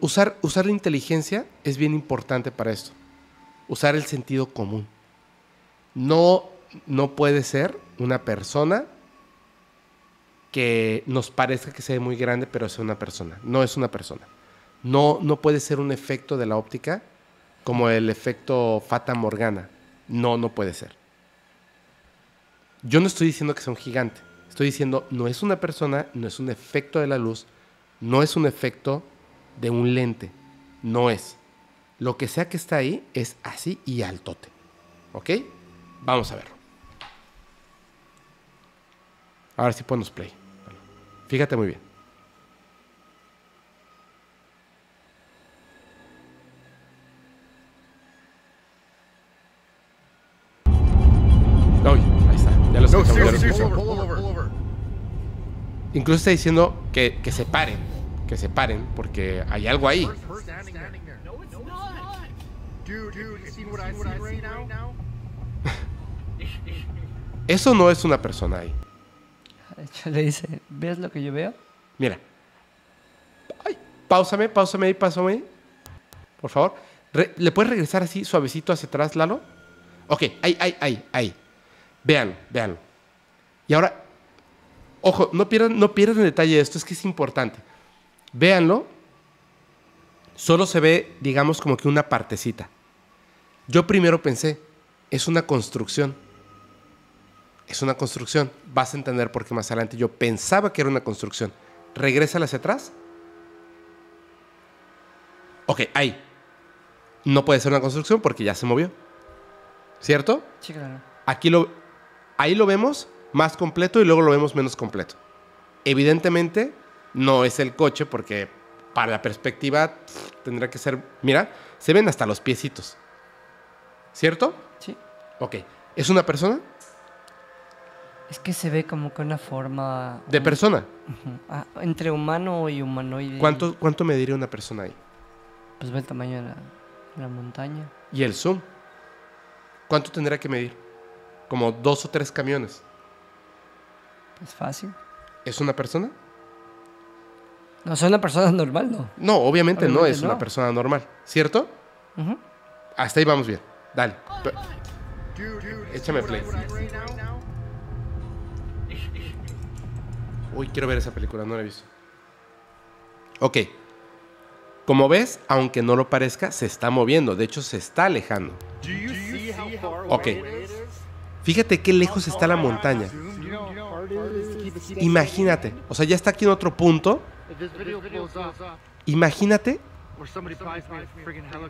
Usar, usar la inteligencia es bien importante para esto. Usar el sentido común. No, no puede ser una persona que nos parezca que se ve muy grande, pero es una persona. No es una persona. No, no puede ser un efecto de la óptica como el efecto Fata Morgana. No, no puede ser. Yo no estoy diciendo que sea un gigante. Estoy diciendo no es una persona, no es un efecto de la luz, no es un efecto de un lente. No es. Lo que sea que está ahí es así y altote. ¿Ok? Vamos a verlo. Ahora sí ponnos play. Fíjate muy bien. Uy, ahí está. Ya lo escuchamos, ya lo escuchamos. Incluso está diciendo que, que se paren. Que se paren porque hay algo ahí. Eso no es una persona ahí. De hecho, le dice, ¿ves lo que yo veo? Mira. Ay, pausame, pausame ahí, pausame ahí. Por favor. Re- ¿Le puedes regresar así suavecito hacia atrás, Lalo? Ok, ahí, ahí, ahí, ahí. Vean, vean. Y ahora, ojo, no pierdan, no pierdan el detalle de esto, es que es importante. Véanlo. Solo se ve, digamos, como que una partecita. Yo primero pensé, es una construcción. es una construcción. Vas a entender por qué más adelante yo pensaba que era una construcción. Regrésala hacia atrás. Ok, ahí. No puede ser una construcción porque ya se movió. ¿Cierto? Sí, claro. Aquí lo, ahí lo vemos más completo y luego lo vemos menos completo. Evidentemente no es el coche porque para la perspectiva tendrá que ser, mira, se ven hasta los piecitos. ¿Cierto? Sí. Ok. ¿Es una persona? Es que se ve como que una forma... De persona. Ah, entre humano y humanoide. ¿Cuánto, ¿Cuánto mediría una persona ahí? Pues ve el tamaño de la, de la montaña. ¿Y el zoom? ¿Cuánto tendría que medir? Como dos o tres camiones. Es fácil. ¿Es una persona? No, soy una persona normal, ¿no? No, obviamente, no es una persona normal. ¿Cierto? Hasta ahí vamos bien. Dale. Échame play. Uy, quiero ver esa película, no la he visto. Ok. Como ves, aunque no lo parezca, se está moviendo. De hecho, se está alejando. Ok. Fíjate qué lejos está la montaña. Imagínate. O sea, ya está aquí en otro punto. Imagínate.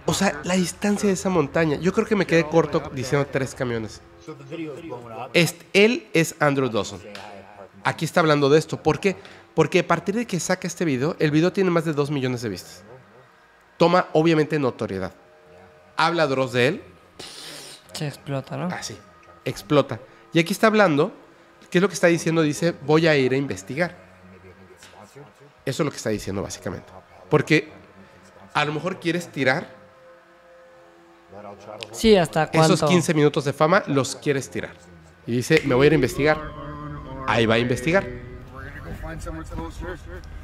O sea, la distancia de esa montaña. Yo creo que me quedé corto diciendo tres camiones. Este- él es Andrew Dawson. Aquí está hablando de esto. ¿Por qué? Porque a partir de que saca este video, el video tiene más de 2 millones de vistas. Toma, obviamente, notoriedad. Habla Dross de él, Se explota, ¿no? así, explota. Y aquí está hablando, ¿qué es lo que está diciendo? Dice, voy a ir a investigar. Eso es lo que está diciendo, básicamente. Porque a lo mejor quieres tirar Sí, ¿hasta cuánto? esos 15 minutos de fama, los quieres tirar. Y dice, me voy a ir a investigar. Ahí va a investigar.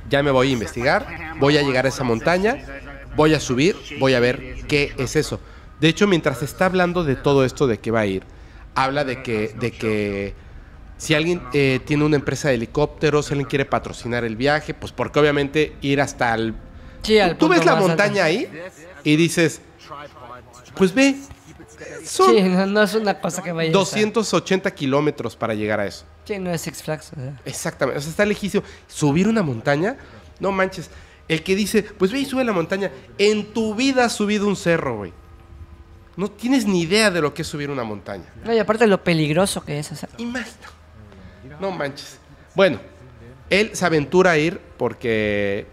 Ya me voy a investigar, voy a llegar a esa montaña, voy a subir, voy a ver qué es eso. De hecho, mientras está hablando de todo esto de que va a ir, habla de que, de que si alguien eh, tiene una empresa de helicópteros, si alguien quiere patrocinar el viaje, pues porque obviamente ir hasta el... Sí, al Tú ves la alto. montaña ahí y dices, pues ve, son Sí, no, no es una cosa que vaya a 280 kilómetros para llegar a eso. Sí, no es Six Flags. o sea. Exactamente. O sea, está lejísimo. Subir una montaña, no manches. El que dice, pues ve y sube la montaña. En tu vida has subido un cerro, güey. No tienes ni idea de lo que es subir una montaña. No, y aparte lo peligroso que es hacer. Imagina. No manches. Bueno, él se aventura a ir porque,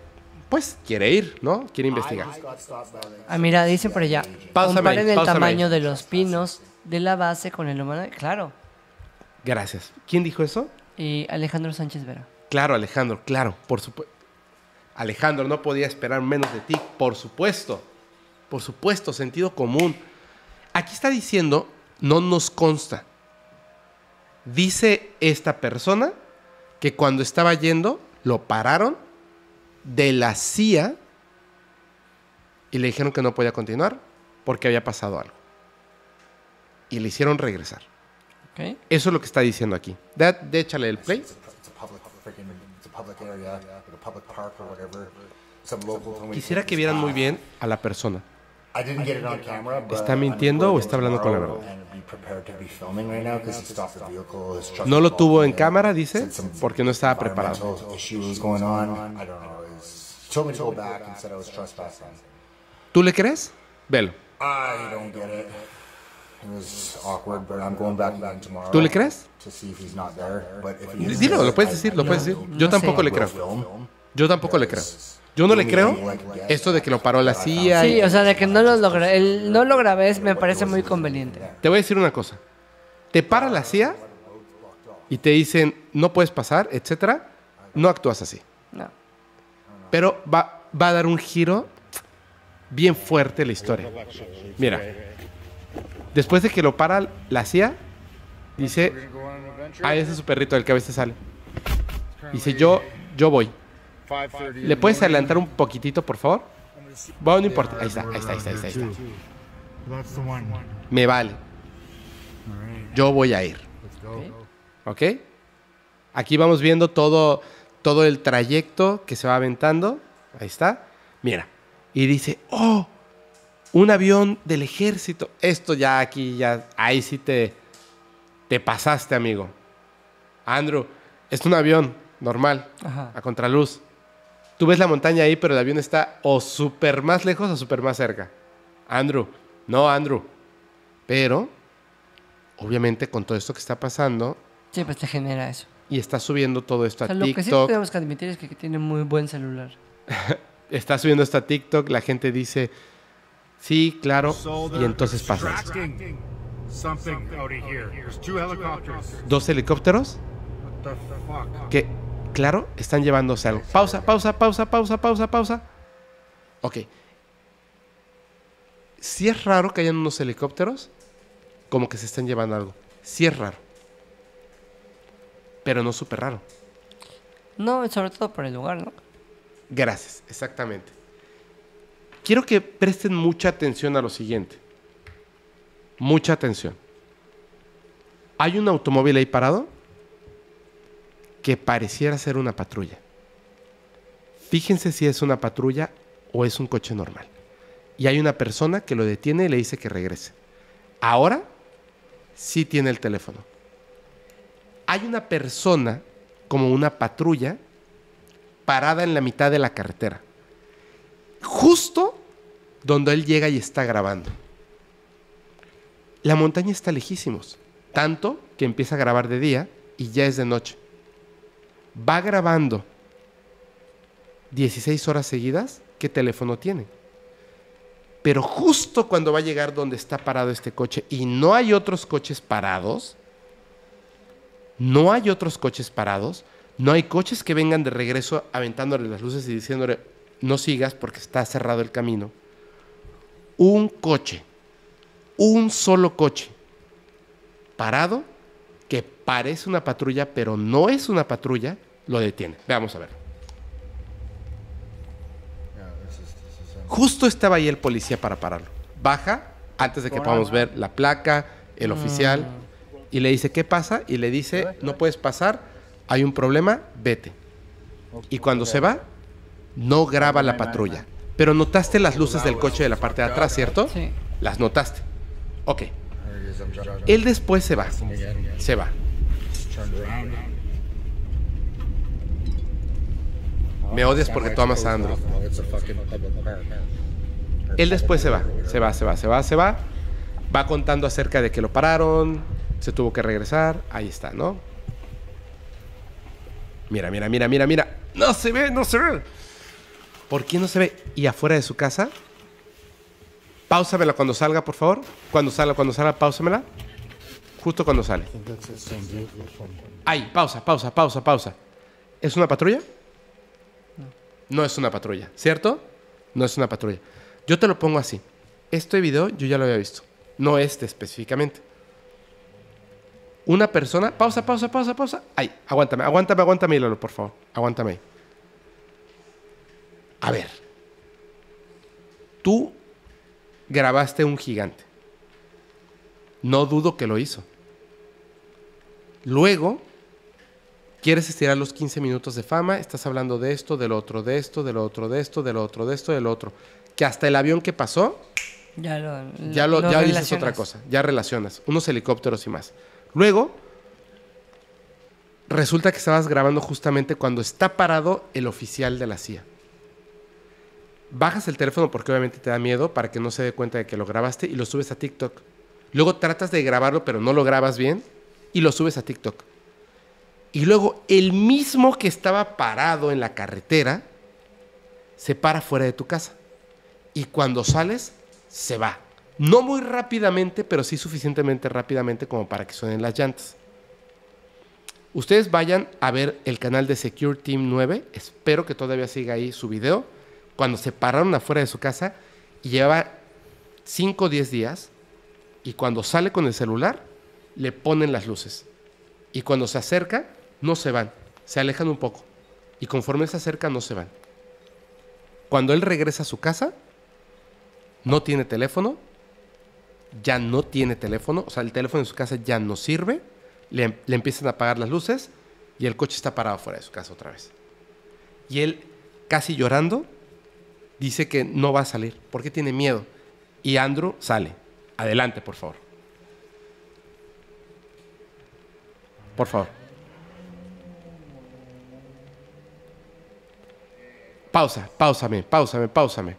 pues, quiere ir, ¿no? Quiere investigar. Ah, mira, dice por allá. Páusame ahí, Comparen el tamaño de los pinos de la base con el humano. Claro. Gracias. ¿Quién dijo eso? Y Alejandro Sánchez Vera. Claro, Alejandro, claro, por supuesto. Alejandro, no podía esperar menos de ti, por supuesto. Por supuesto, sentido común. Aquí está diciendo, no nos consta. Dice esta persona que cuando estaba yendo, lo pararon de la CIA y le dijeron que no podía continuar porque había pasado algo. Y le hicieron regresar. ¿Ok? Eso es lo que está diciendo aquí. De, de échale el play. It's a public freaking, it's a public area, like a public park or whatever. Some local told me Quisiera que vieran muy bien a la persona. I didn't get it on camera, but ¿Está I'm mintiendo o está hablando con la verdad? And be prepared to be filming right now 'cause he stopped the vehicle, his truck No was lo tuvo en cámara, dice, said some porque no estaba preparado. environmental issues going on. I don't know. He's told me to go back and said I was trespassing. ¿Tú le crees? Velo. I don't get it. It was awkward, but I'm going back again tomorrow. ¿Tú le crees? To see if he's not there. But if he is Dilo, there, lo puedes I- decir, lo puedes decir. Yo tampoco le creo. film. Yo tampoco le creo. Yo no le creo esto de que lo paró la CIA. y- Sí, o sea, de que no lo logré. El no lo grabé es- me parece muy conveniente. Te voy a decir una cosa. Te para la CIA y te dicen no puedes pasar, etcétera. No actúas así. No. Pero va, va a dar un giro bien fuerte la historia. Mira, después de que lo para la CIA, dice, ah, ese es su perrito del que a veces sale. Dice, yo, yo voy. ¿Le puedes adelantar un poquitito, por favor? Bueno, no importa. Ahí está, ahí está, ahí está, ahí está. ahí. Me vale. Yo voy a ir. ¿Ok? Aquí vamos viendo todo, todo el trayecto que se va aventando. Ahí está. Mira. Y dice, oh, un avión del ejército. Esto ya aquí, ya, ahí sí te, te pasaste, amigo. Andrew, es un avión normal, Ajá. a contraluz. Tú ves la montaña ahí, pero el avión está o súper más lejos o súper más cerca. Andrew, no, Andrew. Pero, obviamente, con todo esto que está pasando Sí, pues te genera eso. y está subiendo todo esto O a sea, lo que sí TikTok, tenemos que admitir es que tiene muy buen celular. está subiendo esto a TikTok, la gente dice, sí, claro, y entonces pasa. Dos helicópteros What the fuck? que, claro, están llevándose algo. Pausa, pausa, pausa, pausa, pausa, pausa. Ok. Si es raro que hayan unos helicópteros, como que se están llevando algo. Sí es raro. Pero no súper raro. No, sobre todo por el lugar, ¿no? Gracias, exactamente. Quiero que presten mucha atención a lo siguiente. Mucha atención. Hay un automóvil ahí parado que pareciera ser una patrulla. Fíjense si es una patrulla o es un coche normal. Y hay una persona que lo detiene y le dice que regrese. Ahora sí tiene el teléfono. Hay una persona como una patrulla parada en la mitad de la carretera. Justo donde él llega y está grabando. La montaña está lejísimos. Tanto que empieza a grabar de día y ya es de noche. Va grabando 16 horas seguidas. ¿Qué teléfono tiene? Pero justo cuando va a llegar donde está parado este coche y no hay otros coches parados, no hay otros coches parados, no hay coches que vengan de regreso aventándole las luces y diciéndole no sigas porque está cerrado el camino. Un coche, un solo coche, parado, parece una patrulla, pero no es una patrulla, lo detiene. Veamos a ver. Justo estaba ahí el policía para pararlo. Baja antes de que podamos ver la placa, el oficial, y le dice, ¿qué pasa? Y le dice, no puedes pasar, hay un problema, vete. Y cuando se va, no graba la patrulla. Pero notaste las luces del coche de la parte de atrás, ¿cierto? Sí. Las notaste. Ok. Él después se va. Se va. Turned around. Me odias porque tú amas a Andrew. Oh. Él después se va, se va, se va, se va, se va. Va contando acerca de que lo pararon, se tuvo que regresar. Ahí está, ¿no? Mira, mira, mira, mira, mira. No se ve, no se ve. ¿Por qué no se ve? Y afuera de su casa. Páusamela cuando salga, por favor. Cuando salga, cuando salga, páusamela. Justo cuando sale. Ahí, pausa, pausa, pausa, pausa. ¿Es una patrulla? No es una patrulla, ¿cierto? No es una patrulla. Yo te lo pongo así. Este video yo ya lo había visto. No este específicamente. Una persona. Pausa, pausa, pausa, pausa. Ahí, aguántame, aguántame, aguántame, Lalo, por favor. Aguántame. A ver. Tú grabaste un gigante. No dudo que lo hizo. Luego, quieres estirar los 15 minutos de fama, estás hablando de esto, del otro, de esto, del otro, de esto, del otro, de esto, del otro. Que hasta el avión que pasó, Ya lo, ya, lo, ya dices otra cosa, ya relacionas, unos helicópteros y más. Luego, resulta que estabas grabando justamente cuando está parado el oficial de la CIA. Bajas el teléfono porque obviamente te da miedo para que no se dé cuenta de que lo grabaste y lo subes a TikTok. Luego tratas de grabarlo pero no lo grabas bien y lo subes a TikTok. Y luego el mismo que estaba parado en la carretera se para fuera de tu casa. Y cuando sales, se va. No muy rápidamente, pero sí suficientemente rápidamente como para que suenen las llantas. Ustedes vayan a ver el canal de Secure Team 9. Espero que todavía siga ahí su video. Cuando se pararon afuera de su casa y lleva 5 o 10 días. Y cuando sale con el celular, le ponen las luces. Y cuando se acerca, no se van. Se alejan un poco. Y conforme se acerca, no se van. Cuando él regresa a su casa, no tiene teléfono, ya no tiene teléfono, o sea, el teléfono en su casa ya no sirve, le, empiezan a apagar las luces y el coche está parado fuera de su casa otra vez. Y él, casi llorando, dice que no va a salir porque tiene miedo. Y Andrew sale. Adelante, por favor. Por favor. Pausa, pausame, pausame, pausame.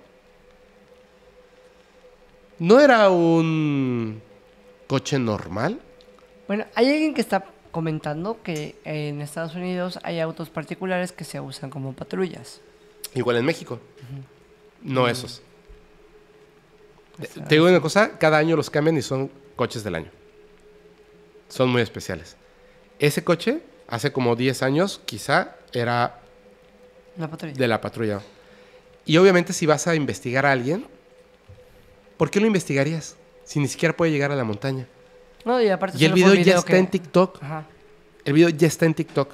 ¿No era un coche normal? Bueno, hay alguien que está comentando que en Estados Unidos hay autos particulares que se usan como patrullas. Igual en México. No esos. Pues Te digo una cosa, cada año los cambian y son coches del año. Son muy especiales. Ese coche, hace como 10 años, quizá era de la patrulla. Y obviamente si vas a investigar a alguien, ¿por qué lo investigarías? Si ni siquiera puede llegar a la montaña. No, y aparte Y el video ya está en TikTok. Ajá. El video ya está en TikTok.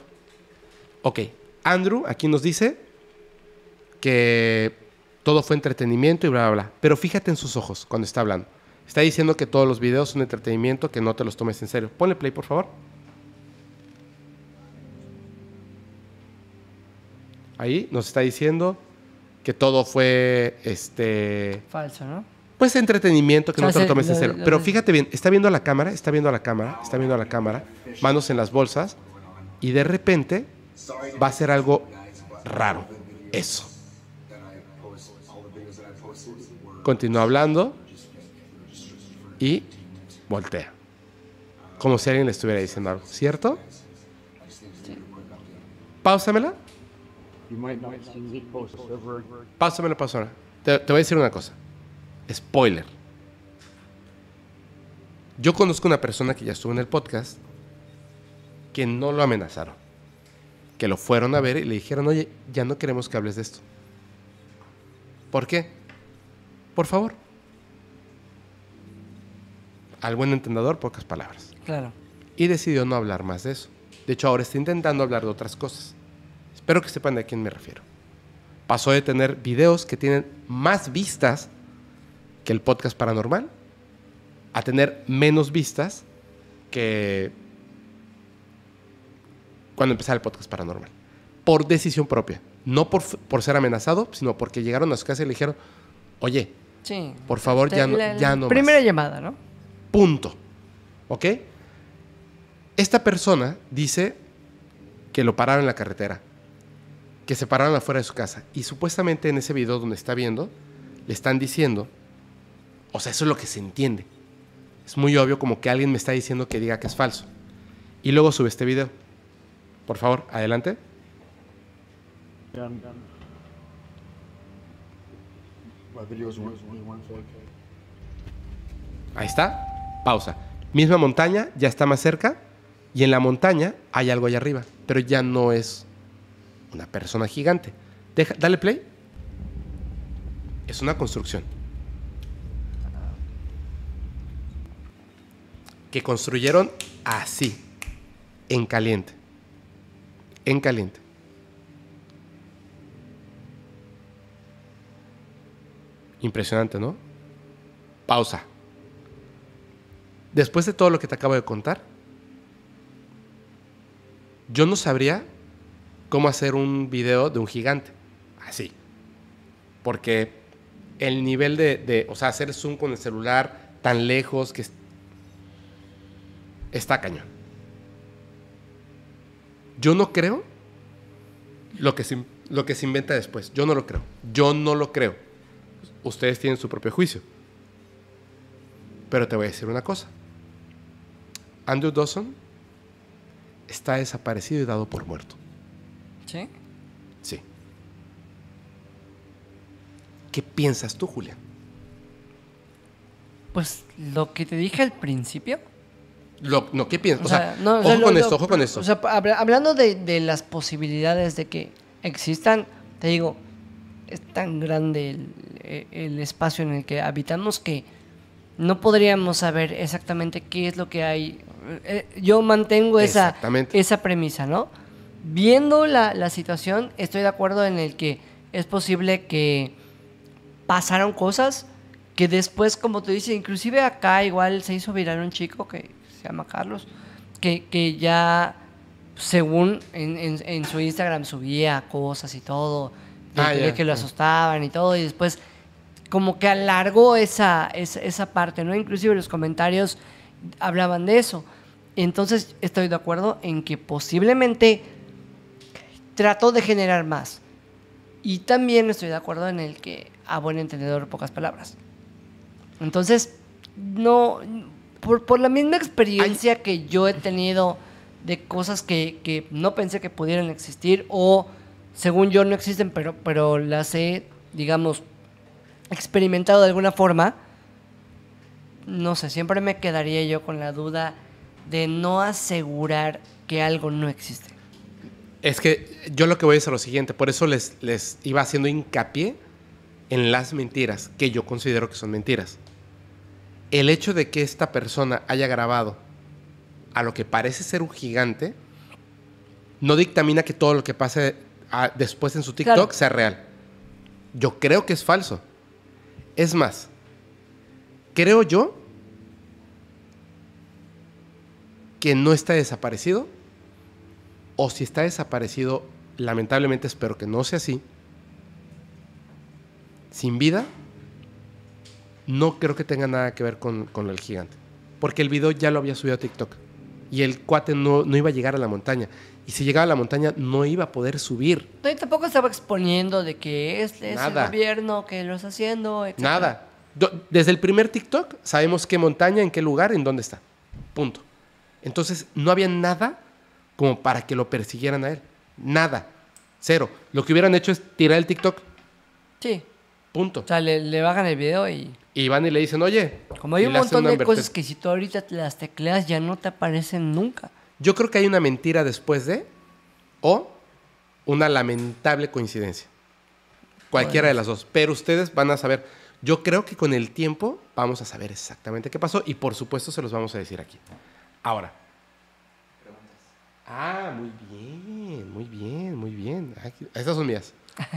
Ok. Andrew aquí nos dice que todo fue entretenimiento y bla, bla, bla. Pero fíjate en sus ojos cuando está hablando. Está diciendo que todos los videos son entretenimiento, que no te los tomes en serio. Ponle play, por favor. Ahí nos está diciendo que todo fue este Falso, ¿no? pues entretenimiento, que O sea, no te lo tomes en serio. Pero fíjate bien, está viendo a la cámara, está viendo a la cámara, está viendo a la cámara, manos en las bolsas, y de repente va a ser algo raro. Eso. Continúa hablando y voltea. Como si alguien le estuviera diciendo algo, ¿cierto? Pausamela. Pásamela, pásamela. Te, te voy a decir una cosa. Spoiler. Yo conozco una persona que ya estuvo en el podcast que no lo amenazaron. Que lo fueron a ver y le dijeron, oye, ya no queremos que hables de esto. ¿Por qué? Por favor. Al buen entendedor, pocas palabras. Claro. Y decidió no hablar más de eso. De hecho, ahora está intentando hablar de otras cosas. Espero que sepan de a quién me refiero. Pasó de tener videos que tienen más vistas que el podcast paranormal a tener menos vistas que cuando empezaba el podcast paranormal. Por decisión propia. No por, por ser amenazado, sino porque llegaron a su casa y le dijeron, oye, Sí. por favor, ya no, La- ya no más". Primera llamada, ¿no? Punto. ¿Ok? Esta persona dice que lo pararon en la carretera, que se pararon afuera de su casa. Y supuestamente en ese video donde está viendo, le están diciendo, o sea, eso es lo que se entiende. Es muy obvio como que alguien me está diciendo que diga que es falso. Y luego sube este video. Por favor, adelante. Ahí está. Pausa. Misma montaña, ya está más cerca. Y en la montaña hay algo allá arriba. Pero ya no es una persona gigante. Dale play. Es una construcción. Que construyeron así. En caliente. En caliente. Impresionante, ¿no? Pausa. Después de todo lo que te acabo de contar, yo no sabría cómo hacer un video de un gigante. Así. Porque el nivel de, o sea, hacer zoom con el celular tan lejos que es- está cañón. Yo no creo lo que, lo que se inventa después. Yo no lo creo. Yo no lo creo. Ustedes tienen su propio juicio. Pero te voy a decir una cosa. Andrew Dawson está desaparecido y dado por muerto. Sí. Sí. ¿Qué piensas tú, Julián? Pues lo que te dije al principio. Lo- no, ¿qué piensas? O O sea, no, o ojo lo- con lo- esto, ojo con esto. O sea, habla- hablando de, de las posibilidades de que existan, te digo, es tan grande el, eh, el espacio en el que habitamos que no podríamos saber exactamente qué es lo que hay. Eh, yo mantengo esa, esa premisa, ¿no? Viendo la, la situación, estoy de acuerdo en el que es posible que pasaron cosas que después, como tú dices, inclusive acá igual se hizo viral un chico que se llama Carlos, que, que ya según en, en- en su Instagram subía cosas y todo, de, Ah, que lo asustaban y todo, y después como que alargó esa, esa, esa parte, ¿no? Inclusive los comentarios hablaban de eso. Entonces estoy de acuerdo en que posiblemente trató de generar más. Y también estoy de acuerdo en el que a buen entendedor pocas palabras. Entonces, no, por, por la misma experiencia que yo he tenido de cosas que, que no pensé que pudieran existir o según yo no existen, pero, pero las he, digamos, experimentado de alguna forma, no sé, siempre me quedaría yo con la duda de no asegurar que algo no existe. Es que yo lo que voy a decir es lo siguiente, por eso les, les iba haciendo hincapié en las mentiras, que yo considero que son mentiras. El hecho de que esta persona haya grabado a lo que parece ser un gigante, no dictamina que todo lo que pase después en su TikTok Claro. sea real. Yo creo que es falso. Es más, creo yo que no está desaparecido, o si está desaparecido, lamentablemente espero que no sea así, sin vida, no creo que tenga nada que ver con, con el gigante. Porque el video ya lo había subido a TikTok. Y el cuate no, no iba a llegar a la montaña. Y si llegaba a la montaña, no iba a poder subir. No, y tampoco estaba exponiendo de que es, es el gobierno que lo está haciendo, etc. Nada. Desde el primer TikTok sabemos qué montaña, en qué lugar, en dónde está. Punto. Entonces no había nada como para que lo persiguieran a él. Nada. Cero. Lo que hubieran hecho es tirar el TikTok. Sí. Punto. O sea, le, le bajan el video y... Y van y le dicen, oye. Como hay un montón de cosas que si tú ahorita las tecleas ya no te aparecen nunca. Yo creo que hay una mentira después de o una lamentable coincidencia. Cualquiera de las dos. Pero ustedes van a saber. Yo creo que con el tiempo vamos a saber exactamente qué pasó y por supuesto se los vamos a decir aquí. Ahora. Ah, muy bien, muy bien, muy bien. Aquí- Estas son mías.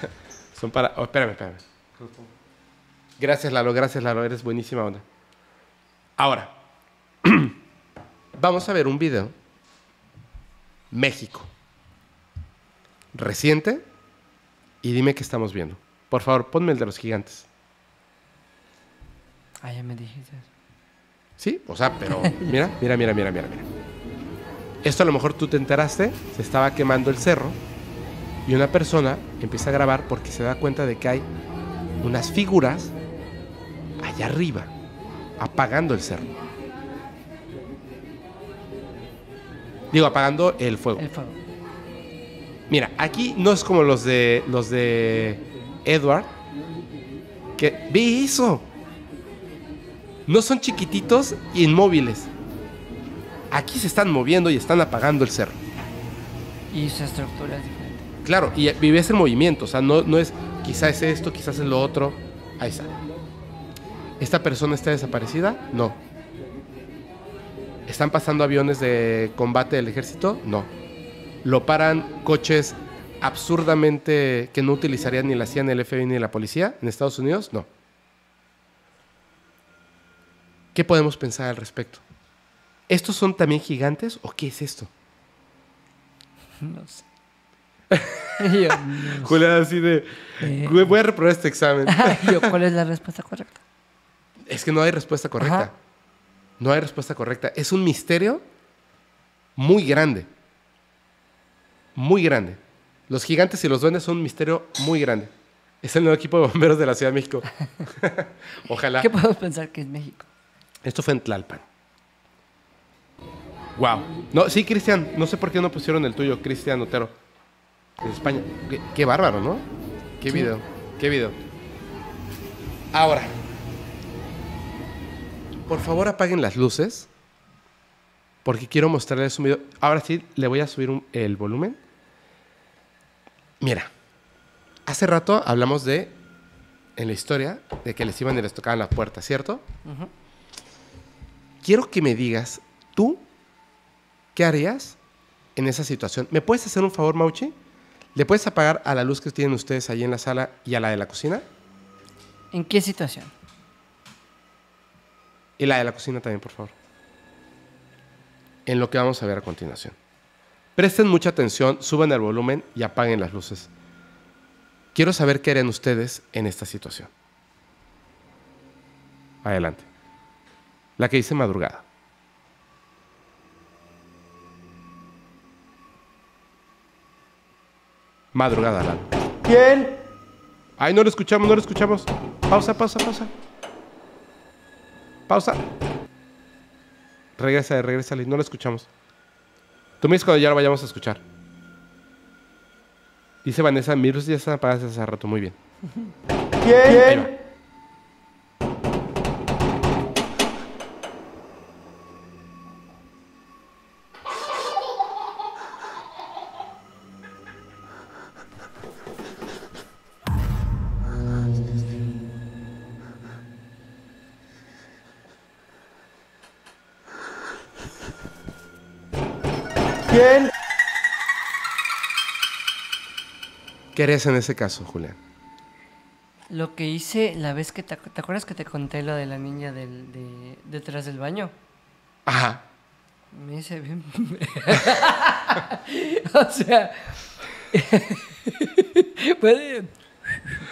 son para... oh, espérame, espérame. Gracias, Lalo, gracias, Lalo. Eres buenísima onda. Ahora. Vamos a ver un video. México. Reciente. Y dime qué estamos viendo. Por favor, ponme el de los gigantes. Ah, ya me dijiste eso. ¿Sí? O sea, pero mira, mira, mira, mira, mira, mira. Esto a lo mejor tú te enteraste, se estaba quemando el cerro y una persona empieza a grabar porque se da cuenta de que hay unas figuras allá arriba apagando el cerro. Digo, apagando el fuego. El fuego. Mira, aquí no es como los de los de Edward. Que ve eso. No son chiquititos e inmóviles. Aquí se están moviendo y están apagando el cerro. Y su estructura es diferente. Claro, y vives en movimiento, o sea, no, no es quizás es esto, quizás es lo otro. Ahí está. ¿Esta persona está desaparecida? No. ¿Están pasando aviones de combate del ejército? No. ¿Lo paran coches absurdamente que no utilizarían ni la CIA, ni el FBI, ni la policía en Estados Unidos? No. ¿Qué podemos pensar al respecto? ¿Estos son también gigantes o qué es esto? No sé. Yo, no Julián así de... "Güey, Voy a reprobar este examen. Yo, ¿cuál es la respuesta correcta? Es que no hay respuesta correcta. Ajá. No hay respuesta correcta. Es un misterio muy grande. Muy grande. Los gigantes y los duendes son un misterio muy grande. Es el nuevo equipo de bomberos de la Ciudad de México. Ojalá. ¿Qué podemos pensar que es México? Esto fue en Tlalpan. Wow. No, sí, Cristian. No sé por qué no pusieron el tuyo, Cristian Otero. De España. Qué, qué bárbaro, ¿no? Qué Sí. video. Qué video. Ahora. Por favor, apaguen las luces. Porque quiero mostrarles un video. Ahora sí, le voy a subir un- el volumen. Mira. Hace rato hablamos de. En la historia, de que les iban y les tocaban la puerta, ¿cierto? Quiero que me digas, tú, ¿qué harías en esa situación? ¿Me puedes hacer un favor, Mauchi? ¿Le puedes apagar a la luz que tienen ustedes ahí en la sala y a la de la cocina? ¿En qué situación? Y la de la cocina también, por favor. En lo que vamos a ver a continuación. Presten mucha atención, suban el volumen y apaguen las luces. Quiero saber qué harían ustedes en esta situación. Adelante. La que dice madrugada. Madrugada, Lalo. ¿Quién? Ay, no lo escuchamos, no lo escuchamos. Pausa, pausa, pausa. Pausa. Regresa, regresa, no lo escuchamos. Tú me dices cuando ya lo vayamos a escuchar. Dice Vanessa, mis luces ya están apagadas hace rato, muy bien. ¿Quién? ¿Qué harías en ese caso, Julián? Lo que hice la vez que te, ¿te acuerdas que te conté lo de la niña del, de, detrás del baño? Ajá. Me hice bien. o sea. pues,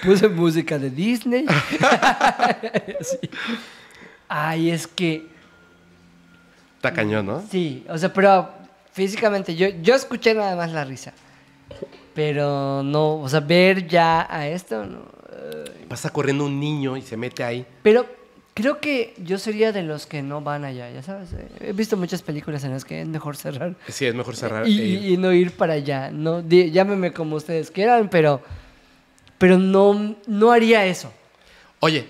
puse música de Disney. Ay, es que. Está cañón, ¿no? Sí, o sea, pero físicamente yo, yo escuché nada más la risa. Pero no, o sea, ver ya a esto, no. Pasa corriendo un niño y se mete ahí. Pero creo que yo sería de los que no van allá, ya sabes. eh, He visto muchas películas en las que es mejor cerrar Sí, es mejor cerrar. y, e ir. y- y no ir para allá. No, llámeme como ustedes quieran, pero, pero no, no haría eso. Oye,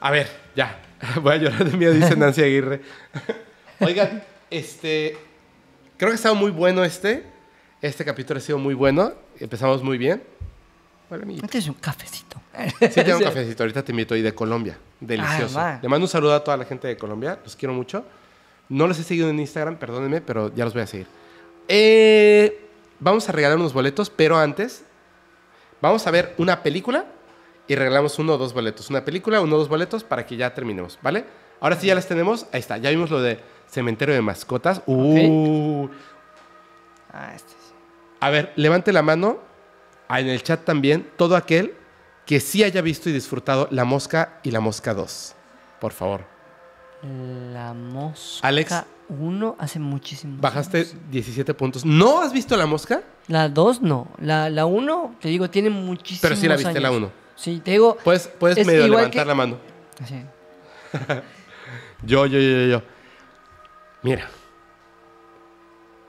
a ver, ya. Voy a llorar de miedo, dice Nancy Aguirre. Oigan, este. Creo que ha estado muy bueno este. Este capítulo ha sido muy bueno. Empezamos muy bien. Hola, amiguito. Este es un cafecito. Sí, tengo un cafecito. Ahorita te invito. Y de Colombia. Delicioso. Ah, va. Le mando un saludo a toda la gente de Colombia. Los quiero mucho. No los he seguido en Instagram, perdónenme, pero ya los voy a seguir. Eh, vamos a regalar unos boletos, pero antes vamos a ver una película y regalamos uno o dos boletos. Una película, uno o dos boletos para que ya terminemos, ¿vale? Ahora sí ya las tenemos. Ahí está. Ya vimos lo de Cementerio de Mascotas. Uh, Ah, este. A ver, levante la mano ah, en el chat también todo aquel que sí haya visto y disfrutado La Mosca y La Mosca 2. Por favor. La mosca Alex. 1 hace muchísimo. Bajaste 17 puntos. ¿No has visto La Mosca? La 2 no. La 1, te digo, tiene muchísimos Pero sí la viste, años. la uno. Sí, te digo. Puedes, puedes Es medio levantar que- la mano. así. Yo, yo, yo, yo, yo. Mira.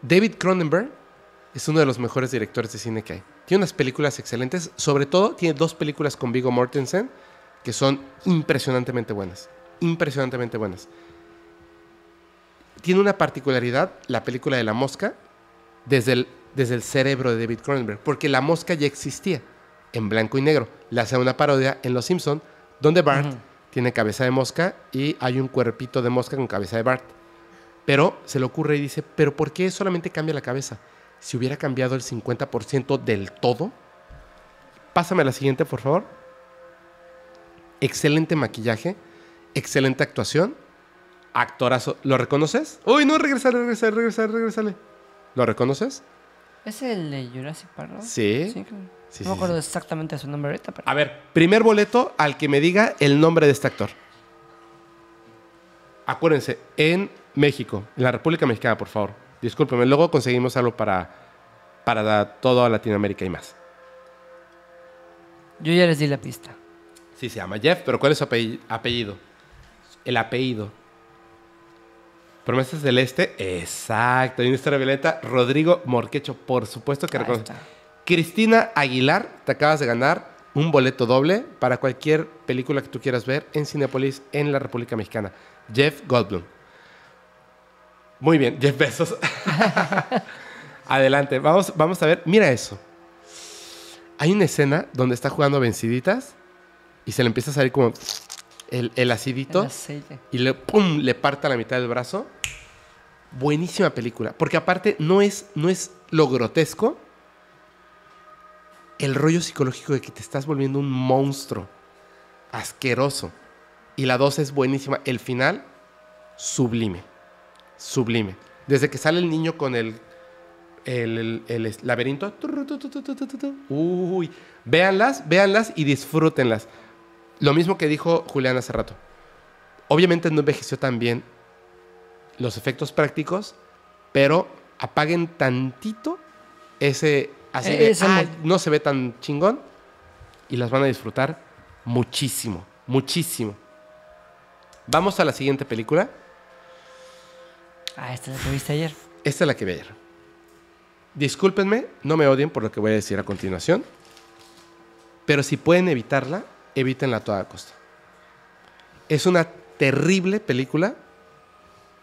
David Cronenberg es uno de los mejores directores de cine que hay. Tiene unas películas excelentes. Sobre todo, tiene dos películas con Viggo Mortensen que son impresionantemente buenas. Impresionantemente buenas. Tiene una particularidad, la película de La Mosca, desde el, desde el cerebro de David Cronenberg. Porque La Mosca ya existía en blanco y negro. Le hace una parodia en Los Simpson donde Bart tiene cabeza de mosca y hay un cuerpito de mosca con cabeza de Bart. Pero se le ocurre y dice, ¿pero por qué solamente cambia la cabeza? Si hubiera cambiado el 50% del todo. Pásame a la siguiente, por favor. Excelente maquillaje, excelente actuación, actorazo. ¿Lo reconoces? Uy, no, regresale, regresale, regresale, regresale. ¿Lo reconoces? ¿Es el de Jurassic Park? no? Sí. Sí, creo. Sí, no me sí, acuerdo exactamente de su nombre ahorita, pero. A ver, primer boleto al que me diga el nombre de este actor. Acuérdense, en México, en la República Mexicana, por favor. Discúlpeme, luego conseguimos algo para, para toda Latinoamérica y más. Yo ya les di la pista. Sí, se llama Jeff, pero ¿cuál es su apell- apellido? El apellido. Promesas del Este, exacto. Y una historia violenta, Rodrigo Morquecho, por supuesto que reconoce. Cristina Aguilar, te acabas de ganar un boleto doble para cualquier película que tú quieras ver en Cinepolis en la República Mexicana. Jeff Goldblum. Muy bien, Jeff Bezos. Adelante, vamos, vamos a ver. Mira eso. Hay una escena donde está jugando venciditas y se le empieza a salir como el, el acidito El y le, pum, le parta la mitad del brazo. Buenísima película. Porque aparte no es, no es lo grotesco. El rollo psicológico de que te estás volviendo un monstruo. Asqueroso. Y la dos es buenísima. El final, sublime. Sublime. Desde que sale el niño con el, el, el- laberinto. Uy. Véanlas, véanlas y disfrútenlas. Lo mismo que dijo Julián hace rato. Obviamente no envejeció tan bien los efectos prácticos, pero apaguen tantito ese Así Eh, de, "Ah, no se ve tan chingón. Y las van a disfrutar muchísimo, muchísimo. Vamos a la siguiente película. Ah, esta es la que viste ayer. Esta es la que vi ayer. Discúlpenme, no me odien por lo que voy a decir a continuación. Pero si pueden evitarla, evítenla a toda costa. Es una terrible película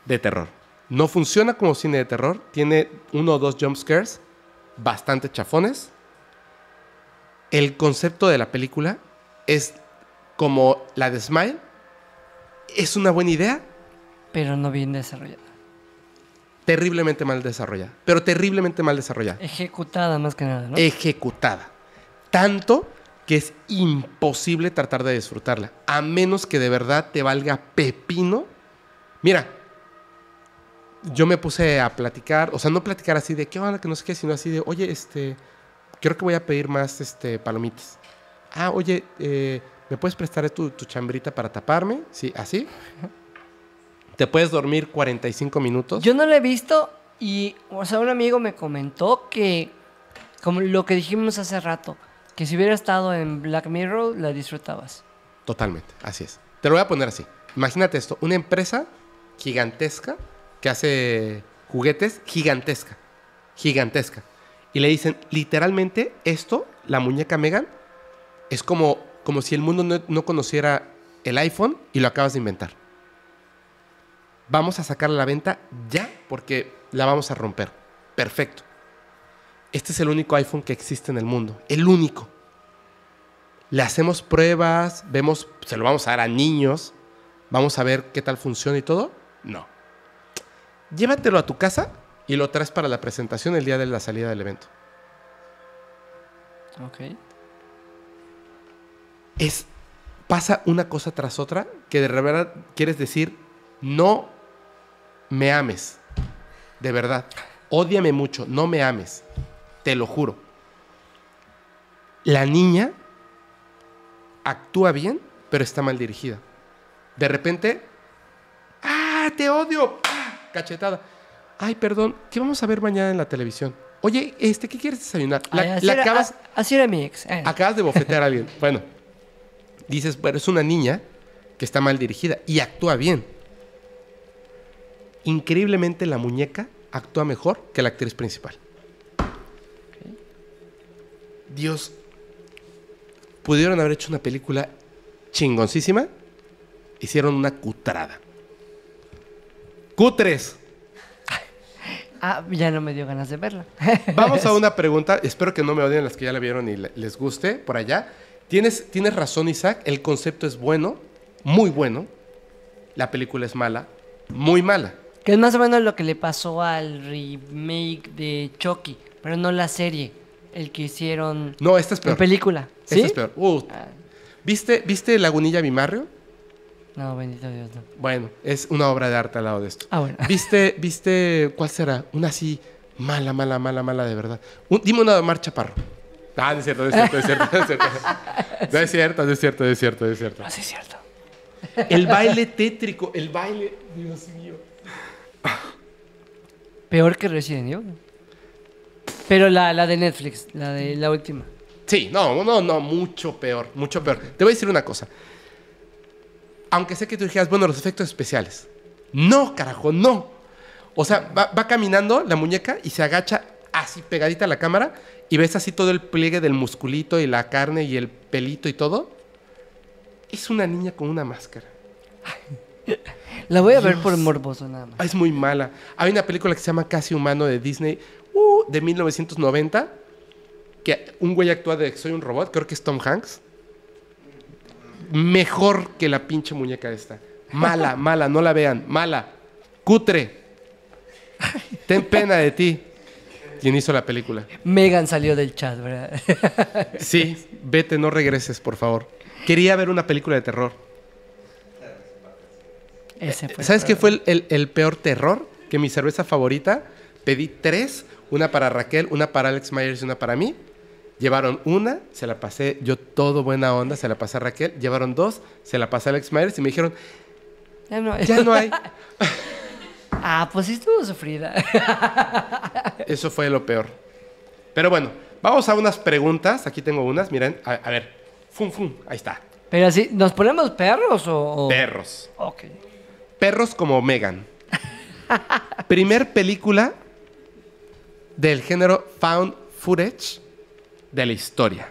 de terror. No funciona como cine de terror. Tiene uno o dos jump scares bastante chafones. El concepto de la película es como la de Smile. Es una buena idea, Pero no bien desarrollada. Terriblemente mal desarrollada. Pero terriblemente mal desarrollada. Ejecutada más que nada, ¿no? Ejecutada. Tanto que es imposible tratar de disfrutarla. A menos que de verdad te valga pepino. Mira, yo me puse a platicar, o sea, no platicar así de qué onda, que no sé qué, sino así de, oye, este, creo que voy a pedir más este, palomitas. Ah, oye, eh, ¿me puedes prestar tu, tu chambrita para taparme? Sí, así. Te puedes dormir 45 minutos. Yo no la he visto y, o sea, un amigo me comentó que, como lo que dijimos hace rato, que si hubiera estado en Black Mirror, la disfrutabas. Totalmente, así es. Te lo voy a poner así. Imagínate esto, una empresa gigantesca que hace juguetes gigantesca, gigantesca. Y le dicen, literalmente, esto, la muñeca Megan, es como, como si el mundo no, no conociera el iPhone y lo acabas de inventar. Vamos a sacarla a la venta ya porque la vamos a romper. Perfecto. Este es el único iPhone que existe en el mundo. El único. Le hacemos pruebas, vemos, se lo vamos a dar a niños, vamos a ver qué tal funciona y todo. No. Llévatelo a tu casa y lo traes para la presentación el día de la salida del evento. Ok. Es pasa una cosa tras otra que de verdad quieres decir no me ames. De verdad. Ódiame mucho, no me ames. Te lo juro. La niña actúa bien, pero está mal dirigida. De repente, ¡ah, te odio! ¡Ah! Cachetada. Ay, perdón, ¿qué vamos a ver mañana en la televisión? Oye, este, ¿qué quieres desayunar? La- Ay, así, la era, acabas- as- así era mi ex. Eh, Acabas de bofetear a alguien. Bueno, dices, pero es una niña que está mal dirigida y actúa bien. Increíblemente la muñeca actúa mejor que la actriz principal. Dios, pudieron haber hecho una película chingoncísima, hicieron una cutrada. Cutres. Ah, ya no me dio ganas de verla. Vamos a una pregunta. Espero que no me odien las que ya la vieron y le- les guste por allá. Tienes, tienes razón, Isaac. El concepto es bueno, muy bueno. La película es mala, muy mala. Que es más o menos lo que le pasó al remake de Chucky, pero no la serie, el que hicieron No, esta es peor. película. ¿Sí? Esta es peor. Uh, Ah, ¿viste, ¿Viste Lagunilla Bimarrio? no, bendito Dios, no. Bueno, es una obra de arte al lado de esto. Ah, bueno. ¿Viste, viste, cuál será? Una así mala, mala, mala, mala de verdad. Un- dime una de Omar Chaparro. Ah, no es cierto, no es cierto, no es cierto, no es cierto. No es cierto, no es cierto, no es cierto, no es cierto. No, sí es cierto. El baile tétrico, el baile, Dios mío. Peor que Resident Evil. Pero la, la de Netflix, la de la última. Sí, no, no, no, mucho peor, mucho peor. Te voy a decir una cosa. Aunque sé que tú dijeras, bueno, los efectos especiales. No, carajo, no. O sea, va, va caminando la muñeca y se agacha así pegadita a la cámara y ves así todo el pliegue del musculito y la carne y el pelito y todo. Es una niña con una máscara. La voy a ver por morboso nada más. Ah, Es muy mala. Hay una película que se llama Casi Humano de Disney, uh, de 1990, que un güey actúa de Soy un robot, creo que es Tom Hanks. Mejor que la pinche muñeca esta. Mala, mala, no la vean. Mala. Cutre. Ten pena de ti. ¿Quién hizo la película? Megan salió del chat, ¿verdad? Sí, vete, no regreses, por favor. Quería ver una película de terror. Ese fue. ¿Sabes qué fue el, el- el peor terror? Que mi cerveza favorita, pedí tres, una para Raquel, una para Alex Myers y una para mí. Llevaron una, se la pasé yo todo buena onda, se la pasé a Raquel. Llevaron dos, se la pasé a Alex Myers y me dijeron, Ya no, ya no hay. Ah, pues sí estuvo sufrida. Eso fue lo peor. Pero bueno, Vamos a unas preguntas. Aquí tengo unas. Miren, a, a ver. Fum, fum. Ahí está. Pero así, ¿nos ponemos perros o...? o- Perros. Ok. Perros como Megan. Primer película del género found footage de la historia.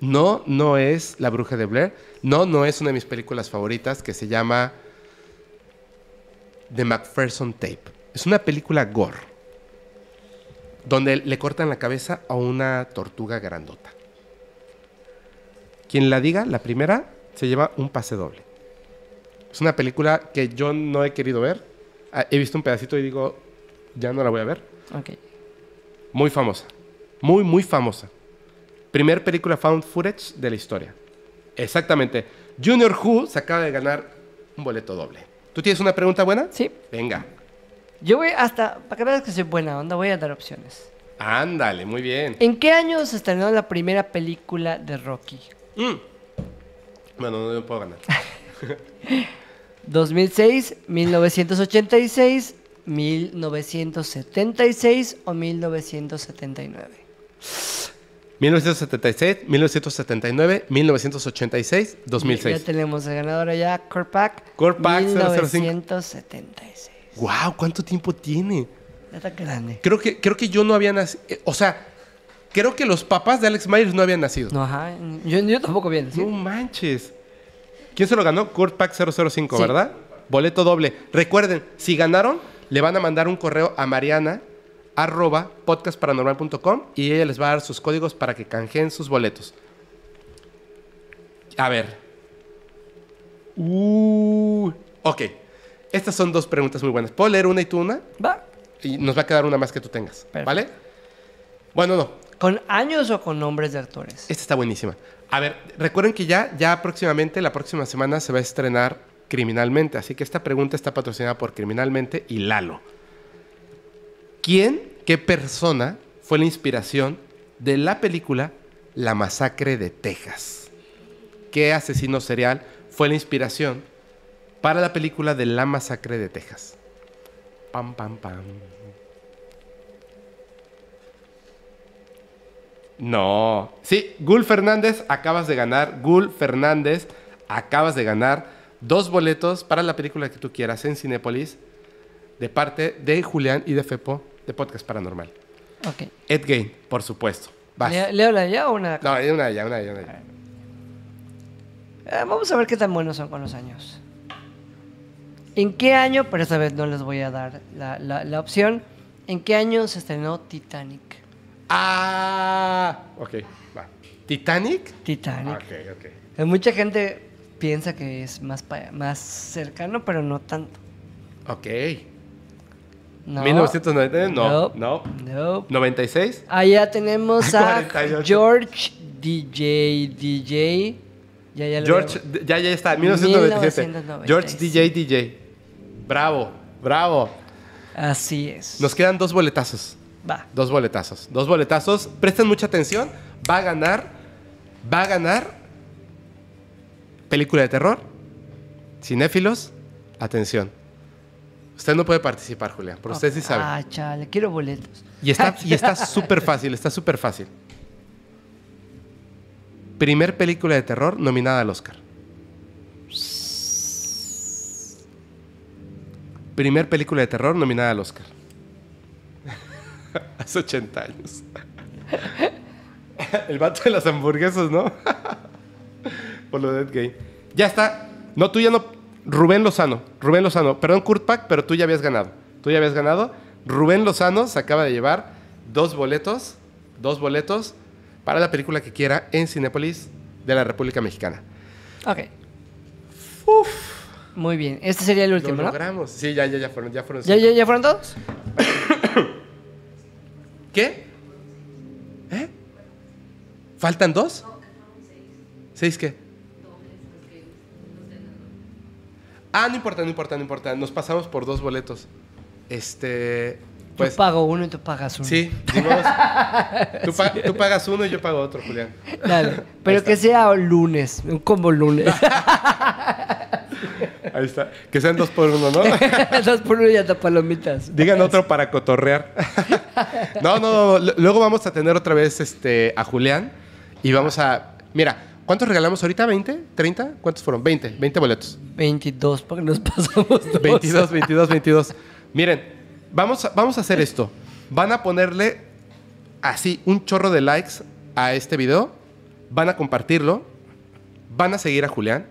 No, no es La Bruja de Blair. No, no es una de mis películas favoritas que se llama The Macpherson Tape. Es una película gore donde le cortan la cabeza a una tortuga grandota. Quien la diga, la primera, se lleva un pase doble. Es una película que yo no he querido ver. Ah, He visto un pedacito y digo, ya no la voy a ver. Ok. Muy famosa. Muy, muy famosa. Primer película found footage de la historia. Exactamente. Junior Who se acaba de ganar un boleto doble. ¿Tú tienes una pregunta buena? Sí. Venga. Yo voy hasta... Para que veas que soy buena onda, voy a dar opciones. Ándale, muy bien. ¿En qué año se estrenó la primera película de Rocky? Mm. Bueno, no, no puedo ganar. 2006, 1986, 1976 o 1979. 1976, 1979, 1986, 2006. Ya tenemos el ganador allá, Corpac. Corpac 005. 1976. ¡Wow! ¿Cuánto tiempo tiene? Ya está grande. Creo que, creo que yo no había nacido. O sea, creo que los papás de Alex Myers no habían nacido. No, ajá. Yo, yo tampoco bien. ¿sí? No manches. ¿Quién se lo ganó? Kurt Pack 005, Sí. ¿verdad? Boleto doble. Recuerden, si ganaron, le van a mandar un correo a Mariana arroba podcastparanormal.com y ella les va a dar sus códigos para que canjeen sus boletos. A ver. Uh, ok. Estas son dos preguntas muy buenas. ¿Puedo leer una y tú una? Va. Y nos va a quedar una más que tú tengas. Perfecto. ¿Vale? Bueno, no. ¿Con años o con nombres de actores? Esta está buenísima. A ver, recuerden que ya, ya próximamente, la próxima semana se va a estrenar Criminalmente. Así que esta pregunta está patrocinada por Criminalmente y Lalo. ¿Quién, qué persona fue la inspiración de la película La Masacre de Texas? ¿Qué asesino serial fue la inspiración para la película de La Masacre de Texas? Pam, pam, pam. No. Sí, Gul Fernández, acabas de ganar. Gul Fernández, acabas de ganar dos boletos para la película que tú quieras en Cinépolis de parte de Julián y de Fepo de Podcast Paranormal. Ok. Ed Gain, por supuesto. Vas. ¿Le- ¿Leo la allá o una? No, una de allá, una de allá, una de allá. Eh, vamos a ver qué tan buenos son con los años. ¿En qué año, pero esta vez no les voy a dar la, la- la opción, ¿en qué año se estrenó Titanic? Ah, ok, va. ¿Titanic? Titanic. Ok, ok. Eh, Mucha gente piensa que es más, más cercano, pero no tanto. Ok. No. 1999, no, No. no. No. 96. Allá tenemos a 48. George DJ DJ. Ya, ya lo George, veo. ya, ya está, 1997. 1997. George DJ DJ. Bravo, bravo. Así es. Nos quedan dos boletazos. Va. Dos boletazos. Dos boletazos. Presten mucha atención. Va a ganar. Va a ganar. Película de terror. Cinéfilos. Atención. Usted no puede participar, Julián, pero usted sí sabe. Ah, chale, quiero boletos. Y está y está súper fácil, está súper fácil. Primer película de terror nominada al Oscar. Primer película de terror nominada al Oscar. Hace 80 años. El vato de las hamburguesas, ¿no? Por lo de Ed Gein. Ya está. No, tú ya no. Rubén Lozano. Rubén Lozano. Perdón, Kurt Pack, pero tú ya habías ganado. Tú ya habías ganado. Rubén Lozano se acaba de llevar dos boletos. Dos boletos para la película que quiera en Cinépolis de la República Mexicana. Ok. Muy bien. Este sería el Lo último, ¿no? logramos. Sí, ya, ya, ya fueron. Ya fueron ¿Ya, ya, ¿Ya fueron todos? ¿Qué? ¿Eh? ¿Faltan dos? ¿Seis qué? Ah, no importa, no importa, no importa. Nos pasamos por dos boletos. Este. Pues. yo pago uno y tú pagas uno. Sí, modo. tú, pa- tú pagas uno y yo pago otro, Julián. Dale. Pero que sea lunes. Un combo lunes. Ahí está. Que sean dos por uno, ¿no? Dos por uno y hasta palomitas. Digan otro para cotorrear. no, no, l- luego vamos a tener otra vez este, a Julián y vamos a... Mira, ¿cuántos regalamos ahorita? ¿20? ¿30? ¿Cuántos fueron? 20, 20 boletos. 22, porque nos pasamos dos. 22, 22, 22. Miren, vamos a, vamos a hacer esto. Van a ponerle así un chorro de likes a este video. Van a compartirlo. Van a seguir a Julián.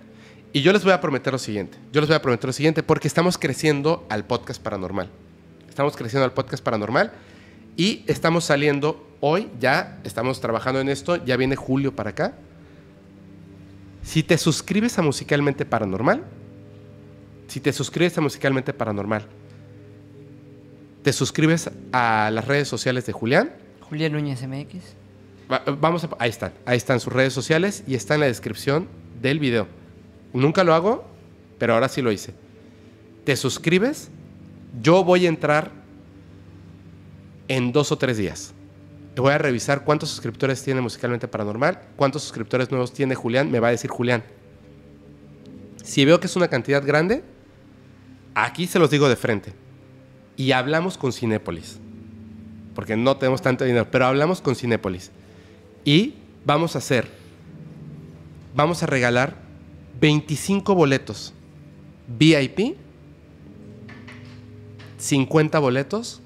Y yo les voy a prometer lo siguiente. Yo les voy a prometer lo siguiente porque estamos creciendo al podcast paranormal. Estamos creciendo al podcast paranormal. Y estamos saliendo hoy, ya estamos trabajando en esto. Ya viene Julio para acá. Si te suscribes a Musicalmente Paranormal, si te suscribes a Musicalmente Paranormal, te suscribes a las redes sociales de Julián, Julián Núñez MX. va- vamos a, ahí están, ahí están sus redes sociales y está en la descripción del video. Nunca lo hago, pero ahora sí lo hice. Te suscribes, yo voy a entrar en dos o tres días. Voy a revisar cuántos suscriptores tiene Musicalmente Paranormal, cuántos suscriptores nuevos tiene Julián, me va a decir Julián. Si veo que es una cantidad grande, aquí se los digo de frente. Y hablamos con Cinépolis. Porque no tenemos tanto dinero, pero hablamos con Cinépolis. Y vamos a hacer, vamos a regalar 25 boletos VIP, 50 boletos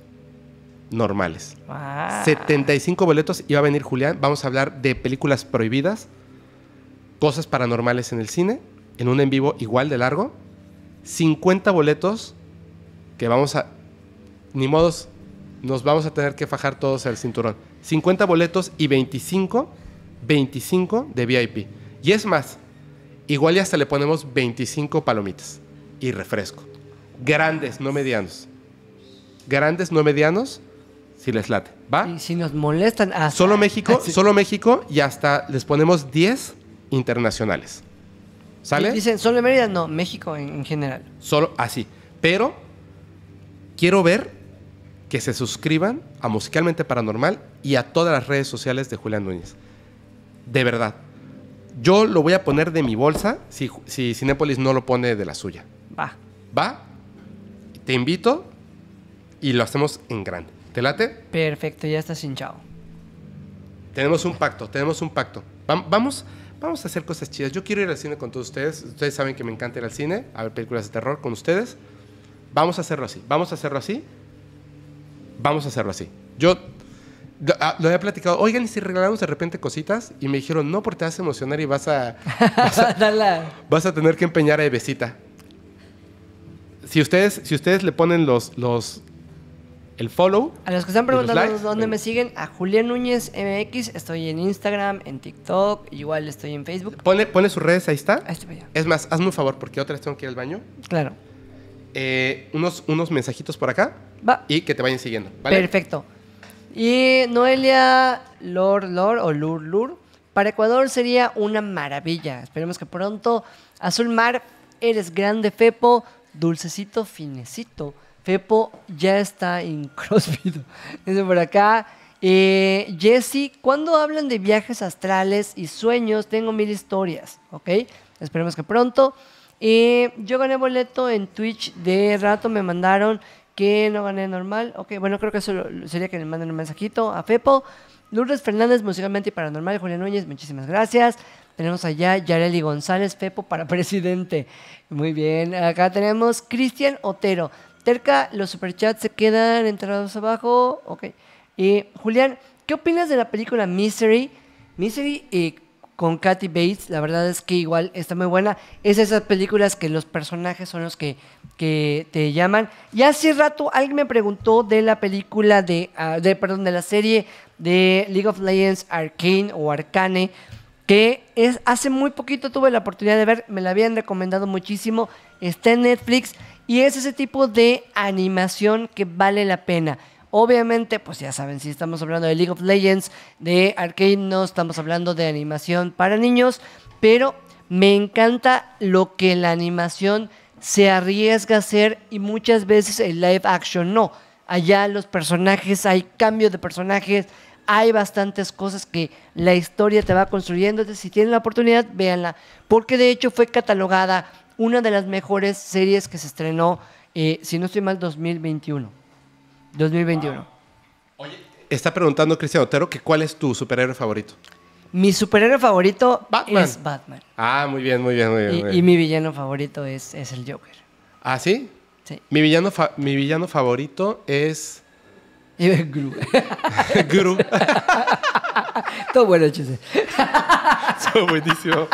normales. Ah. 75 boletos y va a venir Julián. Vamos a hablar de películas prohibidas, cosas paranormales en el cine, en un en vivo igual de largo. 50 boletos que vamos a... Ni modos, nos vamos a tener que fajar todos al cinturón. 50 boletos y 25, 25 de VIP. Y es más, igual y hasta le ponemos 25 palomitas y refresco. Grandes, no medianos. Grandes, no medianos, si les late. ¿Va? Y si nos molestan hasta- Solo México, solo México y hasta les ponemos 10 internacionales. ¿Sale? Dicen, ¿solo Mérida? No, México en, en general. Solo así. Pero quiero ver que se suscriban a Musicalmente Paranormal y a todas las redes sociales de Julián Núñez. De verdad. Yo lo voy a poner de mi bolsa si, si Cinépolis no lo pone de la suya. Va. ¿Va? Te invito y lo hacemos en grande. ¿Te late? Perfecto, ya estás hinchado. Tenemos un pacto, tenemos un pacto. Vam- Vamos, vamos a hacer cosas chidas. Yo quiero ir al cine con todos ustedes. Ustedes saben que me encanta ir al cine, a ver películas de terror con ustedes. Vamos a hacerlo así. Vamos a hacerlo así. Vamos a hacerlo así. Yo lo, ah, lo había platicado. Oigan, ¿y si regalamos de repente cositas? Y me dijeron, no, porque te vas a emocionar y vas a, Dale. vas a tener que empeñar a Evesita. Si ustedes, si ustedes le ponen los, los, el follow, A los que están ¿Y los preguntando likes? dónde Venga. me siguen, a Julián Núñez MX, estoy en Instagram, en TikTok, igual estoy en Facebook. pone, pone sus redes, ahí está. Ahí está. Es más, hazme un favor, porque otra vez tengo que ir al baño. Claro. Eh, unos, unos mensajitos por acá Va. y que te vayan siguiendo. ¿vale? Perfecto. Y Noelia Lor Lor o Lur Lur, para Ecuador sería una maravilla. Esperemos que pronto. Azul Mar, eres grande, Fepo. Dulcecito, finecito. Fepo ya está en CrossFit. Dice por acá. Eh, Jesse, ¿cuándo hablan de viajes astrales y sueños? Tengo mil historias, ¿ok? Esperemos que pronto. Eh, yo gané boleto en Twitch de rato, me mandaron que no gané normal. Ok, bueno, creo que eso sería que le manden un mensajito a Fepo. Lourdes Fernández, musicalmente y paranormal. Julián Núñez, muchísimas gracias. Tenemos allá Yareli González, Fepo para presidente. Muy bien. Acá tenemos Cristian Otero. Terca, los superchats se quedan enterrados abajo. Ok. Y Julián, ¿qué opinas de la película Misery? Misery eh, con Kathy Bates, la verdad es que igual está muy buena. Es esas películas que los personajes son los que, que te llaman. Y hace rato alguien me preguntó de la película de, ah, de, perdón, de la serie de League of Legends Arcane o Arcane, que es hace muy poquito tuve la oportunidad de ver, me la habían recomendado muchísimo, está en Netflix y es ese tipo de animación que vale la pena. Obviamente, pues ya saben, si estamos hablando de League of Legends, de Arcane, no estamos hablando de animación para niños, pero me encanta lo que la animación se arriesga a hacer y muchas veces el live action no. Allá los personajes, hay cambio de personajes, hay bastantes cosas que la historia te va construyendo. Entonces, si tienen la oportunidad, véanla. Porque de hecho fue catalogada una de las mejores series que se estrenó, eh, si no estoy mal, 2021. 2021. Está preguntando Cristian Otero que cuál es tu superhéroe favorito. Mi superhéroe favorito Batman. es Batman. Ah, muy bien, muy bien, muy bien. Y, muy y bien. mi villano favorito es, es el Joker. ¿Ah, sí? Sí. Mi villano, fa- mi villano favorito es Gru. Guru. Todo bueno, chiste. Estuvo buenísimo.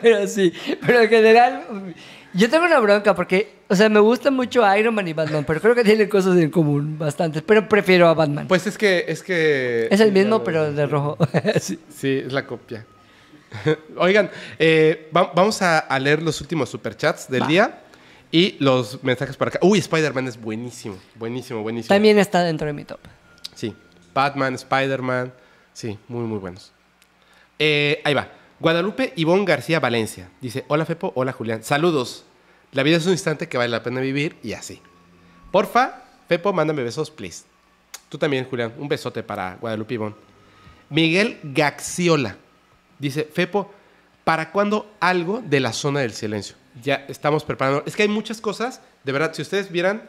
Pero sí, pero en general, yo tengo una bronca porque, o sea, me gusta mucho Iron Man y Batman, pero creo que tienen cosas en común bastantes, pero prefiero a Batman. Pues es que, es que... es el mismo, pero de rojo. Sí. Sí, es la copia. Oigan, eh, va- vamos a, a leer los últimos superchats del día y los mensajes para acá. Uy, Spider-Man es buenísimo, buenísimo, buenísimo. También está dentro de mi top. Sí, Batman, Spider-Man, sí, muy, muy buenos. Eh, ahí va. Guadalupe Ivonne García Valencia. Dice, hola Fepo, hola Julián. Saludos. La vida es un instante que vale la pena vivir y así. Porfa, Fepo, mándame besos, please. Tú también, Julián. Un besote para Guadalupe Ivonne. Miguel Gaxiola. Dice, Fepo, ¿para cuándo algo de la zona del silencio? Ya estamos preparando. Es que hay muchas cosas, de verdad, si ustedes vieran,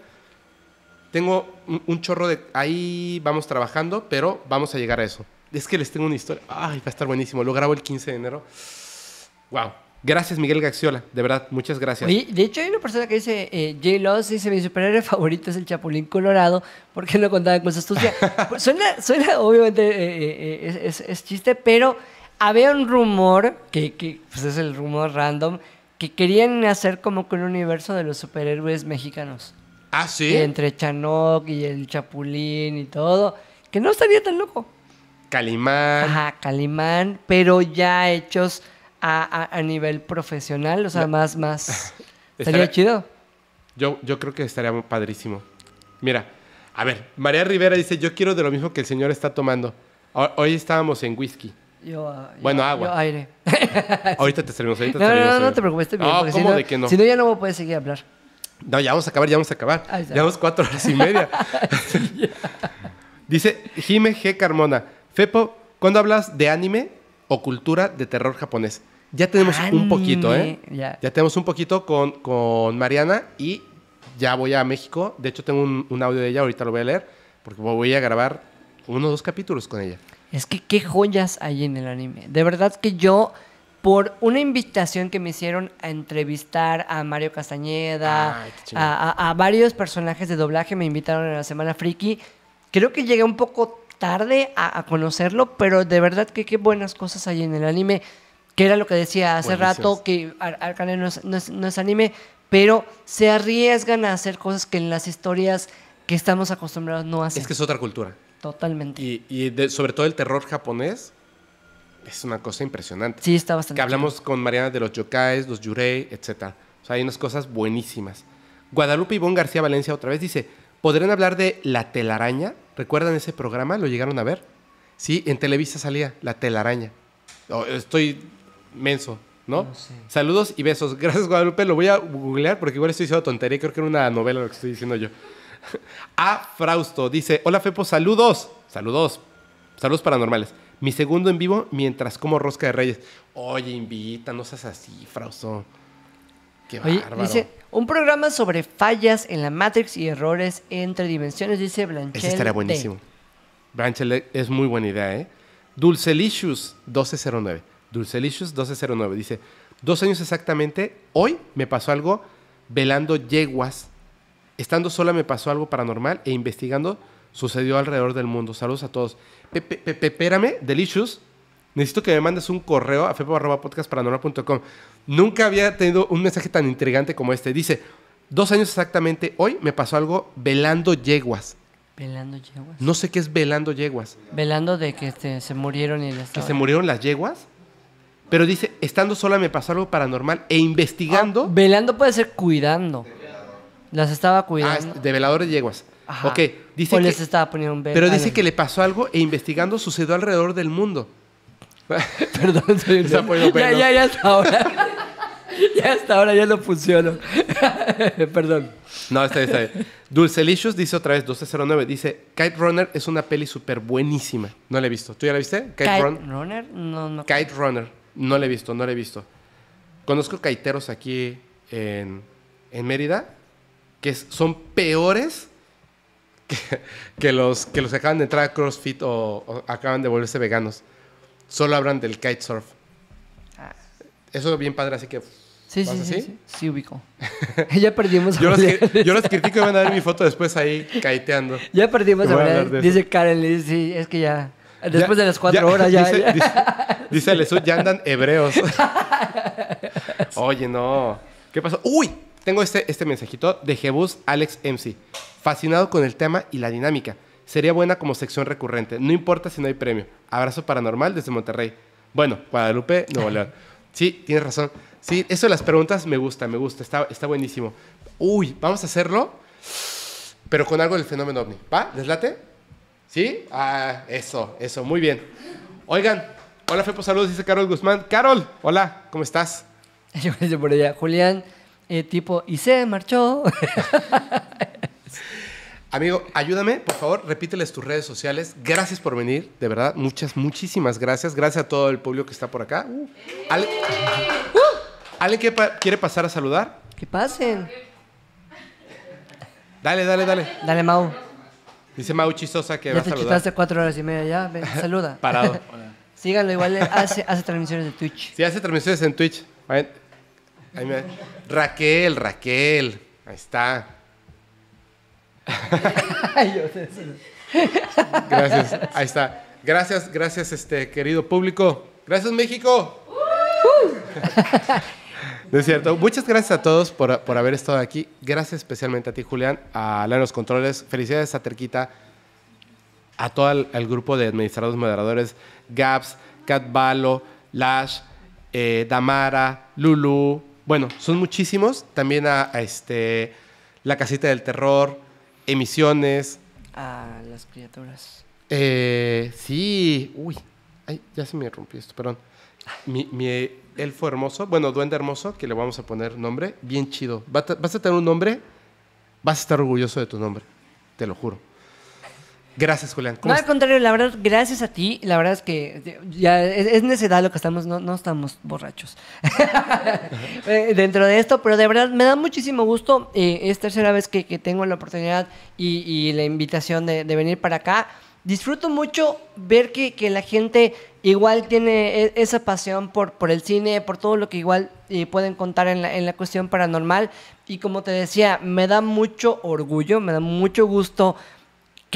tengo un chorro de... Ahí vamos trabajando, pero vamos a llegar a eso. Es que les tengo una historia. Ay, va a estar buenísimo. Lo grabo el 15 de enero. Wow. Gracias, Miguel Gaxiola. De verdad, muchas gracias. Oye, de hecho hay una persona que dice, eh, J. Loss dice, mi superhéroe favorito es el Chapulín Colorado, porque no contaba con su astucia. Pues suena, suena, obviamente, eh, eh, eh, es, es- es chiste, pero había un rumor, que, que pues es el rumor random, que querían hacer como que un universo de los superhéroes mexicanos. ah, sí. Entre Chanok y el Chapulín y todo, que no estaría tan loco. Calimán. Ajá, Calimán, pero ya hechos a, a- a nivel profesional, o sea, más, más... Estaría Estaría- chido. Yo, yo creo que estaría muy padrísimo. Mira, a ver, María Rivera dice, yo quiero de lo mismo que el señor está tomando. Ho- Hoy estábamos en whisky. Yo, ah, yo- Bueno, agua. yo aire. Ahorita te servimos, ahorita te No, no, servimos. no, no eh. te preocupes, bien. No, porque si ¿cómo no- de que no? Si no, ya no voy a poder seguir a hablar. No, ya vamos a acabar, ya vamos a acabar. Está. Llevamos cuatro horas y media. Dice Jime G. Carmona. Fepo, ¿cuándo hablas de anime o cultura de terror japonés? Ya tenemos un poquito, ¿eh? Ya. Tenemos un poquito con, con Mariana y ya voy a México. De hecho, tengo un, un audio de ella, ahorita lo voy a leer, porque voy a grabar uno o dos capítulos con ella. Es que qué joyas hay en el anime. De verdad que yo, por una invitación que me hicieron a entrevistar a Mario Castañeda, Ay, a, a- a varios personajes de doblaje, me invitaron en la Semana Friki. Creo que llegué un poco tarde a, a conocerlo, pero de verdad que qué buenas cosas hay en el anime. Que era lo que decía hace Buenísimas. rato, que Ar- Arcane no es, no es- no es anime, pero se arriesgan a hacer cosas que en las historias que estamos acostumbrados no hacen. Es que es otra cultura. Totalmente. Y, y de- sobre todo el terror japonés es una cosa impresionante. sí, está bastante Que hablamos con Mariana de los yokais, los yurei, etc. O sea, hay unas cosas buenísimas. Guadalupe Ivonne García Valencia otra vez dice, ¿podrían hablar de La Telaraña? ¿Recuerdan ese programa? ¿Lo llegaron a ver? Sí, en Televisa salía La Telaraña. Oh, estoy menso, ¿no? No sé. Saludos y besos. Gracias, Guadalupe. Lo voy a googlear porque igual estoy diciendo tontería. Creo que era una novela lo que estoy diciendo yo. A Frausto dice, hola Fepo, saludos. Saludos. Saludos paranormales. Mi segundo en vivo mientras como rosca de reyes. Oye, invita, no seas así, Frausto. Qué Oye, bárbaro. dice, un programa sobre fallas en la Matrix y errores entre dimensiones, dice Blanchel. Ese estaría buenísimo. Branchel es muy buena idea, ¿eh? Dulcelicious 1209. Dulcelicious 1209 dice, dos años exactamente, hoy me pasó algo velando yeguas. Estando sola me pasó algo paranormal e investigando sucedió alrededor del mundo. Saludos a todos. Pepe, Pepe, espérame, Delicious. Necesito que me mandes un correo a fepo.podcastparanormal.com. Nunca había tenido un mensaje tan intrigante como este. Dice, dos años exactamente, hoy me pasó algo velando yeguas. Velando yeguas. No sé qué es velando yeguas. Velando de que este, se murieron y les Que se murieron las yeguas. Pero dice, estando sola me pasó algo paranormal e investigando. Ah, velando puede ser cuidando. Las estaba Ah, cuidando. es de veladores de yeguas. Ajá. Ok, dice o que, les estaba poniendo un velo. pero Ah, dice que le pasó algo e investigando sucedió alrededor del mundo. Perdón, soy un ya, ya, ya hasta ahora. ya hasta ahora ya no funciono. Perdón. No, está bien, está bien. Dulcelicious dice otra vez, 1209, dice, Kite Runner es una peli súper buenísima. No la he visto. ¿Tú ya la viste? Kite, Kite Run- Runner? No, no. Kite Runner. No la he visto, no la he visto. Conozco caiteros aquí en, en Mérida que son peores que, que los, que los que acaban de entrar a CrossFit o, o acaban de volverse veganos. Solo hablan del kitesurf. Ah. Eso es bien padre, así que... Sí, ¿Vas sí, sí, así? sí. Sí, ubico. ya perdimos a Yo los, yo los critico y van a ver mi foto después ahí kiteando. Ya perdimos a. Dice Karen, le dice, sí, es que ya... Después Ya- de las cuatro ya- horas ya... Dice, ya- dice, ya andan hebreos. Oye, no. ¿Qué pasó? ¡Uy! Tengo este, este mensajito de Jebus Alex MC. Fascinado con el tema y la dinámica. Sería buena como sección recurrente. No importa si no hay premio. Abrazo paranormal desde Monterrey. Bueno, Guadalupe, Nuevo León. Sí, tienes razón. Sí, eso de las preguntas me gusta, me gusta. Está, está buenísimo. Uy, vamos a hacerlo, pero con algo del fenómeno ovni. ¿Va? ¿Les late? ¿Sí? Ah, eso, eso, muy bien. Oigan, hola Fepo, saludos, dice Carol Guzmán. Carol, hola, ¿cómo estás? Yo por allá, Julián, eh, tipo, y se marchó. Amigo, ayúdame, por favor, repíteles tus redes sociales. Gracias por venir, de verdad, muchas, muchísimas gracias. Gracias a todo el público que está por acá. Uh, Ale- Uh, ¿Alguien que pa- quiere pasar a saludar? que pasen. Dale, dale, dale. Dale, Mau. Dice Mau Chistosa que va Ya a te saludar. chutaste cuatro horas y media, ya, ven, saluda. Parado. Síganlo, igual hace, hace transmisiones de Twitch. Si hace transmisiones en Twitch. Ahí me- Raquel, Raquel. Ahí está. Gracias. Ahí está. Gracias, gracias, este querido público. Gracias, México. No es cierto. Muchas gracias a todos por, por haber estado aquí. Gracias especialmente a ti, Julián, a Lana los Controles. Felicidades a Terquita, a todo el, el grupo de administradores moderadores, Gaps, Cat Balo, Lash, eh, Damara, Lulu. Bueno, son muchísimos. También a, a este, La Casita del Terror, Emisiones. A las criaturas. Eh, sí, uy, ay, ya se me rompió esto, perdón. Mi, mi elfo hermoso, bueno, duende hermoso, que le vamos a poner nombre, bien chido. Vas a tener un nombre, vas a estar orgulloso de tu nombre, te lo juro. Gracias, Julián. No, ¿Cómo al contrario, la verdad, gracias a ti. La verdad es que ya es, es necedad lo que estamos, no, no estamos borrachos. Eh, Dentro de esto, pero de verdad me da muchísimo gusto. eh, es tercera vez que, que tengo la oportunidad y, y la invitación de, de venir para acá. Disfruto mucho ver que, que la gente igual tiene e- esa pasión por, por el cine, por todo lo que igual eh, pueden contar en la, en la cuestión paranormal. Y como te decía, me da mucho orgullo, me da mucho gusto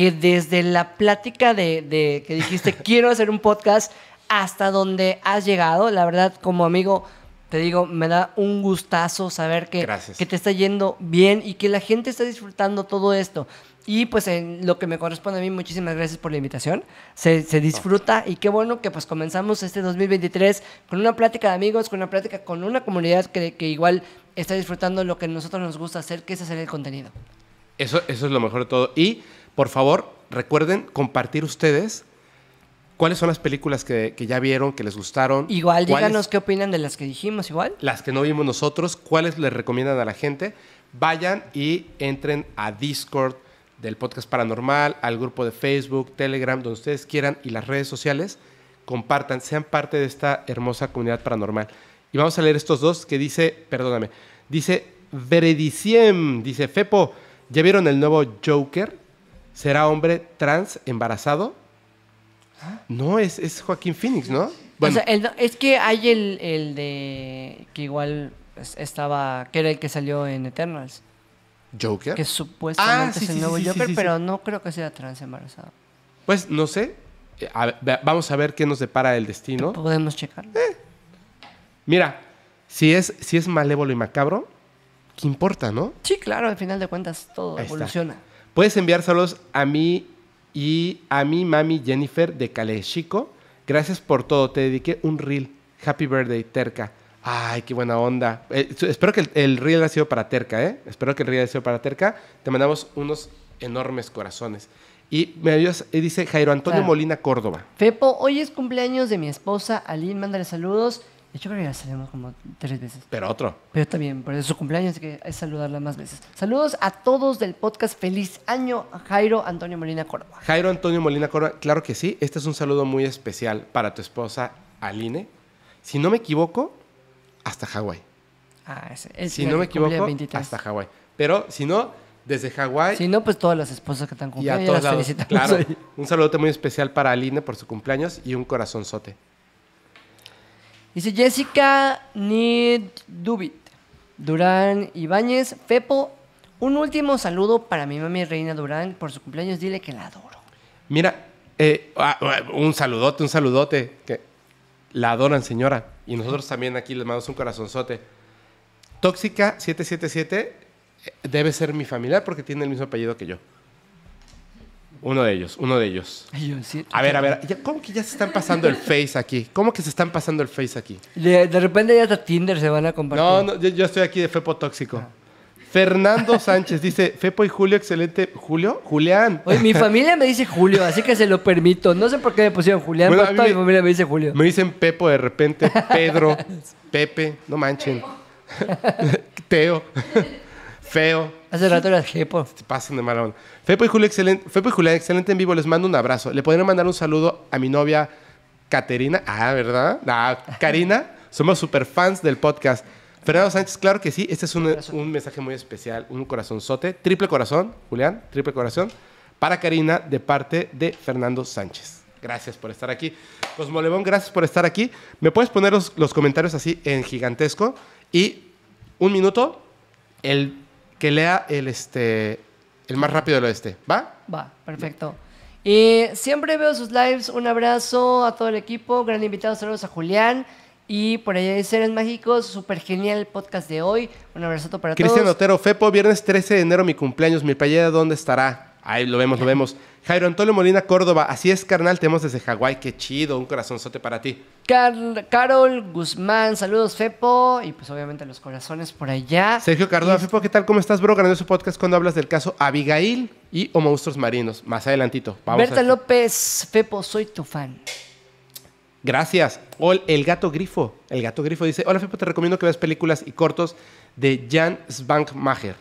que desde la plática de, de que dijiste quiero hacer un podcast hasta donde has llegado, la verdad como amigo te digo, me da un gustazo saber que, Gracias. que te está yendo bien y que la gente está disfrutando todo esto. Y pues en lo que me corresponde a mí, muchísimas gracias por la invitación. Se, se disfruta y qué bueno que pues comenzamos este 2023 con una plática de amigos, con una plática con una comunidad que, que igual está disfrutando lo que a nosotros nos gusta hacer, que es hacer el contenido. Eso, eso es lo mejor de todo. Y, por favor, recuerden compartir ustedes cuáles son las películas que, que ya vieron, que les gustaron. Igual, díganos qué opinan de las que dijimos, igual. las que no vimos nosotros, cuáles les recomiendan a la gente, vayan y entren a Discord del podcast paranormal, al grupo de Facebook, Telegram, donde ustedes quieran y las redes sociales, compartan, sean parte de esta hermosa comunidad paranormal. Y vamos a leer estos dos que dice, perdóname, dice Verediciem, dice Fepo, ¿ya vieron el nuevo Joker? ¿Será hombre trans embarazado? No, es, es Joaquín Phoenix, ¿no? O sea, el- es que hay el, el de que igual es- estaba, que era el que salió en Eternals, Joker. que supuestamente Ah, sí, es el sí, nuevo sí, sí, Joker, sí, sí. pero no creo que sea trans embarazado. Pues no sé. Eh, a ver, ve- vamos a ver qué nos depara el destino. Podemos checar. Mira, si es, si es malévolo y macabro, ¿qué importa, no? Sí, claro, al final de cuentas todo Ahí está. Puedes enviar saludos a mí y a mi mami Jennifer de Calais Chico. Gracias por todo. Te dediqué un reel. Happy birthday, Terca. Ay, qué buena onda. Eh, espero que el, el reel haya sido para Terca, ¿eh? Espero que el reel haya sido para Terca. Te mandamos unos enormes corazones. Y me ayudas, dice Jairo Antonio Claro. Molina Córdoba. Fepo, hoy es cumpleaños de mi esposa, Aline, mándale saludos. De hecho, creo que ya salimos como tres veces. Pero otro. Pero bien, por eso es su cumpleaños, así que es saludarla más veces. Saludos a todos del podcast. Feliz año, Jairo Antonio Molina Córdoba. Jairo Antonio Molina Córdoba, claro que sí. Este es un saludo muy especial para tu esposa Aline. si no me equivoco, hasta Hawái. Ah, ese. él Si no me equivoco, 23. hasta Hawái. Pero si no, desde Hawái Si no, pues todas las esposas que están y cumpliendo, a ya todos las lados. Claro, un saludote muy especial para Aline por su cumpleaños y un corazonzote. Dice Jessica Nidubit. Durán Ibáñez. Fepo, un último saludo para mi mami Reina Durán por su cumpleaños. Dile que la adoro. Mira, eh, ah, ah, un saludote, un saludote. Que la adoran, señora. Y nosotros también aquí les mandamos un corazonzote. Tóxica 777 eh, debe ser mi familiar porque tiene el mismo apellido que yo. Uno de ellos, uno de ellos. Ay, yo sí. A ver, a ver, ya- ¿cómo que ya se están pasando el face aquí? ¿Cómo que se están pasando el face aquí? De, de repente ya hasta Tinder se van a compartir. No, no, yo, yo estoy aquí de Fepo Tóxico. Fernando Sánchez dice, Fepo y Julio, excelente. ¿Julio? Julián. Oye, mi familia me dice Julio, así que se lo permito. No sé por qué me pusieron Julián, Bueno, pero toda me- mi familia me dice Julio. Me dicen Pepo de repente, Pedro, Pepe, no manchen. Teo, feo, Hace rato era Jepo. se pasan de mala onda. Fepo y, Julio, excelente, Fepo y Julián, excelente en vivo, les mando un abrazo. Le podrían mandar un saludo a mi novia Caterina. Ah, ¿verdad? Ah, Karina, somos super fans del podcast. Fernando Sánchez, claro que sí, este es un, un mensaje muy especial, un corazonzote, triple corazón, Julián, triple corazón, para Karina de parte de Fernando Sánchez. Gracias por estar aquí. Cosmolevón, gracias por estar aquí. ¿Me puedes poner los, los comentarios así en gigantesco? Y un minuto, el que lea el, este, el más rápido del oeste. ¿Va? Va, perfecto. Y siempre veo sus lives. Un abrazo a todo el equipo. Gran invitado. Saludos a Julián. Y por allá de Seres Mágicos. Súper genial el podcast de hoy. Un abrazo para Cristian todos. Otero, Fepo, viernes 13 de enero, mi cumpleaños. Mi playera, ¿dónde estará? Ahí lo vemos, lo vemos. Jairo Antonio Molina, Córdoba. Así es, carnal, tenemos desde Hawái. Qué chido, un corazonzote para ti. Car- Carol Guzmán. Saludos, Fepo. Y pues obviamente los corazones por allá. Sergio Cardona, Fepo, ¿qué tal? ¿Cómo estás, bro? Grandioso podcast cuando hablas del caso Abigail y o monstruos marinos. Más adelantito. Vamos Berta a... López. Fepo, soy tu fan. Gracias. O el, el gato grifo. El gato grifo dice, hola, Fepo, te recomiendo que veas películas y cortos de Jan Svankmajer.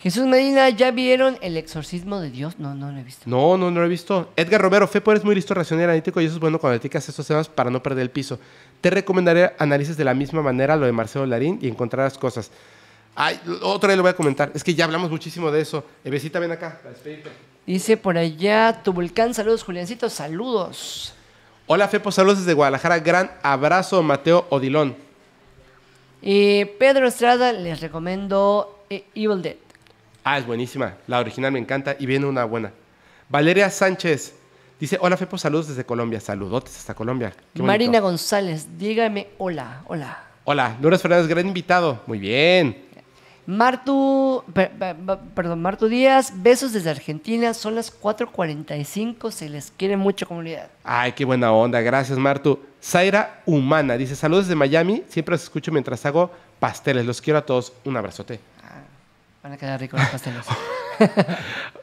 Jesús Medina, ¿ya vieron El exorcismo de Dios? No, no lo he visto. No, no, no lo he visto. Edgar Romero, Fepo, eres muy listo, racional, analítico y eso es bueno cuando dedicas estos temas para no perder el piso. Te recomendaré analices de la misma manera lo de Marcelo Larín y encontrarás cosas. Ay, otra vez lo voy a comentar. Es que ya hablamos muchísimo de eso. Evecita, ven acá. para despedirte. Dice por allá tu volcán. Saludos, Juliancito. Saludos. Hola, Fepo, saludos desde Guadalajara. Gran abrazo, Mateo Odilón. Y Pedro Estrada, les recomiendo eh, Evil Dead. Ah, es buenísima. La original me encanta y viene una buena. Valeria Sánchez dice: Hola, Fepo, saludos desde Colombia. Saludotes hasta Colombia. Qué bonito. Marina González, dígame hola, hola. Hola, Lourdes Fernández, gran invitado. Muy bien. Martu, per- per- per- perdón, Martu Díaz, besos desde Argentina, son las 4.45, se les quiere mucho comunidad. Ay, qué buena onda. Gracias, Martu. Zaira Humana dice: Saludos desde Miami. Siempre los escucho mientras hago pasteles. Los quiero a todos. Un abrazote. Van a quedar ricos los pasteles.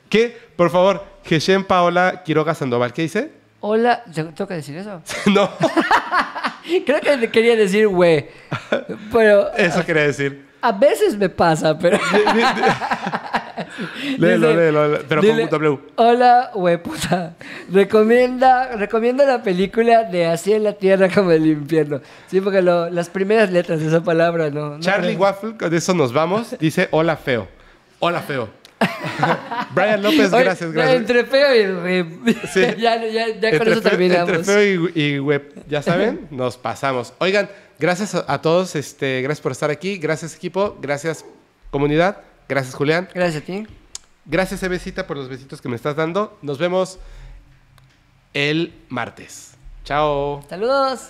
¿Qué? Por favor, Geshem Paola Quiroga Sandoval. ¿Qué dice? hola, ¿te- ¿tengo que decir eso? no, Creo que quería decir güey, pero eso quería decir. a veces me pasa, pero... Léelo, léelo, pero dile, con W. Hola, hueputa. Recomienda, recomienda la película de Así en la Tierra como el infierno. Sí, porque lo- las primeras letras de esa palabra no. no Charlie creo. Waffle, con eso nos vamos. Dice: Hola, feo. Hola, feo. Brian López, Oye, gracias, gracias. Entre feo y Sí. ya, ya, ya con Entre eso feo- terminamos. Entre feo y, y web, ya saben, nos pasamos. Oigan, gracias a, a todos, este, gracias por estar aquí, gracias equipo, gracias comunidad, gracias Julián, Gracias a ti. gracias Ebesita por los besitos que me estás dando. Nos vemos el martes. Chao. Saludos.